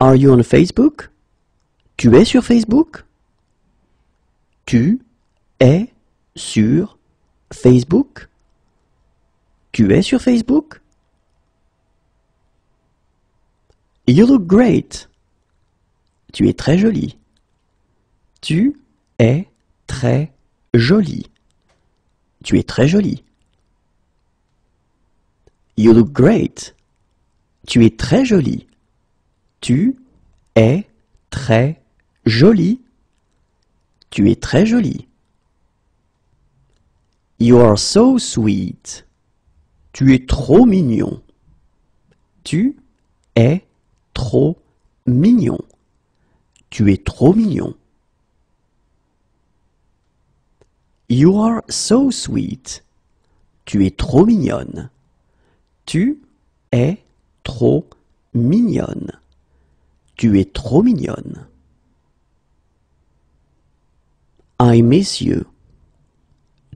Speaker 1: Are you on Facebook? Tu es sur Facebook? Tu es sur Facebook? Tu es sur Facebook? You look great. Tu es très jolie. Tu es très jolie. Tu es très jolie. You look great. Tu es très jolie. Tu es très jolie. Tu es très jolie. You are so sweet. Tu es trop mignon. Tu es trop mignon. Tu es trop mignon. You are so sweet. Tu es trop mignonne. Tu es trop mignonne. Tu es trop mignonne. I miss you.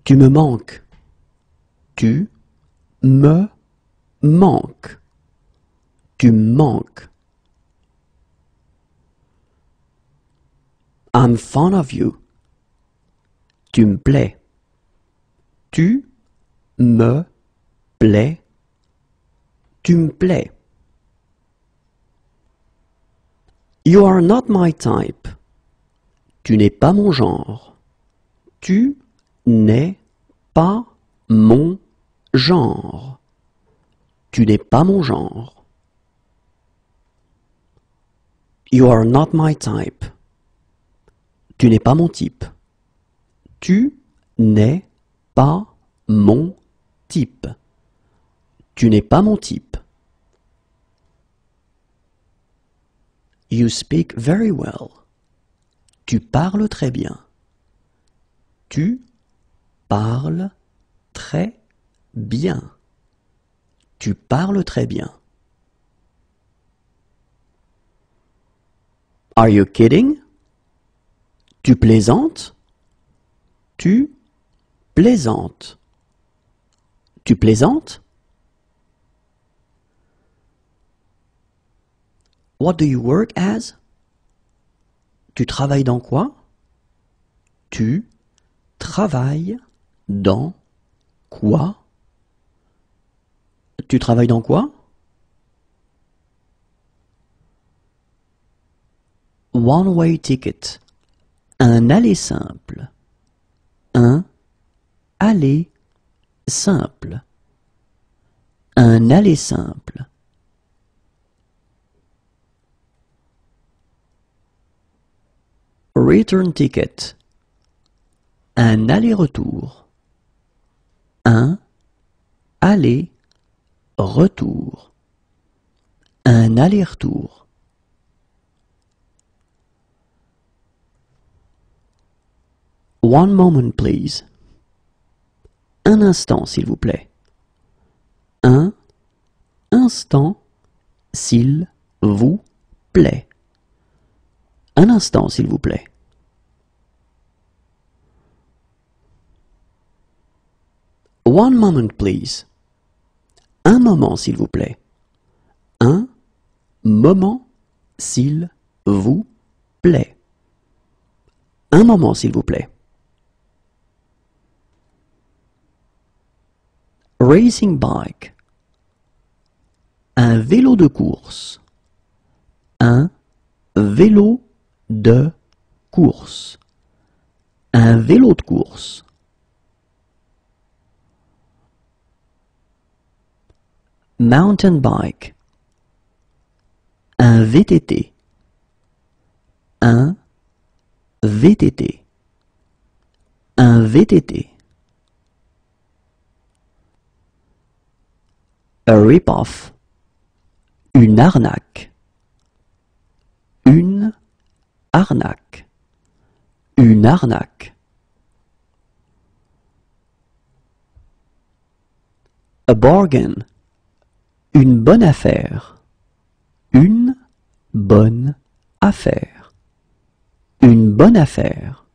Speaker 1: Tu me manques. Tu me manques. Tu manques. I'm fond of you. Tu me plais. Tu me plais. Tu me plais. You are not my type. Tu n'es pas mon genre. Tu n'es pas mon genre. Tu n'es pas mon genre. You are not my type. Tu n'es pas mon type. Tu n'es pas mon type. Tu n'es pas mon type. You speak very well. Tu parles très bien. Tu parles très bien. Tu parles très bien. Are you kidding? Tu plaisantes? Tu plaisantes. Tu plaisantes? What do you work as? Tu travailles dans quoi? Tu travailles dans quoi? Tu travailles dans quoi? One-way ticket. Un aller simple. Un aller simple. Un aller simple. Return ticket. Un aller-retour. Un aller-retour. Un aller-retour. One moment, please. Un instant, s'il vous plaît. Un instant, s'il vous plaît. Un instant, s'il vous plaît. One moment, please. Un moment, s'il vous plaît. Un moment, s'il vous plaît. Un moment, s'il vous plaît. Racing bike. Un vélo de course. Un vélo de course. Un vélo de course. Mountain bike. Un VTT. Un VTT. Un VTT. A rip-off. Une arnaque. Une arnaque. Une arnaque. A bargain. Une bonne affaire. Une bonne affaire. Une bonne affaire.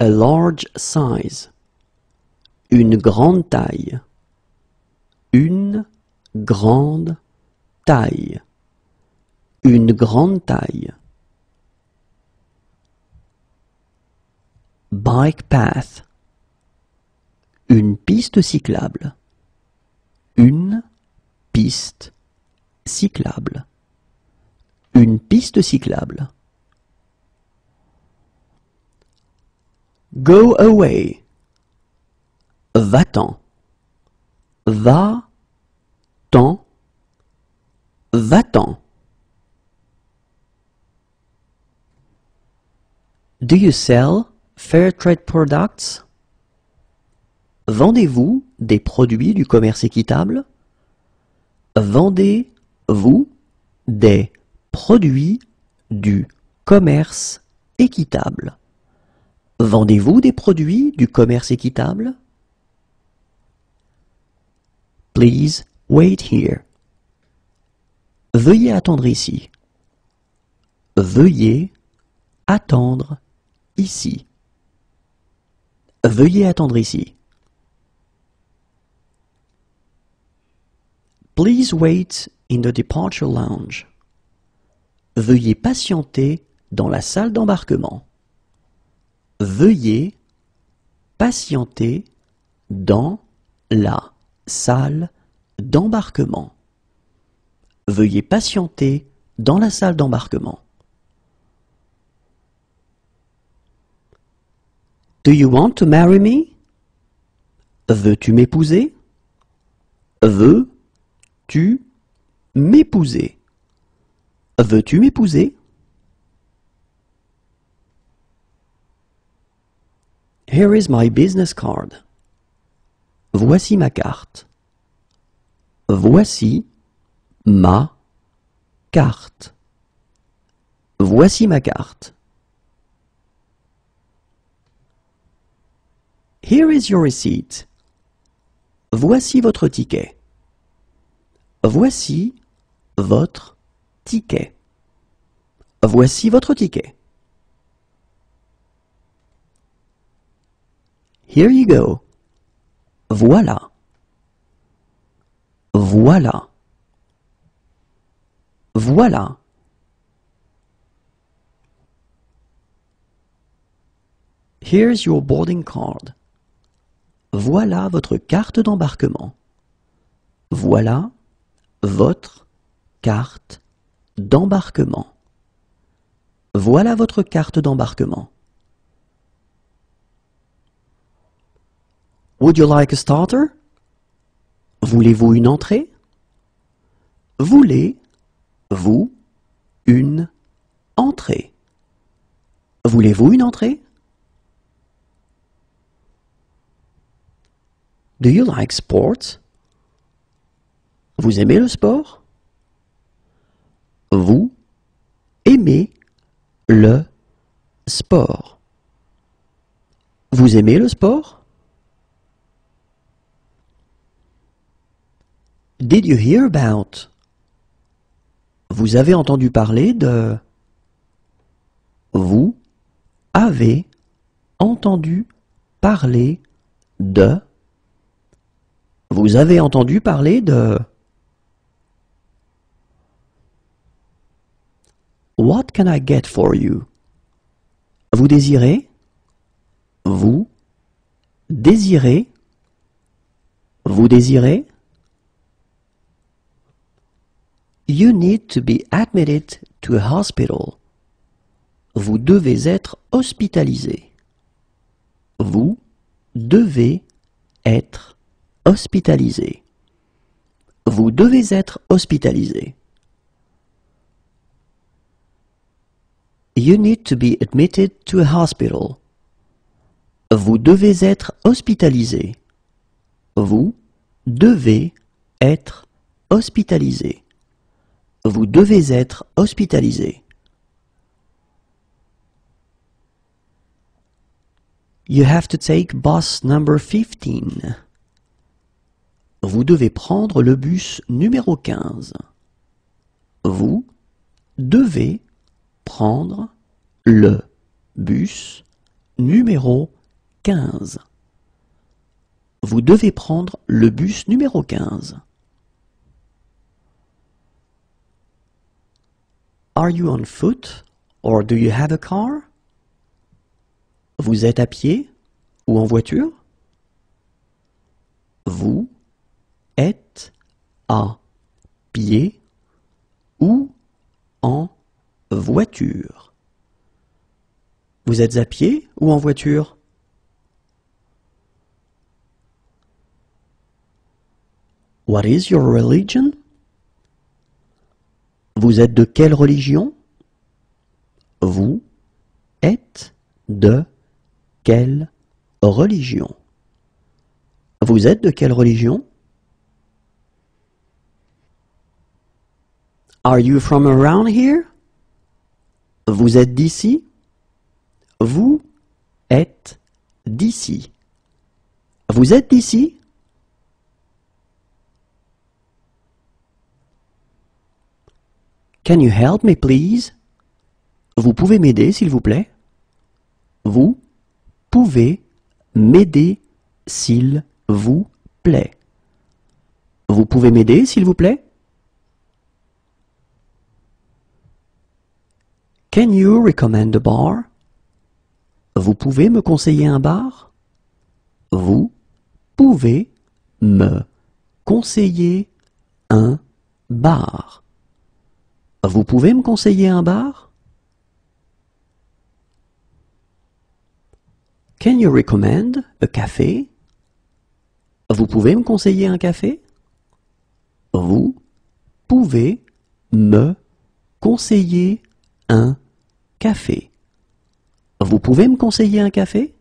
Speaker 1: A large size. Une grande taille. Une grande taille. Une grande taille. Bike path. Une piste cyclable. Une piste cyclable. Une piste cyclable. Go away. Va-t'en. Va-t'en. Va-t'en. Do you sell fair trade products? Vendez-vous des produits du commerce équitable? Vendez-vous des produits du commerce équitable? Vendez-vous des produits du commerce équitable? Please wait here. Veuillez attendre ici. Veuillez attendre Veuillez attendre ici. Please wait in the departure lounge. Veuillez patienter dans la salle d'embarquement. Veuillez patienter dans la salle d'embarquement. Veuillez patienter dans la salle d'embarquement. Do you want to marry me? Veux-tu m'épouser? Veux-tu m'épouser? Veux-tu m'épouser? Here is my business card. Voici ma carte. Voici ma carte. Voici ma carte. Here is your receipt. Voici votre ticket. Voici votre ticket. Voici votre ticket. Here you go. Voilà. Voilà. Voilà. Here's your boarding card. Voilà votre carte d'embarquement. Voilà votre carte d'embarquement. Voilà votre carte d'embarquement. Would you like a starter? Voulez-vous une entrée? Voulez-vous une entrée? Voulez-vous une entrée? Do you like sports? Vous aimez le sport? Vous aimez le sport? Vous aimez le sport? Did you hear about? Vous avez entendu parler de. Vous avez entendu parler de. Vous avez entendu parler de. What can I get for you? Vous désirez? Vous désirez? Vous désirez? You need to be admitted to a hospital. Vous devez être hospitalisé. Vous devez être hospitalisé. Vous devez être hospitalisé. You need to be admitted to a hospital. Vous devez être hospitalisé. Vous devez être hospitalisé. Vous devez être hospitalisé. You have to take bus number 15. Vous devez prendre le bus numéro 15. Vous devez prendre le bus numéro 15. Vous devez prendre le bus numéro 15. Are you on foot or do you have a car? Vous êtes à pied ou en voiture? Vous êtes à pied ou en voiture? Vous êtes à pied ou en voiture? What is your religion? Vous êtes de quelle religion? Vous êtes de quelle religion? Vous êtes de quelle religion? Are you from around here? Vous êtes d'ici? Vous êtes d'ici. Vous êtes d'ici? Can you help me, please? Vous pouvez m'aider, s'il vous plaît? Vous pouvez m'aider, s'il vous plaît. Vous pouvez m'aider, s'il vous plaît? Can you recommend a bar? Vous pouvez me conseiller un bar? Vous pouvez me conseiller un bar. Vous pouvez me conseiller un bar? Can you recommend a café? Vous pouvez me conseiller un café? Vous pouvez me conseiller un café. Vous pouvez me conseiller un café?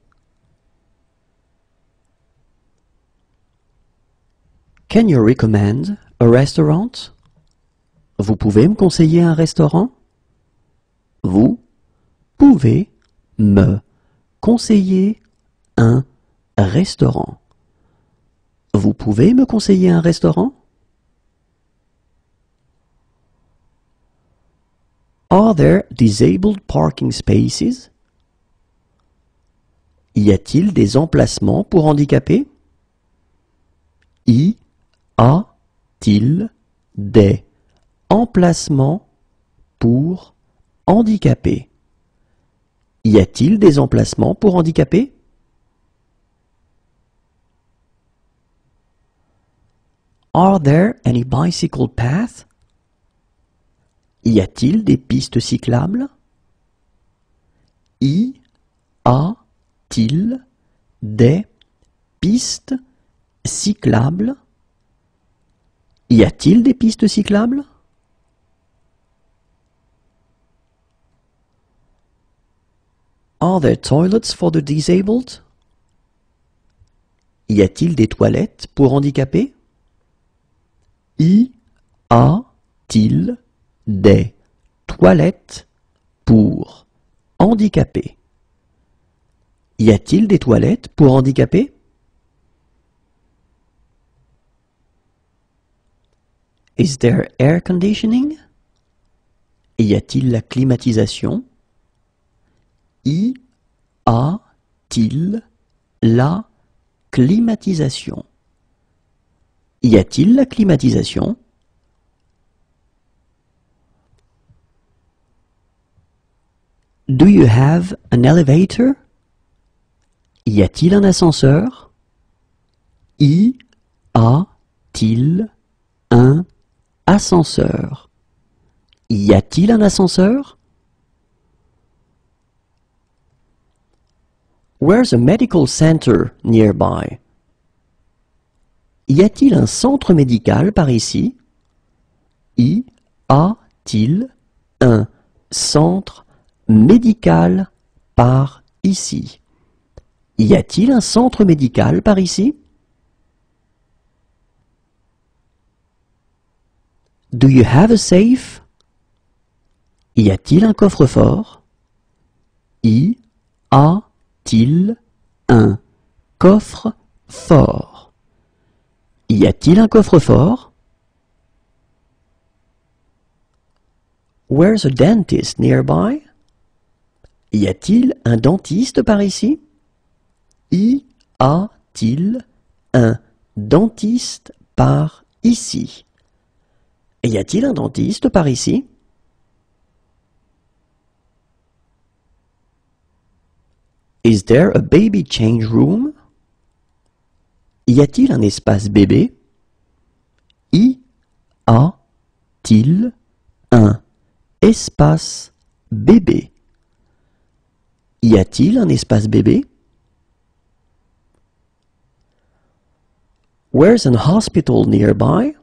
Speaker 1: Can you recommend a restaurant? Vous pouvez me conseiller un restaurant? Vous pouvez me conseiller un restaurant. Vous pouvez me conseiller un restaurant? Are there disabled parking spaces? Y a-t-il des emplacements pour handicapés Y a-t-il des emplacements pour handicapés Y a-t-il des emplacements pour handicapés Are there any bicycle paths? Y a-t-il des pistes cyclables? Y a-t-il des pistes cyclables? Y a-t-il des pistes cyclables? Are there toilets for the disabled? Y a-t-il des toilettes pour handicapés Y a-t-il des toilettes pour handicapés. Y a-t-il des toilettes pour handicapés? Is there air conditioning? Y a-t-il la climatisation? Y a-t-il la climatisation? Y a-t-il la climatisation? Do you have an elevator? Y a-t-il un ascenseur? Y a-t-il un ascenseur? Y a-t-il un ascenseur? Where's a medical center nearby? Y a-t-il un centre médical par ici? Y a-t-il un centre médical par ici. Y a-t-il un centre médical par ici? Do you have a safe? Y a-t-il un coffre-fort? Y a-t-il un coffre-fort? Y a-t-il un coffre-fort? Where's a dentist nearby? Y a-t-il un dentiste par ici? Y a-t-il un dentiste par ici? Y a-t-il un dentiste par ici? Is there a baby change room? Y a-t-il un espace bébé? Y a-t-il un espace bébé? Y a-t-il un espace bébé? Where's an hospital nearby?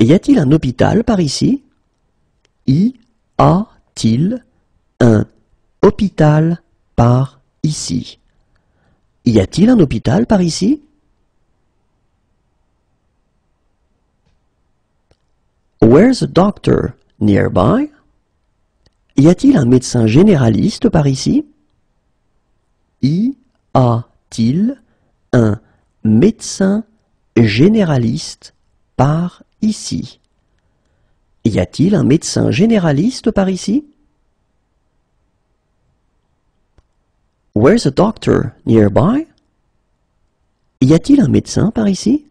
Speaker 1: Y a-t-il un hôpital par ici? Y a-t-il un hôpital par ici? Y a-t-il un hôpital par ici? Where's a doctor nearby? Y a-t-il un médecin généraliste par ici? Y a-t-il un médecin généraliste par ici? Y a-t-il un médecin généraliste par ici? Where's a doctor nearby? Y a-t-il un médecin par ici?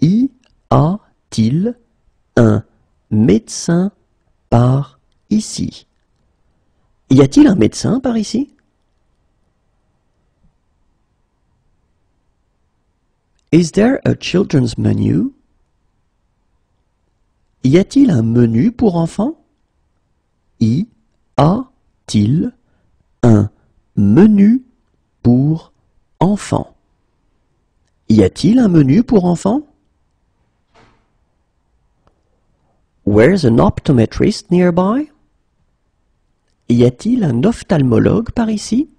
Speaker 1: Y a-t-il un médecin par Y a-t-il un médecin par ici? Is there a children's menu? Y a-t-il un menu pour enfants? Y a-t-il un menu pour enfants? Y a-t-il un menu pour enfants? Where's an optometrist nearby? Y a-t-il un ophtalmologue par ici?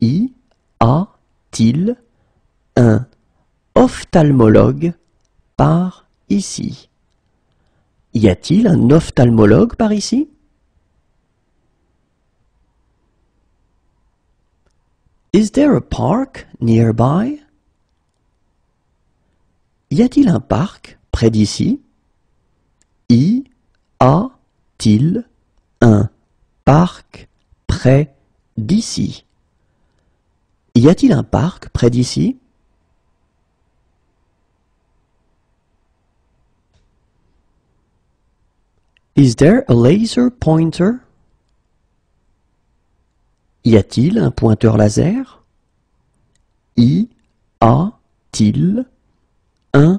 Speaker 1: Y a-t-il un ophtalmologue par ici. Y a-t-il un ophtalmologue par ici? Is there a park nearby? Y a-t-il un parc près d'ici? Y a-t-il parc près d'ici. Y a-t-il un parc près d'ici? Is there a laser pointer? Y a-t-il un pointeur laser? Y a-t-il un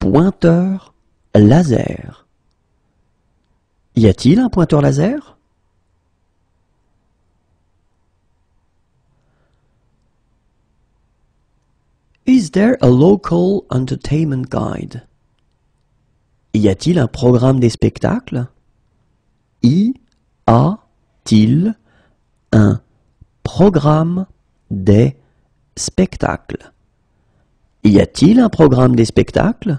Speaker 1: pointeur laser? Y a-t-il un pointeur laser? Is there a local entertainment guide? Y a-t-il un programme des spectacles? Y a-t-il un programme des spectacles? Y a-t-il un programme des spectacles?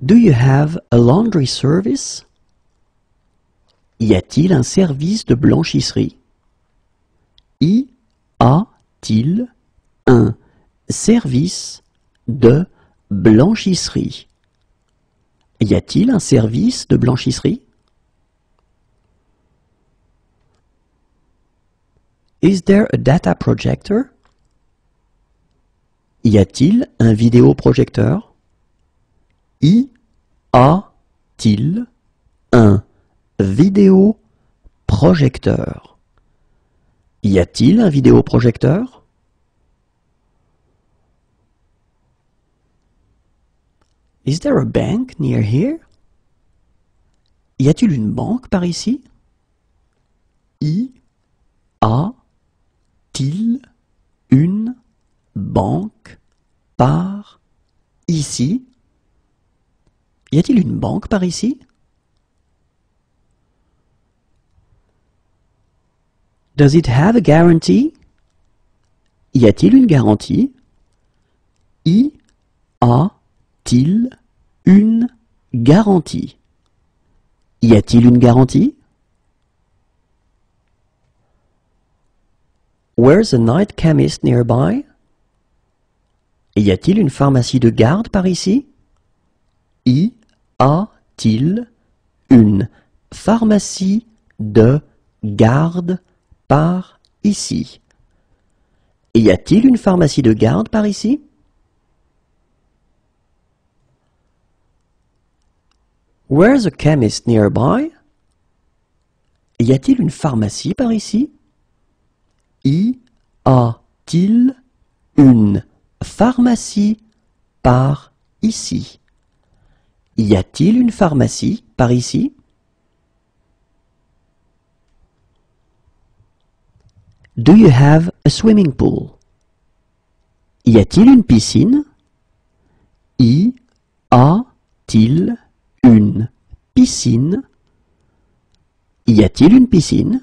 Speaker 1: Do you have a laundry service? Y a-t-il un service de blanchisserie? A-t-il un service de blanchisserie? Y a-t-il un service de blanchisserie? Is there a data projector? Y a-t-il un vidéoprojecteur? Y a-t-il un vidéoprojecteur? Y a-t-il un vidéoprojecteur? Is there a bank near here? Y a-t-il une banque par ici? Y a-t-il une banque par ici? Y a-t-il une banque par ici? Does it have a guarantee? Y a-t-il une garantie? Y a-t-il une garantie? Y a-t-il une garantie? Where's a night chemist nearby? Y a-t-il une pharmacie de garde par ici? Y a-t-il une pharmacie de garde par ici. Y a-t-il une pharmacie de garde par ici? Where's a chemist nearby? Y a-t-il une pharmacie par ici? Y a-t-il une pharmacie par ici? Y a-t-il une pharmacie par ici? Do you have a swimming pool? Y a-t-il une piscine? Y a-t-il une piscine? Y a-t-il une piscine?